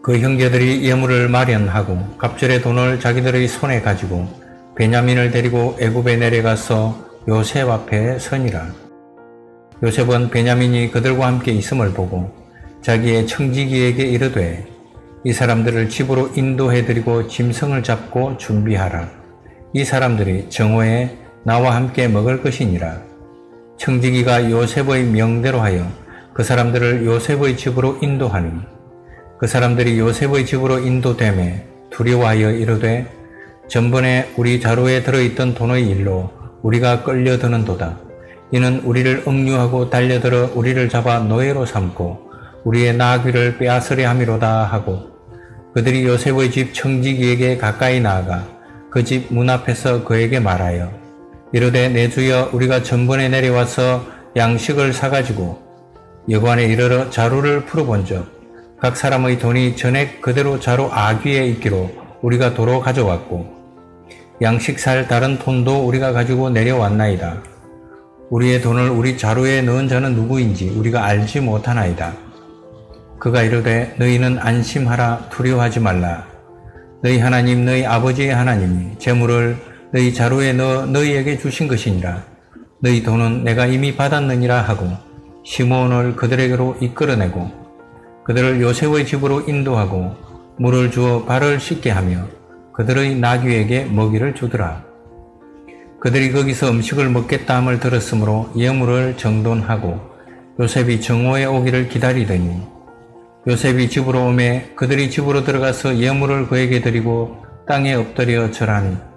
그 형제들이 예물을 마련하고 갑절의 돈을 자기들의 손에 가지고 베냐민을 데리고 애굽에 내려가서 요셉 앞에 서니라. 요셉은 베냐민이 그들과 함께 있음을 보고 자기의 청지기에게 이르되 이 사람들을 집으로 인도해드리고 짐승을 잡고 준비하라. 이 사람들이 정오에 나와 함께 먹을 것이니라. 청지기가 요셉의 명대로 하여 그 사람들을 요셉의 집으로 인도하니 그 사람들이 요셉의 집으로 인도됨에 두려워하여 이르되 전번에 우리 자루에 들어있던 돈의 일로 우리가 끌려드는도다. 이는 우리를 억류하고 달려들어 우리를 잡아 노예로 삼고 우리의 나귀를 빼앗으려 함이로다 하고 그들이 요셉의 집 청지기에게 가까이 나아가 그 집 문 앞에서 그에게 말하여 이르되 내 주여 우리가 전번에 내려와서 양식을 사가지고 여관에 이르러 자루를 풀어본 적각 사람의 돈이 전액 그대로 자루 아귀에 있기로 우리가 도로 가져왔고 양식 살 다른 돈도 우리가 가지고 내려왔나이다. 우리의 돈을 우리 자루에 넣은 자는 누구인지 우리가 알지 못하나이다. 그가 이르되 너희는 안심하라 두려워하지 말라. 너희 하나님 너희 아버지의 하나님이 재물을 너희 자루에 넣어 너희에게 주신 것이니라. 너희 돈은 내가 이미 받았느니라 하고 시몬을 그들에게로 이끌어내고 그들을 요셉의 집으로 인도하고 물을 주어 발을 씻게 하며 그들의 나귀에게 먹이를 주더라. 그들이 거기서 음식을 먹겠다 함을 들었으므로 예물을 정돈하고 요셉이 정오에 오기를 기다리더니 요셉이 집으로 오매 그들이 집으로 들어가서 예물을 그에게 드리고 땅에 엎드려 절하니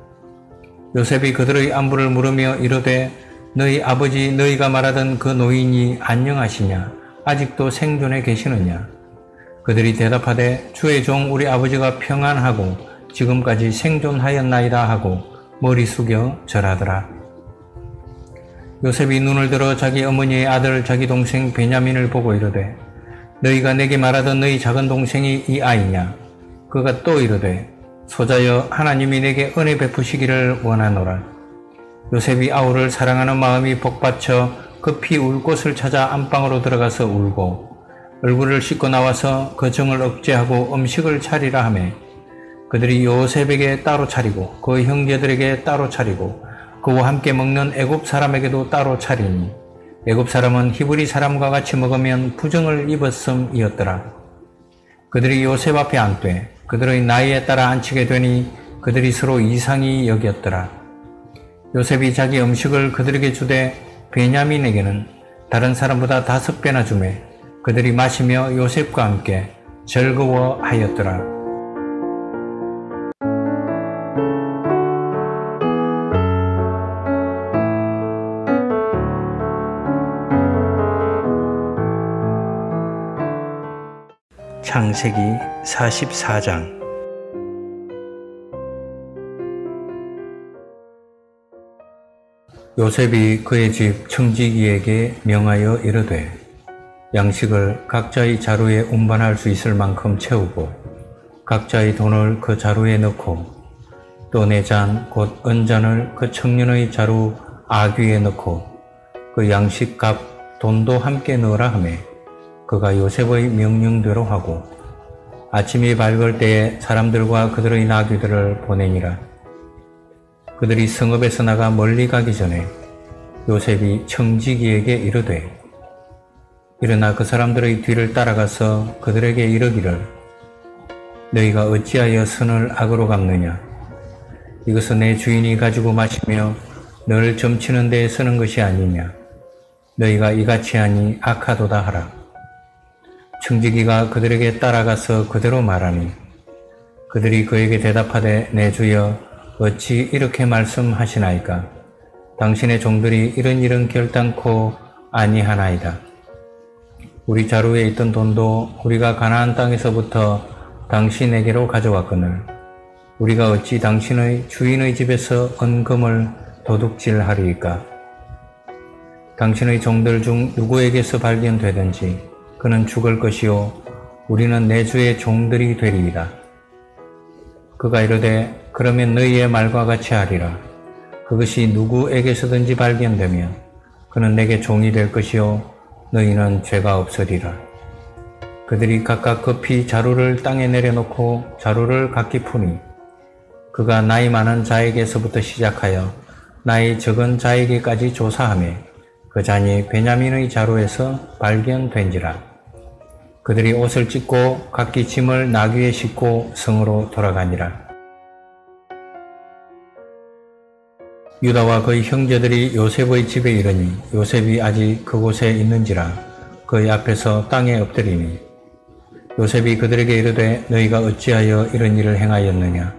요셉이 그들의 안부를 물으며 이르되 너희 아버지 너희가 말하던 그 노인이 안녕하시냐? 아직도 생존해 계시느냐? 그들이 대답하되 주의 종 우리 아버지가 평안하고 지금까지 생존하였나이다 하고 머리 숙여 절하더라. 요셉이 눈을 들어 자기 어머니의 아들 자기 동생 베냐민을 보고 이르되 너희가 내게 말하던 너희 작은 동생이 이 아이냐? 그가 또 이르되 소자여 하나님이 내게 은혜 베푸시기를 원하노라. 요셉이 아우를 사랑하는 마음이 복받쳐 급히 울 곳을 찾아 안방으로 들어가서 울고 얼굴을 씻고 나와서 그 정을 억제하고 음식을 차리라 하매 그들이 요셉에게 따로 차리고 그 형제들에게 따로 차리고 그와 함께 먹는 애굽 사람에게도 따로 차리니 애굽 사람은 히브리 사람과 같이 먹으면 부정을 입었음이었더라. 그들이 요셉 앞에 앉되 그들의 나이에 따라 앉히게 되니 그들이 서로 이상히 여겼더라. 요셉이 자기 음식을 그들에게 주되 베냐민에게는 다른 사람보다 다섯 배나 주매 그들이 마시며 요셉과 함께 즐거워하였더라. 창세기 44장. 요셉이 그의 집 청지기에게 명하여 이르되 양식을 각자의 자루에 운반할 수 있을 만큼 채우고 각자의 돈을 그 자루에 넣고 또 내 잔 곧 은잔을 그 청년의 자루 아귀에 넣고 그 양식값 돈도 함께 넣으라 하매 그가 요셉의 명령대로 하고 아침이 밝을 때에 사람들과 그들의 나귀들을 보내니라. 그들이 성읍에서 나가 멀리 가기 전에 요셉이 청지기에게 이르되 일어나 그 사람들의 뒤를 따라가서 그들에게 이르기를 너희가 어찌하여 선을 악으로 갚느냐? 이것은 내 주인이 가지고 마시며 너를 점치는 데에 쓰는 것이 아니냐? 너희가 이같이 하니 악하도다 하라 청지기가 그들에게 따라가서 그대로 말하니 그들이 그에게 대답하되 내 주여 어찌 이렇게 말씀하시나이까 당신의 종들이 이런 일은 결단코 아니하나이다. 우리 자루에 있던 돈도 우리가 가나안 땅에서부터 당신에게로 가져왔거늘 우리가 어찌 당신의 주인의 집에서 언금을 도둑질하리이까 당신의 종들 중 누구에게서 발견되든지 그는 죽을 것이요 우리는 내 주의 종들이 되리이다. 그가 이르되 그러면 너희의 말과 같이 하리라. 그것이 누구에게서든지 발견되면 그는 내게 종이 될 것이요 너희는 죄가 없으리라. 그들이 각각 급히 자루를 땅에 내려놓고 자루를 각기 푸니 그가 나이 많은 자에게서부터 시작하여 나이 적은 자에게까지 조사하며 그 잔이 베냐민의 자루에서 발견된지라. 그들이 옷을 찢고 각기 짐을 나귀에 싣고 성으로 돌아가니라. 유다와 그의 형제들이 요셉의 집에 이르니 요셉이 아직 그곳에 있는지라 그의 앞에서 땅에 엎드리니 요셉이 그들에게 이르되 너희가 어찌하여 이런 일을 행하였느냐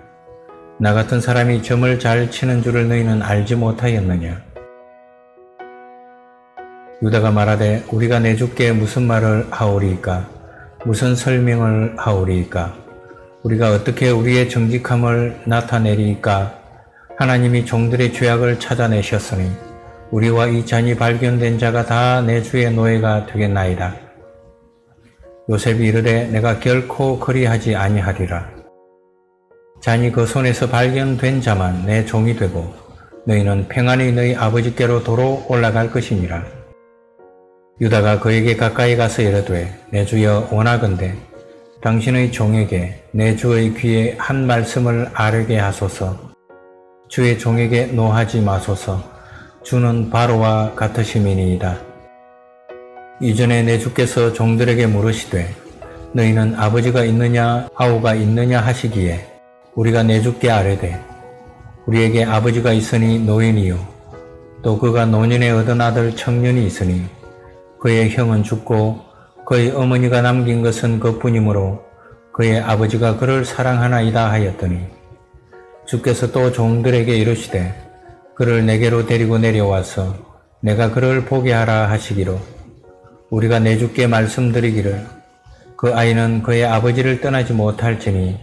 나 같은 사람이 점을 잘 치는 줄을 너희는 알지 못하였느냐 유다가 말하되 우리가 내 주께 무슨 말을 하오리이까 무슨 설명을 하오리이까 우리가 어떻게 우리의 정직함을 나타내리이까 하나님이 종들의 죄악을 찾아내셨으니 우리와 이 잔이 발견된 자가 다 내 주의 노예가 되겠나이다. 요셉이 이르되 내가 결코 그리하지 아니하리라. 잔이 그 손에서 발견된 자만 내 종이 되고 너희는 평안히 너희 아버지께로 도로 올라갈 것이니라. 유다가 그에게 가까이 가서 이르되 내 주여 원하건대 당신의 종에게 내 주의 귀에 한 말씀을 아르게 하소서. 주의 종에게 노하지 마소서 주는 바로와 같으심이니이다. 이전에 내 주께서 종들에게 물으시되 너희는 아버지가 있느냐 아우가 있느냐 하시기에 우리가 내 주께 아뢰되 우리에게 아버지가 있으니 노인이요 또 그가 노년에 얻은 아들 청년이 있으니 그의 형은 죽고 그의 어머니가 남긴 것은 그뿐이므로 그의 아버지가 그를 사랑하나이다 하였더니 주께서 또 종들에게 이르시되 그를 내게로 데리고 내려와서 내가 그를 보게 하라 하시기로 우리가 내 주께 말씀드리기를 그 아이는 그의 아버지를 떠나지 못할지니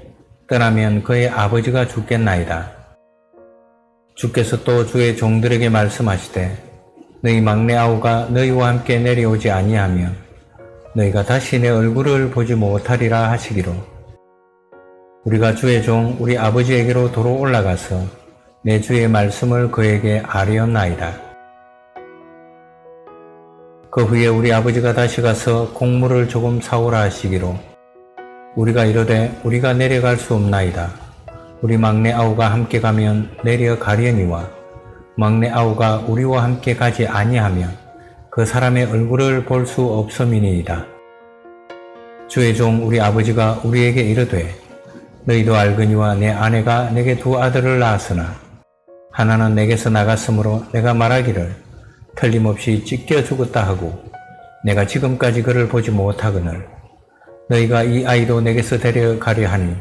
떠나면 그의 아버지가 죽겠나이다. 주께서 또 주의 종들에게 말씀하시되 너희 막내 아우가 너희와 함께 내려오지 아니하면 너희가 다시 내 얼굴을 보지 못하리라 하시기로 우리가 주의 종 우리 아버지에게로 도로 올라가서 내 주의 말씀을 그에게 아뢰었나이다. 그 후에 우리 아버지가 다시 가서 곡물을 조금 사오라 하시기로 우리가 이르되 우리가 내려갈 수 없나이다. 우리 막내 아우가 함께 가면 내려가려니와 막내 아우가 우리와 함께 가지 아니하면 그 사람의 얼굴을 볼 수 없음이니이다. 주의 종 우리 아버지가 우리에게 이르되 너희도 알거니와 내 아내가 내게 두 아들을 낳았으나 하나는 내게서 나갔으므로 내가 말하기를 틀림없이 찢겨 죽었다 하고 내가 지금까지 그를 보지 못하거늘 너희가 이 아이도 내게서 데려가려 하니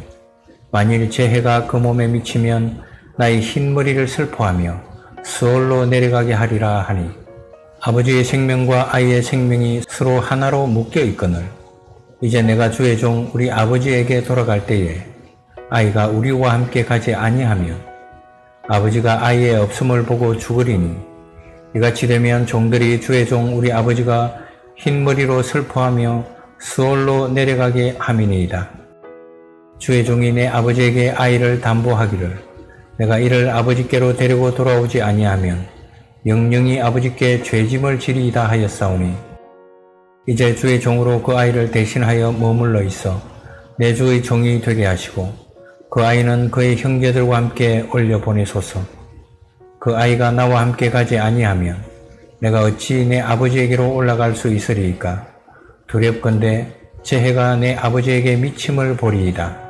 만일 제 해가 그 몸에 미치면 나의 흰머리를 슬퍼하며 수월로 내려가게 하리라 하니 아버지의 생명과 아이의 생명이 서로 하나로 묶여 있거늘 이제 내가 주의 종 우리 아버지에게 돌아갈 때에 아이가 우리와 함께 가지 아니하며 아버지가 아이의 없음을 보고 죽으리니 이같이 되면 종들이 주의 종 우리 아버지가 흰머리로 슬퍼하며 수월로 내려가게 함이니이다. 주의 종이 내 아버지에게 아이를 담보하기를 내가 이를 아버지께로 데리고 돌아오지 아니하면 영영이 아버지께 죄짐을 지리이다 하였사오니 이제 주의 종으로 그 아이를 대신하여 머물러 있어 내 주의 종이 되게 하시고 그 아이는 그의 형제들과 함께 올려 보내소서. 그 아이가 나와 함께 가지 아니하면 내가 어찌 내 아버지에게로 올라갈 수 있으리이까? 두렵건대 제 해가 내 아버지에게 미침을 보리이다.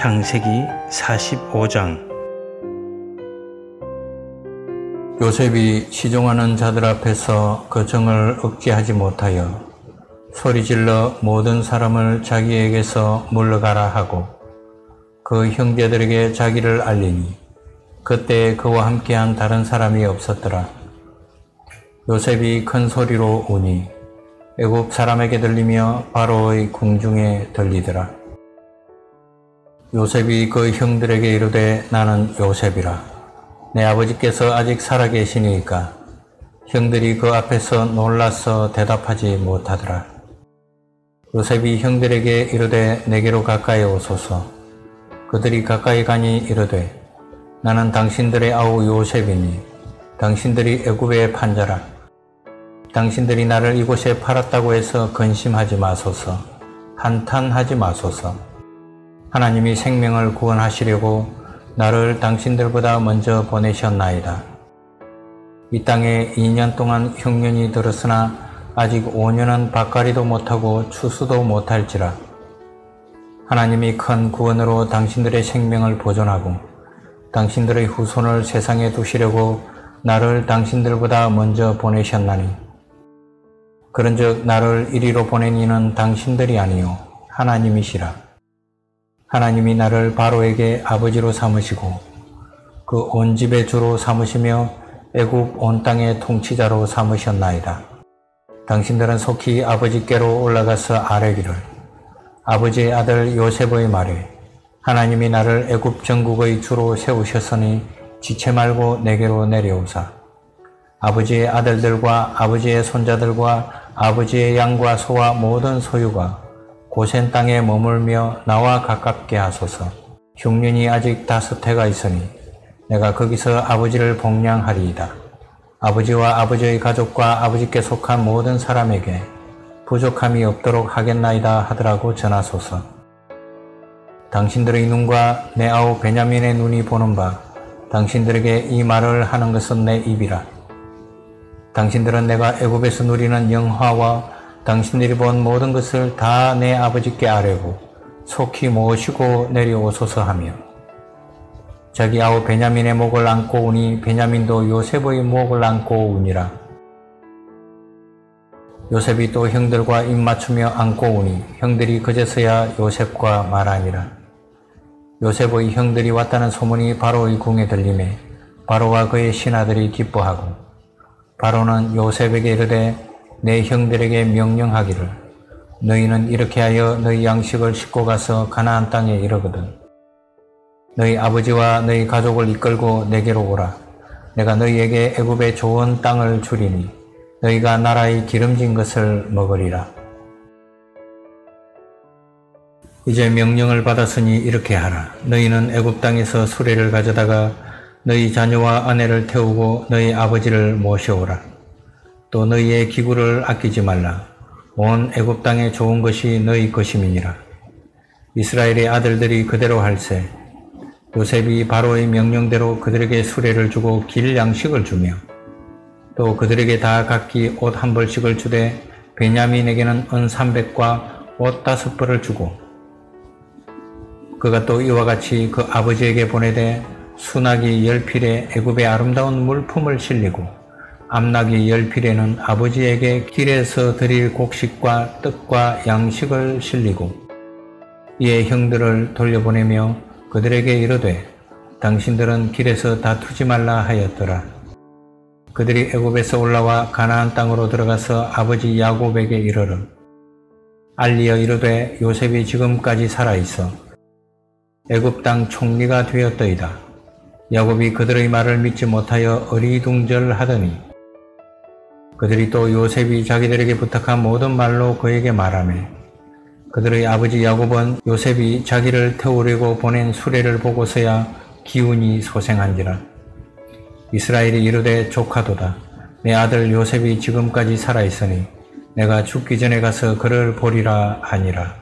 창세기 45장 요셉이 시종하는 자들 앞에서 그 정을 억제하지 못하여 소리질러 모든 사람을 자기에게서 물러가라 하고 그 형제들에게 자기를 알리니 그때 그와 함께한 다른 사람이 없었더라. 요셉이 큰 소리로 우니 애굽 사람에게 들리며 바로의 궁중에 들리더라. 요셉이 그 형들에게 이르되 나는 요셉이라. 내 아버지께서 아직 살아계시니까 형들이 그 앞에서 놀라서 대답하지 못하더라. 요셉이 형들에게 이르되 내게로 가까이 오소서. 그들이 가까이 가니 이르되 나는 당신들의 아우 요셉이니 당신들이 애굽의 판자라. 당신들이 나를 이곳에 팔았다고 해서 근심하지 마소서. 한탄하지 마소서. 하나님이 생명을 구원하시려고 나를 당신들보다 먼저 보내셨나이다. 이 땅에 2년 동안 흉년이 들었으나 아직 5년은 밭가리도 못하고 추수도 못할지라. 하나님이 큰 구원으로 당신들의 생명을 보존하고 당신들의 후손을 세상에 두시려고 나를 당신들보다 먼저 보내셨나니. 그런즉 나를 이리로 보낸 이는 당신들이 아니요 하나님이시라. 하나님이 나를 바로에게 아버지로 삼으시고 그 온 집의 주로 삼으시며 애굽 온 땅의 통치자로 삼으셨나이다. 당신들은 속히 아버지께로 올라가서 아뢰기를 아버지의 아들 요셉의 말에 하나님이 나를 애굽 전국의 주로 세우셨으니 지체 말고 내게로 내려오사 아버지의 아들들과 아버지의 손자들과 아버지의 양과 소와 모든 소유가 고센 땅에 머물며 나와 가깝게 하소서. 흉년이 아직 다섯 해가 있으니 내가 거기서 아버지를 복량하리이다. 아버지와 아버지의 가족과 아버지께 속한 모든 사람에게 부족함이 없도록 하겠나이다 하더라고 전하소서. 당신들의 눈과 내 아우 베냐민의 눈이 보는 바 당신들에게 이 말을 하는 것은 내 입이라. 당신들은 내가 애굽에서 누리는 영화와 당신들이 본 모든 것을 다 내 아버지께 아뢰고 속히 모시고 내려오소서 하며 자기 아우 베냐민의 목을 안고 우니 베냐민도 요셉의 목을 안고 우니라. 요셉이 또 형들과 입맞추며 안고 우니 형들이 그제서야 요셉과 말하니라. 요셉의 형들이 왔다는 소문이 바로의 궁에 들림에 바로와 그의 신하들이 기뻐하고 바로는 요셉에게 이르되 내 형들에게 명령하기를 너희는 이렇게 하여 너희 양식을 싣고 가서 가나안 땅에 이르거든. 너희 아버지와 너희 가족을 이끌고 내게로 오라. 내가 너희에게 애굽의 좋은 땅을 주리니 너희가 나라의 기름진 것을 먹으리라. 이제 명령을 받았으니 이렇게 하라. 너희는 애굽 땅에서 수레를 가져다가 너희 자녀와 아내를 태우고 너희 아버지를 모셔오라 또 너희의 기구를 아끼지 말라. 온 애굽 땅에 좋은 것이 너희 것임이니라. 이스라엘의 아들들이 그대로 할세. 요셉이 바로의 명령대로 그들에게 수레를 주고 길 양식을 주며 또 그들에게 다 각기 옷 한 벌씩을 주되 베냐민에게는 은 300과 옷 다섯 벌을 주고 그가 또 이와 같이 그 아버지에게 보내되 수나기 열 필에 애굽의 아름다운 물품을 실리고 암나기 열필에는 아버지에게 길에서 드릴 곡식과 떡과 양식을 실리고 이에 형들을 돌려보내며 그들에게 이르되 당신들은 길에서 다투지 말라 하였더라. 그들이 애굽에서 올라와 가나안 땅으로 들어가서 아버지 야곱에게 이르러 알리어 이르되 요셉이 지금까지 살아 있어 애굽 땅 총리가 되었더이다. 야곱이 그들의 말을 믿지 못하여 어리둥절하더니 그들이 또 요셉이 자기들에게 부탁한 모든 말로 그에게 말하매. 그들의 아버지 야곱은 요셉이 자기를 태우려고 보낸 수레를 보고서야 기운이 소생한지라. 이스라엘이 이르되 조카도다. 내 아들 요셉이 지금까지 살아 있으니 내가 죽기 전에 가서 그를 보리라 하니라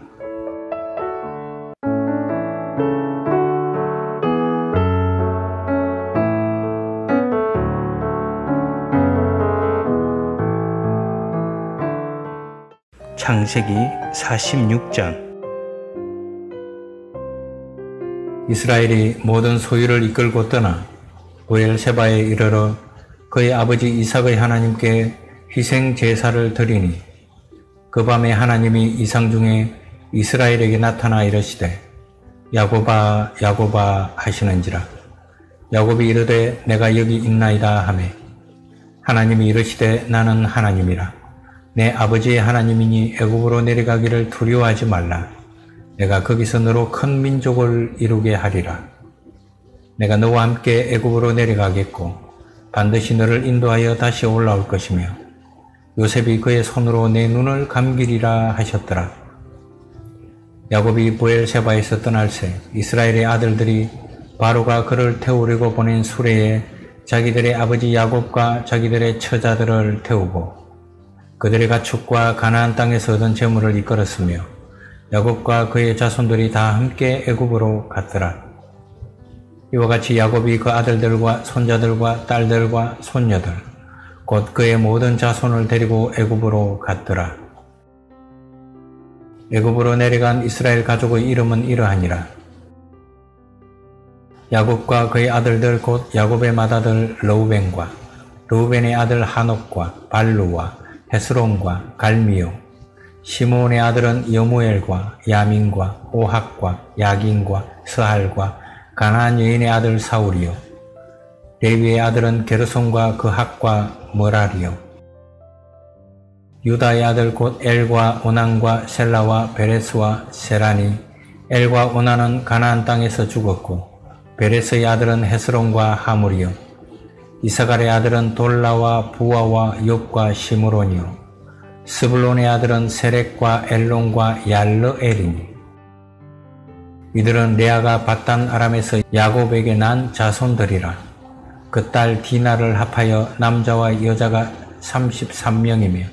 창세기 46장. 이스라엘이 모든 소유를 이끌고 떠나 고엘세바에 이르러 그의 아버지 이삭의 하나님께 희생 제사를 드리니 그 밤에 하나님이 이상 중에 이스라엘에게 나타나 이르시되 야고바 야고바 하시는지라. 야곱이 이르되 내가 여기 있나이다 하매 하나님이 이르시되 나는 하나님이라 내 아버지의 하나님이니 애굽으로 내려가기를 두려워하지 말라 내가 거기서 너로 큰 민족을 이루게 하리라 내가 너와 함께 애굽으로 내려가겠고 반드시 너를 인도하여 다시 올라올 것이며 요셉이 그의 손으로 내 눈을 감기리라 하셨더라. 야곱이 보엘세바에서 떠날 새 이스라엘의 아들들이 바로가 그를 태우려고 보낸 수레에 자기들의 아버지 야곱과 자기들의 처자들을 태우고 그들의 가축과 가나안 땅에서 얻은 재물을 이끌었으며 야곱과 그의 자손들이 다 함께 애굽으로 갔더라. 이와 같이 야곱이 그 아들들과 손자들과 딸들과 손녀들 곧 그의 모든 자손을 데리고 애굽으로 갔더라. 애굽으로 내려간 이스라엘 가족의 이름은 이러하니라. 야곱과 그의 아들들 곧 야곱의 맏아들 러우벤과 르우벤의 아들 하녹과 발루와 헤스론과 갈미요 시몬의 아들은 여무엘과 야민과 오학과 야긴과 스할과 가나안 여인의 아들 사울이요 레위의 아들은 게르손과 그 학과 머라리요. 유다의 아들 곧 엘과 오난과 셀라와 베레스와 세라니 엘과 오난은 가나안 땅에서 죽었고 베레스의 아들은 헤스론과 하물이요 이사갈의 아들은 돌라와 부아와 욥과 시므론이요. 스불론의 아들은 세렉과 엘론과 얄르엘이니. 이들은 레아가 바단 아람에서 야곱에게 난 자손들이라. 그 딸 디나를 합하여 남자와 여자가 33명이며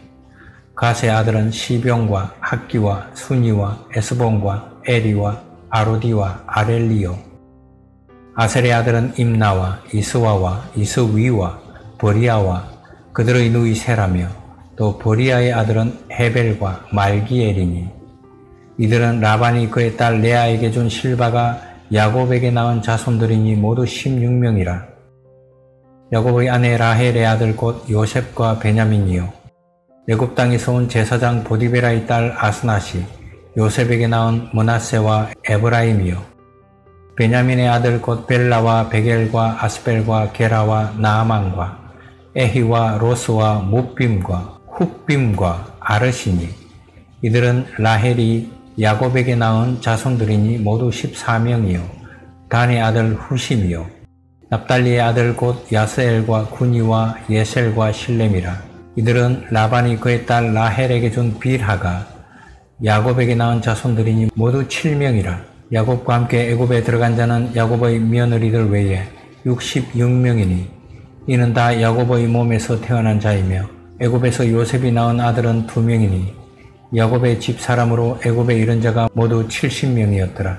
가세 아들은 시병과 학기와 순이와 에스본과 에리와 아로디와 아렐리오 아셀의 아들은 임나와 이스와와 이스위와 버리아와 그들의 누이 세라며 또 버리아의 아들은 헤벨과 말기엘이니 이들은 라반이 그의 딸 레아에게 준 실바가 야곱에게 낳은 자손들이니 모두 16명이라. 야곱의 아내 라헬의 아들 곧 요셉과 베냐민이요. 애굽 땅에서 온 제사장 보디베라의 딸 아스나시, 요셉에게 낳은 머나세와 에브라임이요. 베냐민의 아들 곧 벨라와 베겔과 아스벨과 게라와 나아만과 에히와 로스와 무빔과 훅빔과 아르시니 이들은 라헬이 야곱에게 낳은 자손들이니 모두 14명이요. 단의 아들 후심이요. 납달리의 아들 곧 야스엘과 군이와 예셀과 실렘이라. 이들은 라반이 그의 딸 라헬에게 준 빌하가 야곱에게 낳은 자손들이니 모두 7명이라. 야곱과 함께 애굽에 들어간 자는 야곱의 며느리들 외에 66명이니 이는 다 야곱의 몸에서 태어난 자이며 애굽에서 요셉이 낳은 아들은 두 명이니 야곱의 집 사람으로 애굽에 이른 자가 모두 70명이었더라.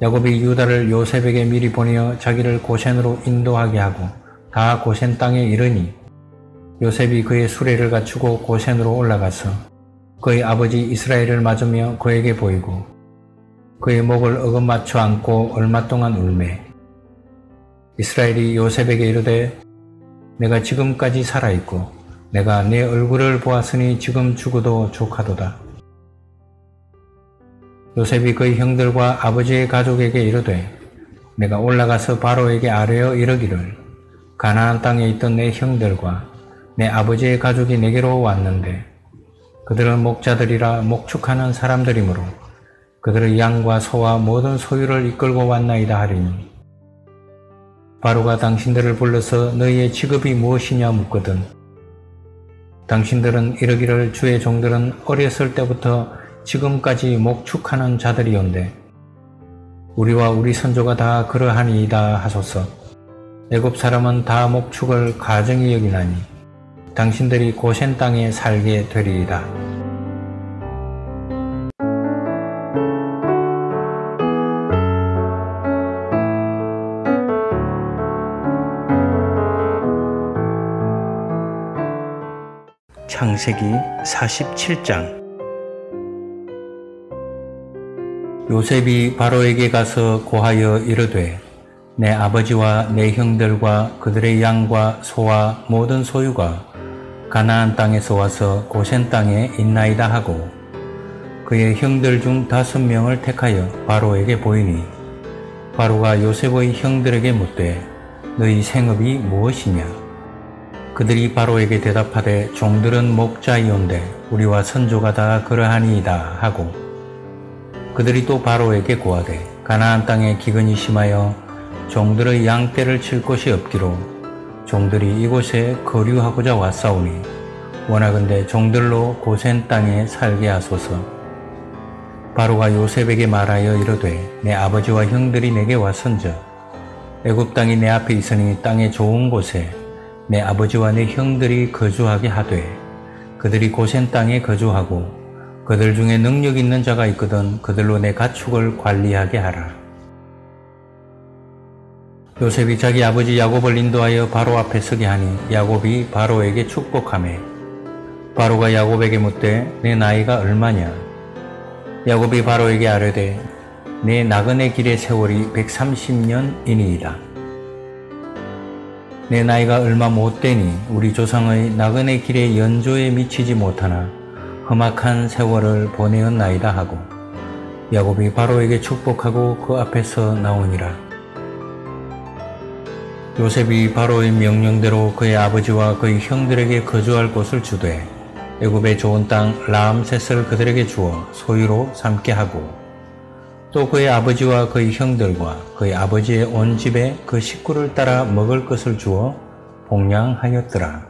야곱이 유다를 요셉에게 미리 보내어 자기를 고센으로 인도하게 하고 다 고센 땅에 이르니 요셉이 그의 수레를 갖추고 고센으로 올라가서 그의 아버지 이스라엘을 맞으며 그에게 보이고 그의 목을 어금 맞춰 안고 얼마 동안 울매 이스라엘이 요셉에게 이르되 내가 지금까지 살아있고 내가 내 얼굴을 보았으니 지금 죽어도 족하도다. 요셉이 그의 형들과 아버지의 가족에게 이르되 내가 올라가서 바로에게 아뢰어 이르기를 가나안 땅에 있던 내 형들과 내 아버지의 가족이 내게로 왔는데 그들은 목자들이라 목축하는 사람들이므로 그들의 양과 소와 모든 소유를 이끌고 왔나이다 하리니. 바로가 당신들을 불러서 너희의 직업이 무엇이냐 묻거든. 당신들은 이르기를 주의 종들은 어렸을 때부터 지금까지 목축하는 자들이온데 우리와 우리 선조가 다 그러하니이다 하소서. 애굽 사람은 다 목축을 가정히 여기나니 당신들이 고센 땅에 살게 되리이다. 창세기 47장. 요셉이 바로에게 가서 고하여 이르되 내 아버지와 내 형들과 그들의 양과 소와 모든 소유가 가나안 땅에서 와서 고센 땅에 있나이다 하고 그의 형들 중 다섯 명을 택하여 바로에게 보이니 바로가 요셉의 형들에게 묻되 너희 생업이 무엇이냐 그들이 바로에게 대답하되 종들은 목자이온데 우리와 선조가 다 그러하니이다 하고 그들이 또 바로에게 고하되 가나안 땅에 기근이 심하여 종들의 양떼를 칠 곳이 없기로 종들이 이곳에 거류하고자 왔사오니 원하건대 종들로 고센 땅에 살게 하소서. 바로가 요셉에게 말하여 이르되 내 아버지와 형들이 내게 왔선저 애굽 땅이 내 앞에 있으니 땅의 좋은 곳에 내 아버지와 내 형들이 거주하게 하되 그들이 고센 땅에 거주하고 그들 중에 능력 있는 자가 있거든 그들로 내 가축을 관리하게 하라. 요셉이 자기 아버지 야곱을 인도하여 바로 앞에 서게 하니 야곱이 바로에게 축복하매 바로가 야곱에게 묻되 내 나이가 얼마냐 야곱이 바로에게 아뢰되 내 나그네 길의 세월이 130년이니이다. 내 나이가 얼마 못 되니 우리 조상의 나그네 길의 연조에 미치지 못하나 험악한 세월을 보내었나이다 하고 야곱이 바로에게 축복하고 그 앞에서 나오니라. 요셉이 바로의 명령대로 그의 아버지와 그의 형들에게 거주할 곳을 주되 애굽의 좋은 땅 라암셋을 그들에게 주어 소유로 삼게 하고 또 그의 아버지와 그의 형들과 그의 아버지의 온 집에 그 식구를 따라 먹을 것을 주어 봉양하였더라.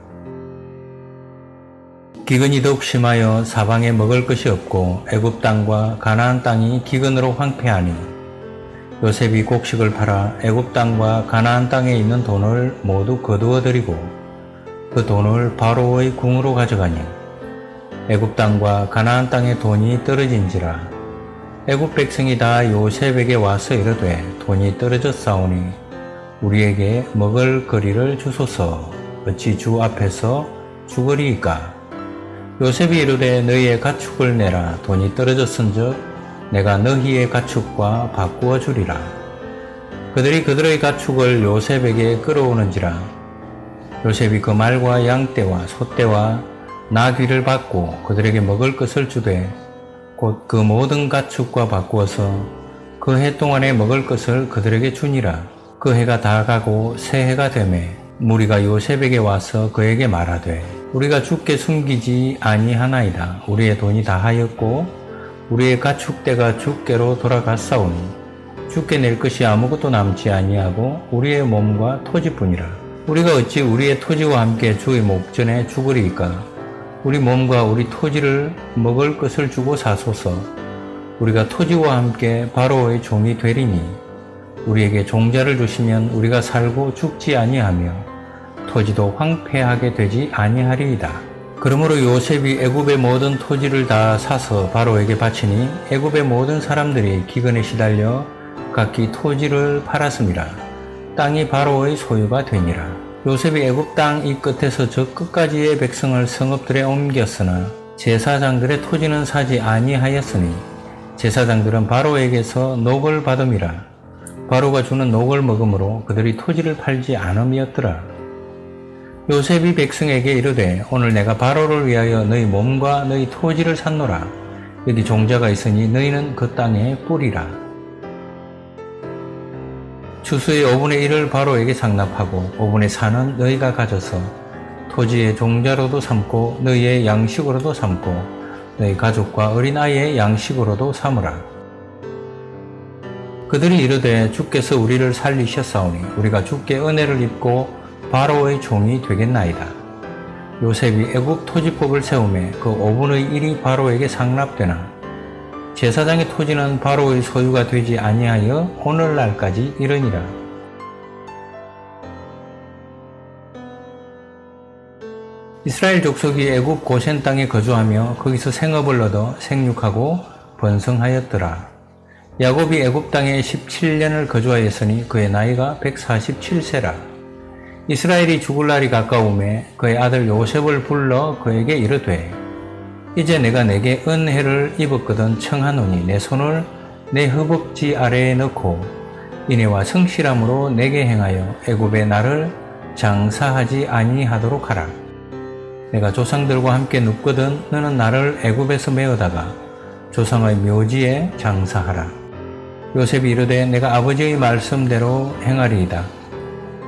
기근이 더욱 심하여 사방에 먹을 것이 없고 애굽 땅과 가나안 땅이 기근으로 황폐하니 요셉이 곡식을 팔아 애굽 땅과 가나안 땅에 있는 돈을 모두 거두어 들이고 그 돈을 바로의 궁으로 가져가니 애굽 땅과 가나안 땅의 돈이 떨어진지라 애굽 백성이 다 요셉에게 와서 이르되 돈이 떨어졌사오니 우리에게 먹을 거리를 주소서. 어찌 주 앞에서 죽으리이까? 요셉이 이르되 너희의 가축을 내라. 돈이 떨어졌은즉 내가 너희의 가축과 바꾸어 주리라. 그들이 그들의 가축을 요셉에게 끌어오는지라. 요셉이 그 말과 양떼와 소떼와 나귀를 받고 그들에게 먹을 것을 주되 곧 그 모든 가축과 바꾸어서 그 해 동안에 먹을 것을 그들에게 주니라. 그 해가 다 가고 새 해가 되매 무리가 요셉에게 와서 그에게 말하되 우리가 죽게 숨기지 아니하나이다. 우리의 돈이 다 하였고 우리의 가축대가 죽게로 돌아갔사오니 죽게 낼 것이 아무것도 남지 아니하고 우리의 몸과 토지뿐이라. 우리가 어찌 우리의 토지와 함께 주의 목전에 죽으리이까? 우리 몸과 우리 토지를 먹을 것을 주고 사소서 우리가 토지와 함께 바로의 종이 되리니 우리에게 종자를 주시면 우리가 살고 죽지 아니하며 토지도 황폐하게 되지 아니하리이다. 그러므로 요셉이 애굽의 모든 토지를 다 사서 바로에게 바치니 애굽의 모든 사람들이 기근에 시달려 각기 토지를 팔았습니다. 땅이 바로의 소유가 되니라. 요셉이 애굽 땅 이 끝에서 저 끝까지의 백성을 성읍들에 옮겼으나 제사장들의 토지는 사지 아니하였으니 제사장들은 바로에게서 녹을 받음이라 바로가 주는 녹을 먹음으로 그들이 토지를 팔지 않음이었더라. 요셉이 백성에게 이르되 오늘 내가 바로를 위하여 너희 몸과 너희 토지를 샀노라. 여기 종자가 있으니 너희는 그 땅에 뿌리라. 추수의 5분의 1을 바로에게 상납하고 5분의 4는 너희가 가져서 토지의 종자로도 삼고 너희의 양식으로도 삼고 너희 가족과 어린아이의 양식으로도 삼으라. 그들이 이르되 주께서 우리를 살리셨사오니 우리가 주께 은혜를 입고 바로의 종이 되겠나이다. 요셉이 애국 토지법을 세우매 그 5분의 1이 바로에게 상납되나 제사장의 토지는 바로의 소유가 되지 아니하여 오늘날까지 이르니라. 이스라엘 족속이 애굽 고센 땅에 거주하며 거기서 생업을 얻어 생육하고 번성하였더라. 야곱이 애굽 땅에 17년을 거주하였으니 그의 나이가 147세라. 이스라엘이 죽을 날이 가까움에 그의 아들 요셉을 불러 그에게 이르되 이제 내가 내게 은혜를 입었거든 청하노니 내 손을 내 허벅지 아래에 넣고 이내와 성실함으로 내게 행하여 애굽의 나를 장사하지 아니하도록 하라. 내가 조상들과 함께 눕거든 너는 나를 애굽에서 메어다가 조상의 묘지에 장사하라. 요셉이 이르되 내가 아버지의 말씀대로 행하리이다.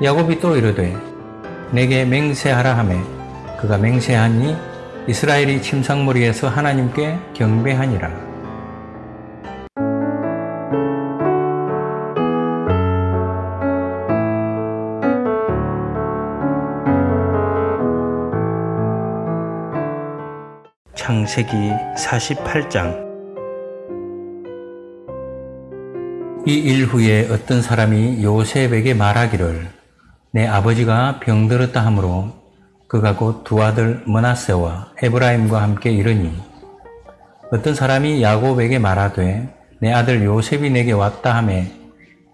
야곱이 또 이르되 내게 맹세하라 하매 그가 맹세하니 이스라엘이 침상머리에서 하나님께 경배하니라. 창세기 48장 이 일 후에 어떤 사람이 요셉에게 말하기를 내 아버지가 병들었다 하므로 그가 곧 두 아들 머나세와 에브라임과 함께 이르니 어떤 사람이 야곱에게 말하되 내 아들 요셉이 내게 왔다 하매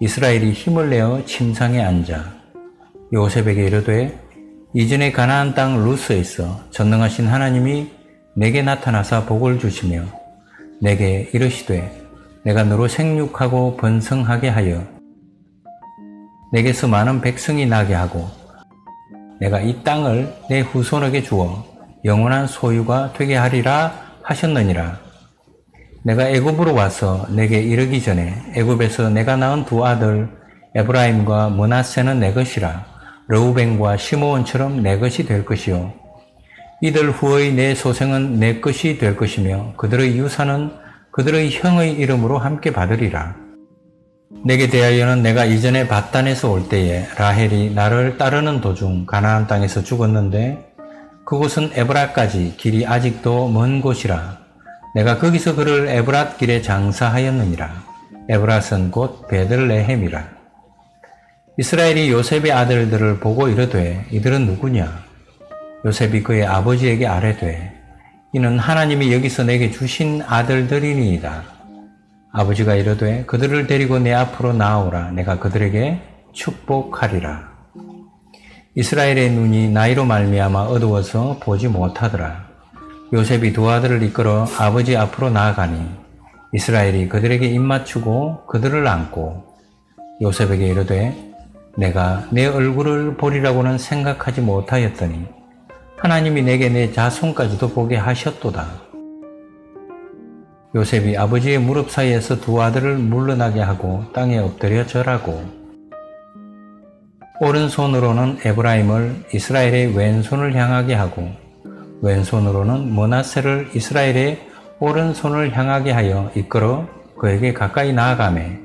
이스라엘이 힘을 내어 침상에 앉아 요셉에게 이르되 이전에 가나안 땅 루스에 있어 전능하신 하나님이 내게 나타나사 복을 주시며 내게 이르시되 내가 너로 생육하고 번성하게 하여 내게서 많은 백성이 나게 하고 내가 이 땅을 내 후손에게 주어 영원한 소유가 되게 하리라 하셨느니라. 내가 애굽으로 와서 내게 이르기 전에 애굽에서 내가 낳은 두 아들 에브라임과 문하세는 내 것이라 르우벤과 시므온처럼 내 것이 될 것이요 이들 후의 내 소생은 내 것이 될 것이며 그들의 유산은 그들의 형의 이름으로 함께 받으리라. 내게 대하여는 내가 이전에 바단에서 올 때에 라헬이 나를 따르는 도중 가나안 땅에서 죽었는데 그곳은 에브라까지 길이 아직도 먼 곳이라. 내가 거기서 그를 에브랏 길에 장사하였느니라. 에브랏은 곧 베들레헴이라. 이스라엘이 요셉의 아들들을 보고 이르되 이들은 누구냐? 요셉이 그의 아버지에게 아뢰되 이는 하나님이 여기서 내게 주신 아들들이니이다. 아버지가 이르되 그들을 데리고 내 앞으로 나오라 내가 그들에게 축복하리라. 이스라엘의 눈이 나이로 말미암아 어두워서 보지 못하더라. 요셉이 두 아들을 이끌어 아버지 앞으로 나아가니 이스라엘이 그들에게 입맞추고 그들을 안고 요셉에게 이르되 내가 내 얼굴을 보리라고는 생각하지 못하였더니 하나님이 내게 내 자손까지도 보게 하셨도다. 요셉이 아버지의 무릎 사이에서 두 아들을 물러나게 하고 땅에 엎드려 절하고 오른손으로는 에브라임을 이스라엘의 왼손을 향하게 하고 왼손으로는 모나세를 이스라엘의 오른손을 향하게 하여 이끌어 그에게 가까이 나아가매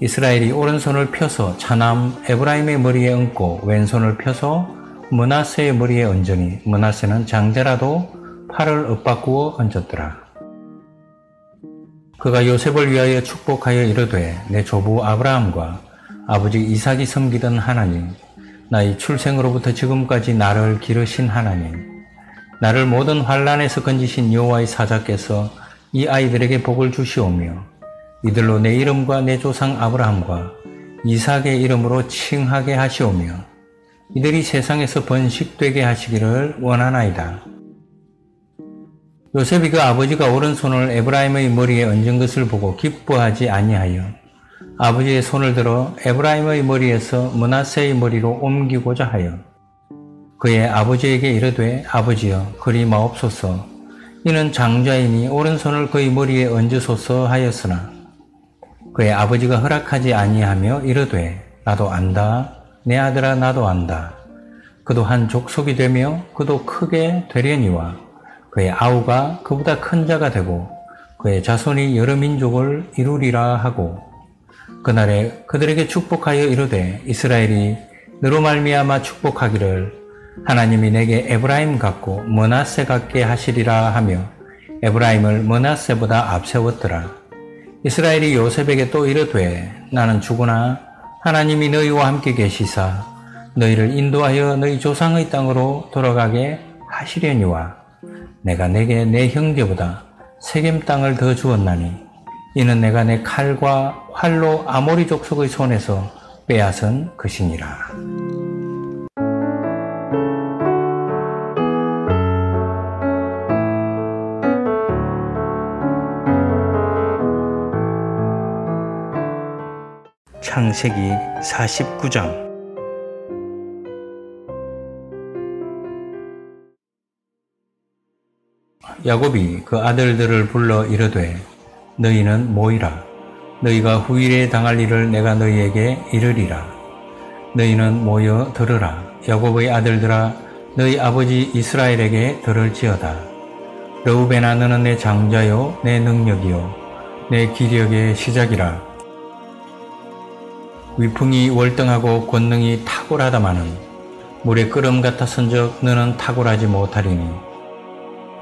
이스라엘이 오른손을 펴서 차남 에브라임의 머리에 얹고 왼손을 펴서 문하세의 머리에 얹으니 문하세는 장자라도 팔을 엇바꾸어 얹었더라. 그가 요셉을 위하여 축복하여 이르되 내 조부 아브라함과 아버지 이삭이 섬기던 하나님 나의 출생으로부터 지금까지 나를 기르신 하나님 나를 모든 환란에서 건지신 여호와의 사자께서 이 아이들에게 복을 주시오며 이들로 내 이름과 내 조상 아브라함과 이삭의 이름으로 칭하게 하시오며 이들이 세상에서 번식되게 하시기를 원하나이다. 요셉이 그 아버지가 오른손을 에브라임의 머리에 얹은 것을 보고 기뻐하지 아니하여 아버지의 손을 들어 에브라임의 머리에서 문하세의 머리로 옮기고자 하여 그의 아버지에게 이르되 아버지여 그리 마옵소서 이는 장자이니 오른손을 그의 머리에 얹으소서 하였으나 그의 아버지가 허락하지 아니하며 이르되 나도 안다 내 아들아 나도 안다. 그도 한 족속이 되며 그도 크게 되려니와 그의 아우가 그보다 큰 자가 되고 그의 자손이 여러 민족을 이루리라 하고 그날에 그들에게 축복하여 이르되 이스라엘이 너로 말미암아 축복하기를 하나님이 내게 에브라임 같고 머나세 같게 하시리라 하며 에브라임을 머나세보다 앞세웠더라. 이스라엘이 요셉에게 또 이르되 나는 죽으나 하나님이 너희와 함께 계시사 너희를 인도하여 너희 조상의 땅으로 돌아가게 하시려니와 내가 내게 내 형제보다 세겜 땅을 더 주었나니 이는 내가 내 칼과 활로 아모리 족속의 손에서 빼앗은 것이니라. 창세기 49장 야곱이 그 아들들을 불러 이르되 너희는 모이라. 너희가 후일에 당할 일을 내가 너희에게 이르리라. 너희는 모여 들으라. 야곱의 아들들아 너희 아버지 이스라엘에게 들을지어다. 러우베나 너는 내 장자요 내 능력이요 내 기력의 시작이라. 위풍이 월등하고 권능이 탁월하다마는 물의 끓음 같았은적 너는 탁월하지 못하리니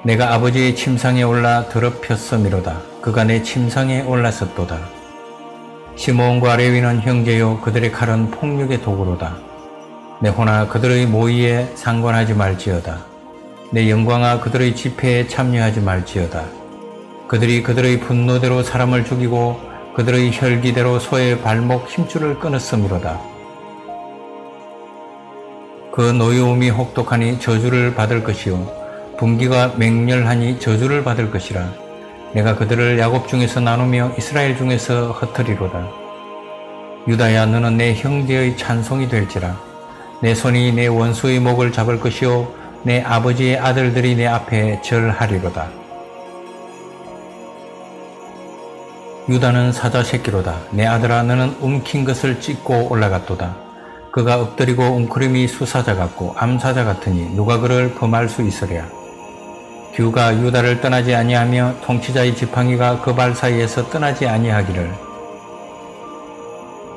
내가 아버지의 침상에 올라 더럽혔음이로다. 그가 내 침상에 올랐었도다. 시몬과 레위는 형제요 그들의 칼은 폭력의 도구로다. 내 호나 그들의 모의에 상관하지 말지어다. 내 영광아 그들의 집회에 참여하지 말지어다. 그들이 그들의 분노대로 사람을 죽이고 그들의 혈기대로 소의 발목 힘줄을 끊었음이로다. 그 노여움이 혹독하니 저주를 받을 것이요 분기가 맹렬하니 저주를 받을 것이라. 내가 그들을 야곱 중에서 나누며 이스라엘 중에서 흩트리로다. 유다야 너는 내 형제의 찬송이 될지라. 내 손이 내 원수의 목을 잡을 것이요 내 아버지의 아들들이 내 앞에 절하리로다. 유다는 사자 새끼로다. 내 아들아 너는 움킨 것을 찢고 올라갔도다. 그가 엎드리고 웅크림이 수사자 같고 암사자 같으니 누가 그를 범할 수 있으랴. 규가 유다를 떠나지 아니하며 통치자의 지팡이가 그 발 사이에서 떠나지 아니하기를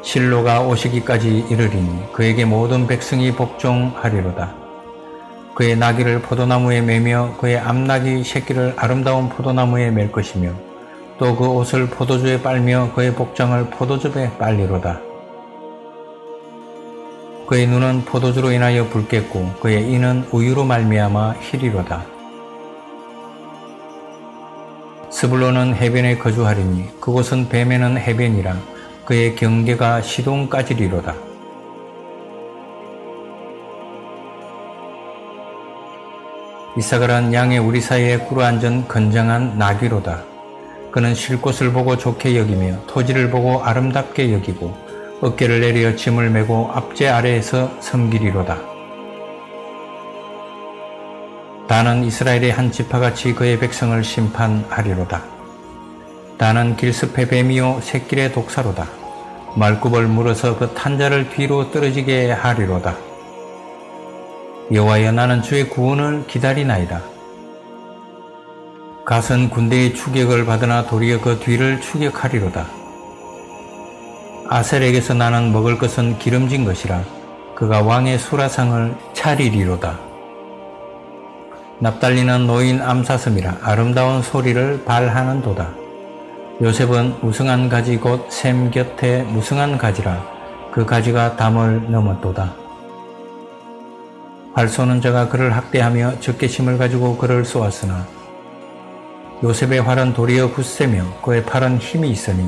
실로가 오시기까지 이르리니 그에게 모든 백성이 복종하리로다. 그의 나귀를 포도나무에 매며 그의 암나귀 새끼를 아름다운 포도나무에 맬 것이며 또 그 옷을 포도주에 빨며 그의 복장을 포도즙에 빨리로다. 그의 눈은 포도주로 인하여 붉겠고 그의 이는 우유로 말미암아 희리로다. 스불로는 해변에 거주하리니 그곳은 뱀에는 해변이라 그의 경계가 시동까지리로다. 이사가란 양의 우리 사이에 꿇어앉은 건장한 나귀로다. 그는 쉴 곳을 보고 좋게 여기며 토지를 보고 아름답게 여기고 어깨를 내려 짐을 메고 앞제 아래에서 섬기리로다. 다는 이스라엘의 한 지파같이 그의 백성을 심판하리로다. 다는 길습의 뱀이요 새길의 독사로다. 말굽을 물어서 그 탄자를 뒤로 떨어지게 하리로다. 여호와여 나는 주의 구원을 기다리나이다. 갓은 군대의 추격을 받으나 도리어 그 뒤를 추격하리로다. 아셀에게서 나는 먹을 것은 기름진 것이라 그가 왕의 수라상을 차리리로다. 납달리는 노인 암사슴이라 아름다운 소리를 발하는 도다. 요셉은 무성한 가지 곧 샘 곁에 무성한 가지라 그 가지가 담을 넘었도다. 발 쏘는 자가 그를 학대하며 적개심을 가지고 그를 쏘았으나 요셉의 활은 도리어 굳세며 그의 팔은 힘이 있으니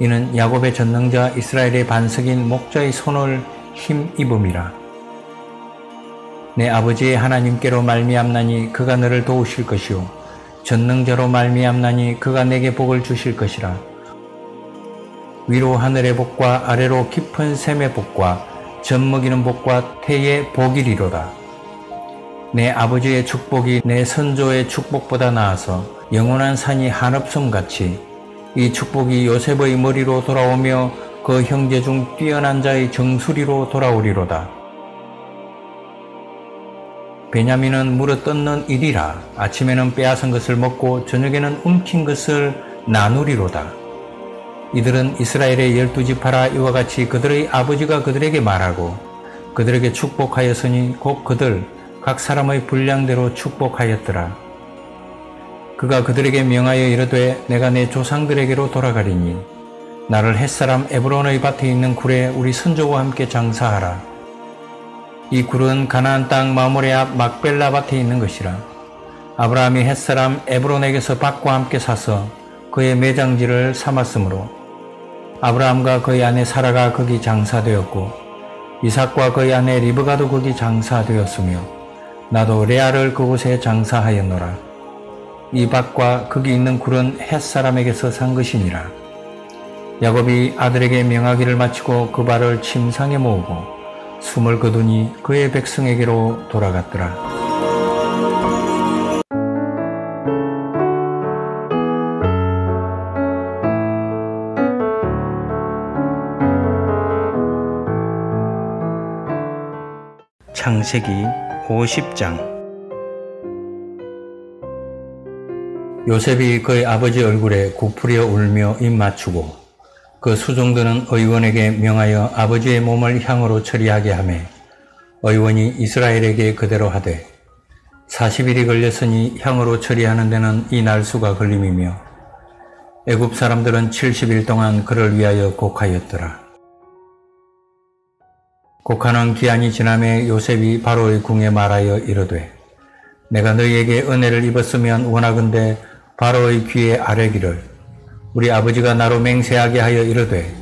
이는 야곱의 전능자 이스라엘의 반석인 목자의 손을 힘입음이라. 내 아버지의 하나님께로 말미암나니 그가 너를 도우실 것이요 전능자로 말미암나니 그가 내게 복을 주실 것이라. 위로 하늘의 복과 아래로 깊은 샘의 복과 젖먹이는 복과 태의 복이리로다. 내 아버지의 축복이 내 선조의 축복보다 나아서 영원한 산이 한없음 같이 이 축복이 요셉의 머리로 돌아오며 그 형제 중 뛰어난 자의 정수리로 돌아오리로다. 베냐민은 물어 뜯는 일이라 아침에는 빼앗은 것을 먹고 저녁에는 움킨 것을 나누리로다. 이들은 이스라엘의 열두 지파라 이와 같이 그들의 아버지가 그들에게 말하고 그들에게 축복하였으니 곧 그들 각 사람의 분량대로 축복하였더라. 그가 그들에게 명하여 이르되 내가 내 조상들에게로 돌아가리니 나를 햇사람 에브론의 밭에 있는 굴에 우리 선조와 함께 장사하라. 이 굴은 가나안 땅 마모레 앞 막벨라 밭에 있는 것이라. 아브라함이 햇사람 에브론에게서 밭과 함께 사서 그의 매장지를 삼았으므로 아브라함과 그의 아내 사라가 거기 장사되었고 이삭과 그의 아내 리브가도 거기 장사되었으며 나도 레아를 그곳에 장사하였노라. 이 밭과 거기 있는 굴은 햇사람에게서 산 것이니라. 야곱이 아들에게 명하기를 마치고 그 발을 침상에 모으고 숨을 거두니 그의 백성에게로 돌아갔더라. 창세기 50장 요셉이 그의 아버지 얼굴에 굽부려 울며 입 맞추고 그 수종들은 의원에게 명하여 아버지의 몸을 향으로 처리하게 하매 의원이 이스라엘에게 그대로 하되 40일이 걸렸으니 향으로 처리하는 데는 이 날수가 걸림이며 애굽 사람들은 70일 동안 그를 위하여 곡하였더라. 곡하는 기한이 지남에 요셉이 바로의 궁에 말하여 이르되 내가 너희에게 은혜를 입었으면 원하건대 바로의 귀에 아뢰기를 우리 아버지가 나로 맹세하게 하여 이르되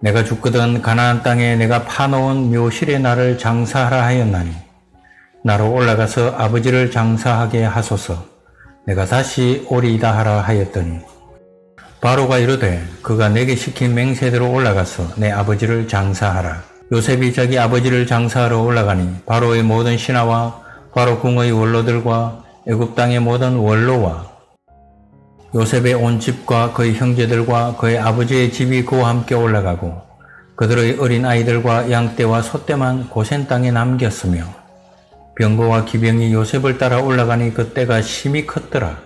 내가 죽거든 가나안 땅에 내가 파놓은 묘실에 나를 장사하라 하였나니 나로 올라가서 아버지를 장사하게 하소서. 내가 다시 오리이다 하라 하였더니. 바로가 이르되 그가 내게 시킨 맹세대로 올라가서 내 아버지를 장사하라. 요셉이 자기 아버지를 장사하러 올라가니 바로의 모든 신하와 바로 궁의 원로들과 애굽 땅의 모든 원로와 요셉의 온 집과 그의 형제들과 그의 아버지의 집이 그와 함께 올라가고 그들의 어린 아이들과 양떼와 소떼만 고센 땅에 남겼으며 병거와 기병이 요셉을 따라 올라가니 그때가 심히 컸더라.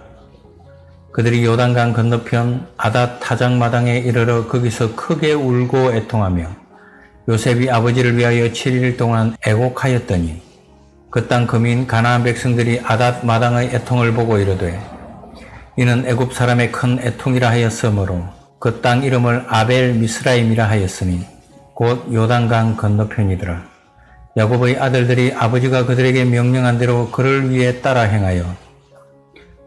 그들이 요단강 건너편 아닷 타작마당에 이르러 거기서 크게 울고 애통하며 요셉이 아버지를 위하여 7일 동안 애곡하였더니 그 땅 거민 가나안 백성들이 아닷 마당의 애통을 보고 이르되 이는 애굽 사람의 큰 애통이라 하였으므로 그 땅 이름을 아벨 미스라임이라 하였으니 곧 요단강 건너편이더라. 야곱의 아들들이 아버지가 그들에게 명령한 대로 그를 위해 따라 행하여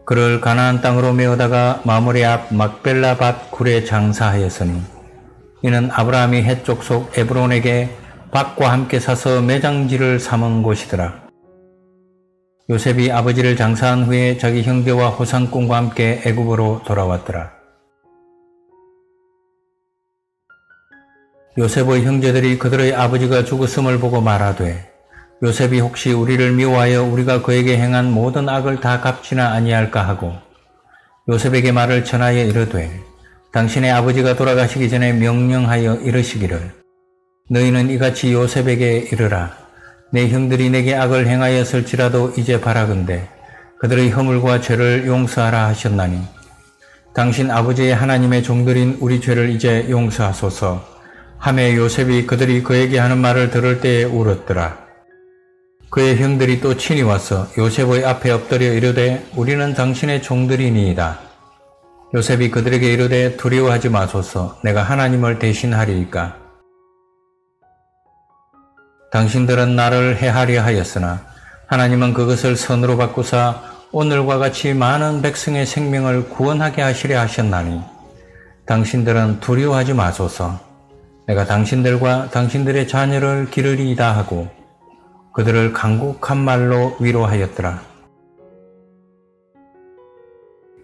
그를 가나안 땅으로 메어다가 마무리 앞 막벨라 밭 굴에 장사하였으니 이는 아브라함이 해쪽 속 에브론에게 밭과 함께 사서 매장지를 삼은 곳이더라. 요셉이 아버지를 장사한 후에 자기 형제와 호상꾼과 함께 애굽으로 돌아왔더라. 요셉의 형제들이 그들의 아버지가 죽었음을 보고 말하되 요셉이 혹시 우리를 미워하여 우리가 그에게 행한 모든 악을 다 갚지나 아니할까 하고 요셉에게 말을 전하여 이르되 당신의 아버지가 돌아가시기 전에 명령하여 이르시기를 너희는 이같이 요셉에게 이르라 내 형들이 내게 악을 행하였을지라도 이제 바라건대 그들의 허물과 죄를 용서하라 하셨나니 당신 아버지의 하나님의 종들인 우리 죄를 이제 용서하소서 함에 요셉이 그들이 그에게 하는 말을 들을 때에 울었더라. 그의 형들이 또 친히 와서 요셉의 앞에 엎드려 이르되 우리는 당신의 종들이니이다. 요셉이 그들에게 이르되 두려워하지 마소서 내가 하나님을 대신하리이까 당신들은 나를 해하려 하였으나 하나님은 그것을 선으로 바꾸사 오늘과 같이 많은 백성의 생명을 구원하게 하시려 하셨나니 당신들은 두려워하지 마소서 내가 당신들과 당신들의 자녀를 기르리이다 하고 그들을 강국한 말로 위로하였더라.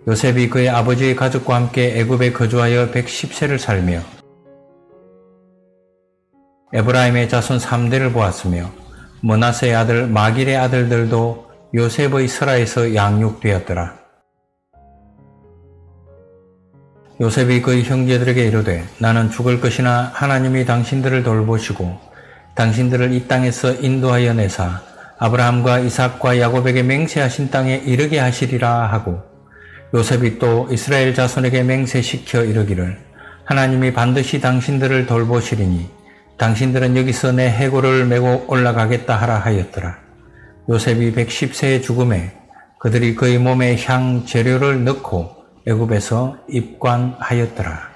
요셉이 그의 아버지의 가족과 함께 애굽에 거주하여 110세를 살며 에브라임의 자손 3대를 보았으며 모나스의 아들 마길의 아들들도 요셉의 설아에서 양육되었더라. 요셉이 그의 형제들에게 이르되 나는 죽을 것이나 하나님이 당신들을 돌보시고 당신들을 이 땅에서 인도하여 내사 아브라함과 이삭과 야곱에게 맹세하신 땅에 이르게 하시리라 하고 요셉이 또 이스라엘 자손에게 맹세시켜 이르기를 하나님이 반드시 당신들을 돌보시리니 당신들은 여기서 내 해골을 메고 올라가겠다 하라 하였더라. 요셉이 110세에 죽음에 그들이 그의 몸에 향 재료를 넣고 애굽에서 입관하였더라.